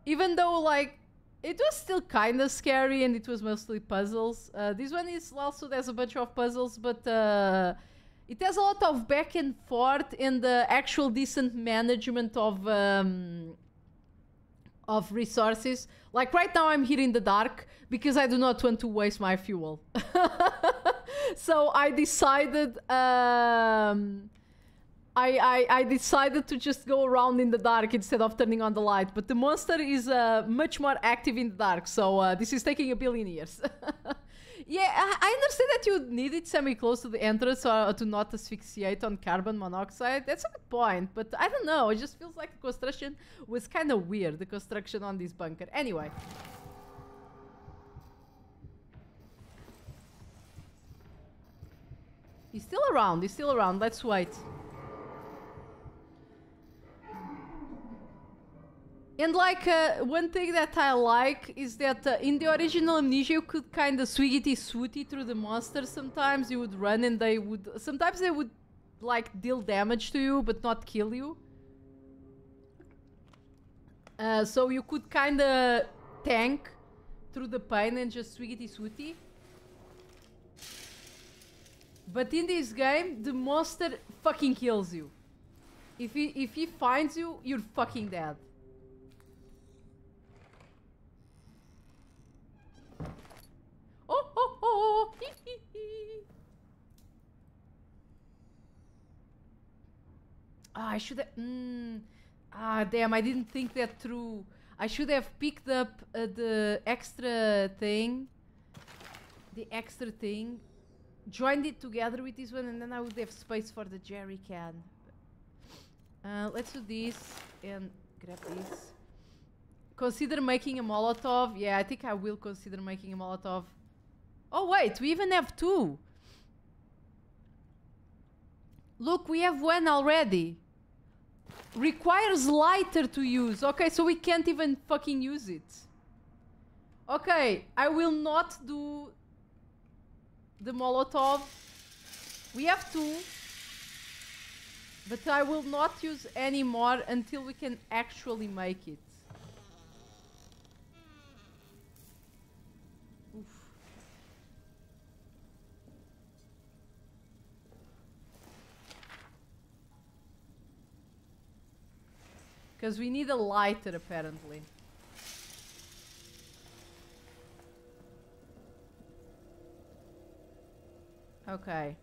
even though like it was still kind of scary and it was mostly puzzles. Uh, this one is also there's a bunch of puzzles, but uh, it has a lot of back and forth and the actual decent management of um, of resources. Like right now, I'm here in the dark because I do not want to waste my fuel. so I decided. Um, I, I, I decided to just go around in the dark instead of turning on the light. But the monster is uh, much more active in the dark, so uh, this is taking a billion years. yeah, I, understand that you need it semi-close to the entrance or to not asphyxiate on carbon monoxide. That's a good point, but I don't know. It just feels like the construction was kind of weird, the construction on this bunker. Anyway. He's still around, he's still around. Let's wait. And like uh, one thing that I like is that uh, in the original Amnesia you could kind of swiggity swooty through the monsters. Sometimes you would run and they would. Sometimes they would like deal damage to you but not kill you. Uh, so you could kind of tank through the pain and just swiggity swooty. But in this game, the monster fucking kills you. If he if he finds you, you're fucking dead. Oh, I should have. Mm, ah, damn! I didn't think that through. I should have picked up uh, the extra thing. The extra thing. Joined it together with this one, and then I would have space for the jerry can. Uh, let's do this and grab this. Consider making a Molotov. Yeah, I think I will consider making a Molotov. Oh wait, we even have two. Look, we have one already. Requires lighter to use. Okay, so we can't even fucking use it. Okay, I will not do the Molotov. We have two. But I will not use any more until we can actually make it. Oof. Because we need a lighter apparently. Okay.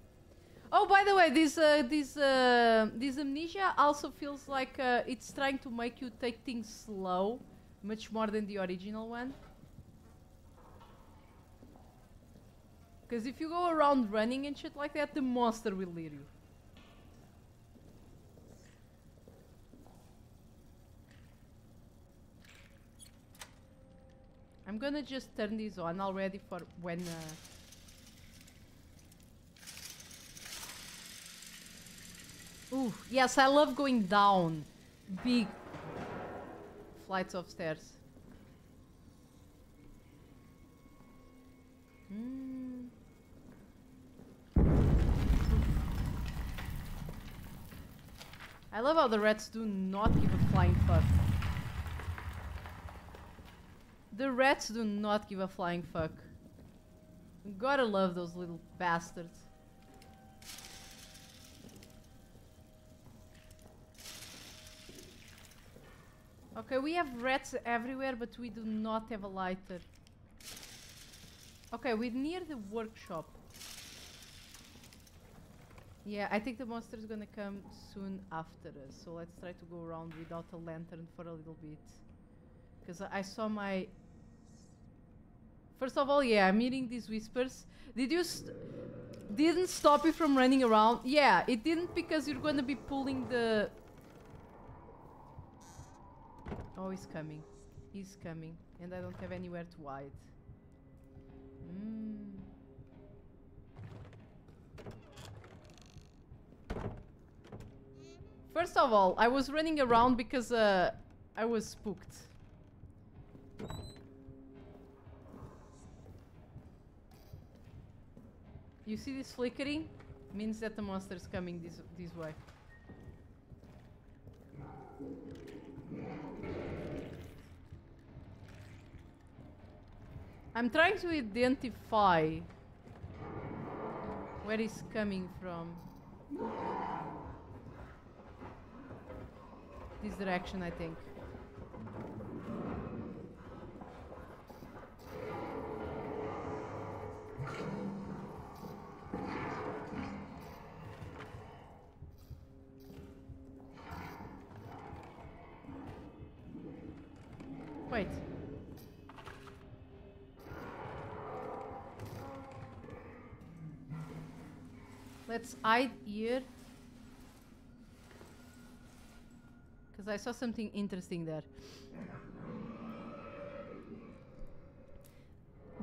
Oh, by the way, this uh, this uh, this amnesia also feels like uh, it's trying to make you take things slow, much more than the original one. Because if you go around running and shit like that, the monster will lead you. I'm gonna just turn these on already for when. Uh, Ooh, yes, I love going down big flights of stairs. Mm. I love how the rats do not give a flying fuck. The rats do not give a flying fuck. Gotta love those little bastards. Okay, we have rats everywhere, but we do not have a lighter. Okay, we're near the workshop. Yeah, I think the monster is gonna come soon after us. So let's try to go around without a lantern for a little bit. Because I saw my... First of all, yeah, I'm hearing these whispers. Did you... St didn't stop you from running around? Yeah, it didn't because you're gonna be pulling the Oh, he's coming. He's coming. And I don't have anywhere to hide. Mm. First of all, I was running around because uh, I was spooked. You see this flickering? Means that the monster is coming this this way. I'm trying to identify where he's coming from. This direction, I think. Let's hide here. Because I saw something interesting there.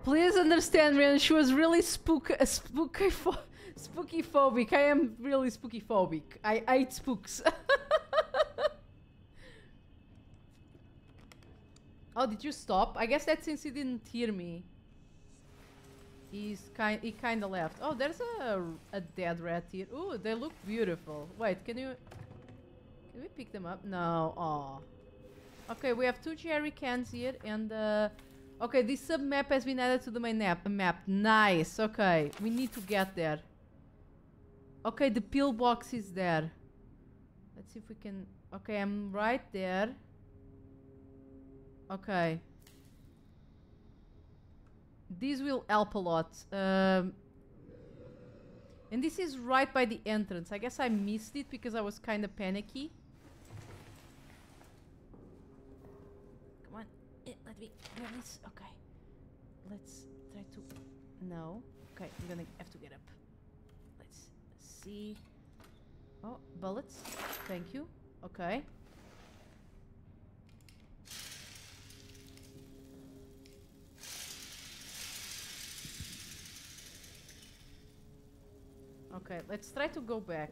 Please understand, man, she was really spook, uh, spooky, pho spooky phobic. I am really spooky phobic. I, hate spooks. oh, did you stop? I guess that's since he didn't hear me. He's kind. He kind of left. Oh, there's a a dead rat here. Ooh, they look beautiful. Wait, can you? Can we pick them up? No. Oh. Okay, we have two jerry cans here, and uh, okay, this sub map has been added to the main map. Map. Nice. Okay, we need to get there. Okay, the pillbox is there. Let's see if we can. Okay, I'm right there. Okay. These will help a lot. Um, and this is right by the entrance. I guess I missed it because I was kind of panicky. Come on. Eh, let me grab this. Okay. Let's try to... No. Okay, I'm gonna have to get up. Let's see. Oh, bullets. Thank you. Okay. Okay, let's try to go back.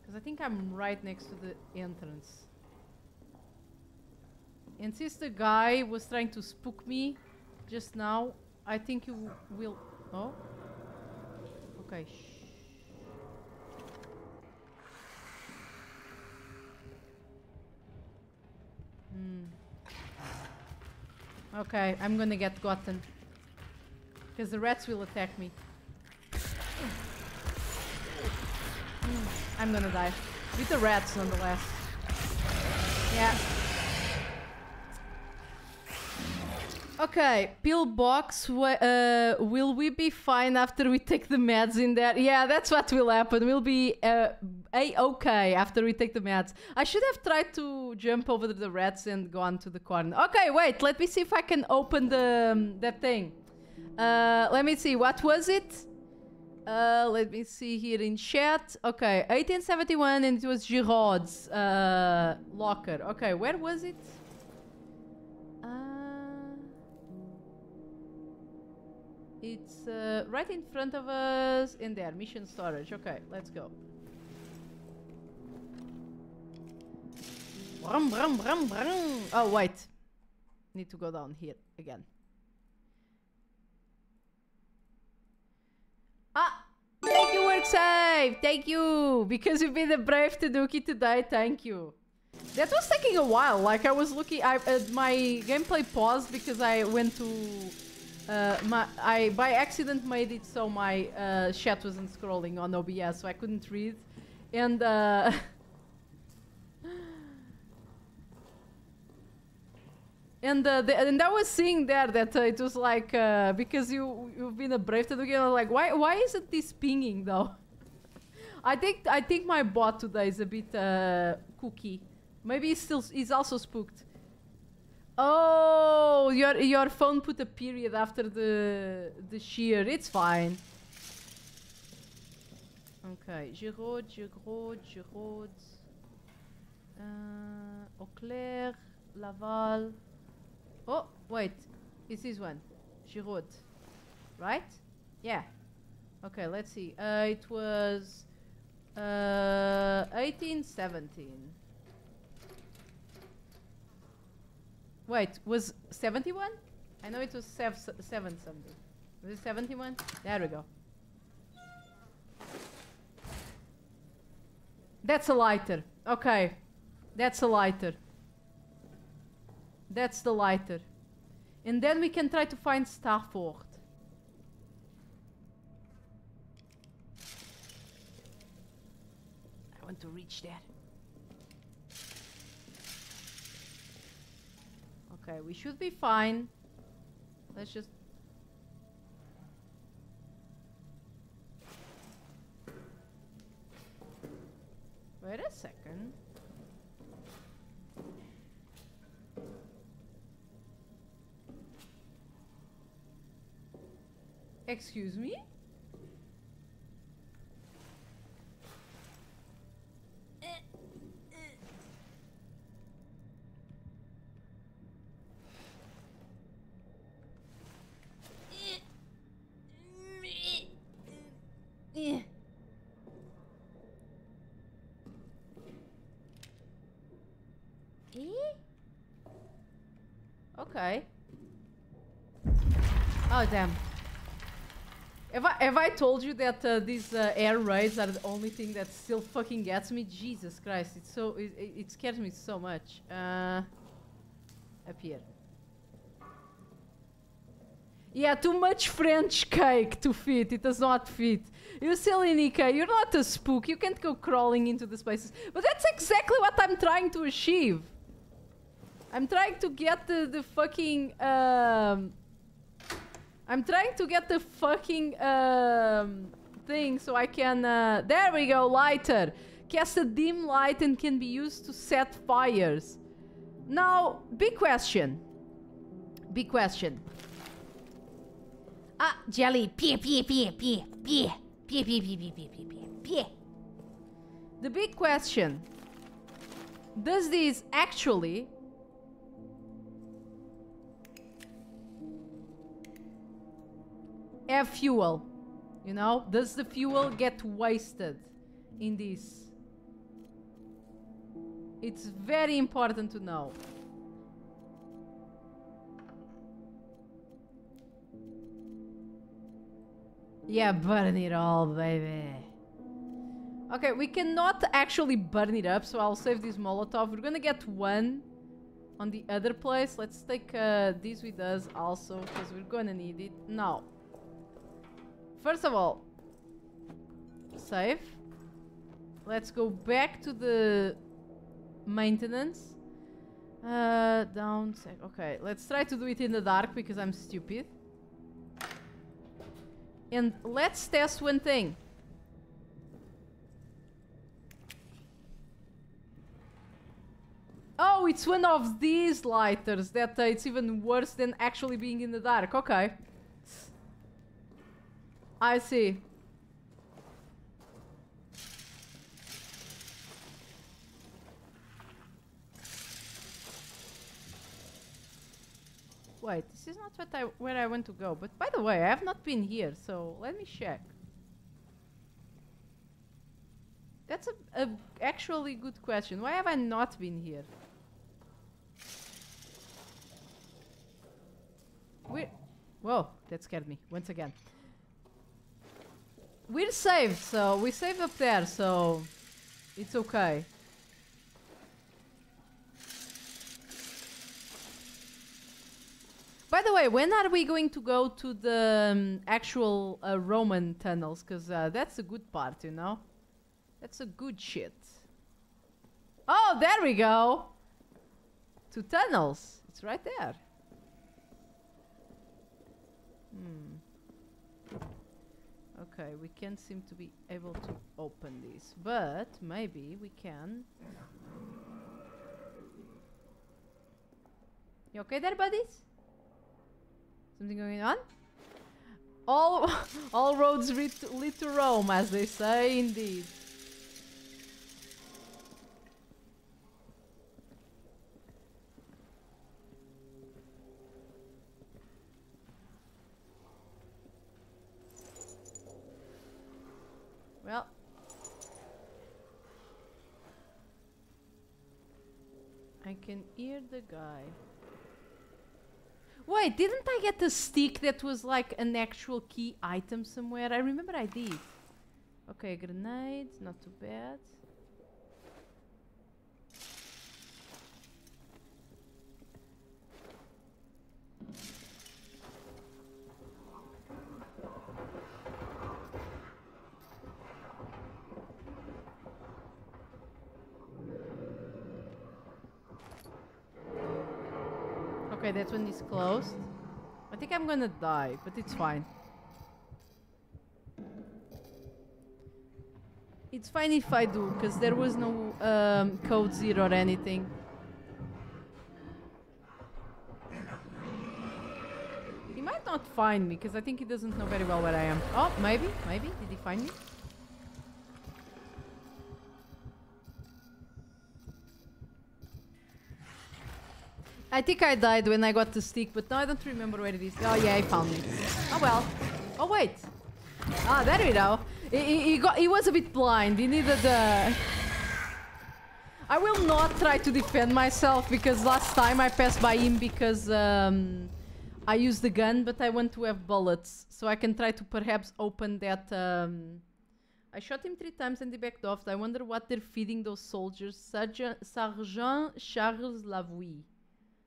Because I think I'm right next to the entrance. And since the guy was trying to spook me just now, I think you will. Oh? Okay, shh. Hmm. Okay, I'm gonna get gotten. Because the rats will attack me. I'm gonna die. With the rats, nonetheless. Yeah. Okay, pillbox. Uh, will we be fine after we take the meds in there? Yeah, that's what will happen. We'll be uh, a okay after we take the meds. I should have tried to jump over the rats and gone to the corner. Okay, wait. Let me see if I can open the um, that thing. Uh, let me see. What was it? Uh, let me see here in chat. Okay, 1871, and it was Giraud's uh, locker. Okay, where was it? Uh, it's uh, right in front of us in there. Mission storage. Okay, let's go. Brum, brum, brum, brum. Oh, wait. Need to go down here again. Ah! Thank you, WorkSafe! Thank you! Because you've been a brave Tanuki today, thank you. That was taking a while. Like, I was looking... I, uh, my gameplay paused because I went to... Uh, my, I, by accident, made it so my uh, chat wasn't scrolling on OBS, so I couldn't read. And... And uh, the, and I was seeing there that uh, it was like uh, because you you've been a brave to again. Like why why isn't this pinging though? I think I think my bot today is a bit uh, cookie. Maybe he's still he's also spooked. Oh, your your phone put a period after the the shear. It's fine. Okay, Giraud, Giraud, Giraud. Uh, Claire, Laval. Oh, wait. It's this one. Giraud. Right? Yeah. Okay, let's see. Uh, it was uh, 1817. Wait, was 71? I know it was sev 7 something. Was it 71? There we go. That's a lighter. Okay. That's a lighter. That's the lighter. And then we can try to find Stafford. I want to reach there. Okay, we should be fine. Let's just... Wait a second. Excuse me? Eh? Okay. Oh damn. Have I, told you that uh, these uh, air raids are the only thing that still fucking gets me? Jesus Christ, it's so it, it, scares me so much. Uh, up here. Yeah, too much French cake to fit. It does not fit. You silly Nika, you're not a spook. You can't go crawling into the spaces. But that's exactly what I'm trying to achieve. I'm trying to get the, the fucking... Um, I'm trying to get the fucking um, thing so I can... Uh, there we go, lighter. Cast a dim light and can be used to set fires. Now, big question. Big question. Ah, jelly. Pee, pee, pee, pee, pee. Pee, pee, pee, pee, pee, pee, pee, pee. The big question. Does this actually have fuel? You know, does the fuel get wasted in this? It's very important to know. Yeah, burn it all, baby. Okay, we cannot actually burn it up, so I'll save this Molotov. We're gonna get one on the other place. Let's take uh, this with us also, because we're gonna need it. Now, first of all, save. Let's go back to the maintenance. Uh, down sec. Okay, let's try to do it in the dark because I'm stupid. And let's test one thing. Oh, it's one of these lighters that uh, it's even worse than actually being in the dark. Okay. I see. Wait, this is not what I where I want to go. But by the way, I have not been here, so let me check. That's a, a actually good question. Why have I not been here? We Whoa, that scared me once again. We're saved, so we saved up there, so it's okay. By the way, when are we going to go to the um, actual uh, Roman tunnels? Because uh, that's a good part, you know? That's a good shit. Oh, there we go! To tunnels. It's right there. Hmm. Okay, we can't seem to be able to open this, but maybe we can. You okay there, buddies? Something going on? All, all roads lead to, lead to Rome, as they say, indeed. Well. I the guy. Wait, didn't I get a stick that was like an actual key item somewhere? I remember I did. Okay, grenades, not too bad. That one is closed. I think I'm gonna die, but it's fine. It's fine if I do, because there was no um, code zero or anything. He might not find me, because I think he doesn't know very well where I am. Oh, maybe, maybe. Did he find me? I think I died when I got the stick, but now I don't remember where it is. Oh yeah, I found it. Oh well. Oh wait. Ah, there we go. He, he, he got, he was a bit blind. He needed the... I will not try to defend myself because last time I passed by him because um, I used the gun, but I want to have bullets. So I can try to perhaps open that... Um, I shot him three times and he backed off. I wonder what they're feeding those soldiers. Sergeant, Sergeant Charles Lavoie.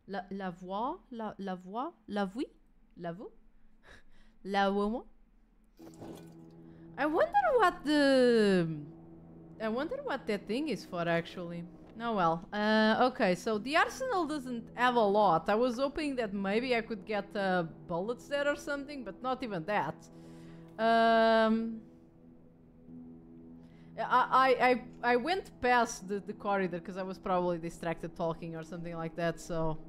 La, la voix, la, la voix, la voix, la voix, la woman. I wonder what the, I wonder what that thing is for actually. Oh well. Uh, okay, so the arsenal doesn't have a lot. I was hoping that maybe I could get uh, bullets there or something, but not even that. Um, I, I, I, went past the, the corridor because I was probably distracted talking or something like that, so...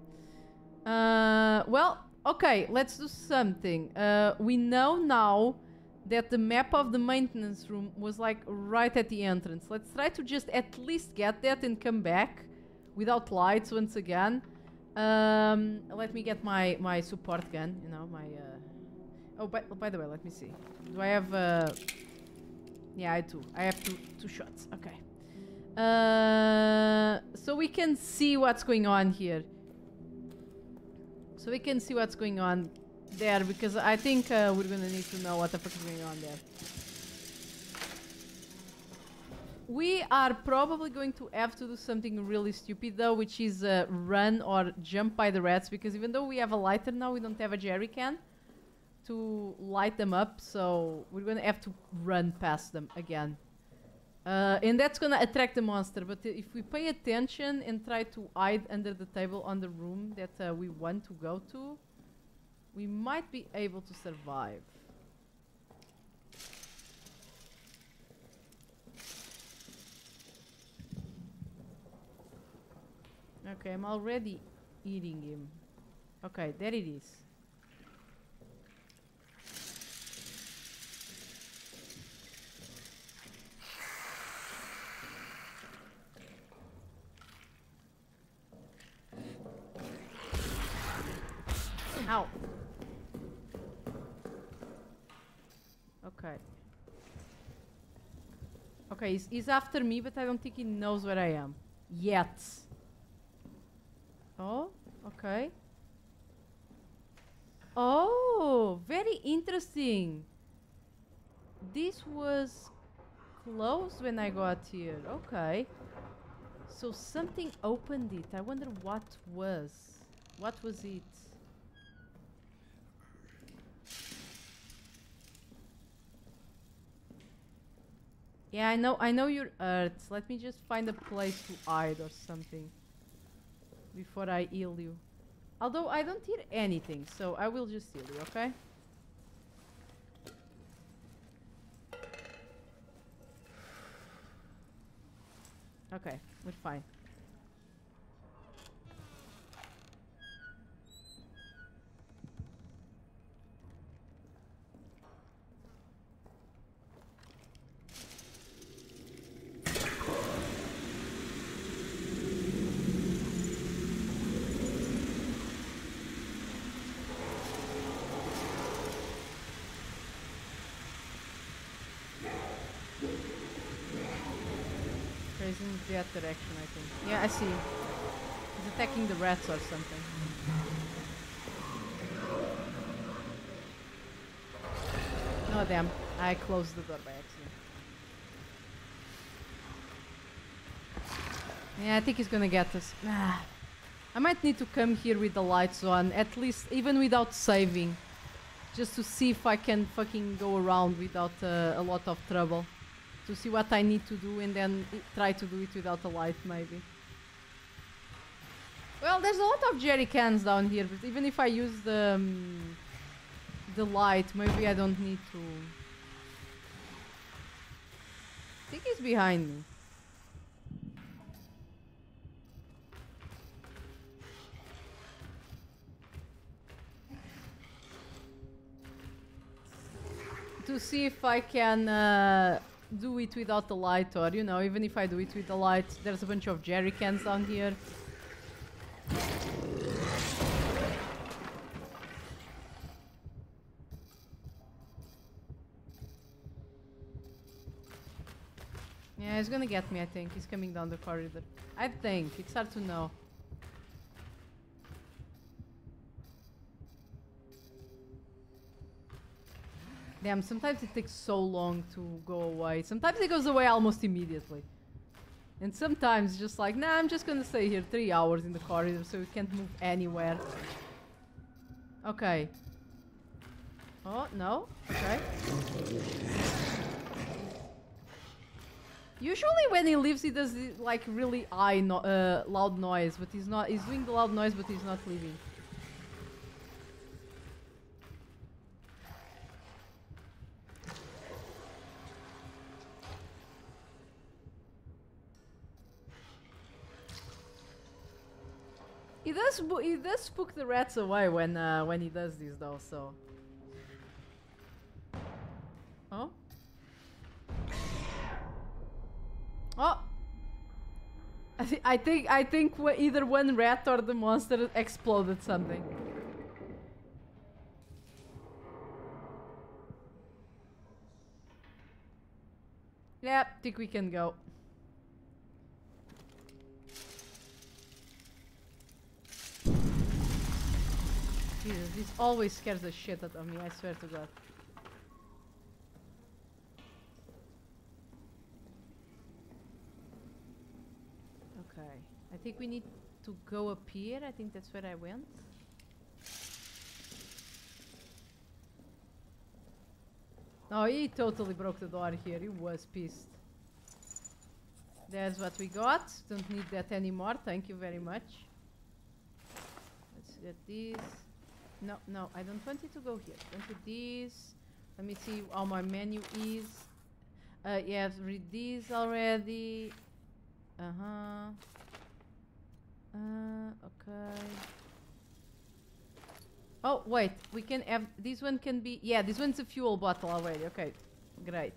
Uh, well, okay, let's do something. Uh, we know now that the map of the maintenance room was like right at the entrance. Let's try to just at least get that and come back without lights once again. Um, let me get my, my support gun, you know, my... Uh... Oh, by, by the way, let me see. Do I have... Uh... Yeah, I do. I have two, two shots. Okay. Uh, so we can see what's going on here. So we can see what's going on there because I think uh, we're gonna need to know what the fuck is going on there. We are probably going to have to do something really stupid though, which is uh, run or jump by the rats because even though we have a lighter now, we don't have a jerry can to light them up, so we're gonna have to run past them again. Uh, and that's gonna attract the monster, but i- if we pay attention and try to hide under the table on the room that uh, we want to go to, we might be able to survive. Okay, I'm already eating him. Okay, there it is. Ow. Okay. Okay, he's, he's after me, but I don't think he knows where I am. Yet. Oh, okay. Oh, very interesting. This was closed when I got here. Okay. So something opened it. I wonder what was. What was it? Yeah, I know I know your Earth. Uh, let me just find a place to hide or something before I heal you. Although I don't hear anything, so I will just heal you, okay? Okay, we're fine. He's in that direction, I think. Yeah, I see. He's attacking the rats or something. Oh damn, I closed the door by accident. Yeah, I think he's gonna get us. Ah. I might need to come here with the lights on, at least even without saving. Just to see if I can fucking go around without uh, a lot of trouble. To see what I need to do and then try to do it without a light, maybe. Well, there's a lot of jerry cans down here, but even if I use the um, the light, maybe I don't need to. I think he's behind me. To see if I can uh, do it without the light, or you know, even if I do it with the light, there's a bunch of jerry cans down here. Yeah, he's gonna get me, I think. He's coming down the corridor. I think. It's hard to know. Damn, sometimes it takes so long to go away. Sometimes it goes away almost immediately. And sometimes just like, nah, I'm just gonna stay here three hours in the corridor so we can't move anywhere. Okay. Oh, no? Okay. Usually when he leaves he does like really high no uh, loud noise, but he's not, he's doing the loud noise but he's not leaving. He does he does spook the rats away when uh, when he does this though, so. Oh. Oh. I, thi- I think I think either one rat or the monster exploded something. Yeah, think we can go. Jesus, this always scares the shit out of me, I swear to God. Okay, I think we need to go up here. I think that's where I went. No, he totally broke the door here. He was pissed. There's what we got. Don't need that anymore. Thank you very much. Let's get these. No, no, I don't want it to go here. I want these. Let me see how my menu is. Uh, yeah, I've read these already. Uh-huh. Uh, okay. Oh, wait. We can have... This one can be... Yeah, this one's a fuel bottle already. Okay. Great.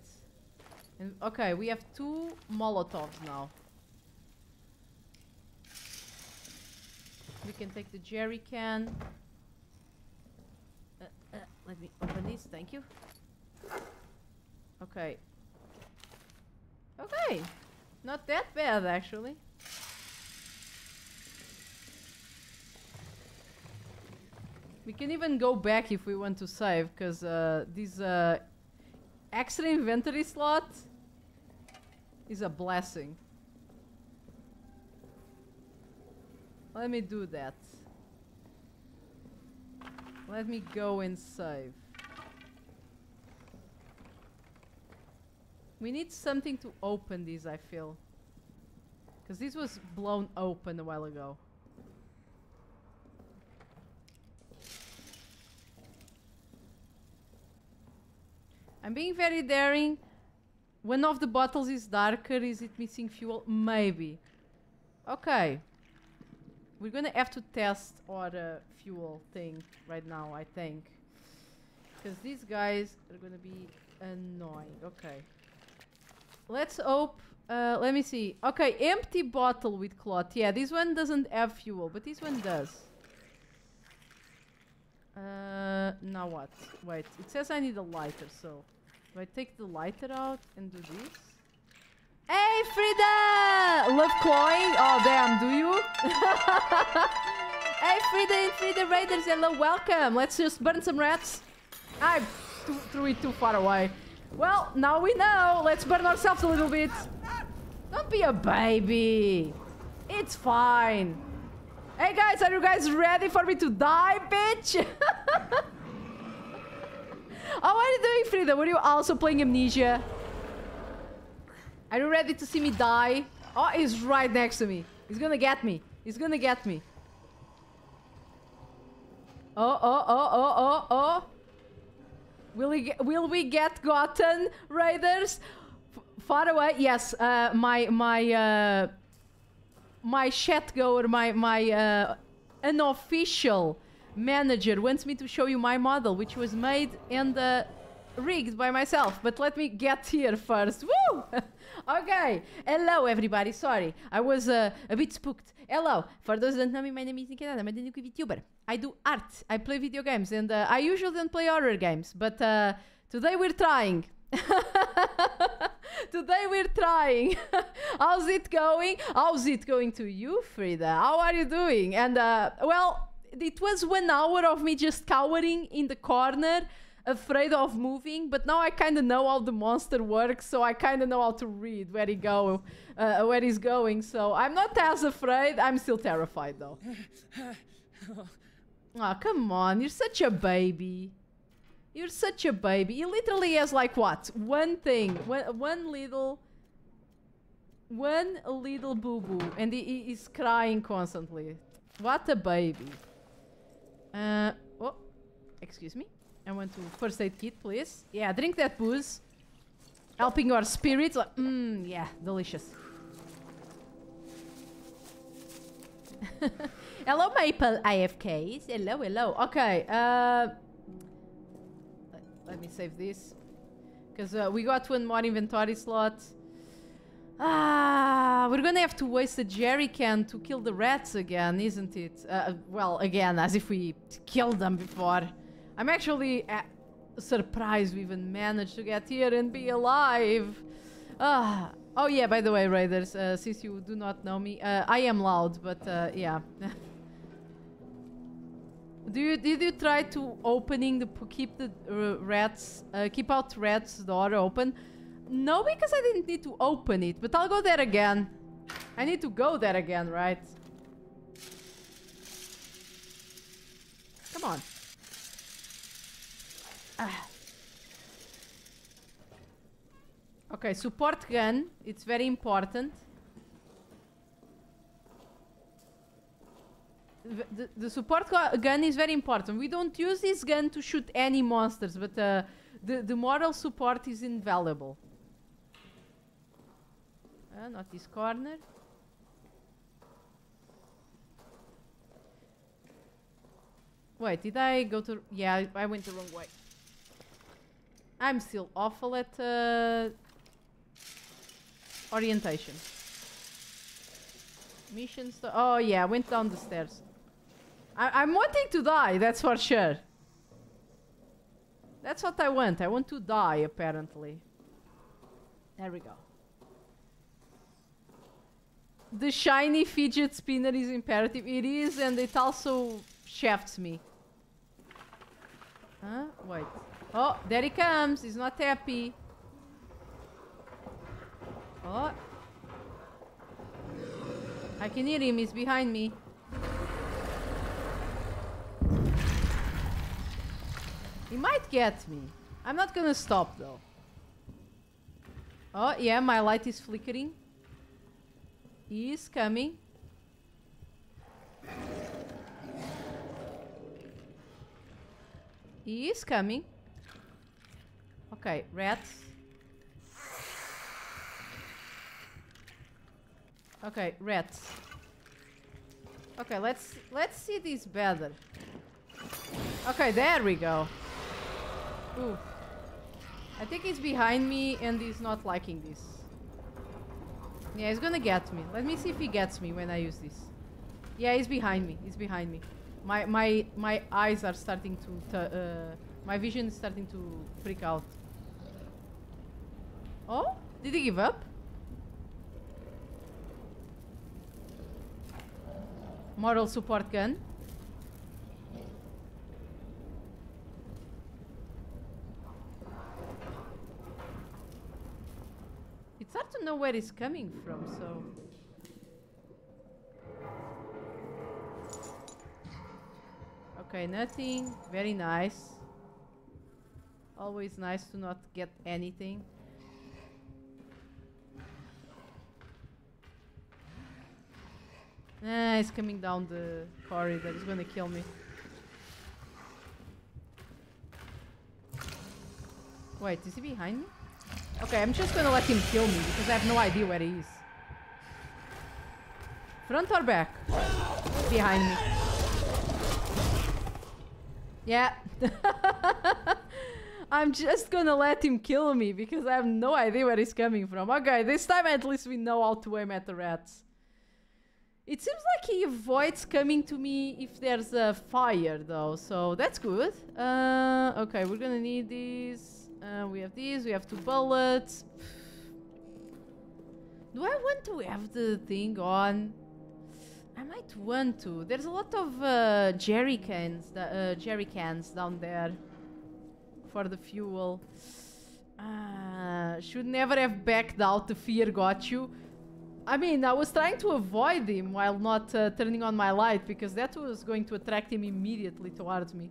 And, okay, we have two Molotovs now. We can take the jerry can. Let me open this. Thank you. Okay. Okay. Not that bad, actually. We can even go back if we want to save, because uh, this uh, extra inventory slot is a blessing. Let me do that. Let me go and save. We need something to open these, I feel. Because this was blown open a while ago. I'm being very daring. One of the bottles is darker. Is it missing fuel? Maybe. Okay. We're gonna have to test our uh, fuel thing right now, I think. Because these guys are gonna be annoying. Okay. Let's hope. Uh, let me see. Okay, empty bottle with cloth. Yeah, this one doesn't have fuel, but this one does. Uh, now what? Wait, it says I need a lighter, so... Do I take the lighter out and do this? Hey, Frida! Love clawing? Oh, damn, do you? hey, Frida and Frida Raiders, hello, welcome. Let's just burn some rats. I threw it too far away. Well, now we know. Let's burn ourselves a little bit. Don't be a baby. It's fine. Hey, guys, are you guys ready for me to die, bitch? Oh, How are you doing, Frida? Were you also playing Amnesia? Are you ready to see me die? Oh, he's right next to me. He's gonna get me. He's gonna get me. Oh, oh, oh, oh, oh, oh. Will we get, will we get gotten, Raiders? F far away? Yes, uh, my, my, uh, my chat goer, my, my, uh, unofficial manager wants me to show you my model, which was made and uh, rigged by myself. But let me get here first. Woo! okay. Hello, everybody. Sorry, I was uh, a bit spooked. Hello. For those that don't know me, my name is Nikkei Nata. I'm a new VTuber. I do art. I play video games, and uh, I usually don't play horror games. But uh, today we're trying. Today we're trying. How's it going? How's it going to you, Frida? How are you doing? And uh, well, it was one hour of me just cowering in the corner, afraid of moving. But now I kind of know how the monster works, so I kind of know how to read where he go, uh, where he's going. So I'm not as afraid. I'm still terrified though. oh, come on! You're such a baby. You're such a baby. He literally has like what? One thing, one, one little, one little boo boo, and he, he is crying constantly. What a baby. Uh, oh, excuse me. I want to first aid kit, please. Yeah, drink that booze. Helping your spirits. Mmm, yeah, delicious. hello, Maple IFKs. Hello, hello. Okay, uh... Let, let me save this. Because uh, we got one more inventory slot. Ah, we're gonna have to waste a jerry can to kill the rats again, isn't it? Uh, well, again, as if we killed them before. I'm actually uh, surprised we even managed to get here and be alive. Ah. Oh yeah, by the way, Raiders, uh, since you do not know me, uh, I am loud, but uh, yeah. Do you did you try to opening the keep the uh, rats uh, keep out rats door open? No, because I didn't need to open it, but I'll go there again. I need to go there again, right? Come on. Ah. Okay, support gun. It's very important. The, the support gun is very important. We don't use this gun to shoot any monsters, but uh, the, the moral support is invaluable. Uh, not this corner. Wait, did I go to... Yeah, I went the wrong way. I'm still awful at uh, orientation. Missions. Oh yeah, I went down the stairs. I I'm wanting to die. That's for sure. That's what I want. I want to die. Apparently. There we go. The shiny fidget spinner is imperative. It is, and it also shafts me. Huh? Wait. Oh, there he comes. He's not happy. Oh. I can hear him. He's behind me. He might get me. I'm not gonna stop though. Oh, yeah, my light is flickering. He is coming. He is coming. Okay, rats. Okay, rats. Okay, let's let's see this better. Okay, there we go. Ooh. I think he's behind me and he's not liking this. Yeah, he's gonna get me. Let me see if he gets me when I use this. Yeah, he's behind me. He's behind me. My my my eyes are starting to uh, my vision is starting to freak out. Oh, did he give up? Moral support gun. It's hard to know where he's coming from, so. Okay, nothing. Very nice. Always nice to not get anything. Ah, he's coming down the corridor. He's gonna kill me. Wait, is he behind me? Okay, I'm just gonna let him kill me because I have no idea where he is. Front or back? Behind me. Yeah. I'm just gonna let him kill me because I have no idea where he's coming from. Okay, this time at least we know how to aim at the rats. It seems like he avoids coming to me if there's a fire though, so that's good. Uh, okay, we're gonna need these. Uh, we have these, we have two bullets. Do I want to have the thing on? I might want to. There's a lot of uh, jerry cans, uh, jerry cans down there for the fuel. Uh, should never have backed out. The fear got you. I mean, I was trying to avoid him while not uh, turning on my light because that was going to attract him immediately towards me.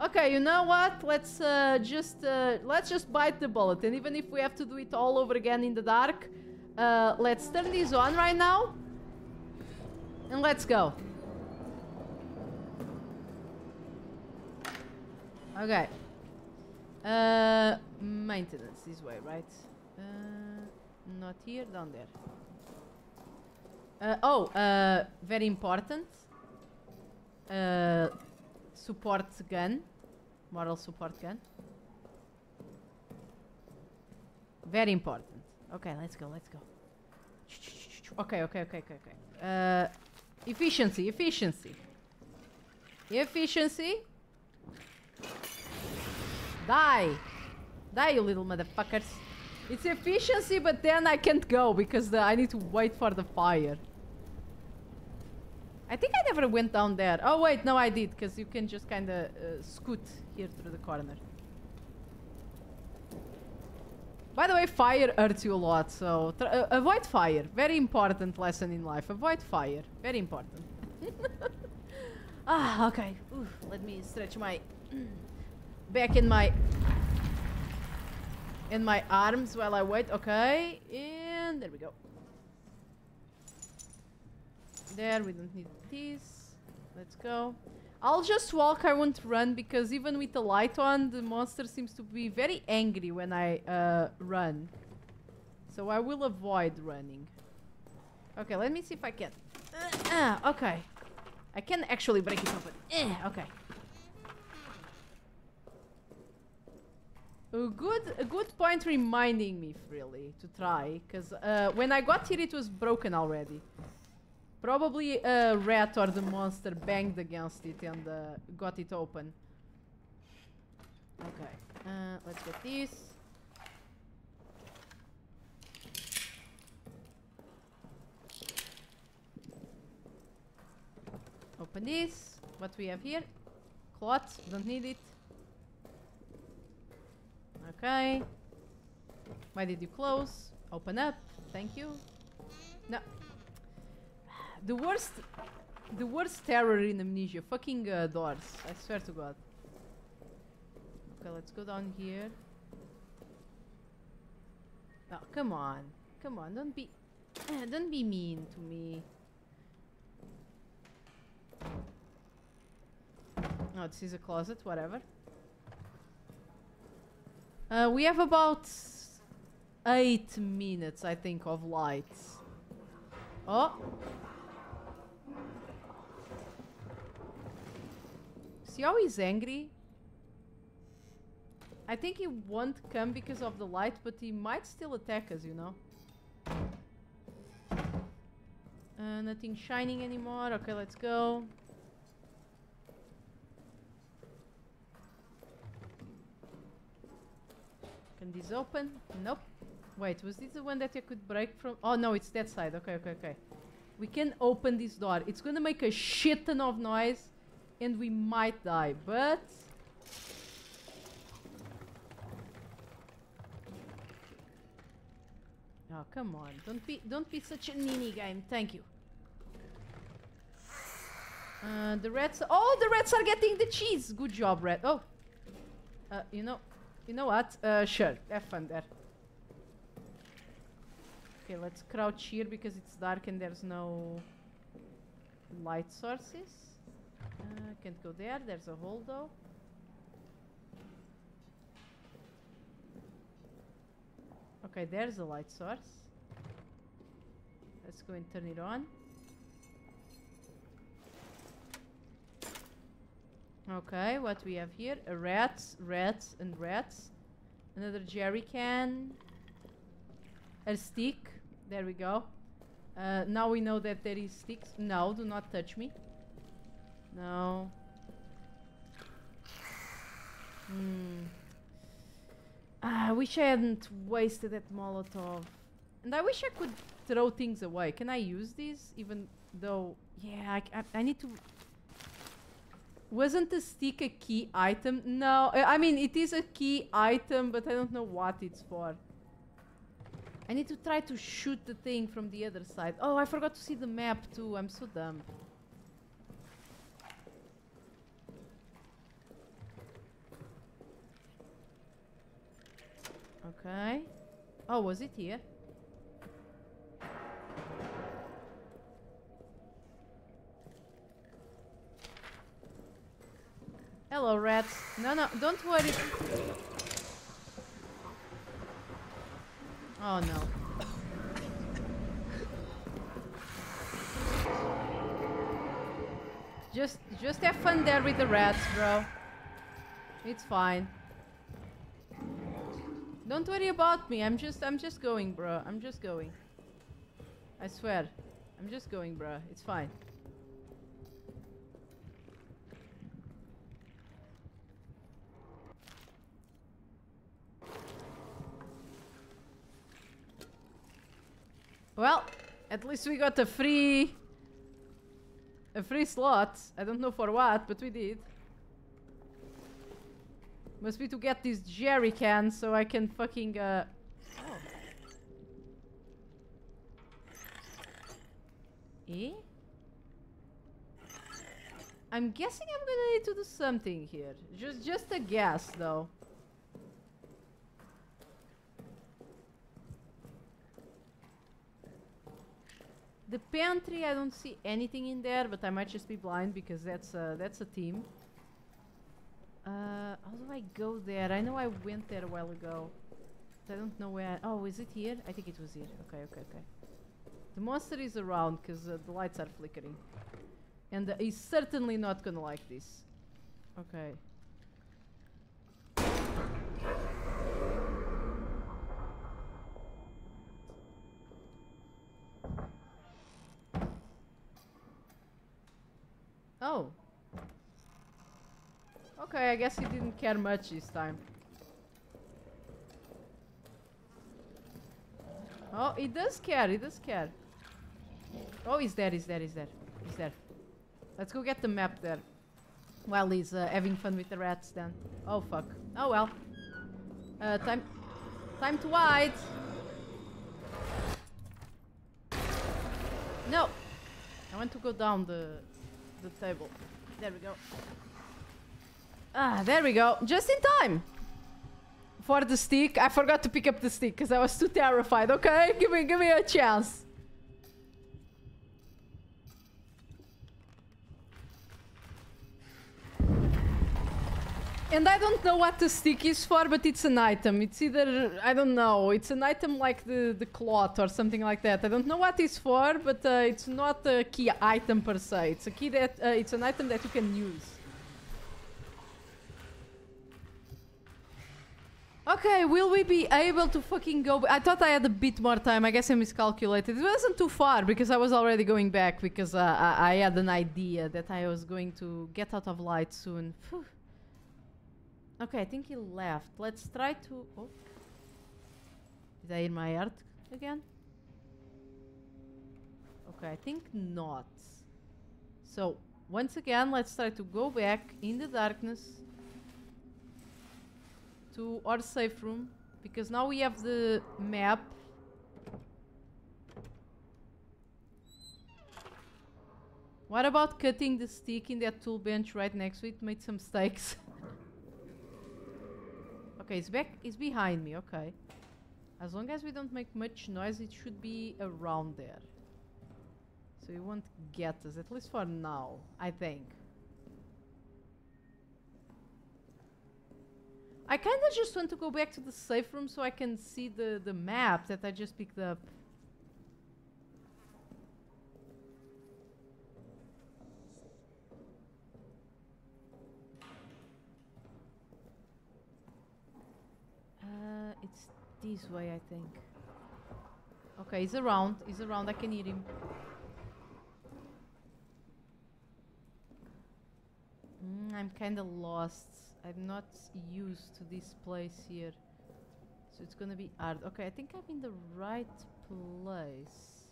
Okay, you know what? Let's uh, just uh, let's just bite the bullet, and even if we have to do it all over again in the dark, uh, let's turn these on right now, and let's go. Okay. Uh, maintenance this way, right? Not here, down there. Uh, oh, uh, very important. Uh, support gun. Moral support gun. Very important. Okay, let's go, let's go. Okay, okay, okay, okay, okay. Uh, efficiency, efficiency. Efficiency. Die. Die, you little motherfuckers. It's efficiency, but then I can't go because the, I need to wait for the fire. I think I never went down there. Oh wait, no I did, because you can just kind of uh, scoot here through the corner. By the way, fire hurts you a lot, so uh, avoid fire. Very important lesson in life. Avoid fire. Very important. ah, okay. Let me stretch my back in my in my arms while I wait. Okay, and there we go. There, we don't need this. Let's go. I'll just walk, I won't run, because even with the light on, the monster seems to be very angry when I uh, run. So I will avoid running. Okay, let me see if I can. Uh, uh, okay. I can actually break it open. Eh, okay. A good, a good point reminding me, really, to try. Because uh, when I got here, it was broken already. Probably a rat or the monster banged against it and uh, got it open. Okay, uh, let's get this. Open this. What we have here? Cloth, don't need it. Okay. Why did you close? Open up. Thank you. No, the worst, the worst terror in Amnesia. Fucking uh, doors. I swear to God. Okay, let's go down here. Oh, come on, come on! Don't be, don't be mean to me. Oh, this is a closet. Whatever. Uh, we have about eight minutes, I think, of light. Oh. See how he's angry? I think he won't come because of the light, but he might still attack us, you know? Uh, nothing shining anymore. Okay, let's go. Can this open? Nope. Wait, was this the one that I could break from? Oh, no, it's that side. Okay, okay, okay. We can open this door. It's gonna make a shit ton of noise and we might die, but... Oh, come on. Don't be don't be such a mini game. Thank you. Uh, the rats... Oh, the rats are getting the cheese! Good job, rat. Oh. Uh, you know... You know what? Uh, sure. Have fun there. Okay, let's crouch here because it's dark and there's no light sources. Uh, can't go there. There's a hole though. Okay, there's a light source. Let's go and turn it on. Okay, what we have here? A rats, rats, and rats. Another jerry can. A stick. There we go. Uh, now we know that there is sticks. No, do not touch me. No. Hmm. Ah, I wish I hadn't wasted that Molotov. And I wish I could throw things away. Can I use these? Even though... Yeah, I, I, I need to... Wasn't the stick a key item? No, I I mean, it is a key item, but I don't know what it's for. I need to try to shoot the thing from the other side. Oh, I forgot to see the map too. I'm so dumb. Okay. Oh, was it here? Hello, rats. No, no, don't worry. Oh, no. Just, just have fun there with the rats, bro. It's fine. Don't worry about me. I'm just, I'm just going, bro. I'm just going. I swear. I'm just going, bro. It's fine. Well, at least we got a free... A free slot. I don't know for what, but we did. Must be to get this jerry can so I can fucking uh oh. Eh? I'm guessing I'm gonna need to do something here. Just just a guess though. The pantry, I don't see anything in there, but I might just be blind because that's a, that's a team. Uh, how do I go there? I know I went there a while ago. I don't know where. Oh, is it here? I think it was here. Okay, okay, okay. The monster is around because uh, the lights are flickering. And uh, he's certainly not gonna like this. Okay. Oh. Okay, I guess he didn't care much this time. Oh, he does care, he does care. Oh, he's there, he's there, he's there. He's there. Let's go get the map there. While he's uh, having fun with the rats then. Oh, fuck. Oh, well. Uh, time... Time to hide! No! I want to go down the the table. There we go. Ah, there we go. Just in time. For the stick. I forgot to pick up the stick because I was too terrified. Okay, give me, give me a chance. And I don't know what the stick is for, but it's an item. It's either, I don't know, it's an item like the, the cloth or something like that. I don't know what it's for, but uh, it's not a key item per se. It's a key that, uh, it's an item that you can use. Okay, will we be able to fucking go? I thought I had a bit more time. I guess I miscalculated. It wasn't too far because I was already going back because uh, I, I had an idea that I was going to get out of light soon. Phew. Okay, I think he left. Let's try to... Oh. Did I hear my heart again? Okay, I think not. So, once again, let's try to go back in the darkness to our safe room. Because now we have the map. What about cutting the stick in that tool bench right next to it? Made some mistakes. Okay, it's back. It's behind me. Okay. As long as we don't make much noise, it should be around there. So it won't get us, at least for now, I think. I kind of just want to go back to the safe room so I can see the, the map that I just picked up. Uh, it's this way, I think. Okay, he's around. He's around. I can hear him. Mm, I'm kind of lost. I'm not used to this place here. So it's gonna be hard. Okay, I think I'm in the right place.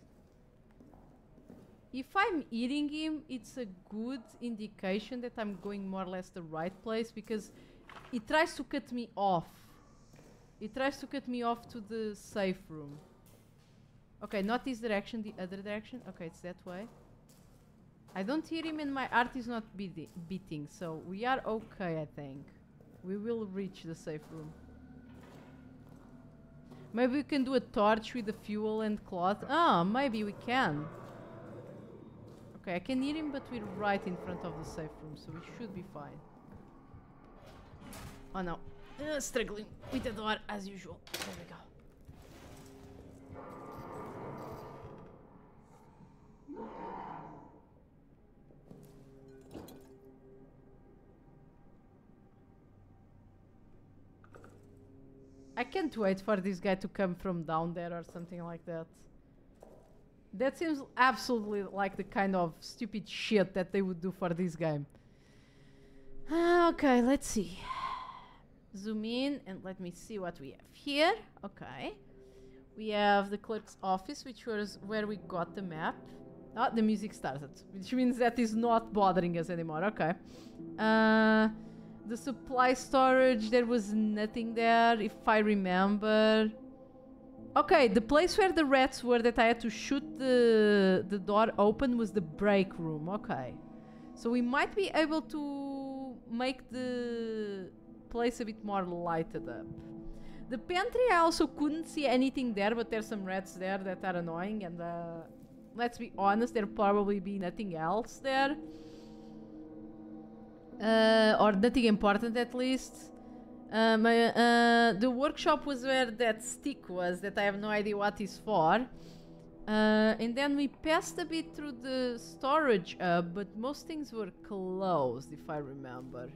If I'm eating him, it's a good indication that I'm going more or less the right place because he tries to cut me off. It tries to cut me off to the safe room. Okay, not this direction, the other direction. Okay, it's that way. I don't hear him and my heart is not beati- beating, so we are okay, I think. We will reach the safe room. Maybe we can do a torch with the fuel and cloth. Ah, maybe we can. Okay, I can hear him, but we're right in front of the safe room, so we should be fine. Oh no. Uh, struggling with the door as usual. There we go. I can't wait for this guy to come from down there or something like that. That seems absolutely like the kind of stupid shit that they would do for this game. Okay, let's see. Zoom in and let me see what we have here. Okay. We have the clerk's office, which was where we got the map. Ah, the music started, which means that is not bothering us anymore. Okay. Uh, the supply storage, there was nothing there, if I remember. Okay, the place where the rats were that I had to shoot the the door open was the break room. Okay. So we might be able to make the place a bit more lighted up. The pantry, I also couldn't see anything there, but there's some rats there that are annoying, and uh, let's be honest, there'll probably be nothing else there. Uh, or nothing important at least. Um, uh, uh, the workshop was where that stick was, that I have no idea what is for. Uh, and then we passed a bit through the storage hub, but most things were closed, if I remember.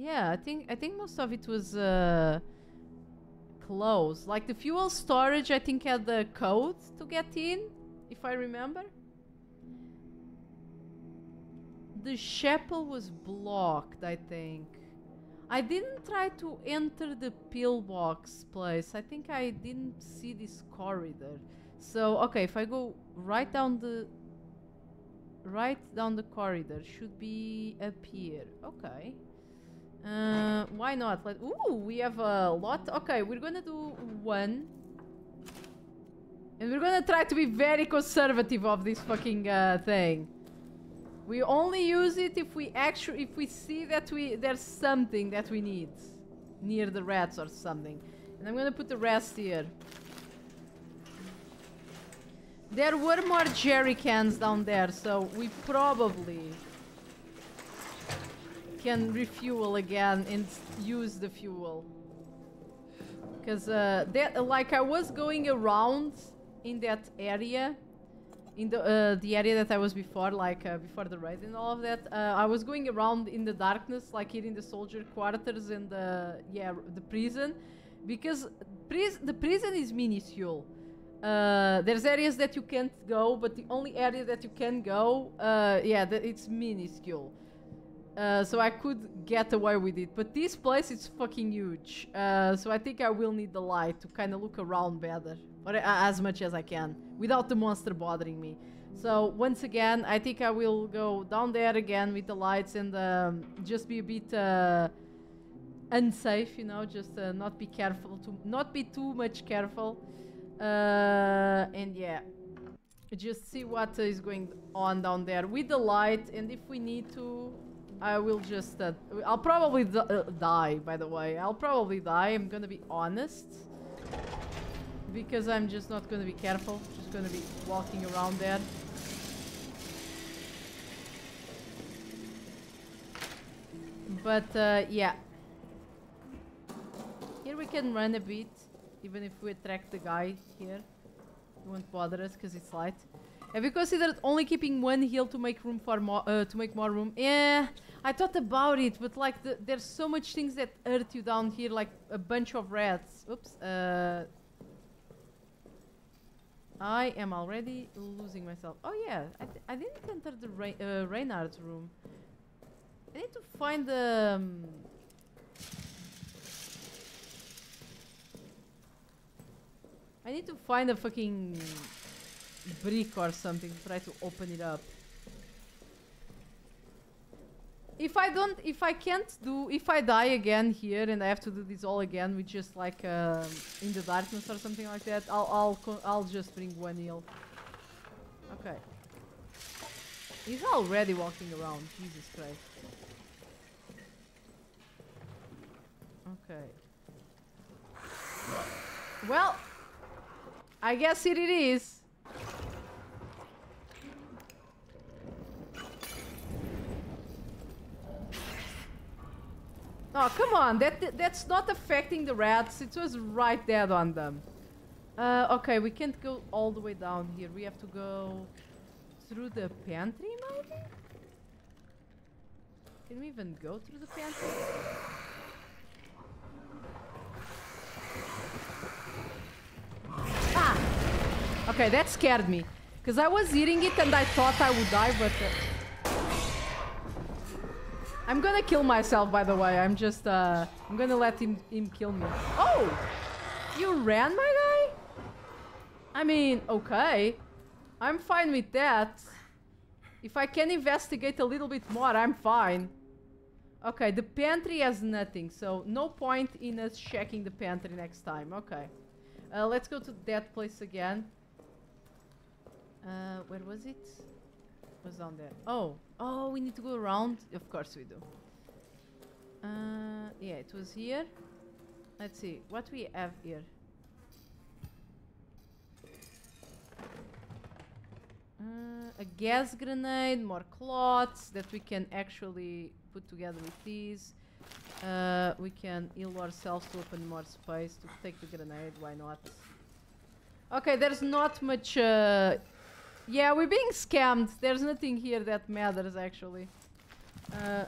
Yeah, I think I think most of it was uh, closed. Like the fuel storage, I think had the code to get in, if I remember. The chapel was blocked, I think. I didn't try to enter the pillbox place. I think I didn't see this corridor. So, okay, if I go right down the right down the corridor should be up here. Okay. Uh, why not? Let Ooh, we have a lot. Okay, we're gonna do one. And we're gonna try to be very conservative of this fucking uh, thing. We only use it if we actually if we see that we there's something that we need near the rats or something. And I'm gonna put the rest here. There were more jerry cans down there, so we probably can refuel again and use the fuel. Cause uh, that like I was going around in that area, in the uh, the area that I was before, like uh, before the raid and all of that. Uh, I was going around in the darkness, like here in the soldier quarters and the yeah the prison, because the prison is minuscule. Uh, there's areas that you can't go, but the only area that you can go, uh, yeah, it's minuscule. Uh, so I could get away with it. But this place is fucking huge. Uh, so I think I will need the light to kind of look around better. Or uh, as much as I can. Without the monster bothering me. So once again, I think I will go down there again with the lights and um, just be a bit uh, unsafe, you know, just uh, not be careful, to not be too much careful. Uh, and yeah, just see what is going on down there with the light. And if we need to, I will just... Uh, I'll probably uh, die, by the way. I'll probably die, I'm gonna be honest. Because I'm just not gonna be careful. Just gonna be walking around there. But, uh, yeah. Here we can run a bit. Even if we attract the guy here. It won't bother us because it's light. Have you considered only keeping one heal to make room for more, uh, to make more room? Yeah, I thought about it, but like the, there's so much things that hurt you down here, like a bunch of rats. Oops. Uh, I am already losing myself. Oh yeah, I, I didn't enter the Re uh, room. I need to find the. Um, I need to find a fucking brick or something to try to open it up. If I don't, if I can't do, if I die again here and I have to do this all again with just like um, in the darkness or something like that, I'll I'll I'll just bring one heal. Okay. He's already walking around. Jesus Christ. Okay. Well, I guess it is. Oh, come on. That That's not affecting the rats. It was right there on them. Uh, okay, we can't go all the way down here. We have to go through the pantry, maybe? Can we even go through the pantry? Ah! Okay, that scared me. Because I was eating it and I thought I would die, but... Uh, I'm gonna kill myself, by the way. I'm just, uh, I'm gonna let him, him kill me. Oh! You ran, my guy? I mean, okay. I'm fine with that. If I can investigate a little bit more, I'm fine. Okay, the pantry has nothing, so no point in us checking the pantry next time. Okay. Uh, let's go to that place again. Uh, where was it? was down there. Oh, oh, we need to go around. Of course we do. Uh, yeah, it was here. Let's see what we have here. Uh, a gas grenade, more cloths that we can actually put together with these. Uh, we can heal ourselves to open more space to take the grenade, why not? Okay, there's not much... Uh, yeah, we're being scammed. There's nothing here that matters, actually. Uh,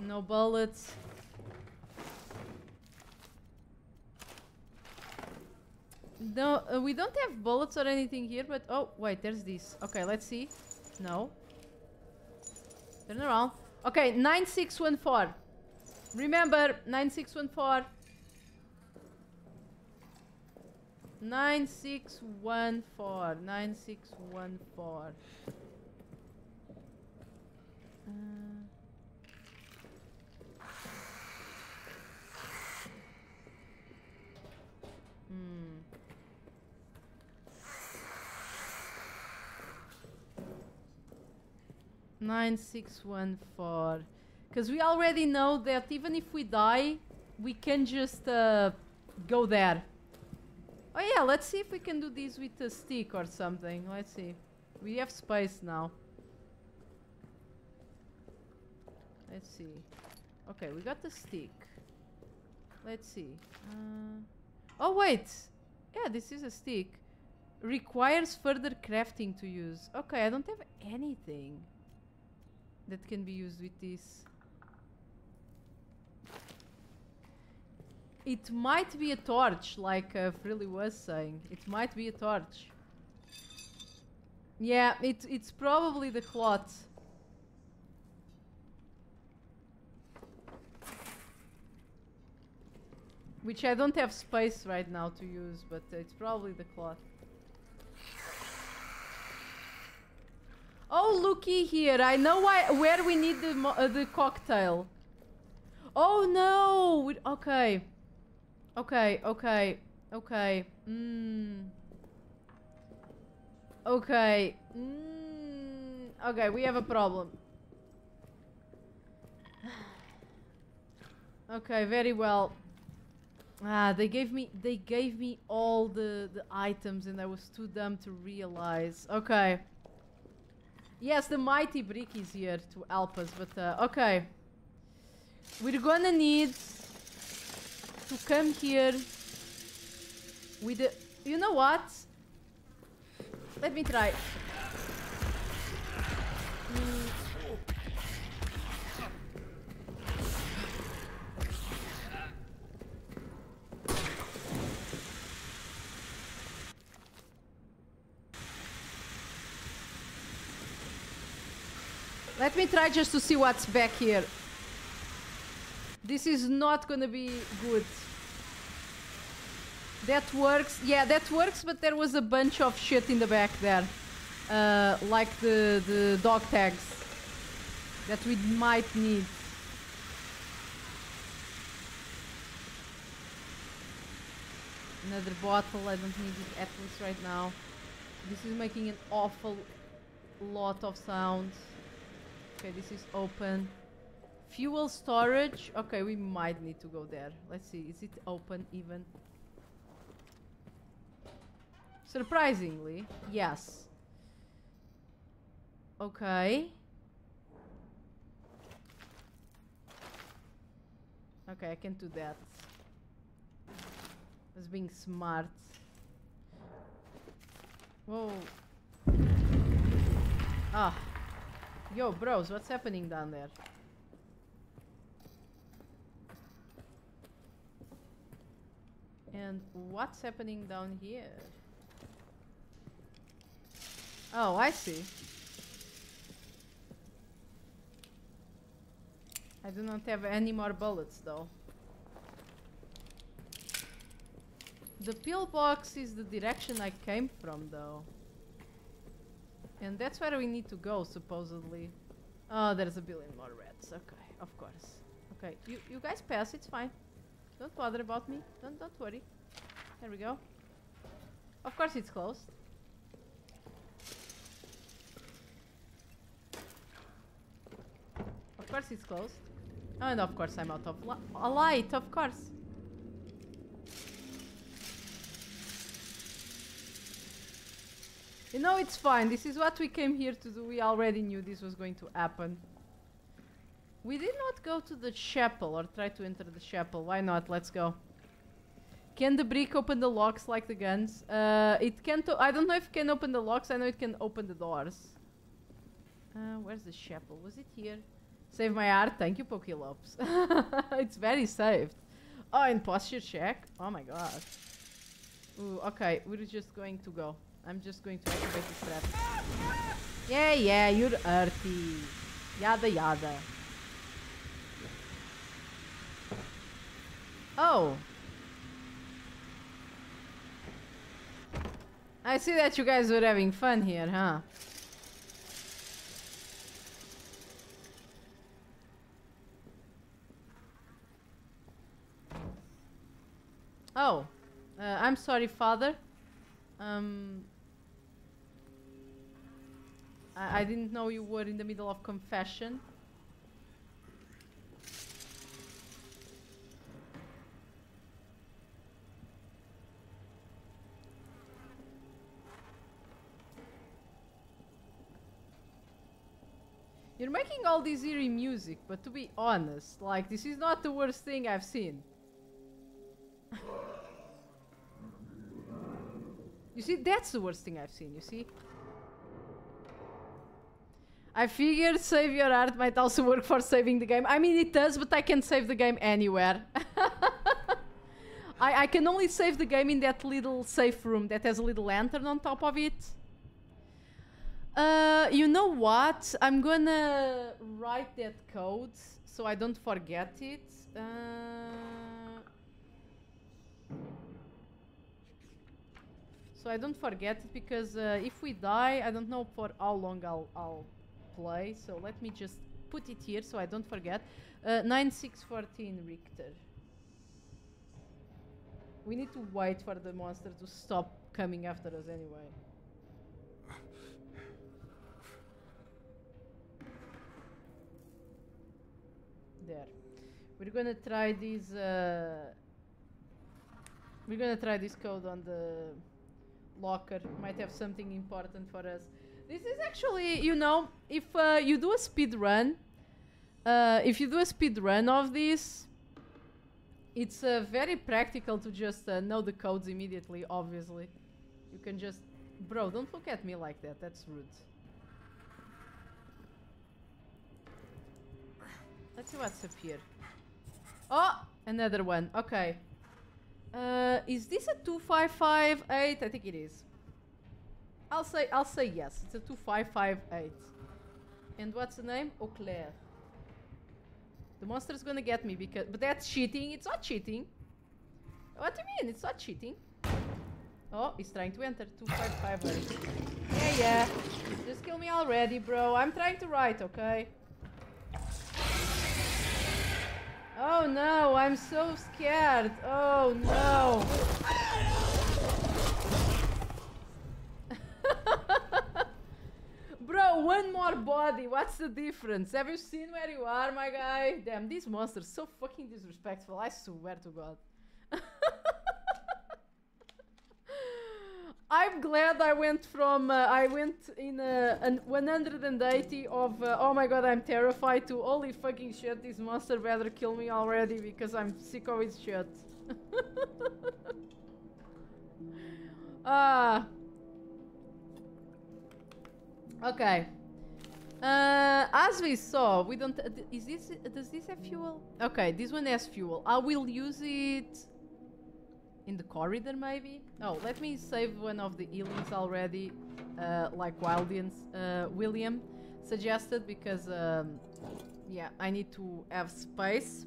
no bullets. No, uh, we don't have bullets or anything here, but... Oh, wait, there's this. Okay, let's see. No. Turn around. Okay, 9614. Remember, 9614. 9614. 9614. Uh, hmm. Nine six one four, because we already know that even if we die, we can just uh, go there. Oh yeah, let's see if we can do this with a stick or something. Let's see. We have space now. Let's see. Okay, we got the stick. Let's see. Uh, oh wait! Yeah, this is a stick. Requires further crafting to use. Okay, I don't have anything that can be used with this. It might be a torch, like uh, Frilly was saying. It might be a torch. Yeah, it, it's probably the cloth. Which I don't have space right now to use, but it's probably the cloth. Oh, looky here. I know why where we need the uh, the cocktail. Oh no. We, okay. Okay, okay. Okay. Mm. Okay. Mm. Okay, we have a problem. okay, very well. Ah, they gave me they gave me all the the items and I was too dumb to realize. Okay. Yes, the mighty brick is here to help us, but uh, okay. We're gonna need to come here with the... You know what? Let me try. Let me try just to see what's back here. This is not gonna be good. That works. Yeah, that works, but there was a bunch of shit in the back there. Uh, like the, the dog tags. That we might need. Another bottle, I don't need it at least right now. This is making an awful lot of sounds. Okay, this is open. Fuel storage. Okay, we might need to go there. Let's see. Is it open even? Surprisingly, yes. Okay. Okay, I can do that. As being smart. Whoa. Ah. Yo, bros, what's happening down there? And what's happening down here? Oh, I see. I do not have any more bullets though. The pillbox is the direction I came from though. And that's where we need to go supposedly. Oh, there's a billion more rats. Okay, of course. Okay, you you guys pass, it's fine. Don't bother about me. Don't don't worry. There we go. Of course it's closed. Of course it's closed. And of course I'm out of li a light, of course. You know, it's fine. This is what we came here to do. We already knew this was going to happen. We did not go to the chapel or try to enter the chapel. Why not? Let's go. Can the brick open the locks like the guns? Uh, it can't. I don't know if it can open the locks. I know it can open the doors. Uh, where's the chapel? Was it here? Save my art. Thank you, Pokelops. it's very saved. Oh, and posture check. Oh my god. Ooh, okay. We're just going to go. I'm just going to activate the trap. Yeah, yeah, you're earthy. Yada yada. Oh. I see that you guys were having fun here, huh? Oh. Uh, I'm sorry, father. Um, I, I didn't know you were in the middle of confession. You're making all this eerie music, but to be honest, like, this is not the worst thing I've seen. you see, that's the worst thing I've seen, you see? I figured save your art might also work for saving the game. I mean, it does, but I can save the game anywhere. I, I can only save the game in that little safe room that has a little lantern on top of it. Uh, you know what? I'm gonna write that code so I don't forget it. Uh, so I don't forget it because uh, if we die, I don't know for how long I'll, I'll So let me just put it here so I don't forget. Uh, 9614 Richter. We need to wait for the monster to stop coming after us anyway. there. We're gonna try this. Uh, we're gonna try this code on the locker. Might have something important for us. This is actually, you know, if uh, you do a speed run, uh, if you do a speed run of this, it's uh, very practical to just uh, know the codes immediately. Obviously, you can just, bro, don't look at me like that. That's rude. Let's see what's up here. Oh, another one. Okay. Uh, is this a 2558? I think it is. I'll say I'll say yes. It's a 2558. And what's the name? Eau Claire. The monster's gonna get me because but that's cheating. It's not cheating. What do you mean? It's not cheating. Oh, he's trying to enter 2558. Yeah, yeah. Just kill me already, bro. I'm trying to write, okay? Oh no, I'm so scared. Oh no. Bro, one more body. What's the difference? Have you seen where you are, my guy? Damn, this monster's so fucking disrespectful. I swear to God. I'm glad I went from uh, I went in uh, an 180 of uh, oh my god I'm terrified to holy fucking shit this monster better kill me already because I'm sick of his shit. Ah. okay. Uh, as we saw, we don't. Uh, is this? Does this have fuel? Okay, this one has fuel. I will use it in the corridor maybe. Oh, let me save one of the healings already, uh, like Wildians, uh, William suggested because um, yeah, I need to have space.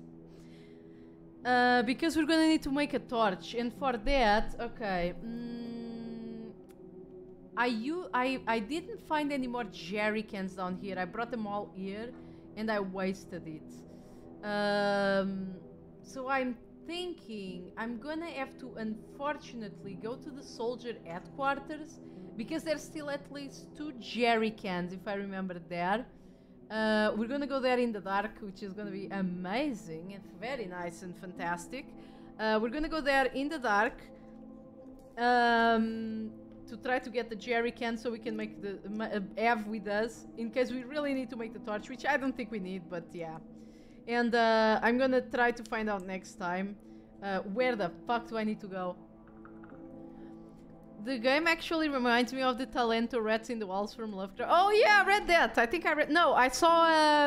Uh, because we're gonna need to make a torch, and for that, okay. Mm, I u I I didn't find any more jerry cans down here. I brought them all here, and I wasted it. Um, so I'm thinking I'm gonna have to unfortunately go to the soldier headquarters because there's still at least two jerry cans if I remember there. Uh, we're gonna go there in the dark, which is gonna be amazing and very nice and fantastic. Uh, we're gonna go there in the dark um, to try to get the jerry can so we can make the uh, have with us in case we really need to make the torch, which I don't think we need, but yeah. And uh, I'm gonna try to find out next time uh, where the fuck do I need to go. The game actually reminds me of the Talento Rats in the Walls from Lovecraft. Oh yeah, I read that. I think I read. No, I saw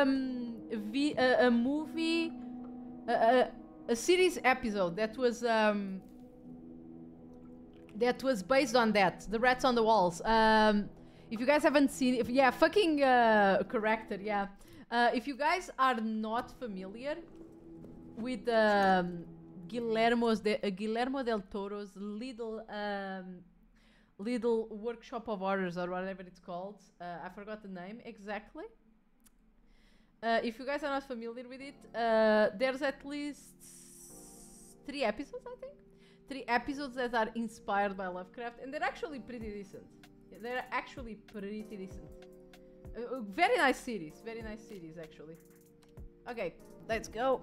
um, a, a, movie, a, a, a, series episode that was um, that was based on that. The Rats on the Walls. Um, if you guys haven't seen, if yeah, fucking uh, corrected, yeah. Uh, if you guys are not familiar with um, Guillermo's de, uh, Guillermo del Toro's little um, little workshop of horrors or whatever it's called. Uh, I forgot the name exactly. Uh, if you guys are not familiar with it, uh, there's at least three episodes, I think. Three episodes that are inspired by Lovecraft, and they're actually pretty decent. They're actually pretty decent. Uh, very nice series, very nice series actually. Okay, let's go.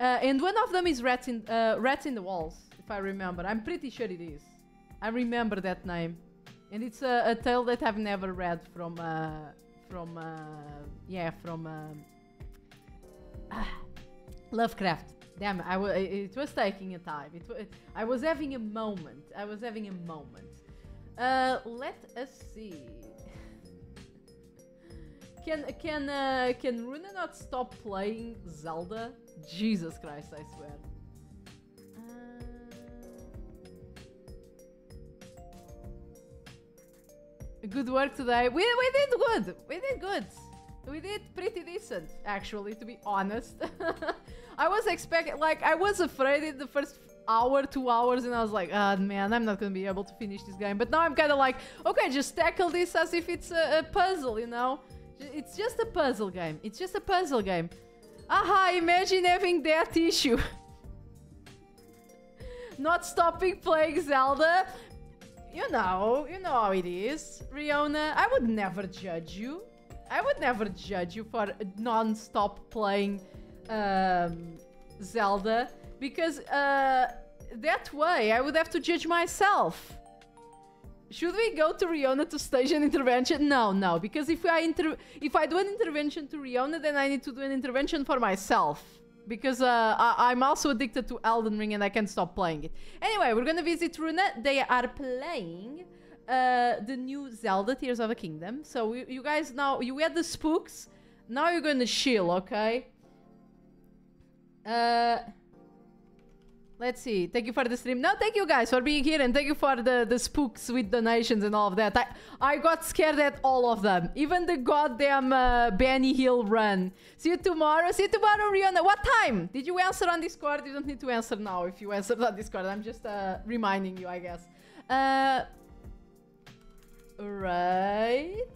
Uh, and one of them is Rats in uh, Rats in the Walls, if I remember. I'm pretty sure it is. I remember that name, and it's a, a tale that I've never read from uh, from uh, yeah from uh, Lovecraft. Damn, I w- it was taking a time. It, I was having a moment. I was having a moment. Uh, let us see. can can uh, can Riona not stop playing Zelda? Jesus Christ, I swear. good work today. We, we did good. We did good. We did pretty decent, actually, to be honest. I was expecting, like, I was afraid in the first hour, two hours, and I was like, oh man, I'm not gonna be able to finish this game. But now I'm kind of like, okay, just tackle this as if it's a, a puzzle, you know? It's just a puzzle game. It's just a puzzle game. Aha, imagine having that issue. not stopping playing Zelda you know, you know how it is, Riona. I would never judge you. I would never judge you for non-stop playing um, Zelda because uh, that way I would have to judge myself. Should we go to Riona to stage an intervention? No, no, because if I if I do an intervention to Riona, then I need to do an intervention for myself because uh, I- am also addicted to Elden Ring and I can't stop playing it. Anyway, we're gonna visit Riona. They are playing uh, the new Zelda Tears of the Kingdom. So we, you guys now you had the spooks. Now you're gonna chill, okay? Uh. Let's see. Thank you for the stream. No, thank you guys for being here and thank you for the, the spooks with donations and all of that. I, I got scared at all of them. Even the goddamn uh, Benny Hill run. See you tomorrow. See you tomorrow, Riona. What time? Did you answer on Discord? You don't need to answer now if you answered on Discord. I'm just uh, reminding you, I guess. Uh, right.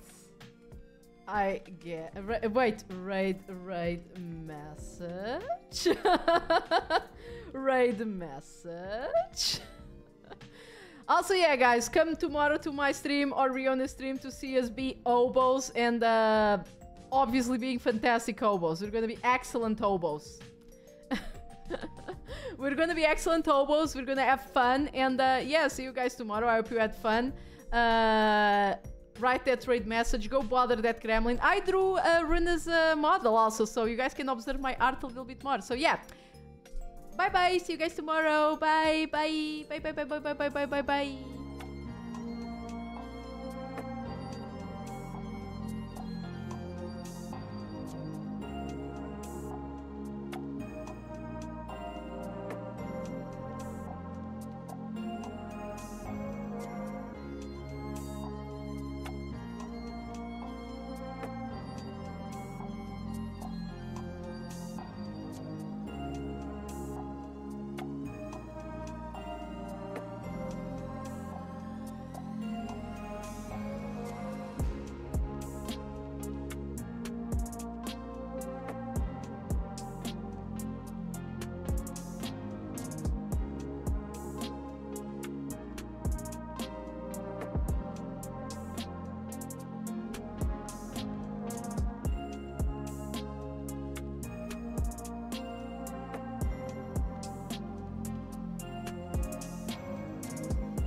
I get... Wait, raid, raid message. Raid message. also, yeah, guys, come tomorrow to my stream or Riona's stream to see us be oboes and uh, obviously being fantastic oboes. We're gonna be excellent oboes. We're gonna be excellent oboes. We're gonna have fun. And uh, yeah, see you guys tomorrow. I hope you had fun. Uh, write that trade message. Go bother that gremlin. I drew uh, Riona's uh, model also, so you guys can observe my art a little bit more. So yeah. Bye bye. See you guys tomorrow. Bye Bye bye. Bye bye bye bye bye bye bye bye.